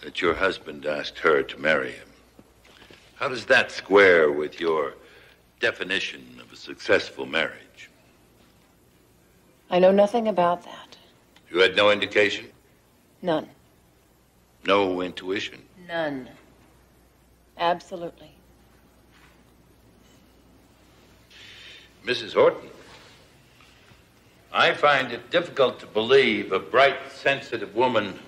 [SPEAKER 8] that your husband asked her to marry him. How does that square with your definition of a successful marriage?
[SPEAKER 64] I know nothing about that.
[SPEAKER 8] You had no indication?
[SPEAKER 64] None.
[SPEAKER 8] No intuition?
[SPEAKER 64] None. Absolutely.
[SPEAKER 8] Mrs. Horton, I find it difficult to believe a bright, sensitive woman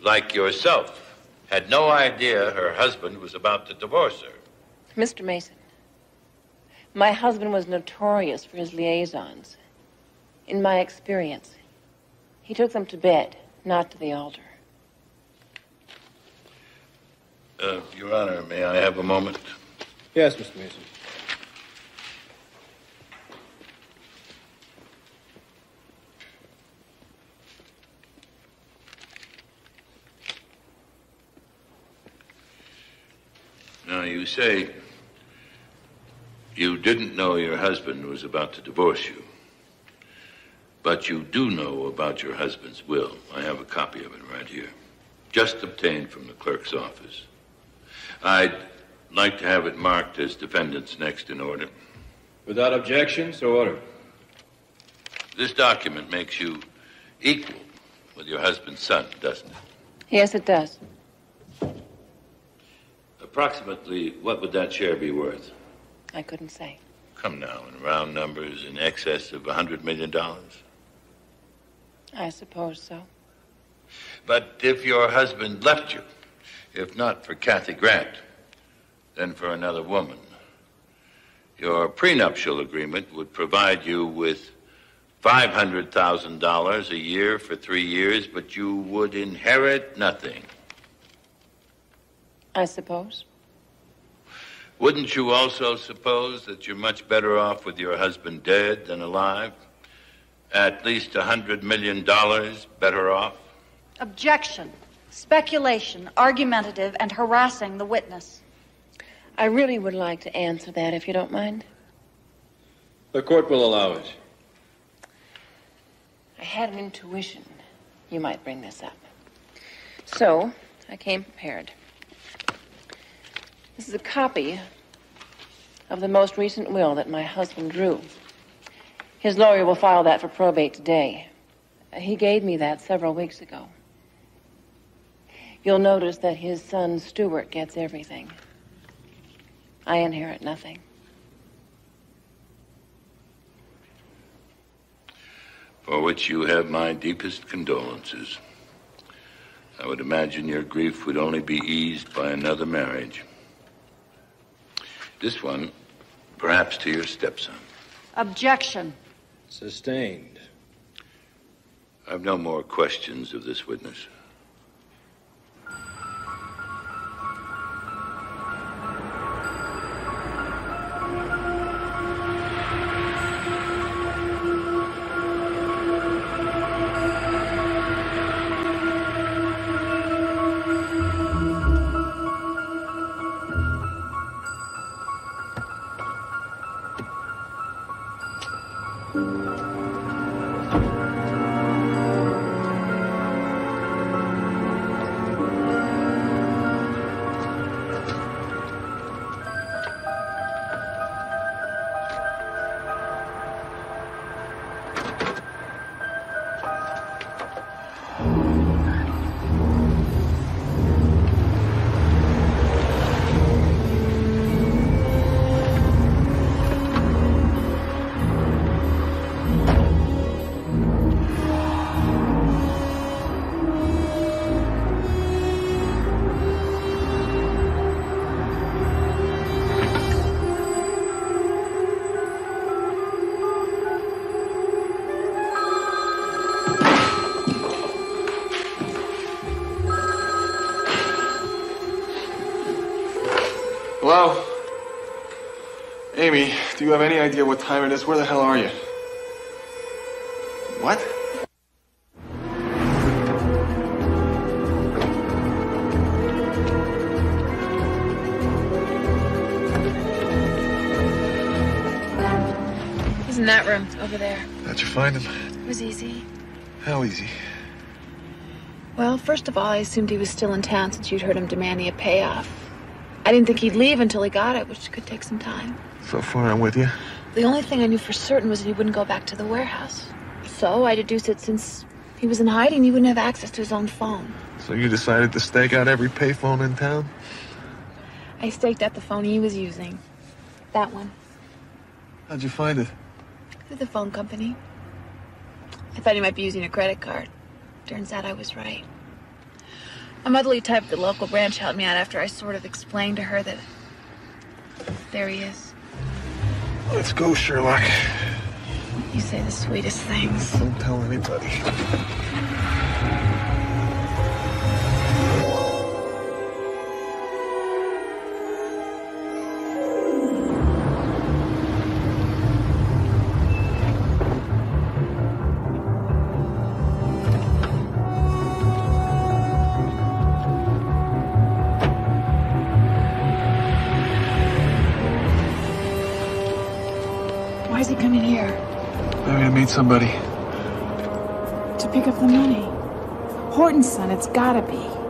[SPEAKER 8] like yourself had no idea her husband was about to divorce her.
[SPEAKER 64] Mr. Mason, my husband was notorious for his liaisons. In my experience, he took them to bed, not to the altar.
[SPEAKER 8] Uh, Your Honor, may I have a moment?
[SPEAKER 101] Yes, Mr. Mason.
[SPEAKER 8] Now, you say you didn't know your husband was about to divorce you. But you do know about your husband's will. I have a copy of it right here. Just obtained from the clerk's office. I'd like to have it marked as defendant's next in order.
[SPEAKER 101] Without objection, so ordered.
[SPEAKER 8] This document makes you equal with your husband's son, doesn't it?
[SPEAKER 64] Yes, it does.
[SPEAKER 8] Approximately, what would that share be worth?
[SPEAKER 64] I couldn't say.
[SPEAKER 8] Come now, in round numbers, in excess of a $100 million.
[SPEAKER 64] I suppose so.
[SPEAKER 8] But if your husband left you, if not for Kathy Grant, then for another woman, your prenuptial agreement would provide you with $500,000 a year for three years, but you would inherit nothing.
[SPEAKER 64] I suppose.
[SPEAKER 8] Wouldn't you also suppose that you're much better off with your husband dead than alive? At least a hundred million dollars better off?
[SPEAKER 98] Objection. Speculation, argumentative, and harassing the witness.
[SPEAKER 64] I really would like to answer that, if you don't mind.
[SPEAKER 101] The court will allow it.
[SPEAKER 64] I had an intuition you might bring this up. So, I came prepared. This is a copy of the most recent will that my husband drew. His lawyer will file that for probate today. He gave me that several weeks ago. You'll notice that his son Stuart gets everything. I inherit nothing.
[SPEAKER 8] For which you have my deepest condolences. I would imagine your grief would only be eased by another marriage. This one, perhaps to your stepson.
[SPEAKER 98] Objection.
[SPEAKER 8] Sustained. I've no more questions of this witness.
[SPEAKER 12] Do you have any idea what time it is? Where the hell are you? What?
[SPEAKER 23] He's in that room over there.
[SPEAKER 12] How'd you find him?
[SPEAKER 23] It was easy.
[SPEAKER 12] How easy?
[SPEAKER 23] Well, first of all, I assumed he was still in town since you'd heard him demanding a payoff. I didn't think he'd leave until he got it, which could take some time.
[SPEAKER 12] So far, I'm with you.
[SPEAKER 23] The only thing I knew for certain was that he wouldn't go back to the warehouse. So I deduced that since he was in hiding, he wouldn't have access to his own phone.
[SPEAKER 12] So you decided to stake out every payphone in town?
[SPEAKER 23] I staked out the phone he was using. That one.
[SPEAKER 12] How'd you find it?
[SPEAKER 23] Through the phone company. I thought he might be using a credit card. Turns out I was right. A motherly type at the local branch helped me out after I sort of explained to her that. There he is.
[SPEAKER 12] Let's go, Sherlock.
[SPEAKER 23] You say the sweetest things.
[SPEAKER 12] Don't tell anybody. Somebody.
[SPEAKER 23] To pick up the money. Horton's son, it's gotta be.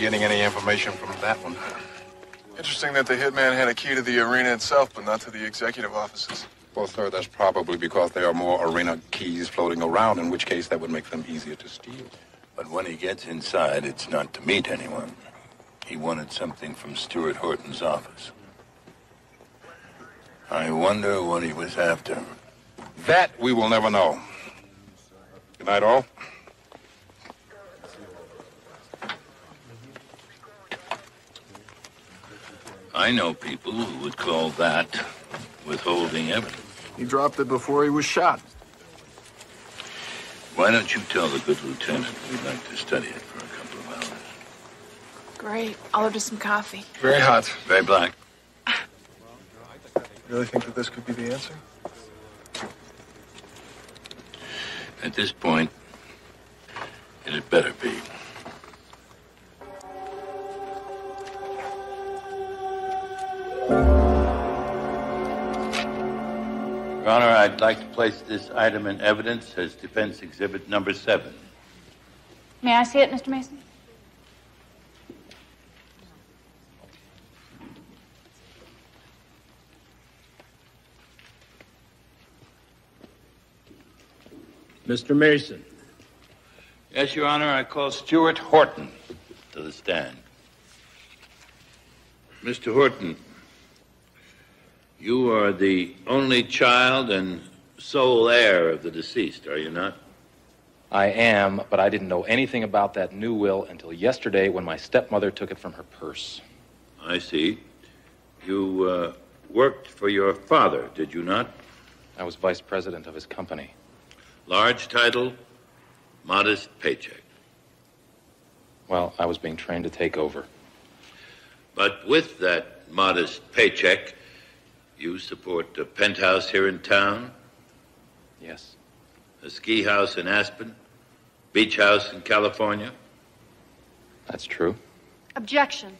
[SPEAKER 85] Getting any information from that one.
[SPEAKER 12] Interesting that the hitman had a key to the arena itself, but not to the executive offices.
[SPEAKER 85] Well, sir, that's probably because there are more arena keys floating around, in which case that would make them easier to steal.
[SPEAKER 8] But when he gets inside, it's not to meet anyone. He wanted something from Stuart Horton's office. I wonder what he was after.
[SPEAKER 85] That we will never know. Good night, all.
[SPEAKER 8] I know people who would call that withholding evidence.
[SPEAKER 12] He dropped it before he was shot.
[SPEAKER 8] Why don't you tell the good lieutenant we'd like to study it for a couple of hours?
[SPEAKER 23] Great. I'll order some coffee.
[SPEAKER 12] Very hot.
[SPEAKER 8] Very black.
[SPEAKER 12] Really think that this could be the answer?
[SPEAKER 8] At this point, it had better be. Your Honor, I'd like to place this item in evidence as defense exhibit number seven.
[SPEAKER 94] May I see it, Mr. Mason?
[SPEAKER 101] Mr. Mason.
[SPEAKER 8] Yes, Your Honor, I call Stuart Horton to the stand. Mr. Horton, you are the only child and sole heir of the deceased, are you not?
[SPEAKER 91] I am, but I didn't know anything about that new will until yesterday when my stepmother took it from her purse.
[SPEAKER 8] I see. You uh, worked for your father, did you not?
[SPEAKER 91] I was vice president of his company.
[SPEAKER 8] Large title, modest paycheck.
[SPEAKER 91] Well, I was being trained to take over.
[SPEAKER 8] But with that modest paycheck, you support a penthouse here in town,
[SPEAKER 91] Yes.
[SPEAKER 8] a ski house in Aspen, beach house in California.
[SPEAKER 91] That's true.
[SPEAKER 98] Objection.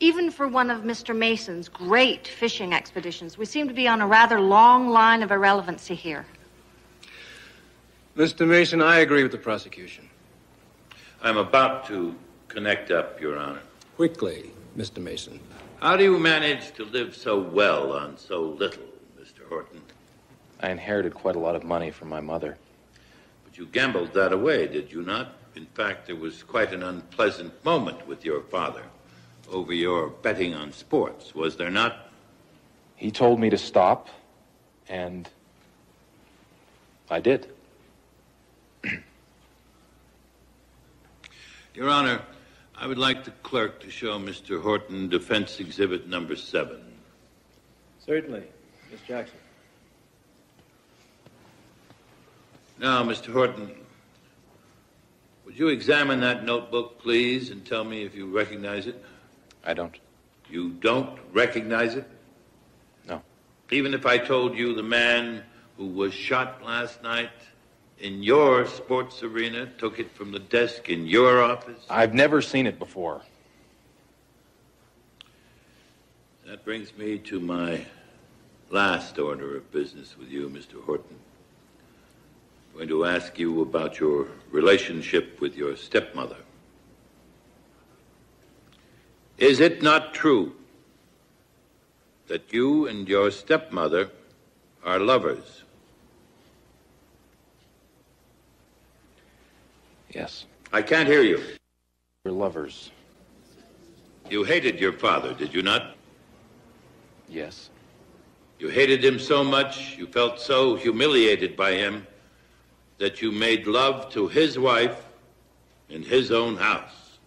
[SPEAKER 98] Even for one of Mr. Mason's great fishing expeditions, we seem to be on a rather long line of irrelevancy here.
[SPEAKER 101] Mr. Mason, I agree with the prosecution.
[SPEAKER 8] I'm about to connect up, Your Honor.
[SPEAKER 101] Quickly, Mr. Mason.
[SPEAKER 8] How do you manage to live so well on so little, Mr. Horton?
[SPEAKER 91] I inherited quite a lot of money from my mother.
[SPEAKER 8] But you gambled that away, did you not? In fact, there was quite an unpleasant moment with your father over your betting on sports, was there not?
[SPEAKER 91] He told me to stop, and I did.
[SPEAKER 8] Your Honor, I would like the clerk to show Mr. Horton defense exhibit number seven.
[SPEAKER 101] Certainly. Miss Jackson.
[SPEAKER 8] Now, Mr. Horton, would you examine that notebook, please, and tell me if you recognize it?
[SPEAKER 91] I don't.
[SPEAKER 8] You don't recognize it?
[SPEAKER 91] No.
[SPEAKER 8] Even if I told you the man who was shot last night in your sports arena took it from the desk in your office?
[SPEAKER 91] I've never seen it before.
[SPEAKER 8] That brings me to my last order of business with you, Mr. Horton. I'm going to ask you about your relationship with your stepmother. Is it not true that you and your stepmother are lovers?
[SPEAKER 91] Yes.
[SPEAKER 8] I can't hear you.
[SPEAKER 91] We're lovers.
[SPEAKER 8] You hated your father, did you not?
[SPEAKER 91] Yes.
[SPEAKER 8] You hated him so much, you felt so humiliated by him, that you made love to his wife in his own house.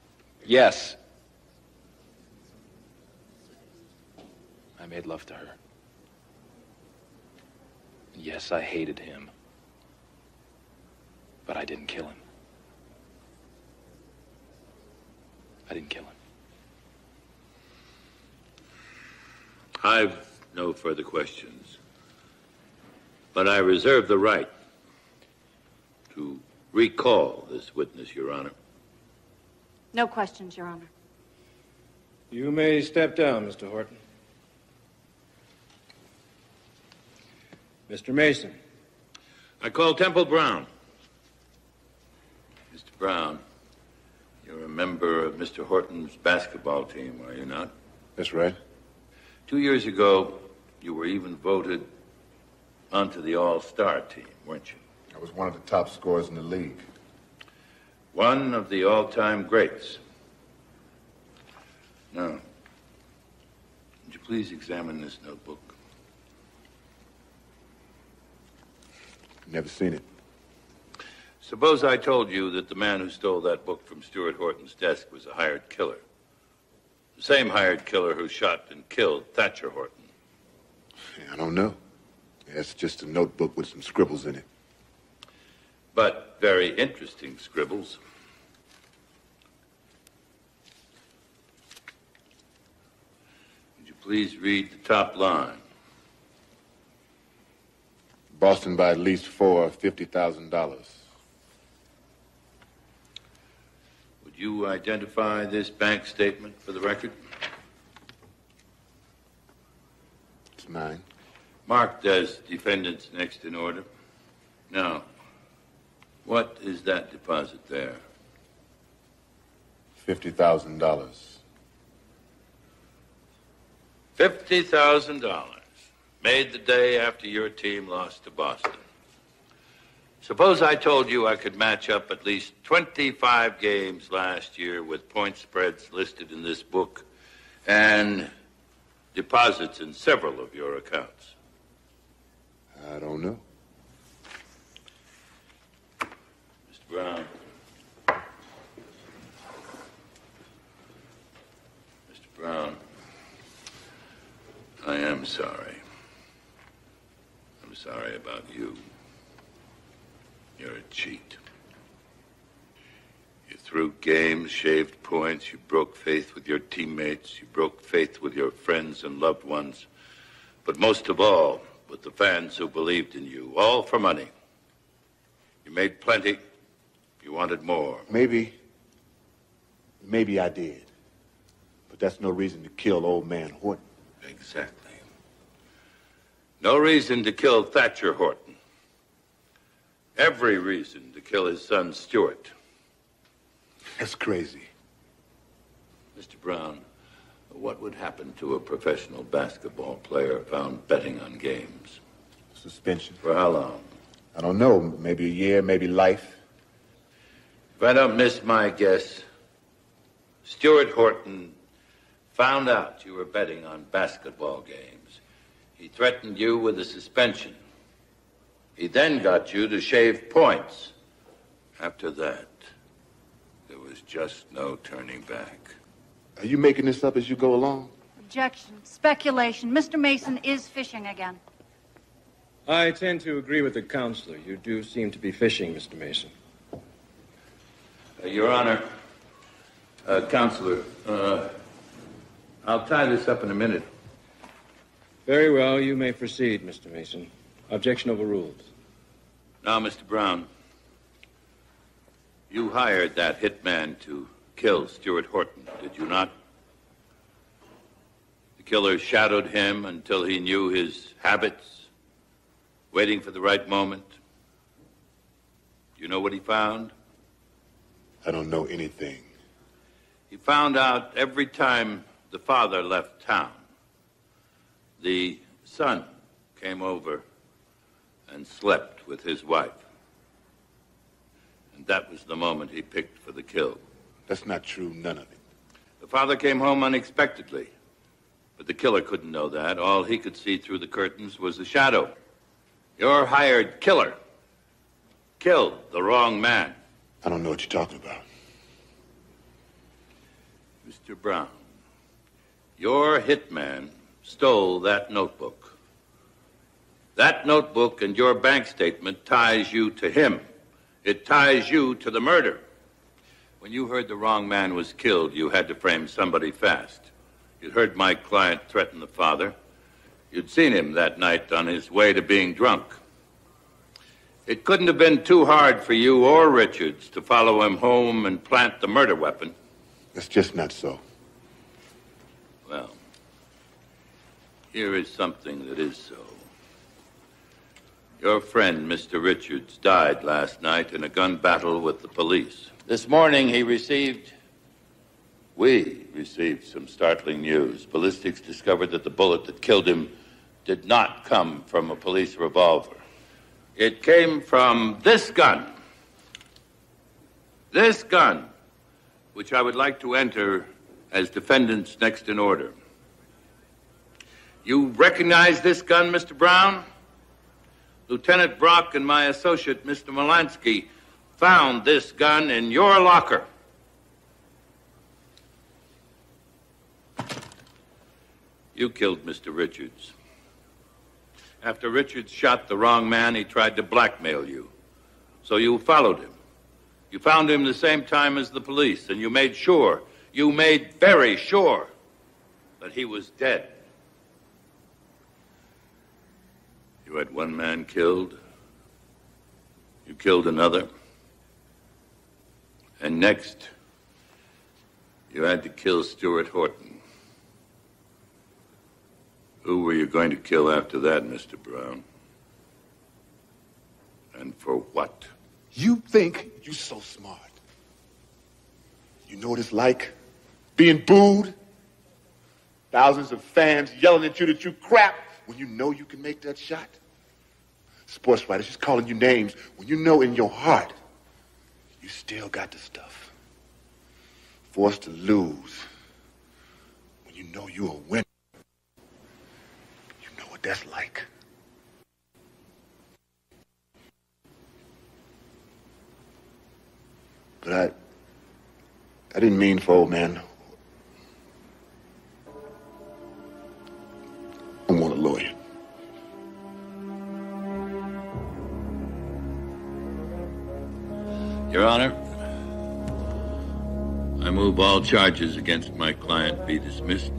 [SPEAKER 91] Yes. I made love to her. Yes, I hated him. But I didn't kill him. I didn't kill him.
[SPEAKER 8] I've no further questions. But I reserve the right to recall this witness, Your Honor.
[SPEAKER 98] No questions, Your Honor.
[SPEAKER 101] You may step down, Mr. Horton. Mr. Mason.
[SPEAKER 8] I call Temple Brown. Mr. Brown, you're a member of Mr. Horton's basketball team, are you not?
[SPEAKER 102] That's right.
[SPEAKER 8] Two years ago, you were even voted onto the All Star team, weren't you?
[SPEAKER 102] I was one of the top scorers in the league.
[SPEAKER 8] One of the all time greats. Now, would you please examine this notebook?
[SPEAKER 102] Never seen it.
[SPEAKER 8] Suppose I told you that the man who stole that book from Stuart Horton's desk was a hired killer. The same hired killer who shot and killed Thatcher Horton.
[SPEAKER 102] I don't know. It's just a notebook with some scribbles in it.
[SPEAKER 8] But very interesting scribbles. Would you please read the top line?
[SPEAKER 102] Boston by at least four, $50,000.
[SPEAKER 8] Would you identify this bank statement for the record?
[SPEAKER 102] It's mine.
[SPEAKER 8] Marked as defendant's next in order. Now, what is that deposit there?
[SPEAKER 102] $50,000.
[SPEAKER 8] $50,000 made the day after your team lost to Boston. Suppose I told you I could match up at least 25 games last year with point spreads listed in this book and deposits in several of your accounts.
[SPEAKER 102] I don't know.
[SPEAKER 8] Mr. Brown. Mr. Brown, I am sorry. I'm sorry about you. You're a cheat. You threw games, shaved points, you broke faith with your teammates, you broke faith with your friends and loved ones, but most of all, with the fans who believed in you, all for money. You made plenty. You wanted more.
[SPEAKER 102] Maybe. Maybe I did. But that's no reason to kill old man Horton.
[SPEAKER 8] Exactly. No reason to kill Thatcher Horton. Every reason to kill his son Stuart.
[SPEAKER 102] That's crazy.
[SPEAKER 8] Mr. Brown, what would happen to a professional basketball player found betting on games?
[SPEAKER 102] Suspension.
[SPEAKER 8] For how long?
[SPEAKER 102] I don't know. Maybe a year, maybe life.
[SPEAKER 8] If I don't miss my guess, Stuart Horton found out you were betting on basketball games. He threatened you with a suspension. He then got you to shave points. After that, there was just no turning back.
[SPEAKER 102] Are you making this up as you go along?
[SPEAKER 98] Objection. Speculation. Mr. Mason is fishing again.
[SPEAKER 101] I tend to agree with the counselor. You do seem to be fishing, Mr. Mason.
[SPEAKER 8] Uh, Your Honor, uh, Counselor, uh, I'll tie this up in a minute.
[SPEAKER 101] Very well. You may proceed, Mr. Mason. Objection overruled.
[SPEAKER 8] Now, Mr. Brown, you hired that hitman to kill Stuart Horton, did you not? The killer shadowed him until he knew his habits, waiting for the right moment. Do you know what he found?
[SPEAKER 102] I don't know anything.
[SPEAKER 8] He found out every time the father left town, the son came over and slept with his wife. And that was the moment he picked for the kill.
[SPEAKER 102] That's not true, none of it.
[SPEAKER 8] The father came home unexpectedly, but the killer couldn't know that. All he could see through the curtains was the shadow. Your hired killer killed the wrong man.
[SPEAKER 102] I don't know what you're talking about.
[SPEAKER 8] Mr. Brown, your hitman stole that notebook. That notebook and your bank statement ties you to him. It ties you to the murder. When you heard the wrong man was killed, you had to frame somebody fast. You'd heard my client threaten the father. You'd seen him that night on his way to being drunk. It couldn't have been too hard for you or Richards to follow him home and plant the murder weapon.
[SPEAKER 102] That's just not so.
[SPEAKER 8] Well, here is something that is so. Your friend, Mr. Richards, died last night in a gun battle with the police. This morning he received. We received some startling news. Ballistics discovered that the bullet that killed him did not come from a police revolver. It came from this gun. This gun, which I would like to enter as defendant's next in order. You recognize this gun, Mr. Brown? Lieutenant Brock and my associate, Mr. Malansky, found this gun in your locker. You killed Mr. Richards. After Richards shot the wrong man, he tried to blackmail you. So you followed him. You found him the same time as the police, and you made sure, you made very sure, that he was dead. You had one man killed. You killed another. And next, you had to kill Stuart Horton. Who were you going to kill after that, Mr. Brown? And for what?
[SPEAKER 102] You think you're so smart. You know what it's like? Being booed? Thousands of fans yelling at you that you crap when you know you can make that shot? Sports writers just calling you names when you know in your heart you still got the stuff. Forced to lose when you know you're a winner. You know what that's like. But I, I didn't mean for old man.
[SPEAKER 8] Your Honor, I move all charges against my client be dismissed.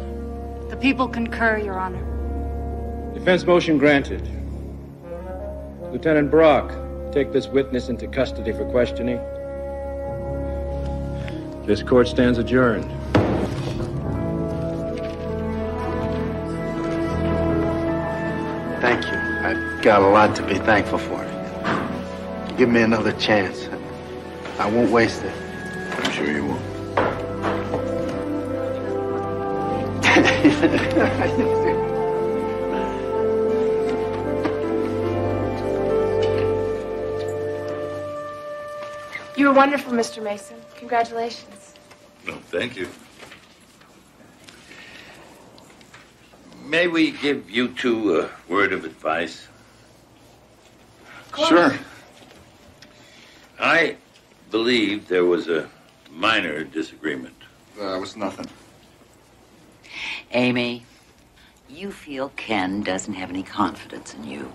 [SPEAKER 98] The people concur, Your Honor.
[SPEAKER 101] Defense motion granted. Lieutenant Brock, take this witness into custody for questioning. This court stands adjourned.
[SPEAKER 93] Thank you. I've got a lot to be thankful for. Give me another chance. I won't waste it.
[SPEAKER 102] I'm sure you won't.
[SPEAKER 23] You were wonderful, Mr. Mason. Congratulations.
[SPEAKER 8] No, thank you. May we give you two a word of advice?
[SPEAKER 102] Sure.
[SPEAKER 8] I believe there was a minor disagreement.
[SPEAKER 102] That was nothing.
[SPEAKER 18] Amy, you feel Ken doesn't have any confidence in you.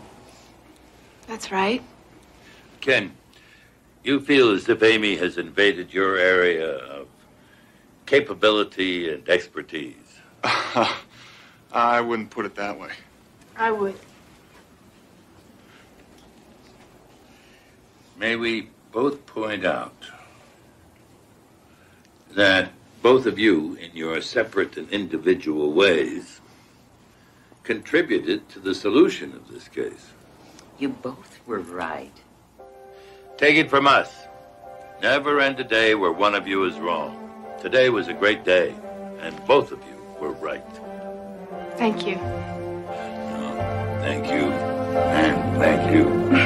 [SPEAKER 23] That's right.
[SPEAKER 8] Ken, you feel as if Amy has invaded your area of capability and expertise.
[SPEAKER 12] I wouldn't put it that way.
[SPEAKER 23] I would.
[SPEAKER 8] May we both point out that both of you, in your separate and individual ways, contributed to the solution of this case.
[SPEAKER 18] You both were right.
[SPEAKER 8] Take it from us. Never end a day where one of you is wrong. Today was a great day, and both of you were right.
[SPEAKER 23] Thank you.
[SPEAKER 8] Thank you, and thank you.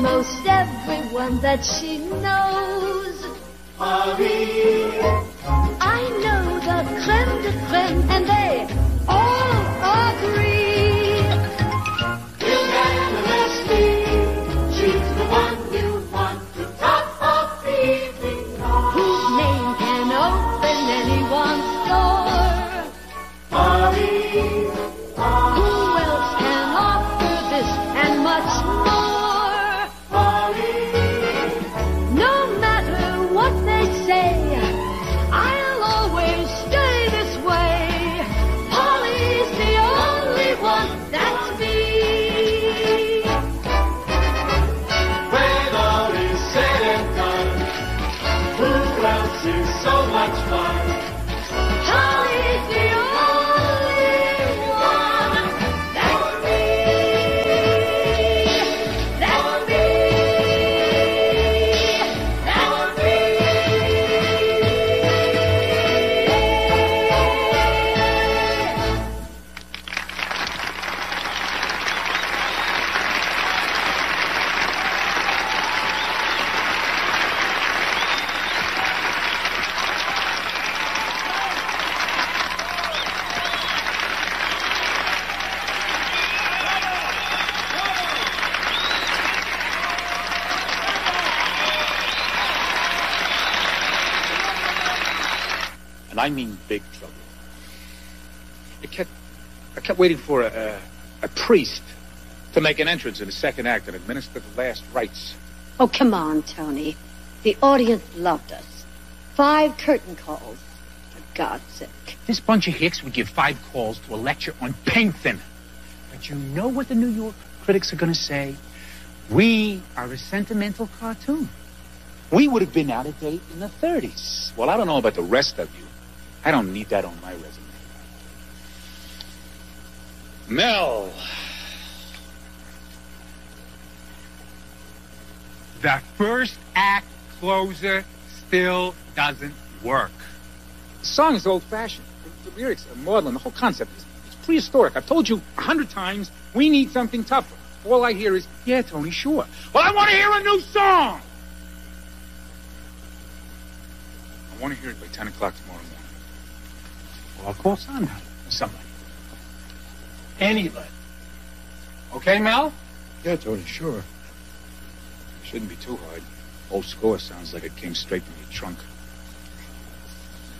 [SPEAKER 103] Most everyone that she knows? I know the creme de creme, and they all agree.
[SPEAKER 104] Waiting for a, a, a priest to make an entrance in the second act and administer the last rites.
[SPEAKER 94] Oh, come on, Tony. The audience loved us. Five curtain calls. For God's sake.
[SPEAKER 104] This bunch of hicks would give five calls to a lecture on paint thinner. But you know what the New York critics are going to say? We are a sentimental cartoon. We would have been out of date in the 30s. Well, I don't know about the rest of you. I don't need that on my resume. Mel. The first act closer still doesn't work. The song is old fashioned. The, the lyrics are maudlin. The whole concept is it's prehistoric. I've told you a hundred times we need something tougher. All I hear is, yeah, Tony, sure. Well, I want to hear a new song. I want to hear it by 10 o'clock tomorrow morning. Well, I'll call Sondheim or somebody. Anybody. Okay, Mel?
[SPEAKER 12] Yeah, Tony, sure.
[SPEAKER 104] Shouldn't be too hard. Old score sounds like it came straight from your trunk.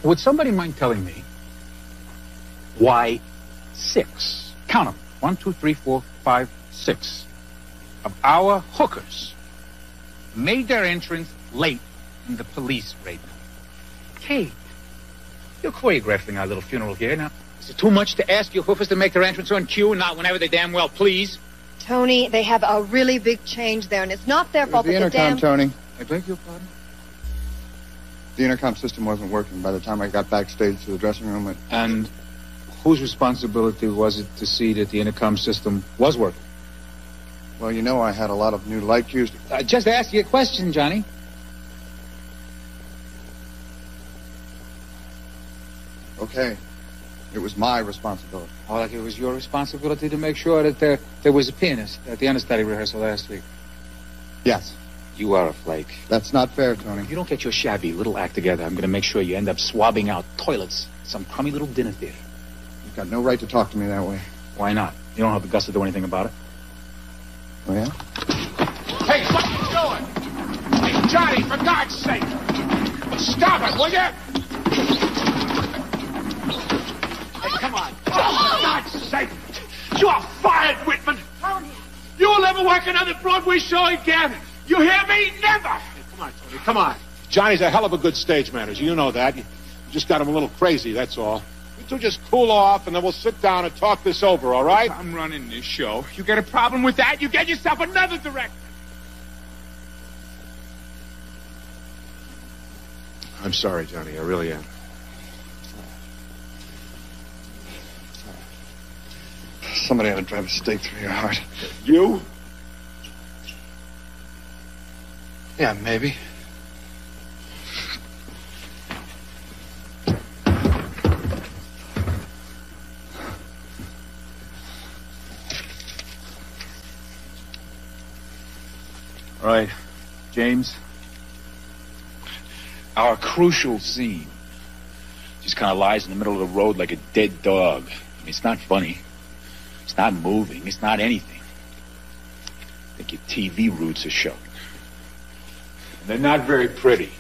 [SPEAKER 104] Would somebody mind telling me why six, count them, one, two, three, four, five, six, of our hookers made their entrance late in the police raid? Kate, you're choreographing our little funeral here. Now, is it too much to ask your hoofers to make their entrance on cue and not whenever they damn well please?
[SPEAKER 105] Tony, they have a really big change there, and it's not their fault
[SPEAKER 106] the
[SPEAKER 105] that the
[SPEAKER 106] intercom,
[SPEAKER 105] damn...
[SPEAKER 106] Tony.
[SPEAKER 104] I beg your pardon?
[SPEAKER 106] The intercom system wasn't working by the time I got backstage to the dressing room. It,
[SPEAKER 104] And whose responsibility was it to see that the intercom system was working?
[SPEAKER 106] well, you know, I had a lot of new light cues.
[SPEAKER 104] I just asked you a question, Johnny.
[SPEAKER 106] Okay. It was my responsibility.
[SPEAKER 104] Oh, like it was your responsibility to make sure that there, there was a pianist at the understudy rehearsal last week.
[SPEAKER 106] Yes.
[SPEAKER 104] You are a flake.
[SPEAKER 106] That's not fair, Tony.
[SPEAKER 104] If you don't get your shabby little act together, I'm going to make sure you end up swabbing out toilets at some crummy little dinner theater.
[SPEAKER 106] You've got no right to talk to me that way.
[SPEAKER 104] Why not? You don't have the guts to do anything about it.
[SPEAKER 106] Oh, yeah?
[SPEAKER 104] Hey, what are you doing? Hey, Johnny, for God's sake! Stop it, will you? Hey, come on. Oh, for God's sake! You are fired, Whitman! Tony. You'll never work another Broadway show again! You hear me? Never!
[SPEAKER 92] Come on, Tony, come on. Johnny's a hell of a good stage manager. You know that. You just got him a little crazy, that's all. You two just cool off, and then we'll sit down and talk this over, all right?
[SPEAKER 104] I'm running this show. You get a problem with that, you get yourself another director.
[SPEAKER 92] I'm sorry, Johnny. I really am.
[SPEAKER 106] Somebody ought to drive a stake through your heart.
[SPEAKER 92] You?
[SPEAKER 106] Yeah, maybe.
[SPEAKER 104] All right, James. Our crucial scene just kind of lies in the middle of the road like a dead dog. I mean, it's not funny. It's not moving. It's not anything. I think your TV roots are showing. And they're not very pretty.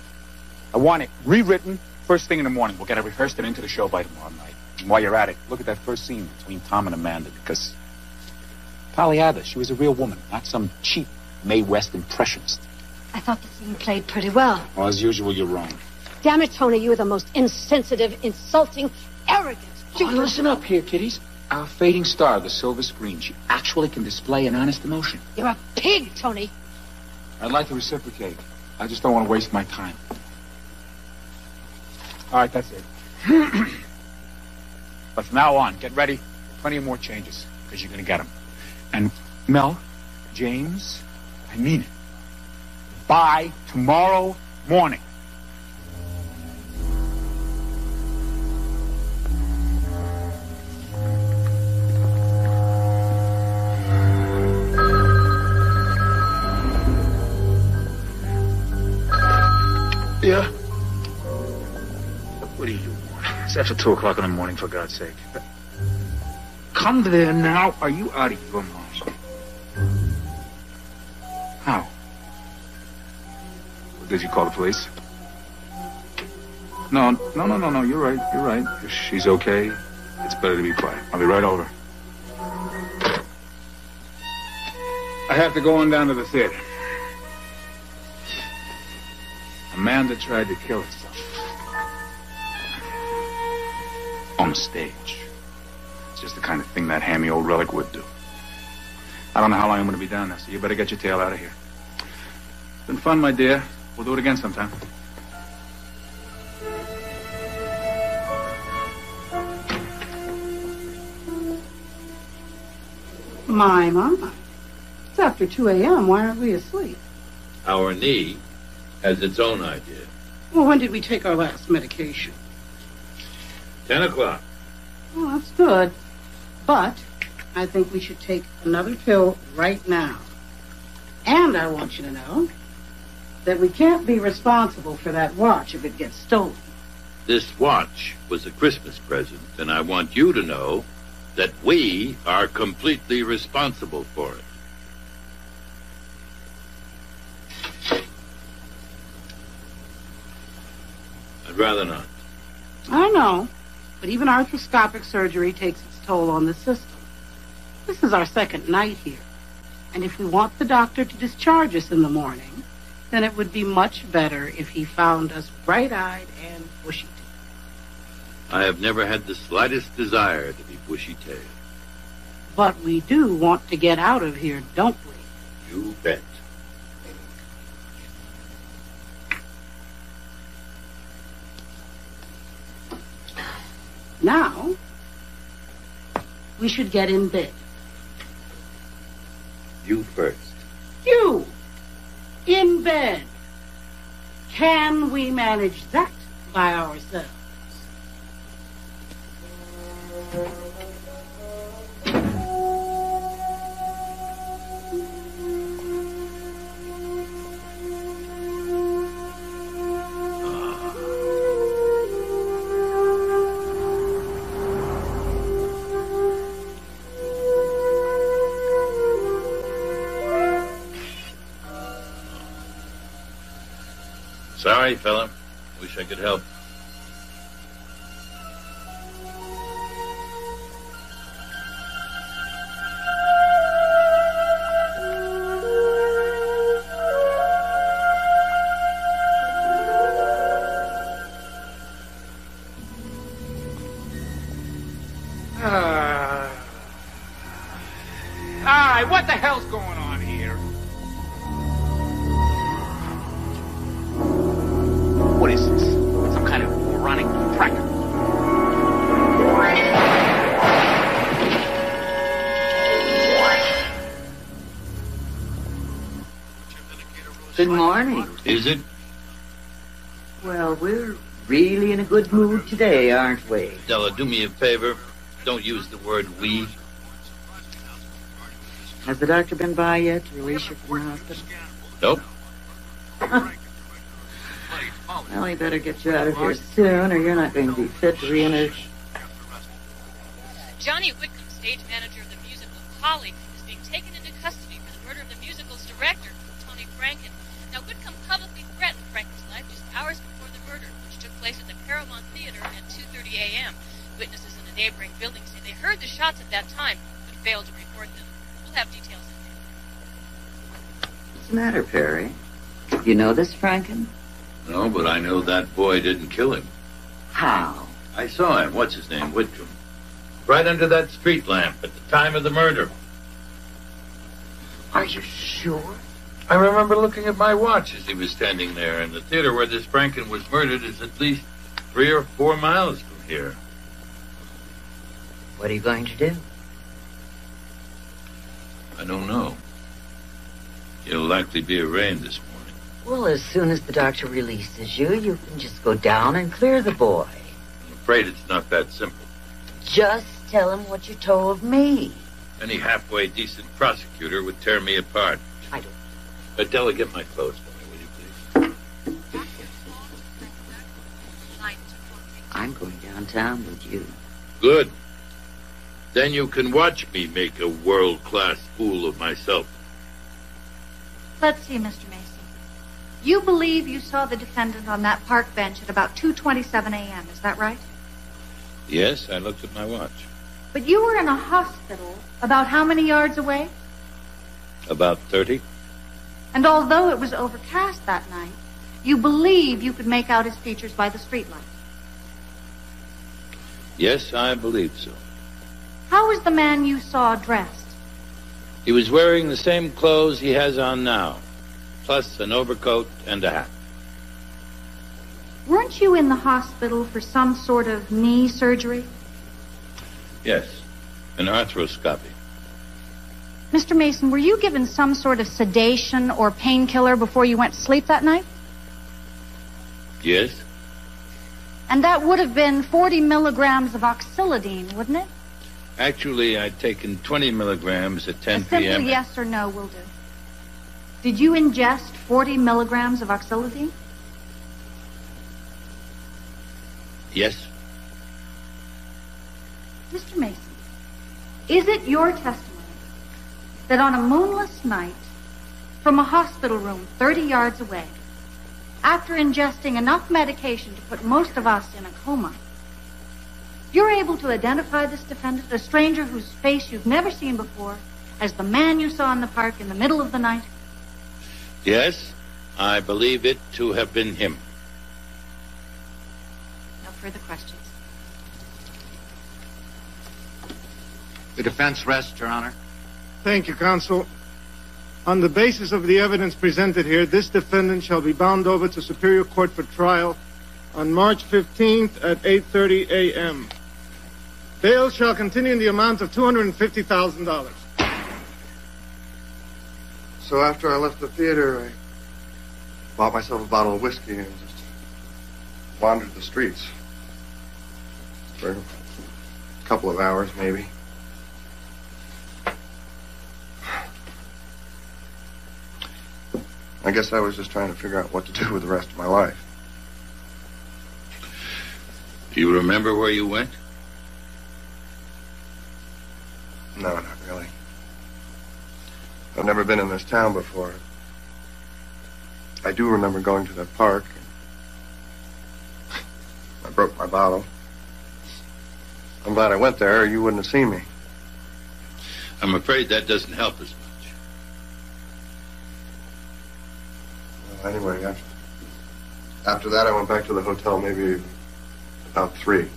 [SPEAKER 104] I want it rewritten first thing in the morning. We'll get it rehearsed and into the show by tomorrow night. And while you're at it, look at that first scene between Tom and Amanda because Polly Adler, she was a real woman, not some cheap Mae West impressionist.
[SPEAKER 94] I thought the scene played pretty well.
[SPEAKER 104] Well, as usual, you're wrong.
[SPEAKER 94] Damn it, Tony, you are the most insensitive, insulting, arrogant.
[SPEAKER 104] Oh, listen up here, kiddies. Our fading star, the silver screen, she actually can display an honest emotion.
[SPEAKER 94] You're a pig, Tony.
[SPEAKER 104] I'd like to reciprocate. I just don't want to waste my time. All right, that's it. but from now on, get ready. Plenty of more changes, because you're going to get them. And Mel, James, I mean it. By tomorrow morning.
[SPEAKER 12] Yeah?
[SPEAKER 104] What are you doing? It's after 2 o'clock in the morning, for God's sake. Come there now. Are you out of your mind? How? Did you call the police? No, no, no, no, no. You're right. You're right. If she's okay, it's better to be quiet. I'll be right over. I have to go on down to the theater. Amanda tried to kill herself. On stage. It's just the kind of thing that hammy old relic would do. I don't know how long I'm going to be down there, so you better get your tail out of here. It's Been fun, my dear. We'll do it again sometime.
[SPEAKER 107] My mama. It's after 2 a.m. Why aren't we asleep?
[SPEAKER 8] Our knee has its own idea.
[SPEAKER 107] Well, when did we take our last medication?
[SPEAKER 8] Ten o'clock.
[SPEAKER 107] Oh, that's good. But I think we should take another pill right now. And I want you to know that we can't be responsible for that watch if it gets stolen.
[SPEAKER 8] This watch was a Christmas present, and I want you to know that we are completely responsible for it. Rather not.
[SPEAKER 107] I know, but even arthroscopic surgery takes its toll on the system. This is our second night here. And if we want the doctor to discharge us in the morning, then it would be much better if he found us bright-eyed and bushy. Tailed.
[SPEAKER 8] I have never had the slightest desire to be bushy-tailed.
[SPEAKER 107] But we do want to get out of here, don't we?
[SPEAKER 8] You bet.
[SPEAKER 107] Now, we should get in bed.
[SPEAKER 8] You first.
[SPEAKER 107] You! In bed. Can we manage that by ourselves?
[SPEAKER 8] Sorry, fella. Wish I could help.
[SPEAKER 18] We?
[SPEAKER 8] Della, do me a favor. Don't use the word we.
[SPEAKER 18] Has the doctor been by yet to release you from the hospital?
[SPEAKER 8] Nope.
[SPEAKER 18] Well, he better get you out of here soon, or you're not going to be fit to re-enter.
[SPEAKER 108] Johnny Whitcomb, stage manager of the musical Polly, shots at that time, but failed to report them. We'll have details.
[SPEAKER 18] What's the matter, Perry? You know this Franken?
[SPEAKER 8] No, but I know that boy didn't kill him.
[SPEAKER 18] How?
[SPEAKER 8] I saw him. What's his name? Whitcomb. Right under that street lamp at the time of the murder.
[SPEAKER 18] Are you sure?
[SPEAKER 8] I remember looking at my watch as he was standing there, and the theater where this Franken was murdered is at least three or four miles from here.
[SPEAKER 18] What are you going to do?
[SPEAKER 8] I don't know. He'll likely be arraigned this morning.
[SPEAKER 18] Well, as soon as the doctor releases you, you can just go down and clear the boy.
[SPEAKER 8] I'm afraid it's not that simple.
[SPEAKER 18] Just tell him what you told me.
[SPEAKER 8] Any halfway decent prosecutor would tear me apart.
[SPEAKER 18] I don't.
[SPEAKER 8] Uh, Adela, get my clothes for me, will you please?
[SPEAKER 18] I'm going downtown with you.
[SPEAKER 8] Good. Then you can watch me make a world-class fool of myself.
[SPEAKER 98] Let's see, Mr. Mason. You believe you saw the defendant on that park bench at about 2:27 a.m. Is that right?
[SPEAKER 8] Yes, I looked at my watch.
[SPEAKER 98] But you were in a hospital about how many yards away?
[SPEAKER 8] About 30?
[SPEAKER 98] And although it was overcast that night, you believe you could make out his features by the streetlight.
[SPEAKER 8] Yes, I believe so.
[SPEAKER 98] How was the man you saw dressed?
[SPEAKER 8] He was wearing the same clothes he has on now, plus an overcoat and a hat.
[SPEAKER 98] Weren't you in the hospital for some sort of knee surgery?
[SPEAKER 8] Yes, an arthroscopy.
[SPEAKER 98] Mr. Mason, were you given some sort of sedation or painkiller before you went to sleep that night?
[SPEAKER 8] Yes?
[SPEAKER 98] And that would have been 40 milligrams of oxylidine, wouldn't it?
[SPEAKER 8] Actually, I'd taken 20 milligrams at 10
[SPEAKER 98] A simple
[SPEAKER 8] p.m.
[SPEAKER 98] yes or no will do. Did you ingest 40 milligrams of oxylidine?
[SPEAKER 8] Yes?
[SPEAKER 98] Mr. Mason, is it your testimony that on a moonless night, from a hospital room 30 yards away, after ingesting enough medication to put most of us in a coma, you're able to identify this defendant, a stranger whose face you've never seen before, as the man you saw in the park in the middle of the night?
[SPEAKER 8] Yes, I believe it to have been him.
[SPEAKER 98] No further questions.
[SPEAKER 109] The defense rests, Your Honor.
[SPEAKER 12] Thank you, counsel. On the basis of the evidence presented here, this defendant shall be bound over to Superior Court for trial on March 15th at 8:30 a.m. Bail shall continue in the amount of $250,000.
[SPEAKER 106] So after I left the theater, I bought myself a bottle of whiskey and just wandered the streets for a couple of hours, maybe. I guess I was just trying to figure out what to do with the rest of my life.
[SPEAKER 8] Do you remember where you went?
[SPEAKER 106] No, not really. I've never been in this town before. I do remember going to that park. I broke my bottle. I'm glad I went there, or you wouldn't have seen me.
[SPEAKER 8] I'm afraid that doesn't help us much.
[SPEAKER 106] Well, anyway, after, after that, I went back to the hotel maybe about three.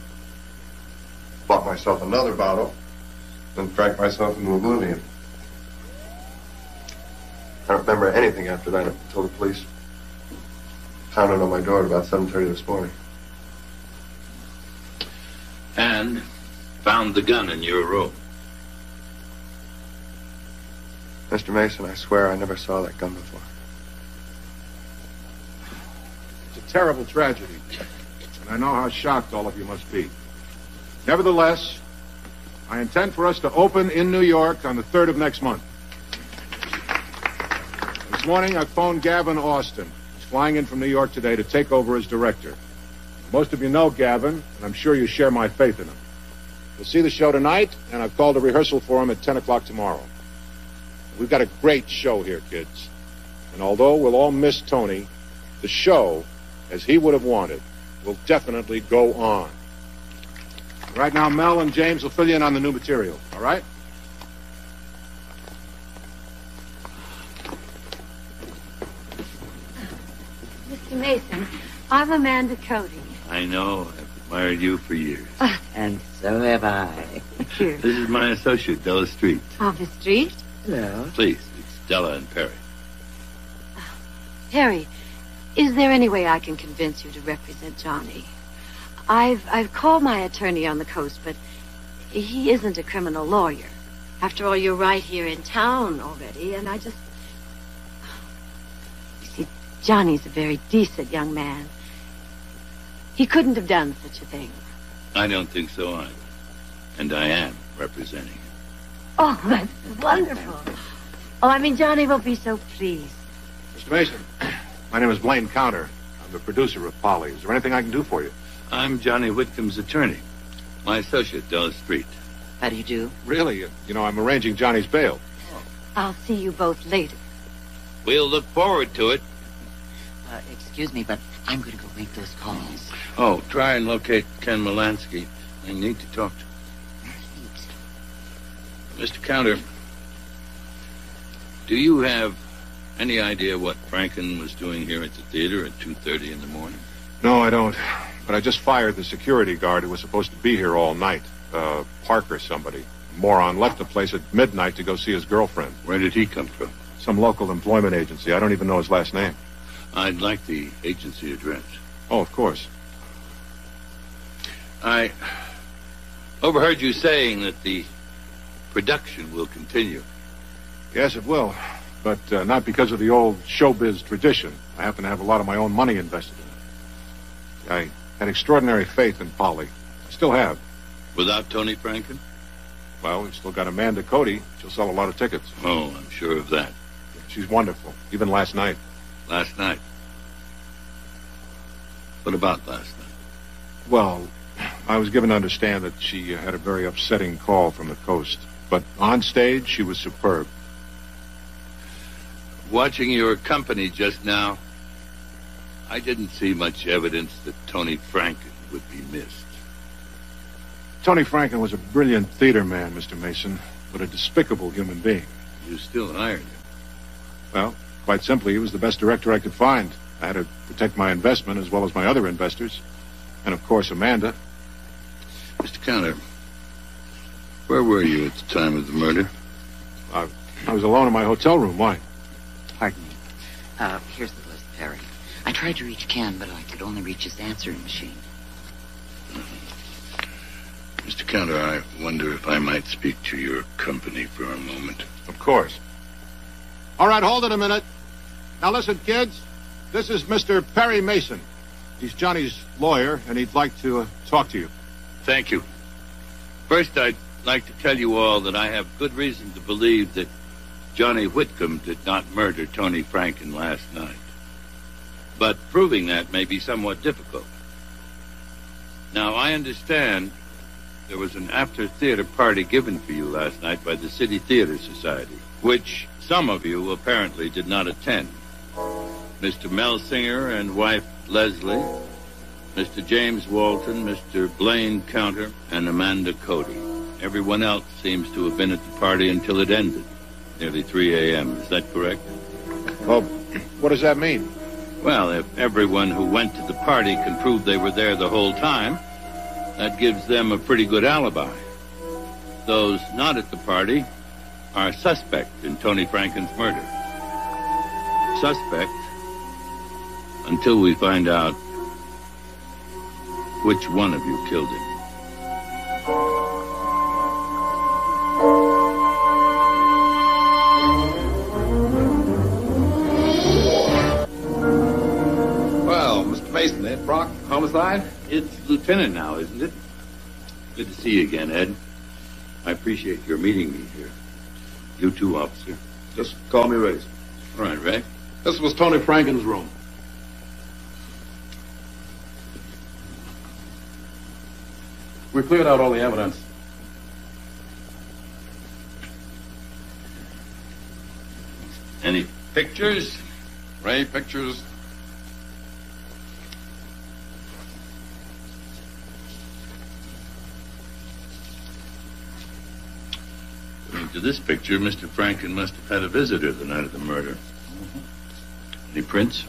[SPEAKER 106] Bought myself another bottle, then drank myself into oblivion. I don't remember anything after that until the police pounded on my door at about 7.30 this morning.
[SPEAKER 8] And found the gun in your room.
[SPEAKER 106] Mr. Mason, I swear I never saw that gun before.
[SPEAKER 101] It's a terrible tragedy, and I know how shocked all of you must be. Nevertheless, I intend for us to open in New York on the 3rd of next month. This morning, I phoned Gavin Austin. He's flying in from New York today to take over as director. Most of you know Gavin, and I'm sure you share my faith in him. You'll see the show tonight, and I've called a rehearsal for him at 10 o'clock tomorrow. We've got a great show here, kids. And although we'll all miss Tony, the show, as he would have wanted, will definitely go on. Right now, Mel and James will fill you in on the new material, all right?
[SPEAKER 94] Mr. Mason, I'm Amanda Cody.
[SPEAKER 8] I know. I've admired you for years.
[SPEAKER 18] And so have I.
[SPEAKER 94] Cheers.
[SPEAKER 8] This is my associate, Della Street.
[SPEAKER 94] Office Street.
[SPEAKER 18] Hello.
[SPEAKER 8] Please, it's Della and Perry.
[SPEAKER 94] Perry, is there any way I can convince you to represent Johnny?
[SPEAKER 105] I've I've called my attorney on the coast, but he isn't a criminal lawyer. After all, you're right here in town already, and I just you see, Johnny's a very decent young man. He couldn't have done such a thing.
[SPEAKER 8] I don't think so either. And I am representing him.
[SPEAKER 105] Oh, that's wonderful. Oh, I mean, Johnny will be so pleased.
[SPEAKER 101] Mr. Mason, my name is Blaine Counter. I'm the producer of Polly. Is there anything I can do for you?
[SPEAKER 8] I'm Johnny Whitcomb's attorney. My associate, Della Street.
[SPEAKER 18] How do you do?
[SPEAKER 101] Really? You know, I'm arranging Johnny's bail.
[SPEAKER 105] I'll see you both later.
[SPEAKER 8] We'll look forward to it.
[SPEAKER 18] Uh, excuse me, but I'm going to go make those calls.
[SPEAKER 8] Oh, try and locate Ken Malansky. I need to talk to him. Mr. Counter, do you have any idea what Franken was doing here at the theater at 2.30 in the morning?
[SPEAKER 101] No, I don't. But I just fired the security guard who was supposed to be here all night. Uh, Parker somebody. Moron left the place at midnight to go see his girlfriend.
[SPEAKER 8] Where did he come from?
[SPEAKER 101] Some local employment agency. I don't even know his last name.
[SPEAKER 8] I'd like the agency address.
[SPEAKER 101] Oh, of course.
[SPEAKER 8] I overheard you saying that the production will continue.
[SPEAKER 101] Yes, it will. But uh, not because of the old showbiz tradition. I happen to have a lot of my own money invested in it. I had extraordinary faith in Polly. I still have.
[SPEAKER 8] Without Tony Franken?
[SPEAKER 101] Well, we've still got Amanda Cody. She'll sell a lot of tickets.
[SPEAKER 8] Oh, I'm sure of that.
[SPEAKER 101] She's wonderful. Even last night.
[SPEAKER 8] Last night? What about last night?
[SPEAKER 101] Well, I was given to understand that she uh, had a very upsetting call from the coast. But on stage, she was superb.
[SPEAKER 8] Watching your company just now, I didn't see much evidence that Tony Franken would be missed.
[SPEAKER 101] Tony Franken was a brilliant theater man, Mr. Mason, but a despicable human being.
[SPEAKER 8] You still hired him.
[SPEAKER 101] Well, quite simply, he was the best director I could find. I had to protect my investment as well as my other investors. And, of course, Amanda.
[SPEAKER 8] Mr. Counter, where were you at the time of the murder?
[SPEAKER 101] I, I was alone in my hotel room. Why?
[SPEAKER 18] Pardon me. Uh, here's the list, Perry. I tried to reach Ken, but I could only reach his answering machine.
[SPEAKER 8] Mr. Counter, I wonder if I might speak to your company for a moment.
[SPEAKER 101] Of course. All right, hold it a minute. Now listen, kids. This is Mr. Perry Mason. He's Johnny's lawyer, and he'd like to uh, talk to you.
[SPEAKER 8] Thank you. First, I'd like to tell you all that I have good reason to believe that Johnny Whitcomb did not murder Tony Franken last night. But proving that may be somewhat difficult. Now, I understand there was an after theater party given for you last night by the City Theater Society, which some of you apparently did not attend. Mr. Melsinger and wife Leslie, Mr. James Walton, Mr. Blaine Counter, and Amanda Cody. Everyone else seems to have been at the party until it ended, nearly 3 a.m. Is that correct?
[SPEAKER 101] Well, what does that mean?
[SPEAKER 8] Well, if everyone who went to the party can prove they were there the whole time, that gives them a pretty good alibi. Those not at the party are suspect in Tony Franken's murder. Suspect until we find out which one of you killed him.
[SPEAKER 96] Homicide?
[SPEAKER 8] It's Lieutenant now, isn't it? Good to see you again, Ed. I appreciate your meeting me here. You too, officer.
[SPEAKER 96] Just call me Ray.
[SPEAKER 8] All right, Ray.
[SPEAKER 96] This was Tony Franken's room. We cleared out all the evidence.
[SPEAKER 8] Any pictures?
[SPEAKER 96] Ray, pictures.
[SPEAKER 8] According to this picture, Mr. Franken must have had a visitor the night of the murder. Any prints?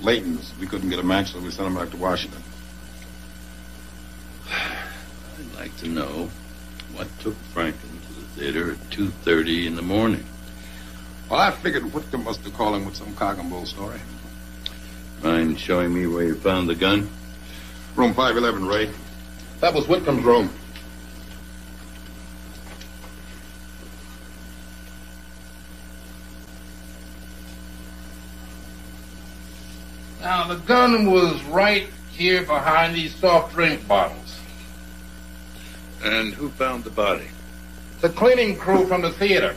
[SPEAKER 96] Latents. We couldn't get a match, so we sent him back to Washington.
[SPEAKER 8] I'd like to know what took Franken to the theater at 2.30 in the morning.
[SPEAKER 96] Well, I figured Whitcomb must have called him with some cock and bull story.
[SPEAKER 8] Mind showing me where you found the gun?
[SPEAKER 96] Room 511, Ray.
[SPEAKER 110] That was Whitcomb's room. Now, the gun was right here behind these soft drink bottles.
[SPEAKER 8] And who found the body?
[SPEAKER 110] The cleaning crew from the theater.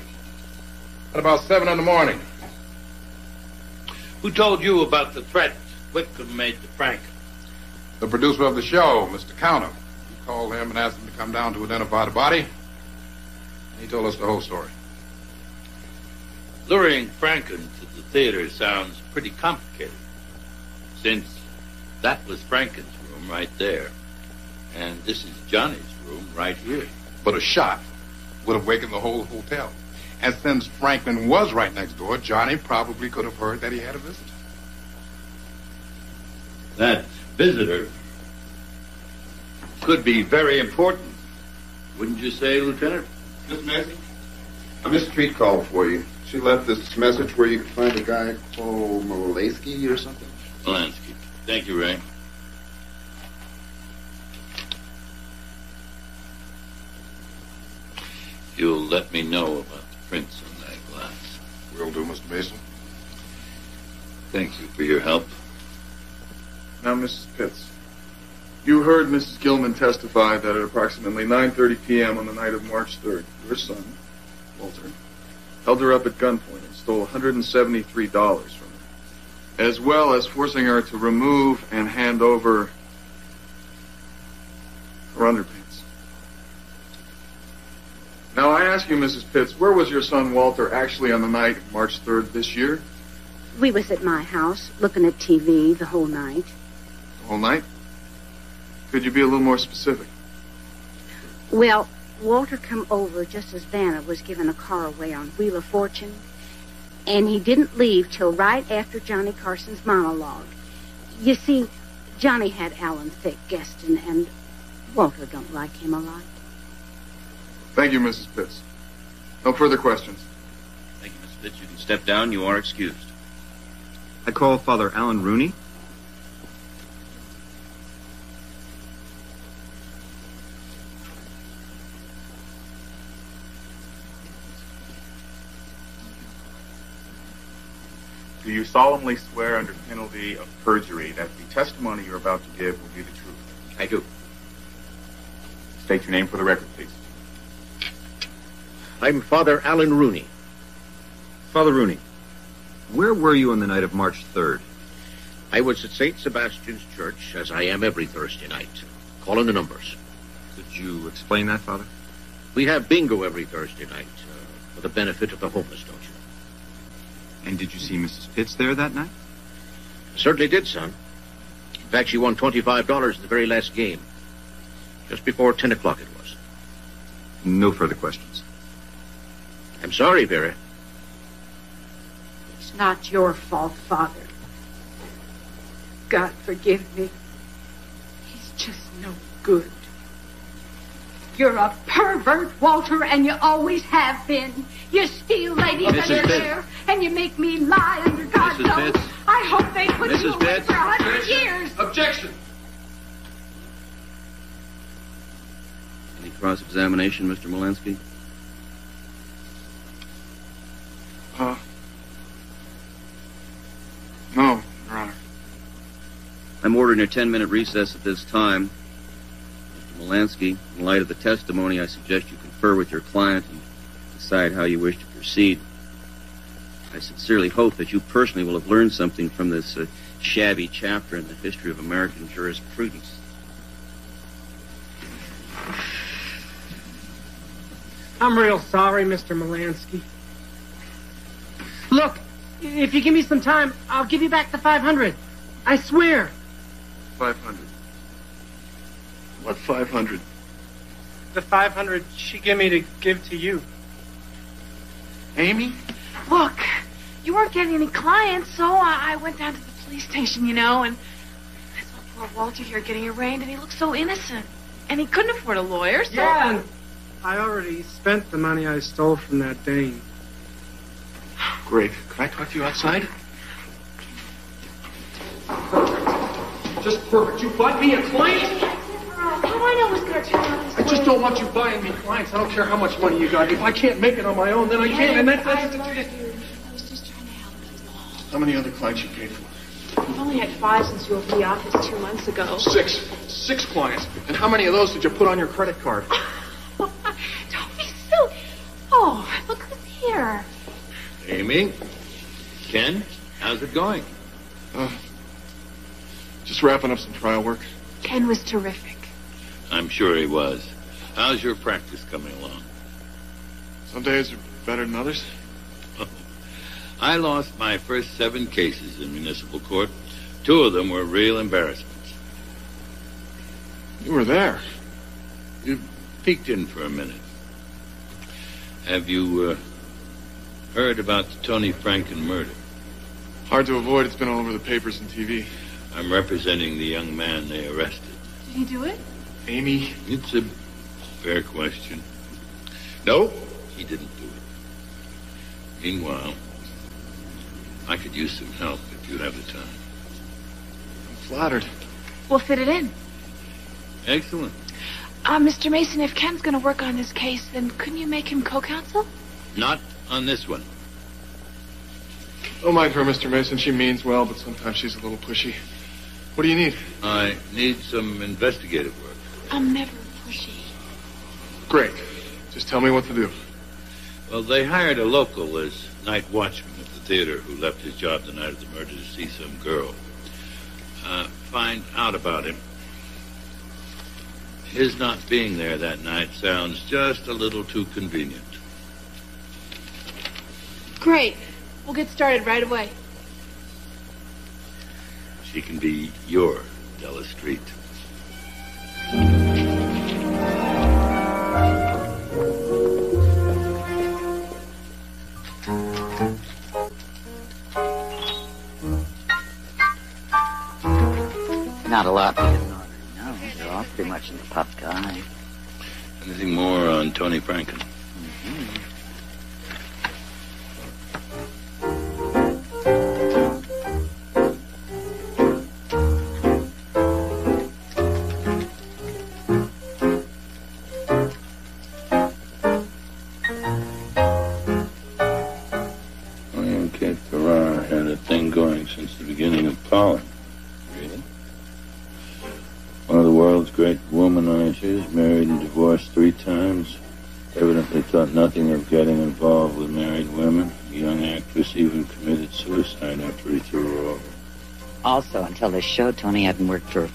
[SPEAKER 110] At about seven in the morning.
[SPEAKER 8] Who told you about the threat Whitcomb made to Frank?
[SPEAKER 96] The producer of the show, Mr. Counter. We called him and asked him to come down to identify the body. He told us the whole story.
[SPEAKER 8] Luring Franken to the theater sounds pretty complicated, since that was Franken's room right there, and this is Johnny's room right here.
[SPEAKER 96] But a shot would have wakened the whole hotel. And since Franken was right next door, Johnny probably could have heard that he had a visitor.
[SPEAKER 8] That visitor could be very important, wouldn't you say, Lieutenant?
[SPEAKER 111] Miss Mason? A Miss Street called for you. She left this message where you can find a guy called Molaski or something.
[SPEAKER 8] Malansky. Thank you, Ray. You'll let me know about the prints on that glass.
[SPEAKER 96] Will do, Mr. Mason.
[SPEAKER 8] Thank you for your help.
[SPEAKER 12] Now, Mrs. Pitts, you heard Mrs. Gilman testify that at approximately 9.30 p.m. on the night of March 3rd, your son, Walter, held her up at gunpoint and stole $173 from her, as well as forcing her to remove and hand over her underpants. Now, I ask you, Mrs. Pitts, where was your son Walter actually on the night of March 3rd this year?
[SPEAKER 112] We was at my house looking at TV the whole night.
[SPEAKER 12] The whole night? Could you be a little more specific?
[SPEAKER 112] Well, Walter come over just as Vanna was giving a car away on Wheel of Fortune, and he didn't leave till right after Johnny Carson's monologue. You see, Johnny had Alan Thicke guesting, and Walter don't like him a lot.
[SPEAKER 12] Thank you, Mrs. Pitts. No further questions.
[SPEAKER 113] Thank you, Miss Fitz. You can step down. You are excused. I call Father Alan Rooney.
[SPEAKER 108] Do you solemnly swear under penalty of perjury that the testimony you're about to give will be the truth?
[SPEAKER 113] I do.
[SPEAKER 108] State your name for the record, please.
[SPEAKER 113] I'm Father Alan Rooney.
[SPEAKER 114] Father Rooney, where were you on the night of March 3rd?
[SPEAKER 113] I was at St. Sebastian's Church, as I am every Thursday night, calling the numbers.
[SPEAKER 114] Could you explain that, Father?
[SPEAKER 113] We have bingo every Thursday night uh, for the benefit of the homeless, don't you?
[SPEAKER 114] And did you see Mrs. Pitts there that night?
[SPEAKER 113] Certainly did, son. In fact, she won $25 in the very last game. Just before 10 o'clock it was.
[SPEAKER 114] No further questions.
[SPEAKER 113] I'm sorry, Vera.
[SPEAKER 112] It's not your fault, Father. God forgive me. He's just no good. You're a pervert, Walter, and you always have been. You steal ladies
[SPEAKER 113] Mrs.
[SPEAKER 112] under
[SPEAKER 113] Pitts.
[SPEAKER 112] there, and you make me lie under God's
[SPEAKER 113] Mrs.
[SPEAKER 112] knows.
[SPEAKER 113] Pitts.
[SPEAKER 112] I hope they put you away
[SPEAKER 113] Pitts.
[SPEAKER 112] for a hundred years.
[SPEAKER 113] Objection! Any cross-examination, Mr. Malansky?
[SPEAKER 12] Uh, no, Your Honor.
[SPEAKER 113] I'm ordering a 10-minute recess at this time. Mr. In light of the testimony, I suggest you confer with your client and decide how you wish to proceed. I sincerely hope that you personally will have learned something from this uh, shabby chapter in the history of American jurisprudence.
[SPEAKER 115] I'm real sorry, Mr. Malansky. Look, if you give me some time, I'll give you back the 500. I swear.
[SPEAKER 12] 500. What 500?
[SPEAKER 115] The 500 she gave me to give to you.
[SPEAKER 12] Amy?
[SPEAKER 64] Look, you weren't getting any clients, so I, I went down to the police station, you know, and I saw poor Walter here getting arraigned, and he looked so innocent. And he couldn't afford a lawyer, so.
[SPEAKER 115] Yeah, and I already spent the money I stole from that Dane.
[SPEAKER 110] Great. Can I talk to you outside?
[SPEAKER 12] Just just perfect. You bought me a client?
[SPEAKER 23] How do I know who's going to turn out
[SPEAKER 12] I just don't want you buying me clients. I don't care how much money you got. If I can't make it on my own, then I can't. And that's, that's, how many other clients you paid for?
[SPEAKER 23] I've only had five since you opened the office two months ago.
[SPEAKER 12] Six. Six clients. And how many of those did you put on your credit card?
[SPEAKER 23] Don't be silly. Oh, look who's here.
[SPEAKER 8] Amy? Ken? How's it going?
[SPEAKER 12] Uh, just wrapping up some trial work.
[SPEAKER 23] Ken was terrific.
[SPEAKER 8] I'm sure he was. How's your practice coming along?
[SPEAKER 12] Some days are better than others.
[SPEAKER 8] I lost my first seven cases in municipal court. Two of them were real embarrassments.
[SPEAKER 12] You were there.
[SPEAKER 8] You peeked in for a minute. Have you uh, heard about the Tony Franken murder?
[SPEAKER 12] Hard to avoid. It's been all over the papers and TV.
[SPEAKER 8] I'm representing the young man they arrested.
[SPEAKER 23] Did he do it?
[SPEAKER 12] Amy?
[SPEAKER 8] It's a fair question. No, he didn't do it. Meanwhile, I could use some help if you have the time.
[SPEAKER 12] I'm flattered.
[SPEAKER 23] We'll fit it in.
[SPEAKER 8] Excellent.
[SPEAKER 23] Uh, Mr. Mason, if Ken's going to work on this case, then couldn't you make him co-counsel?
[SPEAKER 8] Not on this one.
[SPEAKER 12] Don't mind her, Mr. Mason. She means well, but sometimes she's a little pushy. What do you need?
[SPEAKER 8] I need some investigative work.
[SPEAKER 23] I'm never pushy.
[SPEAKER 12] Great. Just tell me what to do.
[SPEAKER 8] Well, they hired a local as night watchman at the theater who left his job the night of the murder to see some girl. Uh, find out about him. His not being there that night sounds just a little too convenient.
[SPEAKER 23] Great. We'll get started right away.
[SPEAKER 8] She can be your Della Street.
[SPEAKER 18] Not a lot we didn't already know. They're all pretty much in the pup guy.
[SPEAKER 8] Anything more on Tony Franken? William mm-hmm. Beginning. Really? One of the world's great womanizers, married and divorced three times. Evidently thought nothing of getting involved with married women. A young actress even committed suicide after he threw her over.
[SPEAKER 18] Also, until this show, Tony hadn't worked for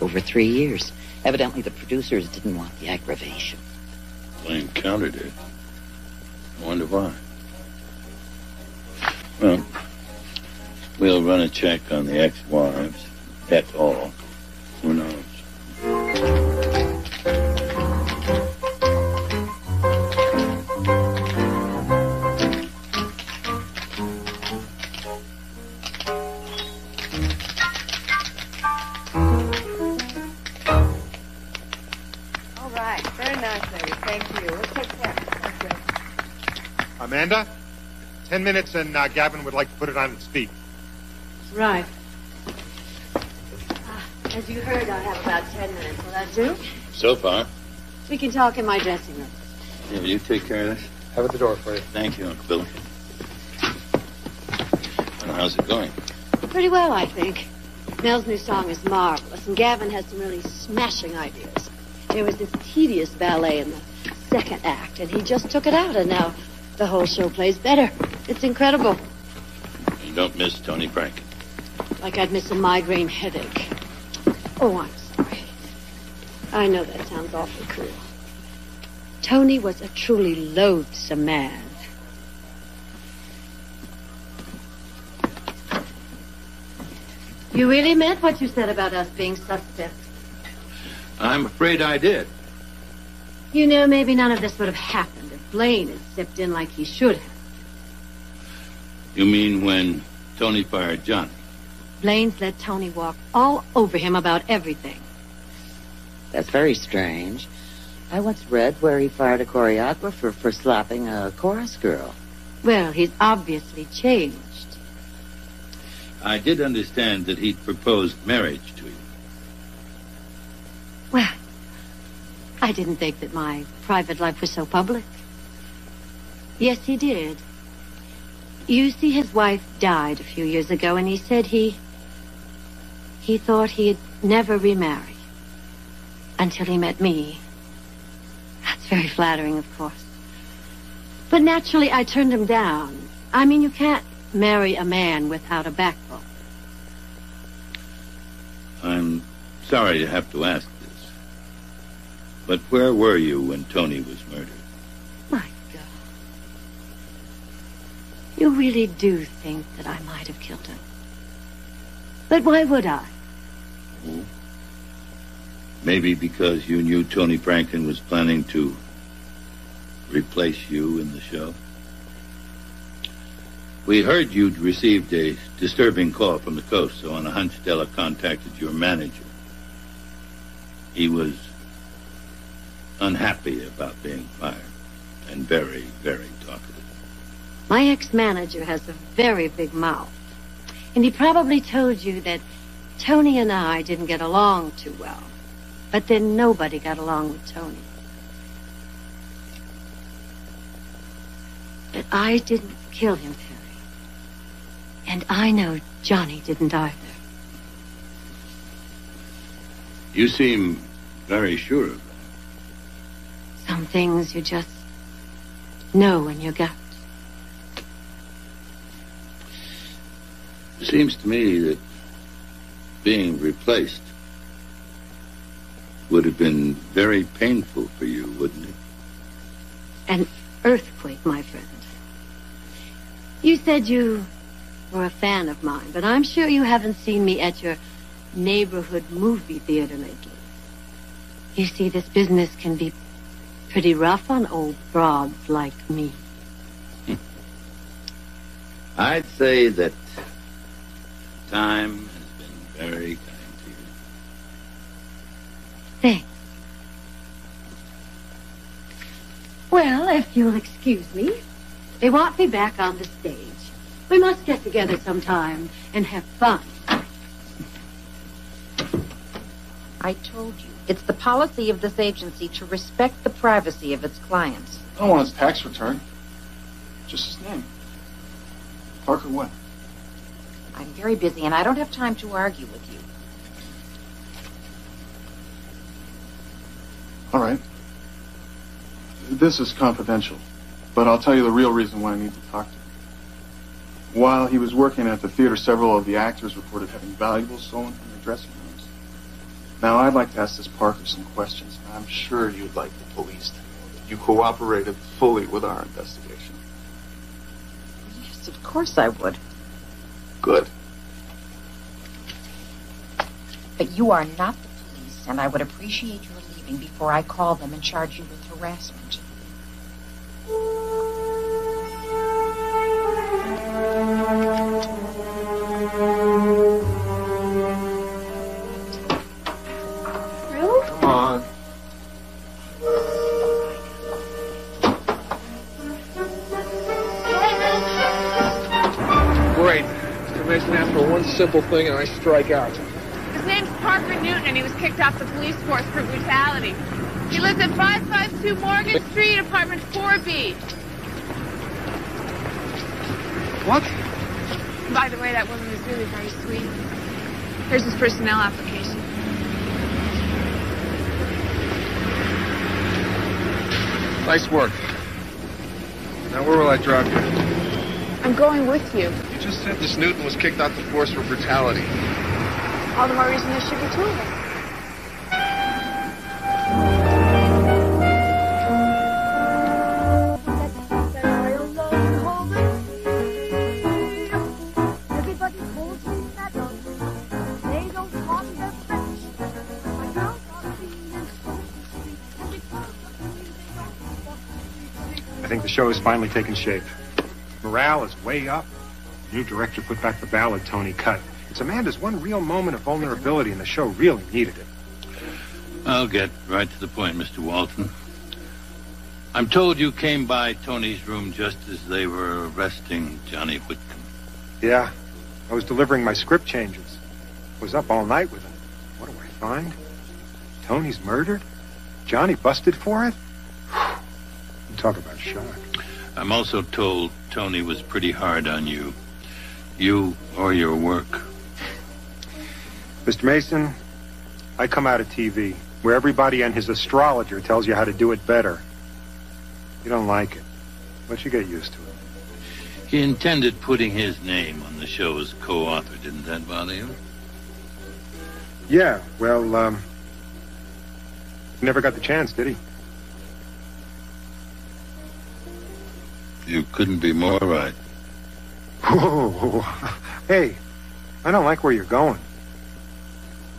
[SPEAKER 18] over three years. Evidently, the producers didn't want the aggravation.
[SPEAKER 8] Blaine countered it. I wonder why. Well, we'll run a check on the ex-wives. That's all. Who knows?
[SPEAKER 116] All right. Very nice, lady. Thank you. Let's take that. Okay.
[SPEAKER 101] Amanda, ten minutes and uh, Gavin would like to put it on its feet.
[SPEAKER 105] Right. Ah, As you heard, I have about ten minutes. Will that do?
[SPEAKER 8] So far.
[SPEAKER 105] We can talk in my dressing room.
[SPEAKER 8] Yeah, will you take care of this?
[SPEAKER 101] Have at the door for you.
[SPEAKER 8] Thank you, Uncle Billy. Well, how's it going?
[SPEAKER 105] Pretty well, I think. Mel's new song is marvelous, and Gavin has some really smashing ideas. There was this tedious ballet in the second act, and he just took it out, and now the whole show plays better. It's incredible.
[SPEAKER 8] You don't miss Tony Franken.
[SPEAKER 105] Like I'd miss a migraine headache. Oh, I'm sorry. I know that sounds awfully cruel. Tony was a truly loathsome man. You really meant what you said about us being suspects.
[SPEAKER 8] I'm afraid I did.
[SPEAKER 105] You know, maybe none of this would have happened if Blaine had stepped in like he should have.
[SPEAKER 8] You mean when Tony fired Johnny?
[SPEAKER 105] Blaine's let Tony walk all over him about everything.
[SPEAKER 18] That's very strange. I once read where he fired a choreographer for slapping a chorus girl.
[SPEAKER 105] Well, he's obviously changed.
[SPEAKER 8] I did understand that he'd proposed marriage to you.
[SPEAKER 105] Well, I didn't think that my private life was so public. Yes, he did. You see, his wife died a few years ago, and he said he he thought he'd never remarry. Until he met me. That's very flattering, of course. But naturally, I turned him down. I mean, you can't marry a man without a backbone.
[SPEAKER 8] I'm sorry to have to ask this, but where were you when Tony was murdered?
[SPEAKER 105] My God. You really do think that I might have killed him. But why would I?
[SPEAKER 8] Maybe because you knew Tony Franken was planning to replace you in the show? We heard you'd received a disturbing call from the coast, so on a hunch Della contacted your manager. He was unhappy about being fired and very, very talkative.
[SPEAKER 105] My ex-manager has a very big mouth. And he probably told you that Tony and I didn't get along too well. But then nobody got along with Tony. But I didn't kill him, Perry. And I know Johnny didn't either.
[SPEAKER 8] You seem very sure of that.
[SPEAKER 105] Some things you just know in your gut.
[SPEAKER 8] It seems to me that being replaced would have been very painful for you, wouldn't it?
[SPEAKER 105] An earthquake, my friend. You said you were a fan of mine, but I'm sure you haven't seen me at your neighborhood movie theater lately. You see, this business can be pretty rough on old broads like me.
[SPEAKER 8] I'd say that time very kind to you.
[SPEAKER 105] Thanks. Well, if you'll excuse me, they want me back on the stage. We must get together sometime and have fun.
[SPEAKER 117] I told you. It's the policy of this agency to respect the privacy of its clients.
[SPEAKER 12] I don't want his tax return. Just his name. Parker what?
[SPEAKER 117] I'm very busy and I don't have time to argue with you.
[SPEAKER 12] All right. This is confidential, but I'll tell you the real reason why I need to talk to you. While he was working at the theater, several of the actors reported having valuables stolen from their dressing rooms. Now, I'd like to ask this Parker some questions, and I'm sure you'd like the police to know that you cooperated fully with our investigation.
[SPEAKER 117] Yes, of course I would.
[SPEAKER 12] Good.
[SPEAKER 117] But you are not the police, and I would appreciate your leaving before I call them and charge you with harassment.
[SPEAKER 12] Come on. Mr. Mason asked for one simple thing, and I strike out.
[SPEAKER 23] His name's Parker Newton, and he was kicked off the police force for brutality. He lives at 552 Morgan Street, apartment 4B.
[SPEAKER 12] What?
[SPEAKER 23] By the way, that woman was really very sweet. Here's his personnel application.
[SPEAKER 12] Nice work. Now, where will I drop you?
[SPEAKER 23] I'm going with you.
[SPEAKER 12] You just said this Newton was kicked off the force for brutality.
[SPEAKER 23] All the more reason there should be two of us.
[SPEAKER 115] I think the show has finally taken shape. Morale is way up. New director put back the ballad Tony cut. It's Amanda's one real moment of vulnerability, and the show really needed it.
[SPEAKER 8] I'll get right to the point, Mr. Walton. I'm told you came by Tony's room just as they were arresting Johnny Whitcomb.
[SPEAKER 115] Yeah, I was delivering my script changes. Was up all night with him. What do I find? Tony's murdered? Johnny busted for it? You talk about shock.
[SPEAKER 8] I'm also told Tony was pretty hard on you. You or your work.
[SPEAKER 115] Mr. Mason, I come out of TV, where everybody and his astrologer tells you how to do it better. You don't like it. But you get used to it.
[SPEAKER 8] He intended putting his name on the show as co-author. Didn't that bother you?
[SPEAKER 115] Yeah, well, um, never got the chance, did he?
[SPEAKER 8] You couldn't be more right.
[SPEAKER 115] Whoa, hey, I don't like where you're going.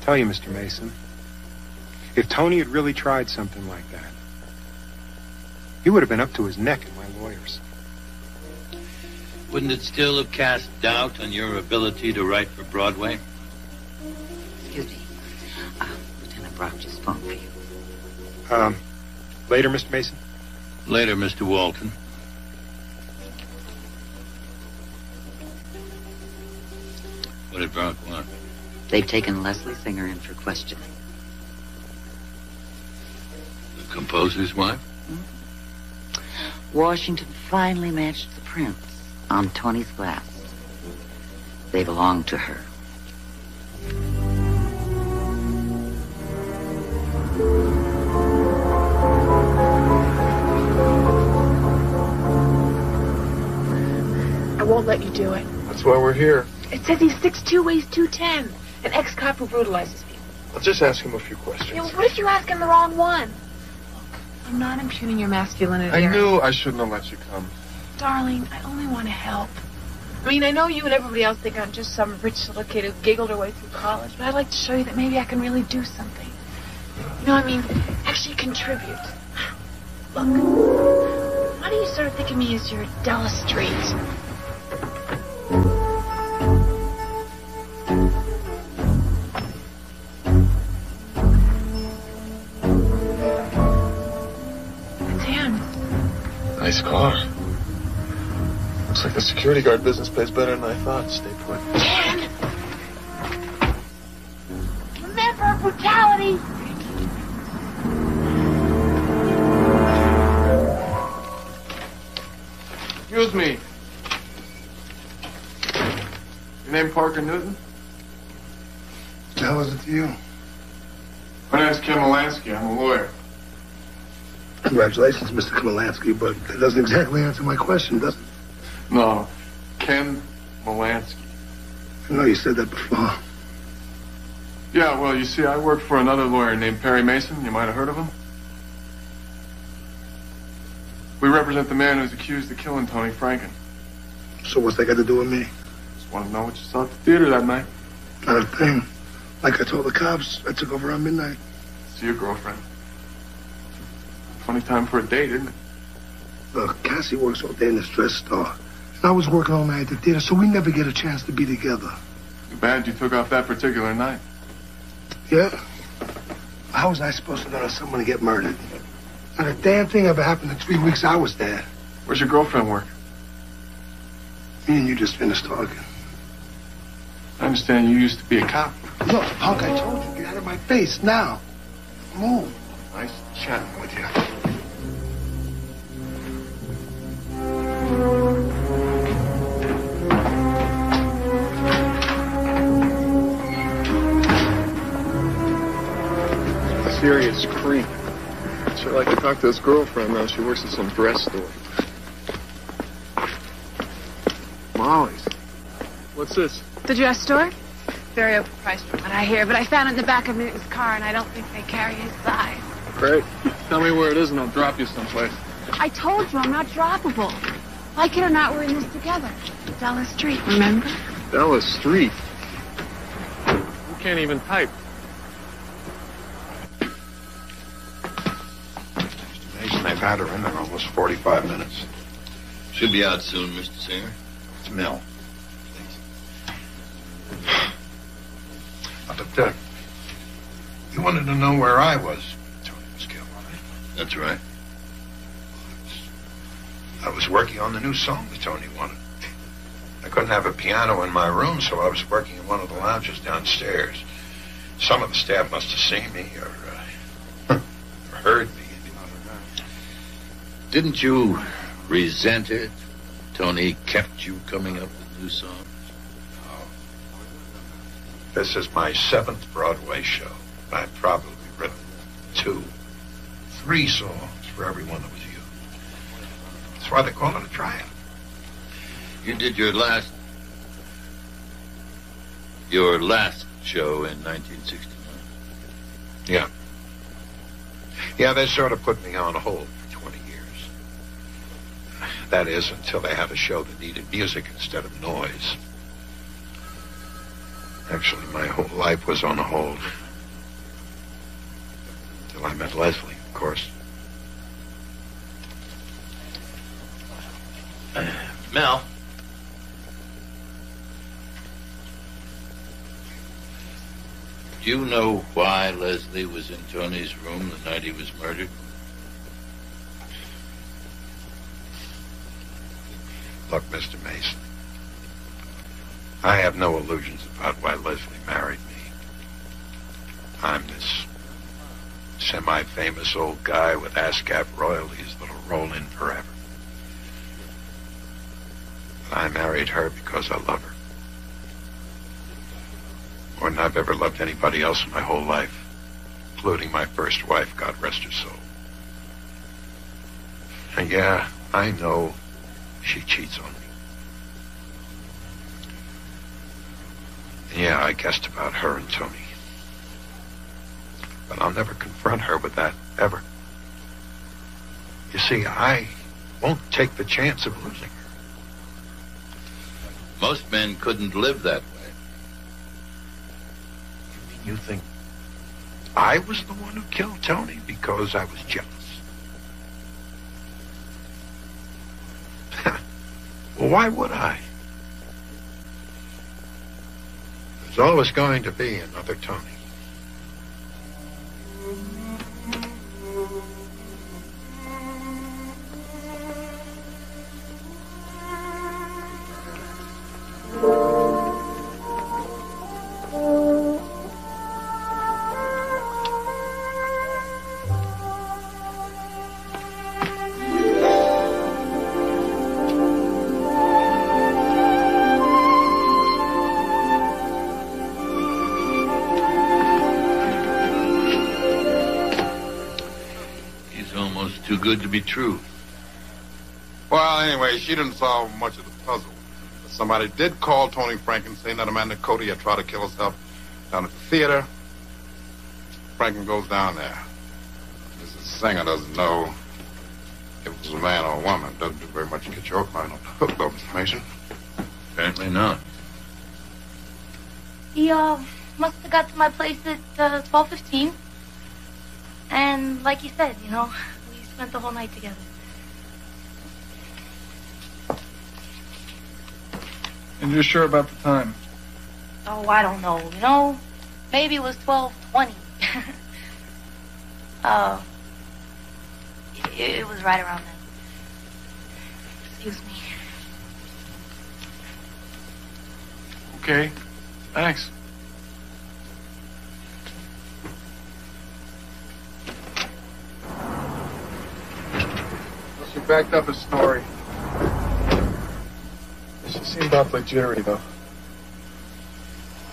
[SPEAKER 115] Tell you, Mr. Mason, if Tony had really tried something like that, he would have been up to his neck in my lawyers.
[SPEAKER 8] Wouldn't it still have cast doubt on your ability to write for Broadway?
[SPEAKER 18] Excuse me. Uh, Lieutenant Brock just phoned for you.
[SPEAKER 115] Um, later, Mr. Mason?
[SPEAKER 8] Later, Mr. Walton. What did Brock want?
[SPEAKER 18] They've taken Leslie Singer in for questioning.
[SPEAKER 8] The composer's wife? Hmm?
[SPEAKER 18] Washington finally matched the prints on Tony's glass. They belong to her.
[SPEAKER 23] I won't let you do it.
[SPEAKER 12] That's why we're here.
[SPEAKER 23] It says he's 6'2", weighs 210. An ex-cop who brutalizes people.
[SPEAKER 12] I'll just ask him a few questions.
[SPEAKER 23] You know, what if you ask him the wrong one? I'm not impugning your masculinity.
[SPEAKER 12] I knew I shouldn't have let you come.
[SPEAKER 23] Darling, I only want to help. I mean, I know you and everybody else think I'm just some rich little kid who giggled her way through college, but I'd like to show you that maybe I can really do something. You know, I mean, actually contribute. Look, why don't you sort of think of me as your Della Street?
[SPEAKER 12] Nice car. Looks like the security guard business pays better than I thought. Stay put.
[SPEAKER 23] Dan! Remember brutality!
[SPEAKER 12] Excuse me. Your name Parker Newton?
[SPEAKER 118] What the hell is it to you?
[SPEAKER 12] My name's Ken Malansky. I'm a lawyer.
[SPEAKER 118] Congratulations, Mr. Kamilansky, but that doesn't exactly answer my question, does it?
[SPEAKER 12] No, Ken Malansky.
[SPEAKER 118] I know you said that before.
[SPEAKER 12] Yeah, well, you see, I work for another lawyer named Perry Mason. You might have heard of him. We represent the man who's accused of killing Tony Franken.
[SPEAKER 118] So what's that got to do with me?
[SPEAKER 12] Just want to know what you saw at the theater that night.
[SPEAKER 118] Not a thing. Like I told the cops, I took over around midnight.
[SPEAKER 12] See your girlfriend. Funny time for a date, isn't it?
[SPEAKER 118] Look, Cassie works all day in this dress store. And I was working all night at the theater, so we never get a chance to be together.
[SPEAKER 12] Too bad you took off that particular night.
[SPEAKER 118] Yeah? How was I supposed to know that someone would get murdered? Not a damn thing ever happened in three weeks I was there.
[SPEAKER 12] Where's your girlfriend work?
[SPEAKER 118] Me and you just finished talking.
[SPEAKER 12] I understand you used to be a cop.
[SPEAKER 118] Look, punk, I told you, get out of my face now. Move.
[SPEAKER 12] Nice chatting with you. Serious creep. Sure like to talk to his girlfriend now. She works at some dress store. Molly's. What's this?
[SPEAKER 23] The dress store? Very overpriced from what I hear, but I found it in the back of Newton's car, and I don't think they carry his size.
[SPEAKER 12] Great. Tell me where it is and I'll drop you someplace.
[SPEAKER 23] I told you I'm not droppable. Like it or not, we're in this together. Della Street, remember?
[SPEAKER 12] Della Street. You can't even type.
[SPEAKER 118] Mason, they've had her in there almost 45 minutes.
[SPEAKER 119] Should be out soon, Mr. Singer.
[SPEAKER 118] It's Mel. Up at the... You wanted to know where I was. Tony was killed, right?
[SPEAKER 119] That's right.
[SPEAKER 118] I was working on the new song that Tony wanted. I couldn't have a piano in my room, so I was working in one of the lounges downstairs. Some of the staff must have seen me or, uh, or
[SPEAKER 8] heard me. Didn't you resent it? Tony kept you coming up with new songs.
[SPEAKER 120] This is my seventh Broadway show. I've probably written two, three songs for every one that was used. That's why they call it a tryout.
[SPEAKER 8] You did your last your last show in 1969.
[SPEAKER 120] Yeah. Yeah, they sort of put me on hold for 20 years. That is, until they had a show that needed music instead of noise. Actually, my whole life was on hold. Until I met Leslie, of course.
[SPEAKER 8] Mel. Do you know why Leslie was in Tony's room the night he was murdered?
[SPEAKER 120] Look, Mr. Mason. I have no illusions about why Leslie married me. I'm this semi-famous old guy with ASCAP royalties that'll roll in forever. I married her because I love her. More than I've ever loved anybody else in my whole life, including my first wife, God rest her soul. And yeah, I know she cheats on me. Yeah, I guessed about her and Tony. But I'll never confront her with that, ever. You see, I won't take the chance of losing her.
[SPEAKER 8] Most men couldn't live that way.
[SPEAKER 120] You think I was the one who killed Tony because I was jealous? well, why would I? There's always going to be another Tony.
[SPEAKER 8] Good to be true.
[SPEAKER 96] Well, anyway, she didn't solve much of the puzzle. Somebody did call Tony Franken saying that Amanda Cody had tried to kill herself down at the theater. Franken goes down there. Mrs. Singer doesn't know if it was a man or a woman. Doesn't do very much to get your client on the hook, though, Mr. Mason.
[SPEAKER 8] Apparently not.
[SPEAKER 23] He uh, must have got to my place at uh, 12.15. And like you said, you know, we spent the whole night together.
[SPEAKER 12] And you're sure about the time?
[SPEAKER 23] Oh, I don't know, you know? Maybe it was 12.20. uh, it, it was right around then. Excuse me.
[SPEAKER 12] Okay. Thanks. She backed up his story. She seemed awfully jittery, though.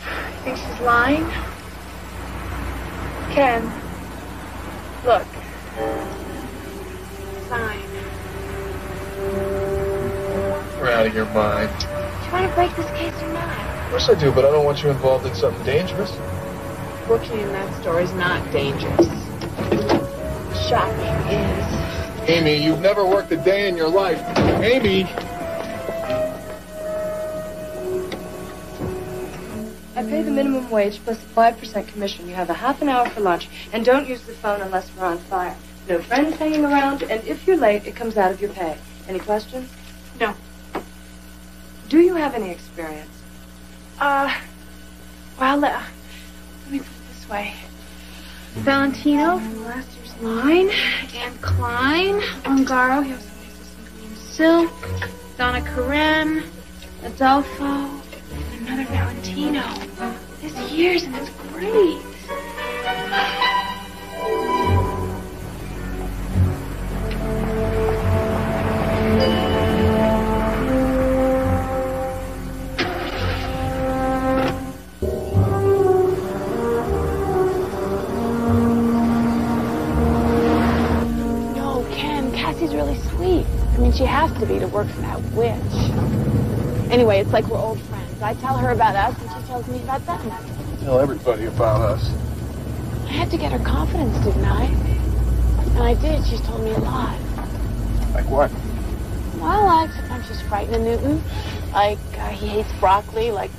[SPEAKER 23] I Think she's lying? Ken, look. Sign.
[SPEAKER 12] You're out of your mind.
[SPEAKER 23] Do you want to break this case or not?
[SPEAKER 12] Of course I do, but I don't want you involved in something dangerous.
[SPEAKER 116] Working in that store is not dangerous. Shopping is.
[SPEAKER 12] Amy, you've never worked a day in your life. Amy!
[SPEAKER 121] I pay the minimum wage plus a 5% commission. You have a half an hour for lunch, and don't use the phone unless we're on fire. No friends hanging around, and if you're late, it comes out of your pay. Any questions?
[SPEAKER 23] No.
[SPEAKER 121] Do you have any experience?
[SPEAKER 23] Uh, well, uh, let me put it this way. Valentino from last year's line, Anne Klein, Ungaro, he assistant green silk, Donna Karan, Adolfo, another Valentino. This year's and it's great. No, Ken, Cassie's really sweet. I mean, she has to be to work for that witch. Anyway, it's like we're old friends. I tell her about us, and she tells me about them.
[SPEAKER 122] Tell everybody about us.
[SPEAKER 23] I had to get her confidence, didn't I? And I did. She's told me a lot.
[SPEAKER 122] Like what?
[SPEAKER 23] Well, like sometimes she's frightened of Newton. Like uh, he hates broccoli. Like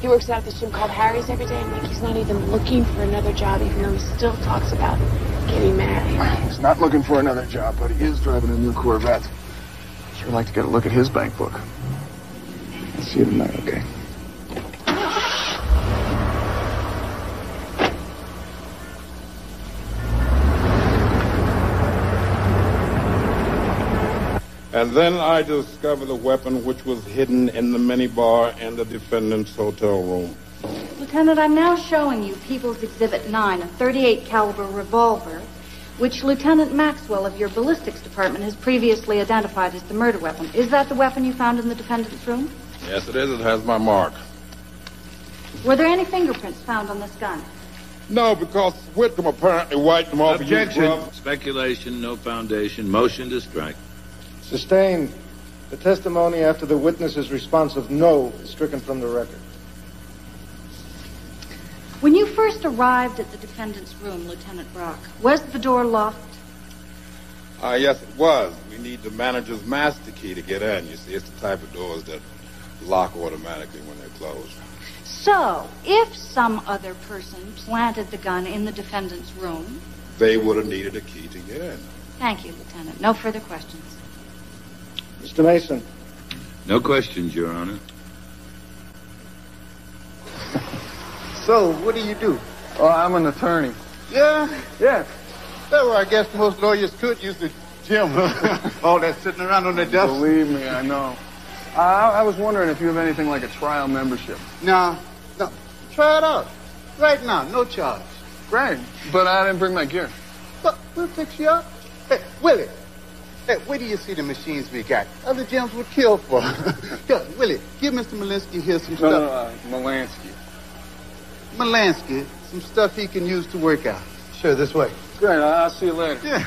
[SPEAKER 23] he works out at this gym called Harry's every day, and like he's not even looking for another job, even though he still talks about getting married.
[SPEAKER 122] He's not looking for another job, but he is driving a new Corvette. Sure like to get a look at his bank book. See you tonight, okay?
[SPEAKER 96] And then I discovered the weapon which was hidden in the minibar in the defendant's hotel room.
[SPEAKER 98] Lieutenant, I'm now showing you People's Exhibit 9, a 38 caliber revolver, which Lieutenant Maxwell of your ballistics department has previously identified as the murder weapon. Is that the weapon you found in the defendant's room?
[SPEAKER 96] Yes, it is. It has my mark.
[SPEAKER 98] Were there any fingerprints found on this gun?
[SPEAKER 96] No, because Whitcomb apparently wiped them off.
[SPEAKER 8] Objection. Speculation, no foundation. Motion to strike.
[SPEAKER 123] Sustained. The testimony after the witness's response of no is stricken from the record.
[SPEAKER 98] When you first arrived at the defendant's room, Lieutenant Brock, was the door locked?
[SPEAKER 96] Ah, yes, it was. We need the manager's master key to get in. You see, it's the type of doors that lock automatically when they're closed.
[SPEAKER 98] So, if some other person planted the gun in the defendant's room,
[SPEAKER 96] They would have needed a key to get in.
[SPEAKER 98] thank you, Lieutenant. No further questions.
[SPEAKER 123] Mr. Mason.
[SPEAKER 8] No questions, Your Honor.
[SPEAKER 124] So, what do you do?
[SPEAKER 122] Oh, I'm an attorney.
[SPEAKER 124] Yeah?
[SPEAKER 122] Yeah.
[SPEAKER 124] That's where I guess most lawyers could use the gym. All that sitting around on the desk.
[SPEAKER 122] Believe me, I know. I, I was wondering if you have anything like a trial membership.
[SPEAKER 124] No, no. Try it out. Right now, no charge.
[SPEAKER 122] Great. But I didn't bring my gear.
[SPEAKER 124] But we'll fix you up. Hey, Willie. Hey, where do you see the machines we got? Other gyms would kill for. Here, Willie, give Mr. Malinsky here some
[SPEAKER 122] No, no,
[SPEAKER 124] stuff.
[SPEAKER 122] no, uh, Malansky.
[SPEAKER 124] Malansky, some stuff he can use to work out. Sure, this way.
[SPEAKER 122] Great. I'll see you later.
[SPEAKER 124] Yeah.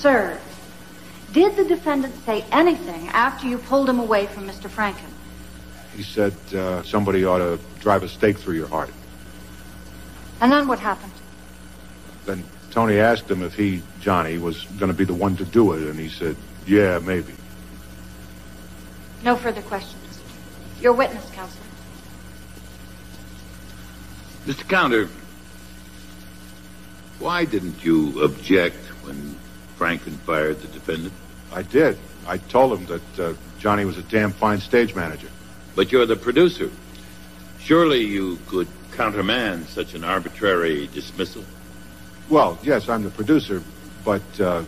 [SPEAKER 98] Sir, did the defendant say anything after you pulled him away from Mr. Franken?
[SPEAKER 101] He said uh, somebody ought to drive a stake through your heart.
[SPEAKER 98] And then what happened?
[SPEAKER 101] Then Tony asked him if he, Johnny, was going to be the one to do it, and he said, yeah, maybe.
[SPEAKER 98] No further questions. Your witness, Counselor.
[SPEAKER 8] Mr. Counter, why didn't you object when Franken fired the defendant?
[SPEAKER 101] I did. I told him that uh, Johnny was a damn fine stage manager.
[SPEAKER 8] But you're the producer. Surely you could countermand such an arbitrary dismissal?
[SPEAKER 101] Well, yes, I'm the producer, but uh,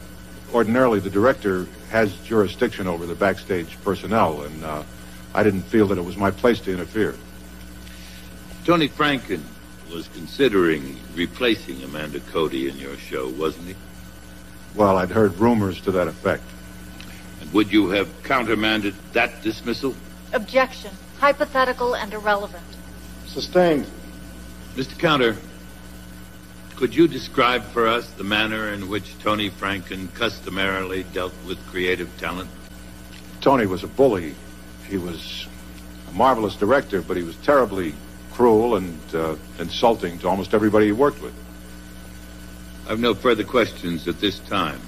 [SPEAKER 101] ordinarily the director has jurisdiction over the backstage personnel, and uh, I didn't feel that it was my place to interfere.
[SPEAKER 8] Tony Franken was considering replacing Amanda Cody in your show, wasn't he?
[SPEAKER 101] Well, I'd heard rumors to that effect.
[SPEAKER 8] And would you have countermanded that dismissal?
[SPEAKER 98] Objection. Hypothetical and irrelevant.
[SPEAKER 123] Sustained.
[SPEAKER 8] Mr. Counter, could you describe for us the manner in which Tony Franken customarily dealt with creative talent?
[SPEAKER 101] Tony was a bully. He was a marvelous director, but he was terribly cruel and uh, insulting to almost everybody he worked with.
[SPEAKER 8] I've no further questions at this time,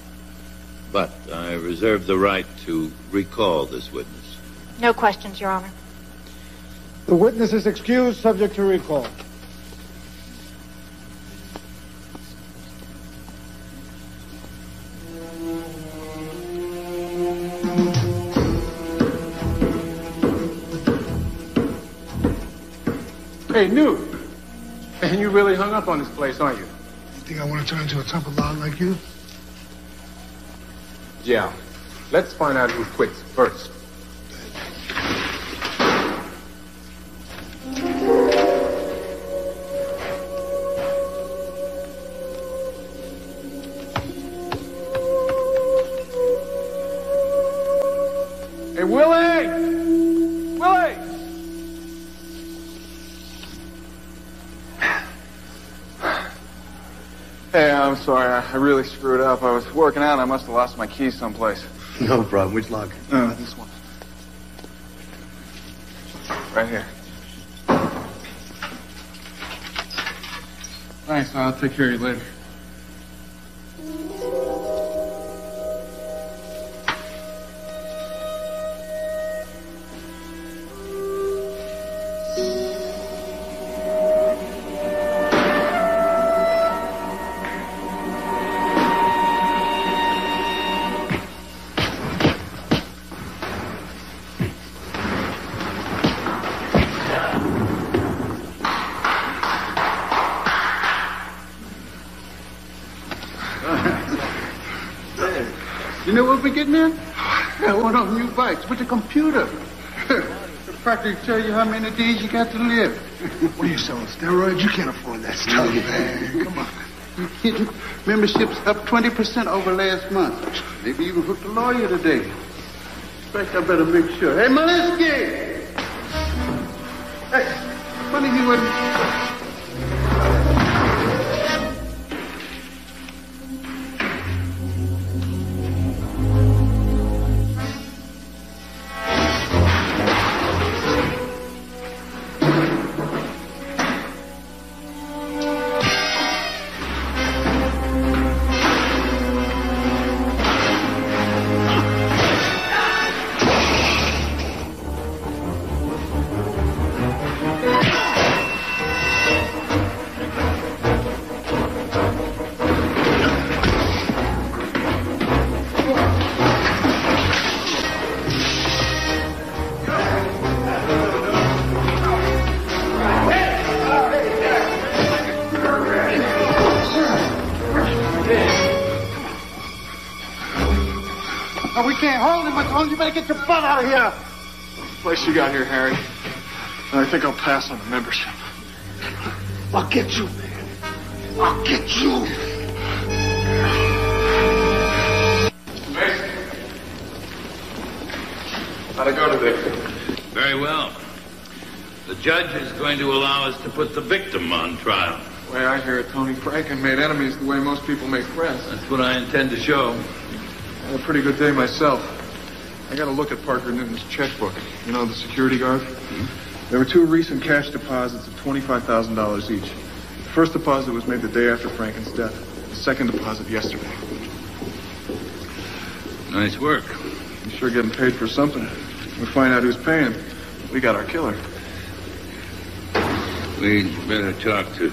[SPEAKER 8] but I reserve the right to recall this witness.
[SPEAKER 98] No questions, Your Honor.
[SPEAKER 123] The witness is excused, subject to recall.
[SPEAKER 122] Hey, Newt. And you really hung up on this place, aren't you?
[SPEAKER 118] Think I want to turn into a temple lord like you?
[SPEAKER 122] Yeah. Let's find out who quits first.
[SPEAKER 12] Sorry. I, I really screwed up. I was working out and I must have lost my keys someplace.
[SPEAKER 106] No problem. Which locker?
[SPEAKER 12] Uh, this one. Right here. Thanks. I'll take care of you later.
[SPEAKER 124] Practically tell you how many days you got to live.
[SPEAKER 118] What are you selling, steroids? You can't afford that stuff, man. Come on.
[SPEAKER 124] You kidding? Membership's up 20% over last month. Maybe even hooked a lawyer today. In fact, I better make sure. Hey, Malinsky! Hold him, I told you. You better get your butt out of here.
[SPEAKER 12] Place you got here, Harry. I think I'll pass on the membership.
[SPEAKER 118] I'll get you, man. I'll get you.
[SPEAKER 12] How'd it go today?
[SPEAKER 8] Very well. The judge is going to allow us to put the victim on trial.
[SPEAKER 12] The way I hear it, Tony Franken made enemies the way most people make friends.
[SPEAKER 8] That's what I intend to show.
[SPEAKER 12] I had a pretty good day myself. I got a look at Parker Newton's checkbook. You know, the security guard? There were two recent cash deposits of $25,000 each. The first deposit was made the day after Franken's death. The second deposit yesterday.
[SPEAKER 8] Nice work.
[SPEAKER 12] He's sure getting paid for something. We find out who's paying. We got our killer.
[SPEAKER 8] We'd better talk to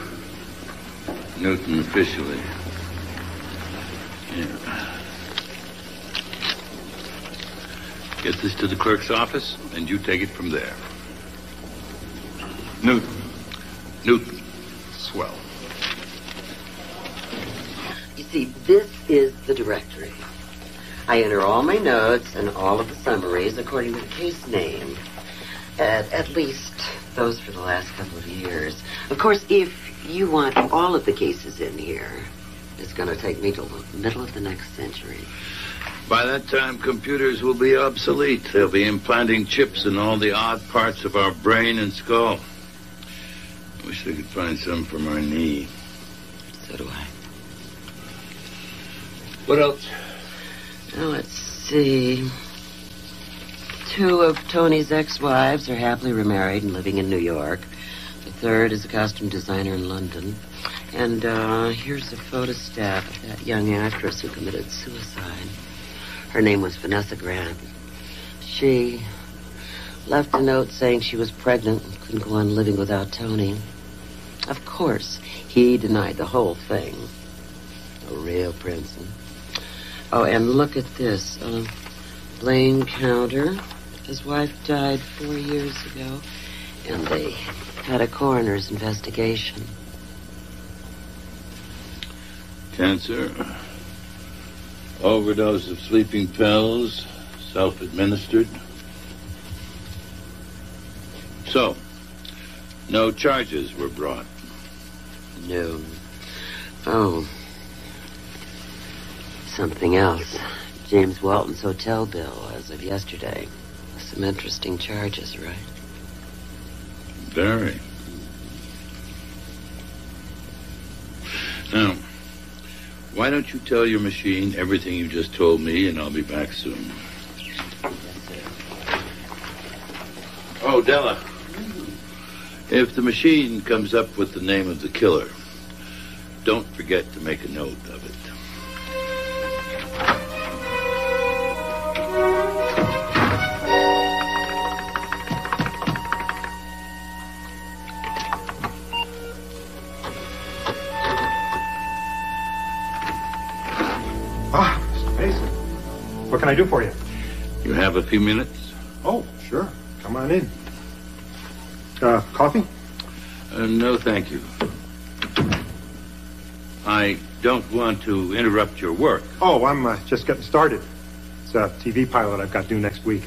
[SPEAKER 8] Newton officially. Get this to the clerk's office, and you take it from there.
[SPEAKER 12] Newton.
[SPEAKER 8] Newton.
[SPEAKER 12] Swell.
[SPEAKER 125] You see, this is the directory. I enter all my notes and all of the summaries according to the case name. At, at least those for the last couple of years. Of course, if you want all of the cases in here, it's going to take me till the middle of the next century.
[SPEAKER 8] By that time, computers will be obsolete. They'll be implanting chips in all the odd parts of our brain and skull. I wish they could find some for my knee.
[SPEAKER 125] So do I.
[SPEAKER 8] What else?
[SPEAKER 125] Now, let's see. Two of Tony's ex-wives are happily remarried and living in New York. The third is a costume designer in London. And uh, here's a photostat of that young actress who committed suicide. Her name was Vanessa Grant. She left a note saying she was pregnant and couldn't go on living without Tony. Of course, he denied the whole thing. A real princeton. Oh, and look at this. Uh, Blaine Counter. His wife died four years ago, and they had a coroner's investigation.
[SPEAKER 8] Cancer, overdose of sleeping pills, self administered. So, no charges were brought.
[SPEAKER 125] No. Oh. Something else. James Walton's hotel bill as of yesterday. Some interesting charges, right?
[SPEAKER 8] Very. Now, Why don't you tell your machine everything you just told me, and I'll be back soon. Oh, Della. If the machine comes up with the name of the killer, don't forget to make a note of it.
[SPEAKER 115] What can I do for you?
[SPEAKER 8] You have a few minutes?
[SPEAKER 115] Oh, sure. Come on in. Uh, coffee?
[SPEAKER 8] Uh, no, thank you. I don't want to interrupt your work.
[SPEAKER 115] Oh, I'm uh, just getting started. It's a TV pilot I've got due next week.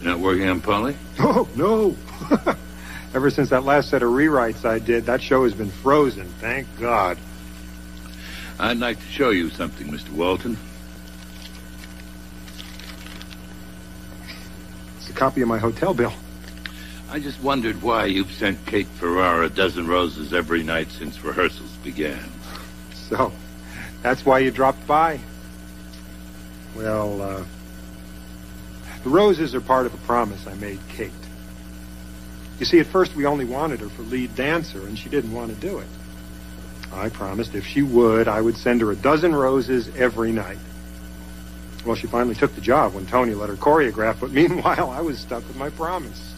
[SPEAKER 8] You're not working on Polly?
[SPEAKER 115] Oh, no. Ever since that last set of rewrites I did, that show has been frozen. Thank God.
[SPEAKER 8] I'd like to show you something, Mr. Walton.
[SPEAKER 115] A copy of my hotel bill.
[SPEAKER 8] I just wondered why you've sent Kate Ferrara a dozen roses every night since rehearsals began.
[SPEAKER 115] So, that's why you dropped by. Well, uh, the roses are part of a promise I made Kate. You see, at first we only wanted her for lead dancer, and she didn't want to do it. I promised if she would, I would send her a dozen roses every night. Well, she finally took the job when Tony let her choreograph, but meanwhile, I was stuck with my promise.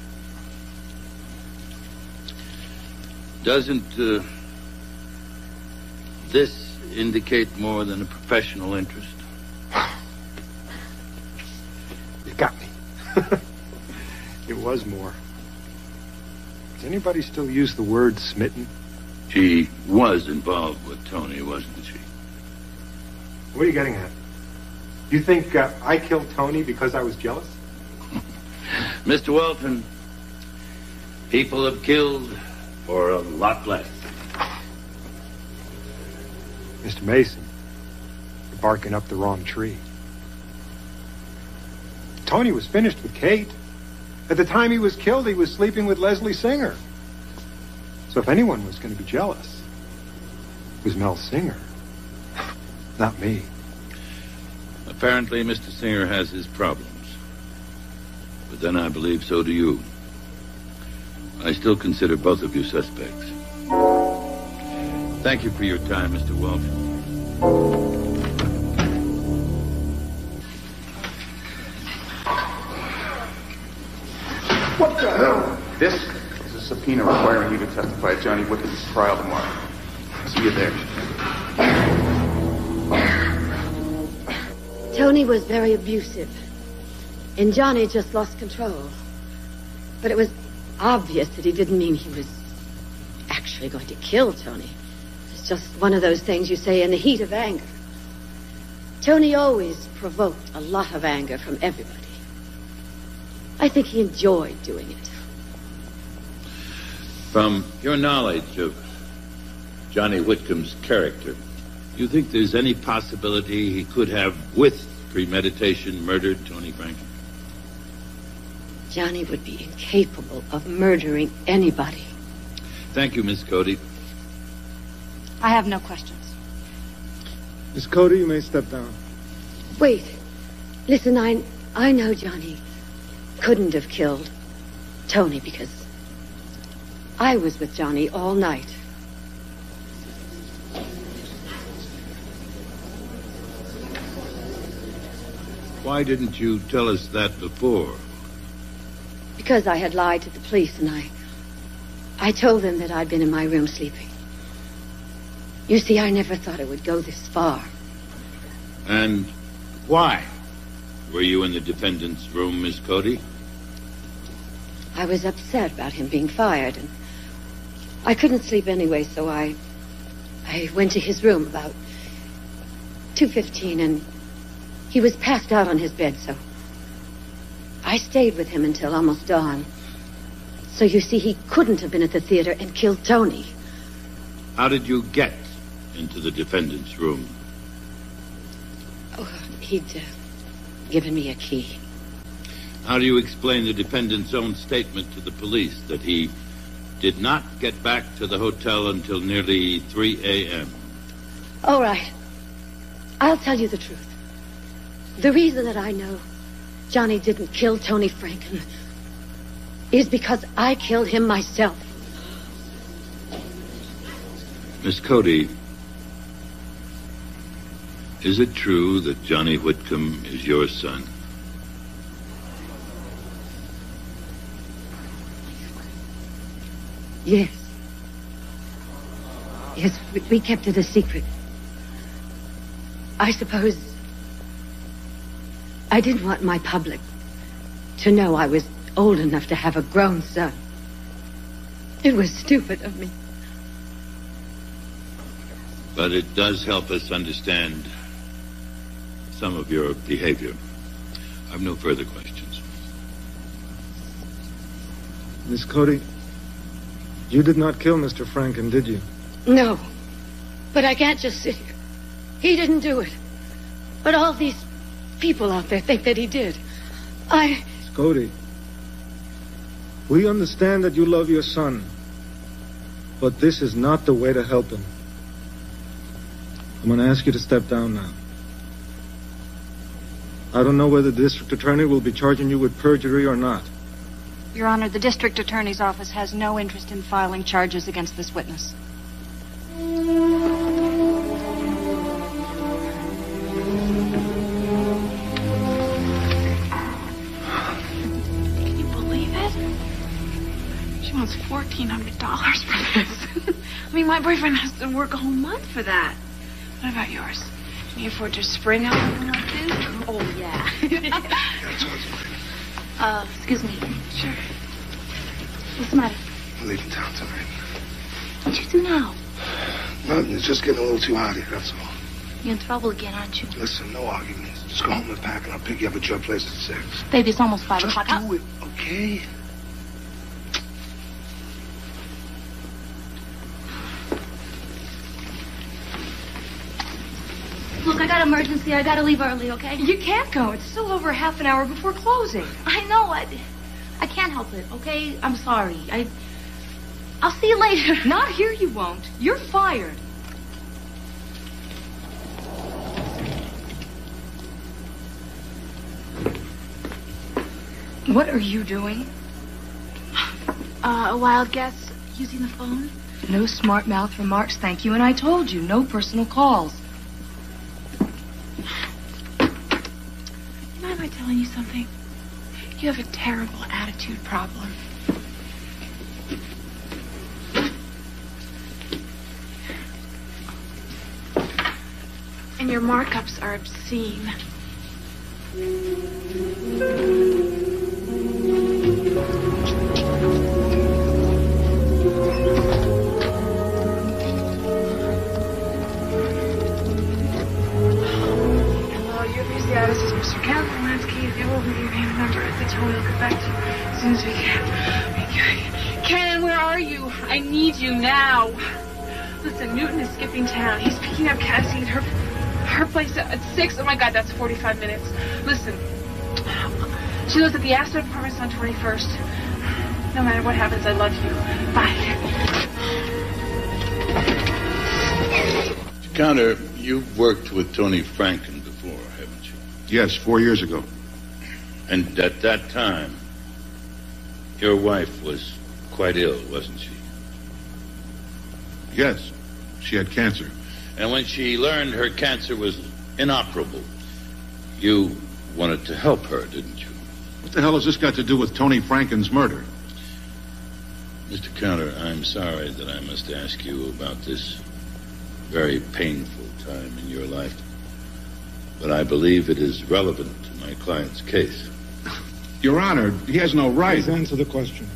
[SPEAKER 8] Doesn't uh, this indicate more than a professional interest?
[SPEAKER 115] You got me. it was more. Does anybody still use the word smitten?
[SPEAKER 8] She was involved with Tony, wasn't she?
[SPEAKER 115] What are you getting at? You think uh, I killed Tony because I was jealous?
[SPEAKER 8] Mr. Walton, people have killed for a lot less.
[SPEAKER 115] Mr. Mason, you're barking up the wrong tree. Tony was finished with Kate. At the time he was killed, he was sleeping with Leslie Singer. So if anyone was going to be jealous, it was Mel Singer, not me.
[SPEAKER 8] Apparently, Mr. Singer has his problems. But then I believe so do you. I still consider both of you suspects. Thank you for your time, Mr. Walton.
[SPEAKER 12] What the hell? This is a subpoena requiring you to testify at Johnny Whitcomb's trial tomorrow. See you there.
[SPEAKER 105] Tony was very abusive, and Johnny just lost control. But it was obvious that he didn't mean he was actually going to kill Tony. It's just one of those things you say in the heat of anger. Tony always provoked a lot of anger from everybody. I think he enjoyed doing it.
[SPEAKER 8] From your knowledge of Johnny Whitcomb's character, do you think there's any possibility he could have, with premeditation, murdered Tony Franken?
[SPEAKER 105] Johnny would be incapable of murdering anybody.
[SPEAKER 8] Thank you, Miss Cody.
[SPEAKER 126] I have no questions.
[SPEAKER 127] Miss Cody, you may step down.
[SPEAKER 105] Wait. Listen, I, I know Johnny couldn't have killed Tony because I was with Johnny all night.
[SPEAKER 8] Why didn't you tell us that before?
[SPEAKER 105] Because I had lied to the police and I I told them that I'd been in my room sleeping. You see, I never thought it would go this far.
[SPEAKER 8] And why? Were you in the defendant's room, Miss Cody?
[SPEAKER 105] I was upset about him being fired and I couldn't sleep anyway, so I I went to his room about 2:15 and he was passed out on his bed, so I stayed with him until almost dawn. So you see, he couldn't have been at the theater and killed Tony.
[SPEAKER 8] How did you get into the defendant's room?
[SPEAKER 105] Oh, he'd uh, given me a key.
[SPEAKER 8] How do you explain the defendant's own statement to the police that he did not get back to the hotel until nearly 3 a.m.?
[SPEAKER 105] All right. I'll tell you the truth. The reason that I know Johnny didn't kill Tony Franken is because I killed him myself.
[SPEAKER 8] Miss Cody, is it true that Johnny Whitcomb is your son?
[SPEAKER 105] Yes. Yes, we, we kept it a secret. I suppose I didn't want my public to know I was old enough to have a grown son. It was stupid of me.
[SPEAKER 8] But it does help us understand some of your behavior. I've no further questions.
[SPEAKER 128] Miss Cody, you did not kill Mr. Franken, did you?
[SPEAKER 105] No. But I can't just sit here. He didn't do it. But all these people out there think that he did. I.
[SPEAKER 128] Miss Cody, we understand that you love your son. But this is not the way to help him. I'm going to ask you to step down now. I don't know whether the district attorney will be charging you with perjury or not.
[SPEAKER 126] Your Honor, the district attorney's office has no interest in filing charges against this witness.
[SPEAKER 116] $1,400 for this. I mean, my boyfriend has to work a whole month for that. What about yours? Can you afford to spring out something like this? Oh, yeah.
[SPEAKER 126] uh, excuse me.
[SPEAKER 116] Sure.
[SPEAKER 126] What's the matter?
[SPEAKER 118] I'm leaving town tonight.
[SPEAKER 126] What'd you do now?
[SPEAKER 118] Nothing. It's just getting a little too hot here, that's all.
[SPEAKER 126] You're in trouble again, aren't you?
[SPEAKER 118] Listen, no arguments. Just go home and pack, and I'll pick you up at your place at 6.
[SPEAKER 126] Baby, it's almost
[SPEAKER 118] 5
[SPEAKER 126] o'clock.
[SPEAKER 118] Just do it, okay?
[SPEAKER 126] Emergency. I gotta leave early, okay?
[SPEAKER 98] You can't go. It's still over half an hour before closing.
[SPEAKER 126] I know. I, I can't help it, okay? I'm sorry. I, I'll see you later.
[SPEAKER 98] Not here, you won't. You're fired. What are you doing?
[SPEAKER 116] Uh, a wild guess using the phone?
[SPEAKER 98] No smart mouth remarks, thank you. And I told you, no personal calls.
[SPEAKER 116] Mind telling you something? You have a terrible attitude problem. And your markups are obscene. Hello. This is Mr. Ken Lansky. If you will leave me a number at the tone, we'll get back to you as soon as we can. Ken, where are you? I need you now. Listen, Newton is skipping town. He's picking up Cassie at her her place at, at six. Oh my God, that's 45 minutes. Listen, she lives at the Astor Apartments on 21st. No matter what happens, I love you. Bye.
[SPEAKER 8] Counter, you've worked with Tony Franken?
[SPEAKER 101] Yes, four years ago.
[SPEAKER 8] And at that time, your wife was quite ill, wasn't she?
[SPEAKER 101] Yes, she had cancer.
[SPEAKER 8] And when she learned her cancer was inoperable, you wanted to help her, didn't you?
[SPEAKER 101] What the hell has this got to do with Tony Franken's murder?
[SPEAKER 8] Mr. Counter, I'm sorry that I must ask you about this very painful time in your life. But I believe it is relevant to my client's case.
[SPEAKER 101] Your Honor, he has no right.
[SPEAKER 128] Please answer the question.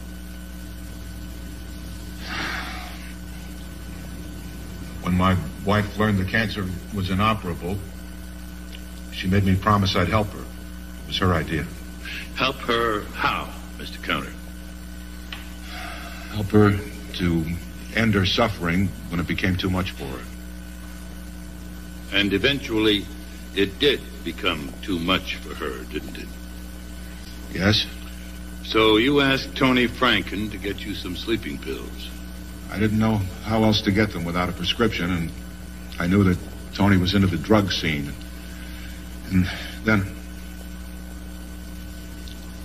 [SPEAKER 101] When my wife learned the cancer was inoperable, she made me promise I'd help her. It was her idea.
[SPEAKER 8] Help her how, Mr. Counter?
[SPEAKER 101] Help her to end her suffering when it became too much for her.
[SPEAKER 8] And eventually, it did become too much for her, didn't it?
[SPEAKER 101] Yes?
[SPEAKER 8] So you asked Tony Franken to get you some sleeping pills.
[SPEAKER 101] I didn't know how else to get them without a prescription, and I knew that Tony was into the drug scene. And then.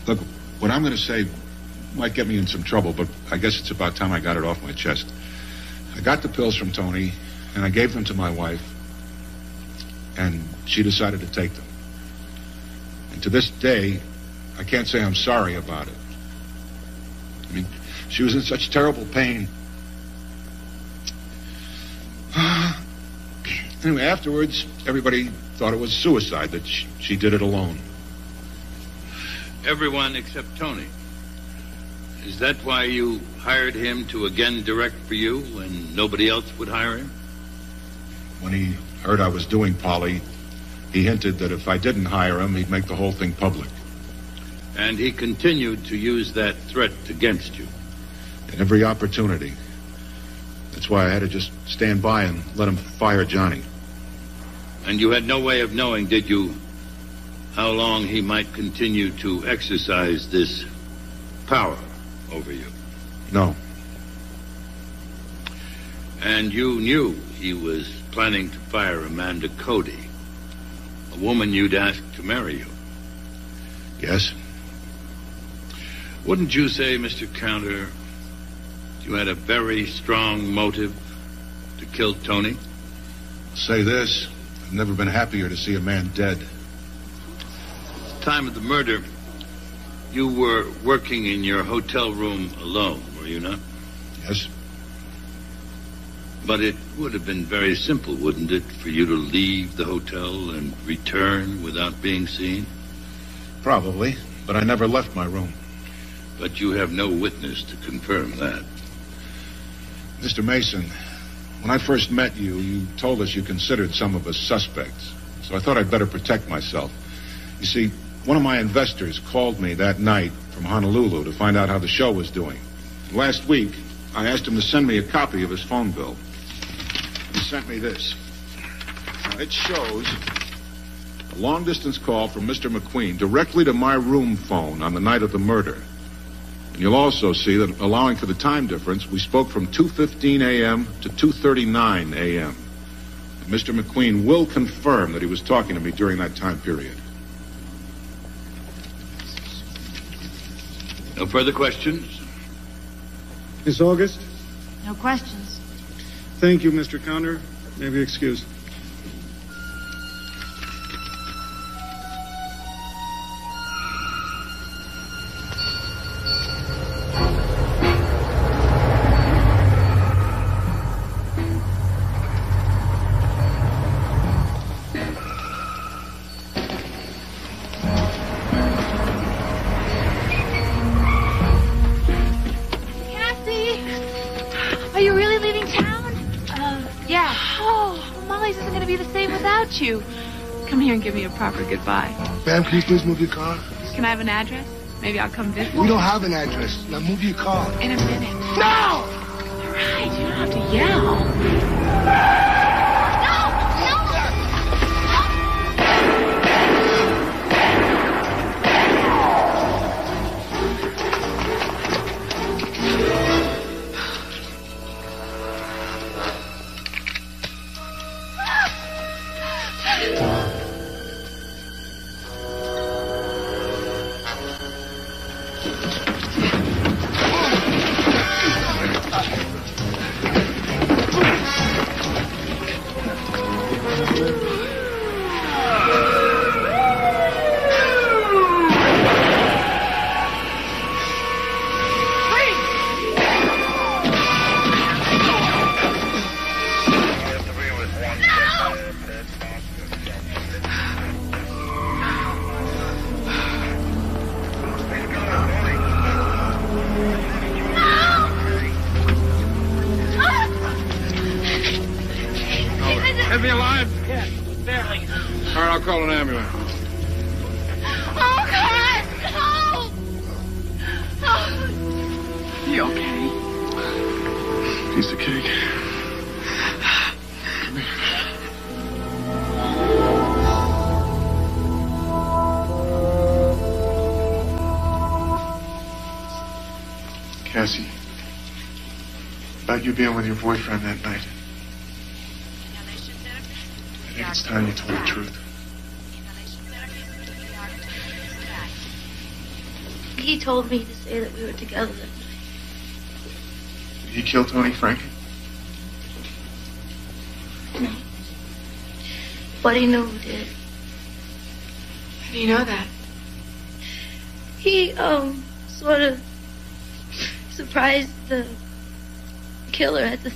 [SPEAKER 101] Look, what I'm going to say might get me in some trouble, but I guess it's about time I got it off my chest. I got the pills from Tony, and I gave them to my wife, and she decided to take them. And to this day, I can't say I'm sorry about it. I mean, she was in such terrible pain. anyway, afterwards, everybody thought it was suicide, that she, she did it alone.
[SPEAKER 8] Everyone except Tony. Is that why you hired him to again direct for you when nobody else would hire him?
[SPEAKER 101] When he heard I was doing Polly, he hinted that if I didn't hire him, he'd make the whole thing public.
[SPEAKER 8] And he continued to use that threat against you.
[SPEAKER 101] At every opportunity. That's why I had to just stand by and let him fire Johnny.
[SPEAKER 8] And you had no way of knowing, did you, how long he might continue to exercise this power over you?
[SPEAKER 101] No.
[SPEAKER 8] And you knew he was planning to fire Amanda Cody, a woman you'd asked to marry you.
[SPEAKER 101] Yes?
[SPEAKER 8] Wouldn't you say, Mr. Counter, you had a very strong motive to kill Tony?
[SPEAKER 101] I'll say this. I've never been happier to see a man dead.
[SPEAKER 8] At the time of the murder, you were working in your hotel room alone, were you not?
[SPEAKER 101] Yes.
[SPEAKER 8] But it would have been very simple, wouldn't it, for you to leave the hotel and return without being seen?
[SPEAKER 101] Probably, but I never left my room.
[SPEAKER 8] But you have no witness to confirm that.
[SPEAKER 101] Mr. Mason, when I first met you, you told us you considered some of us suspects. So I thought I'd better protect myself. You see, one of my investors called me that night from Honolulu to find out how the show was doing. Last week, I asked him to send me a copy of his phone bill. He sent me this. Now, it shows a long distance call from Mr. McQueen directly to my room phone on the night of the murder. And you'll also see that allowing for the time difference, we spoke from 2:15 a.m. to 2:39 a.m. Mr. McQueen will confirm that he was talking to me during that time period.
[SPEAKER 8] No further questions?
[SPEAKER 128] Miss August?
[SPEAKER 126] No questions.
[SPEAKER 128] Thank you, Mr. Counter. May be
[SPEAKER 118] Ma'am, can you please move your car?
[SPEAKER 23] Can I have an address? Maybe I'll come visit.
[SPEAKER 118] We don't have an address. Now move your car.
[SPEAKER 23] In a minute.
[SPEAKER 118] No!
[SPEAKER 23] All right, you don't have to yell.
[SPEAKER 12] Boyfriend that night. I think it's time you told the truth.
[SPEAKER 129] He told me to say that we were together that night.
[SPEAKER 12] Did he kill Tony Franken?
[SPEAKER 129] No. But he knew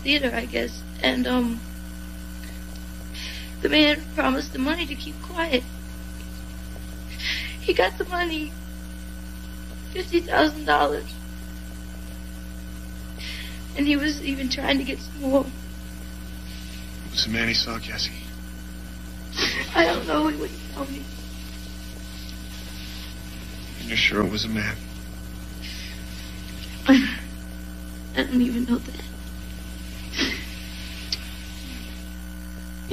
[SPEAKER 129] theater, I guess. And, um, the man promised the money to keep quiet. He got the money, $50,000. And he was even trying to get some more.
[SPEAKER 12] It was the man he saw, Cassie.
[SPEAKER 129] I don't know. He wouldn't tell me.
[SPEAKER 12] And you're sure it was a man?
[SPEAKER 129] I don't even know that.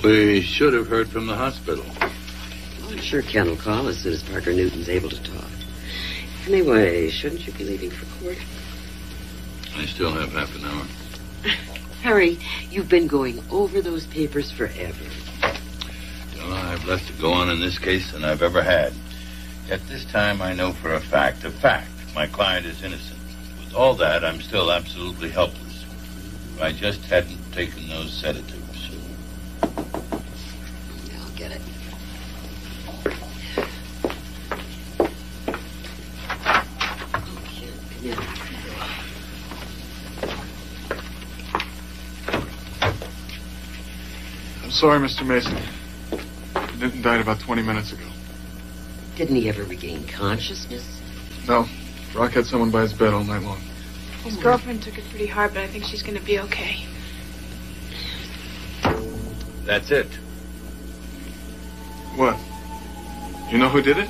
[SPEAKER 8] We should have heard from the hospital.
[SPEAKER 125] I'm sure Ken will call as soon as Parker Newton's able to talk. Anyway, shouldn't you be leaving for court?
[SPEAKER 8] I still have half an hour.
[SPEAKER 125] Harry, you've been going over those papers forever.
[SPEAKER 8] Well, I've less to go on in this case than I've ever had. Yet this time I know for a fact, a fact, my client is innocent. With all that, I'm still absolutely helpless. If I just hadn't taken those sedatives.
[SPEAKER 125] I'll get it.
[SPEAKER 12] I'm sorry, Mr. Mason. Newton died about 20 minutes ago.
[SPEAKER 125] Didn't he ever regain consciousness?
[SPEAKER 12] No. Brock had someone by his bed all night long.
[SPEAKER 23] His girlfriend took it pretty hard, but I think she's going to be okay.
[SPEAKER 8] That's it.
[SPEAKER 12] What? You know who did it?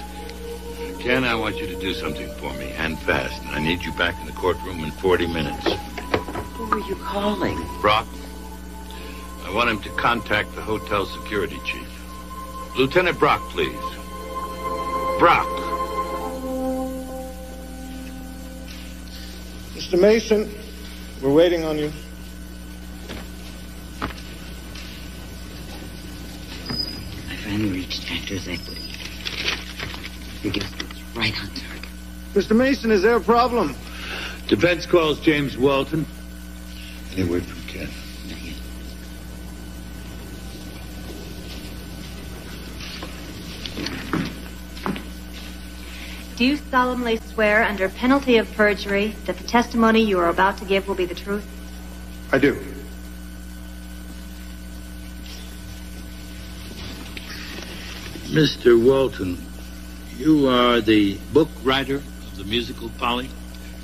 [SPEAKER 8] Ken, I want you to do something for me, and fast. I need you back in the courtroom in 40 minutes.
[SPEAKER 125] Who are you calling?
[SPEAKER 8] Brock, I want him to contact the hotel security chief. Lieutenant Brock, please. Brock.
[SPEAKER 127] Mr. Mason, we're waiting on you.
[SPEAKER 125] I finally reached Actors Equity. Your guess was right on target.
[SPEAKER 127] Mr. Mason, is there a problem?
[SPEAKER 8] Defense calls James Walton. Any word from Ken?
[SPEAKER 130] Do you solemnly swear under penalty of perjury that the testimony you are about to give will be the truth?
[SPEAKER 115] I do.
[SPEAKER 8] Mr. Walton, you are the book writer of the musical Polly?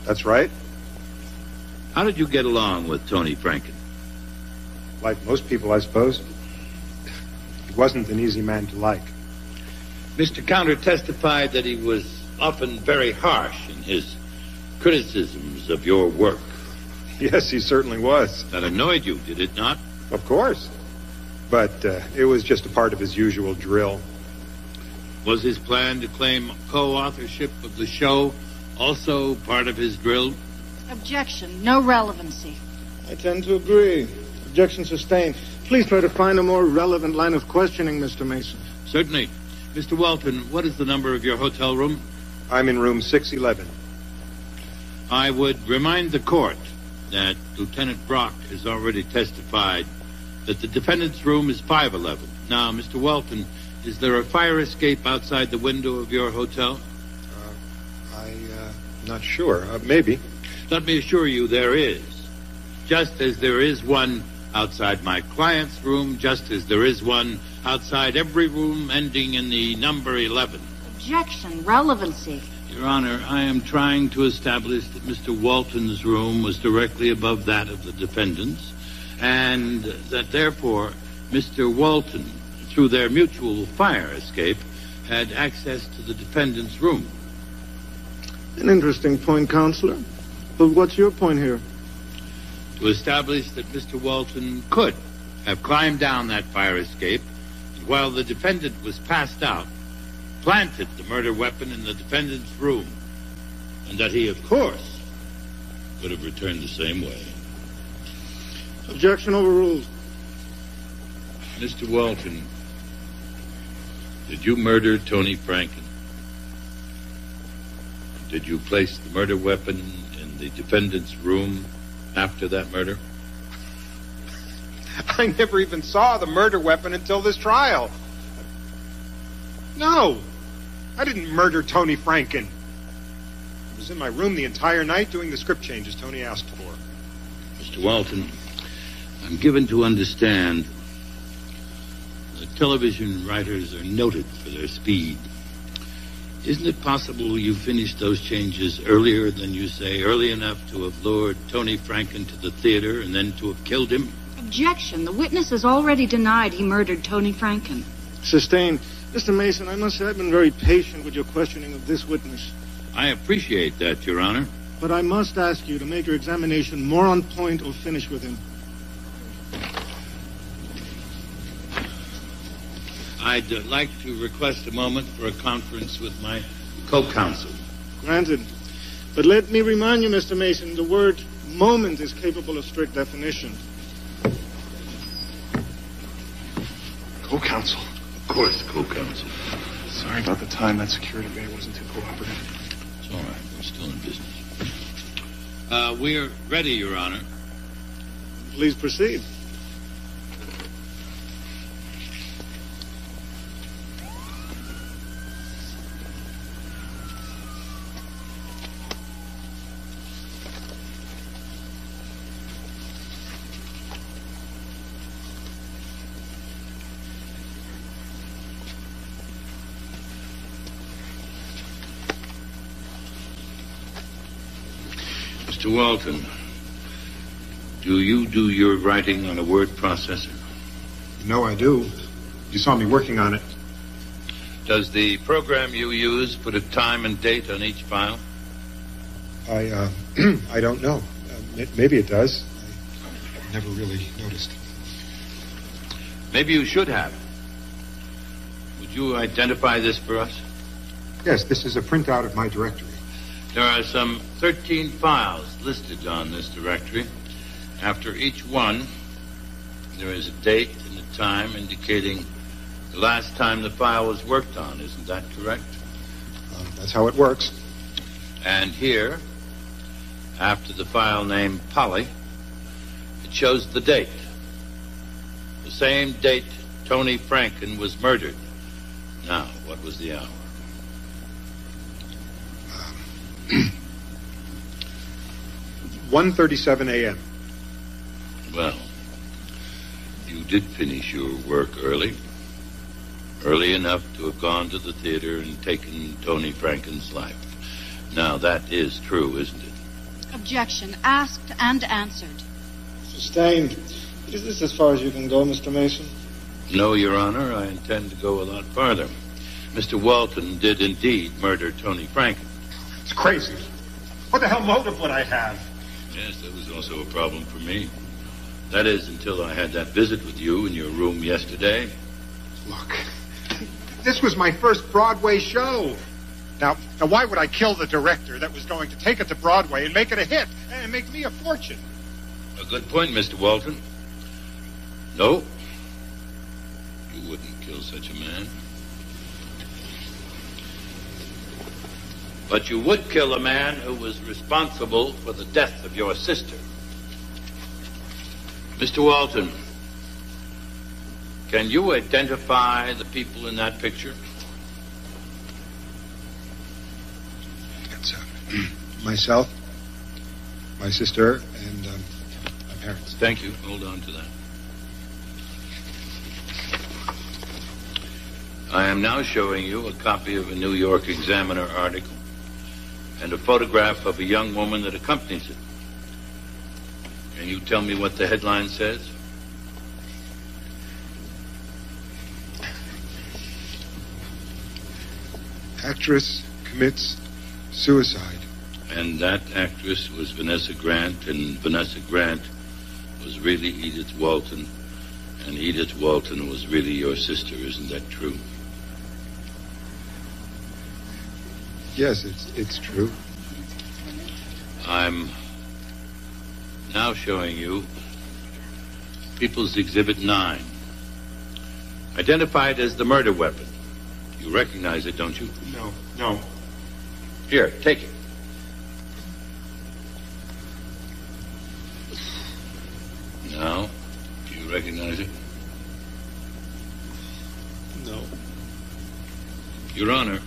[SPEAKER 115] That's right.
[SPEAKER 8] How did you get along with Tony Franken?
[SPEAKER 115] Like most people, I suppose. He wasn't an easy man to like.
[SPEAKER 8] Mr. Counter testified that he was often very harsh in his criticisms of your work.
[SPEAKER 115] Yes, he certainly was.
[SPEAKER 8] That annoyed you, did it not?
[SPEAKER 115] Of course. But uh, it was just a part of his usual drill.
[SPEAKER 8] Was his plan to claim co-authorship of the show also part of his drill?
[SPEAKER 126] Objection. No relevancy.
[SPEAKER 127] I tend to agree. Objection sustained. Please try to find a more relevant line of questioning, Mr. Mason.
[SPEAKER 8] Certainly. Mr. Walton, what is the number of your hotel room?
[SPEAKER 115] I'm in room 611.
[SPEAKER 8] I would remind the court that Lieutenant Brock has already testified that the defendant's room is 511. Now, Mr. Walton, is there a fire escape outside the window of your hotel?
[SPEAKER 115] I, uh, not sure. Uh, maybe.
[SPEAKER 8] Let me assure you there is. Just as there is one outside my client's room, just as there is one outside every room ending in the number 11.
[SPEAKER 126] Objection. Relevancy.
[SPEAKER 8] Your Honor, I am trying to establish that Mr. Walton's room was directly above that of the defendant's, and that therefore Mr. Walton, through their mutual fire escape, had access to the defendant's room.
[SPEAKER 127] An interesting point, Counselor. But what's your point here?
[SPEAKER 8] To establish that Mr. Walton could have climbed down that fire escape, and while the defendant was passed out, planted the murder weapon in the defendant's room, and that he, of course, would have returned the same way.
[SPEAKER 127] Objection overruled.
[SPEAKER 8] Mr. Walton, Did you murder Tony Franken? Did you place the murder weapon in the defendant's room after that murder?
[SPEAKER 115] I never even saw the murder weapon until this trial. No, I didn't murder Tony Franken. I was in my room the entire night doing the script changes Tony asked for.
[SPEAKER 8] Mr. Walton, I'm given to understand television writers are noted for their speed. Isn't it possible you finished those changes earlier than you say, early enough to have lured Tony Franken to the theater and then to have killed him?
[SPEAKER 126] Objection. The witness has already denied he murdered Tony Franken.
[SPEAKER 128] Sustained. Mr. Mason, I must say I've been very patient with your questioning of this witness.
[SPEAKER 8] I appreciate that, Your Honor.
[SPEAKER 128] But I must ask you to make your examination more on point or finish with him.
[SPEAKER 8] I'd uh, like to request a moment for a conference with my co-counsel.
[SPEAKER 128] Granted. But let me remind you, Mr. Mason, the word moment is capable of strict definition.
[SPEAKER 12] Co-counsel.
[SPEAKER 8] Of course, co-counsel.
[SPEAKER 12] Sorry about the time. That security bay wasn't too cooperative.
[SPEAKER 8] It's all right. We're still in business. Uh, we're ready, Your Honor.
[SPEAKER 128] Please proceed.
[SPEAKER 8] Mr. Walton, do you do your writing on a word processor?
[SPEAKER 115] No, I do. You saw me working on it.
[SPEAKER 8] Does the program you use put a time and date on each file?
[SPEAKER 115] I, uh, I don't know. Uh, maybe it does. I never really noticed.
[SPEAKER 8] Maybe you should have. Would you identify this for us?
[SPEAKER 115] Yes, this is a printout of my directory.
[SPEAKER 8] There are some 13 files listed on this directory. After each one, there is a date and a time indicating the last time the file was worked on. Isn't that correct?
[SPEAKER 115] Um, that's how it works.
[SPEAKER 8] And here, after the file name Polly, it shows the date. The same date Tony Franken was murdered. Now, what was the hour?
[SPEAKER 115] 1.37 a.m.
[SPEAKER 8] Well, you did finish your work early. Early enough to have gone to the theater and taken Tony Franken's life. Now, that is true, isn't it?
[SPEAKER 126] Objection. Asked and answered.
[SPEAKER 128] Sustained. Is this as far as you can go, Mr. Mason?
[SPEAKER 8] No, Your Honor. I intend to go a lot farther. Mr. Walton did indeed murder Tony Franken.
[SPEAKER 115] It's crazy. What the hell motive would I have?
[SPEAKER 8] Yes, that was also a problem for me. That is, until I had that visit with you in your room yesterday.
[SPEAKER 115] Look, this was my first Broadway show. Now, now, why would I kill the director that was going to take it to Broadway and make it a hit and make me a fortune?
[SPEAKER 8] A good point, Mr. Walton. No, you wouldn't kill such a man. But you would kill a man who was responsible for the death of your sister. Mr. Walton, can you identify the people in that picture?
[SPEAKER 115] It's uh, myself, my sister, and um, my parents.
[SPEAKER 8] Thank you. Hold on to that. I am now showing you a copy of a New York Examiner article and a photograph of a young woman that accompanies it. Can you tell me what the headline says?
[SPEAKER 115] Actress commits suicide.
[SPEAKER 8] And that actress was Vanessa Grant, and Vanessa Grant was really Edith Walton, and Edith Walton was really your sister. Isn't that true?
[SPEAKER 115] Yes, it's it's true.
[SPEAKER 8] I'm now showing you People's Exhibit 9, identified as the murder weapon. You recognize it, don't you?
[SPEAKER 12] No, no.
[SPEAKER 8] Here, take it. Now, do you recognize it?
[SPEAKER 12] No.
[SPEAKER 8] Your Honor,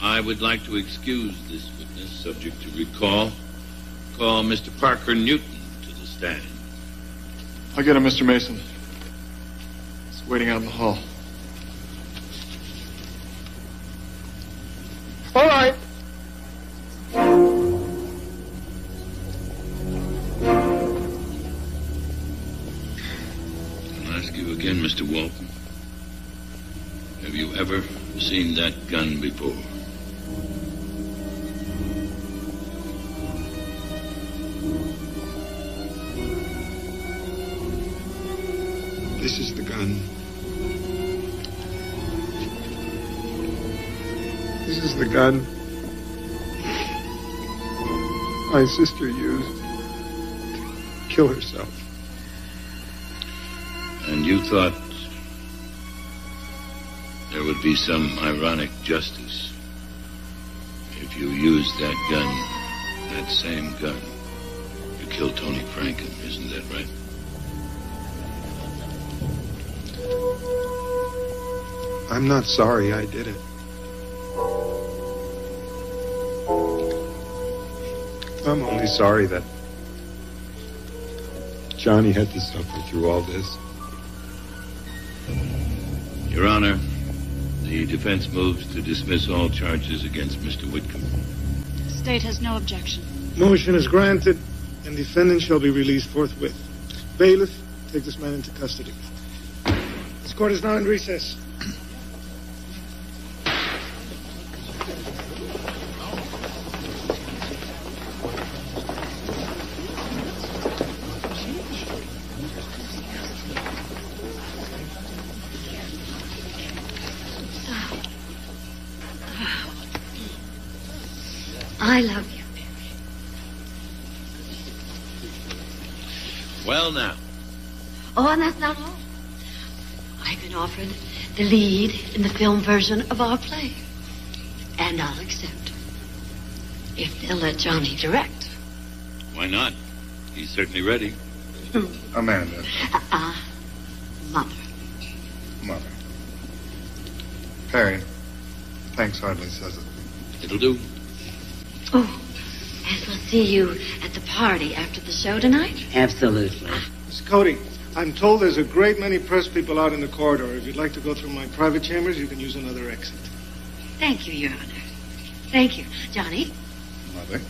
[SPEAKER 8] I would like to excuse this witness, subject to recall. Call Mr. Parker Newton to the stand.
[SPEAKER 12] I'll get him, Mr. Mason. He's waiting out in the hall.
[SPEAKER 127] All right.
[SPEAKER 8] I'll ask you again, Mr. Walton. Have you ever seen that gun before?
[SPEAKER 115] This is the gun. This is the gun my sister used to kill herself.
[SPEAKER 8] And you thought there would be some ironic justice if you used that gun, that same gun, to kill Tony Franken, isn't that right?
[SPEAKER 115] I'm not sorry I did it. I'm only sorry that Johnny had to suffer through all this.
[SPEAKER 8] Your Honor, the defense moves to dismiss all charges against Mr. Whitcomb.
[SPEAKER 98] The state has no objection.
[SPEAKER 127] Motion is granted, and defendant shall be released forthwith. Bailiff, take this man into custody. This court is now in recess.
[SPEAKER 105] I love you.
[SPEAKER 8] Well, now,
[SPEAKER 105] Oh, and that's not all. I've been offered the lead in the film version of our play. And I'll accept. If they'll let Johnny direct.
[SPEAKER 8] why not? He's certainly ready.
[SPEAKER 131] Amanda,
[SPEAKER 105] Ah, Mother.
[SPEAKER 131] mother. Perry, thanks hardly says it.
[SPEAKER 8] It'll do.
[SPEAKER 105] Oh, and we'll see you at the party after the show tonight.
[SPEAKER 132] Absolutely.
[SPEAKER 127] Miss Cody, I'm told there's a great many press people out in the corridor. If you'd like to go through my private chambers, you can use another exit.
[SPEAKER 105] Thank you, Your Honor. Thank you. Johnny?
[SPEAKER 131] Mother.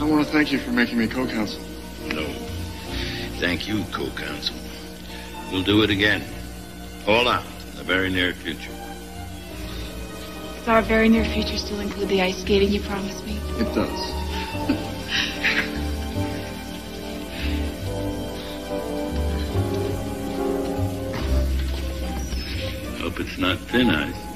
[SPEAKER 12] I want to thank you for making me co-counsel.
[SPEAKER 8] No. Thank you, co-counsel. We'll do it again. All out in the very near future.
[SPEAKER 116] Does our very near future still include the ice skating you promised me?
[SPEAKER 12] It does.
[SPEAKER 8] Hope it's not thin ice.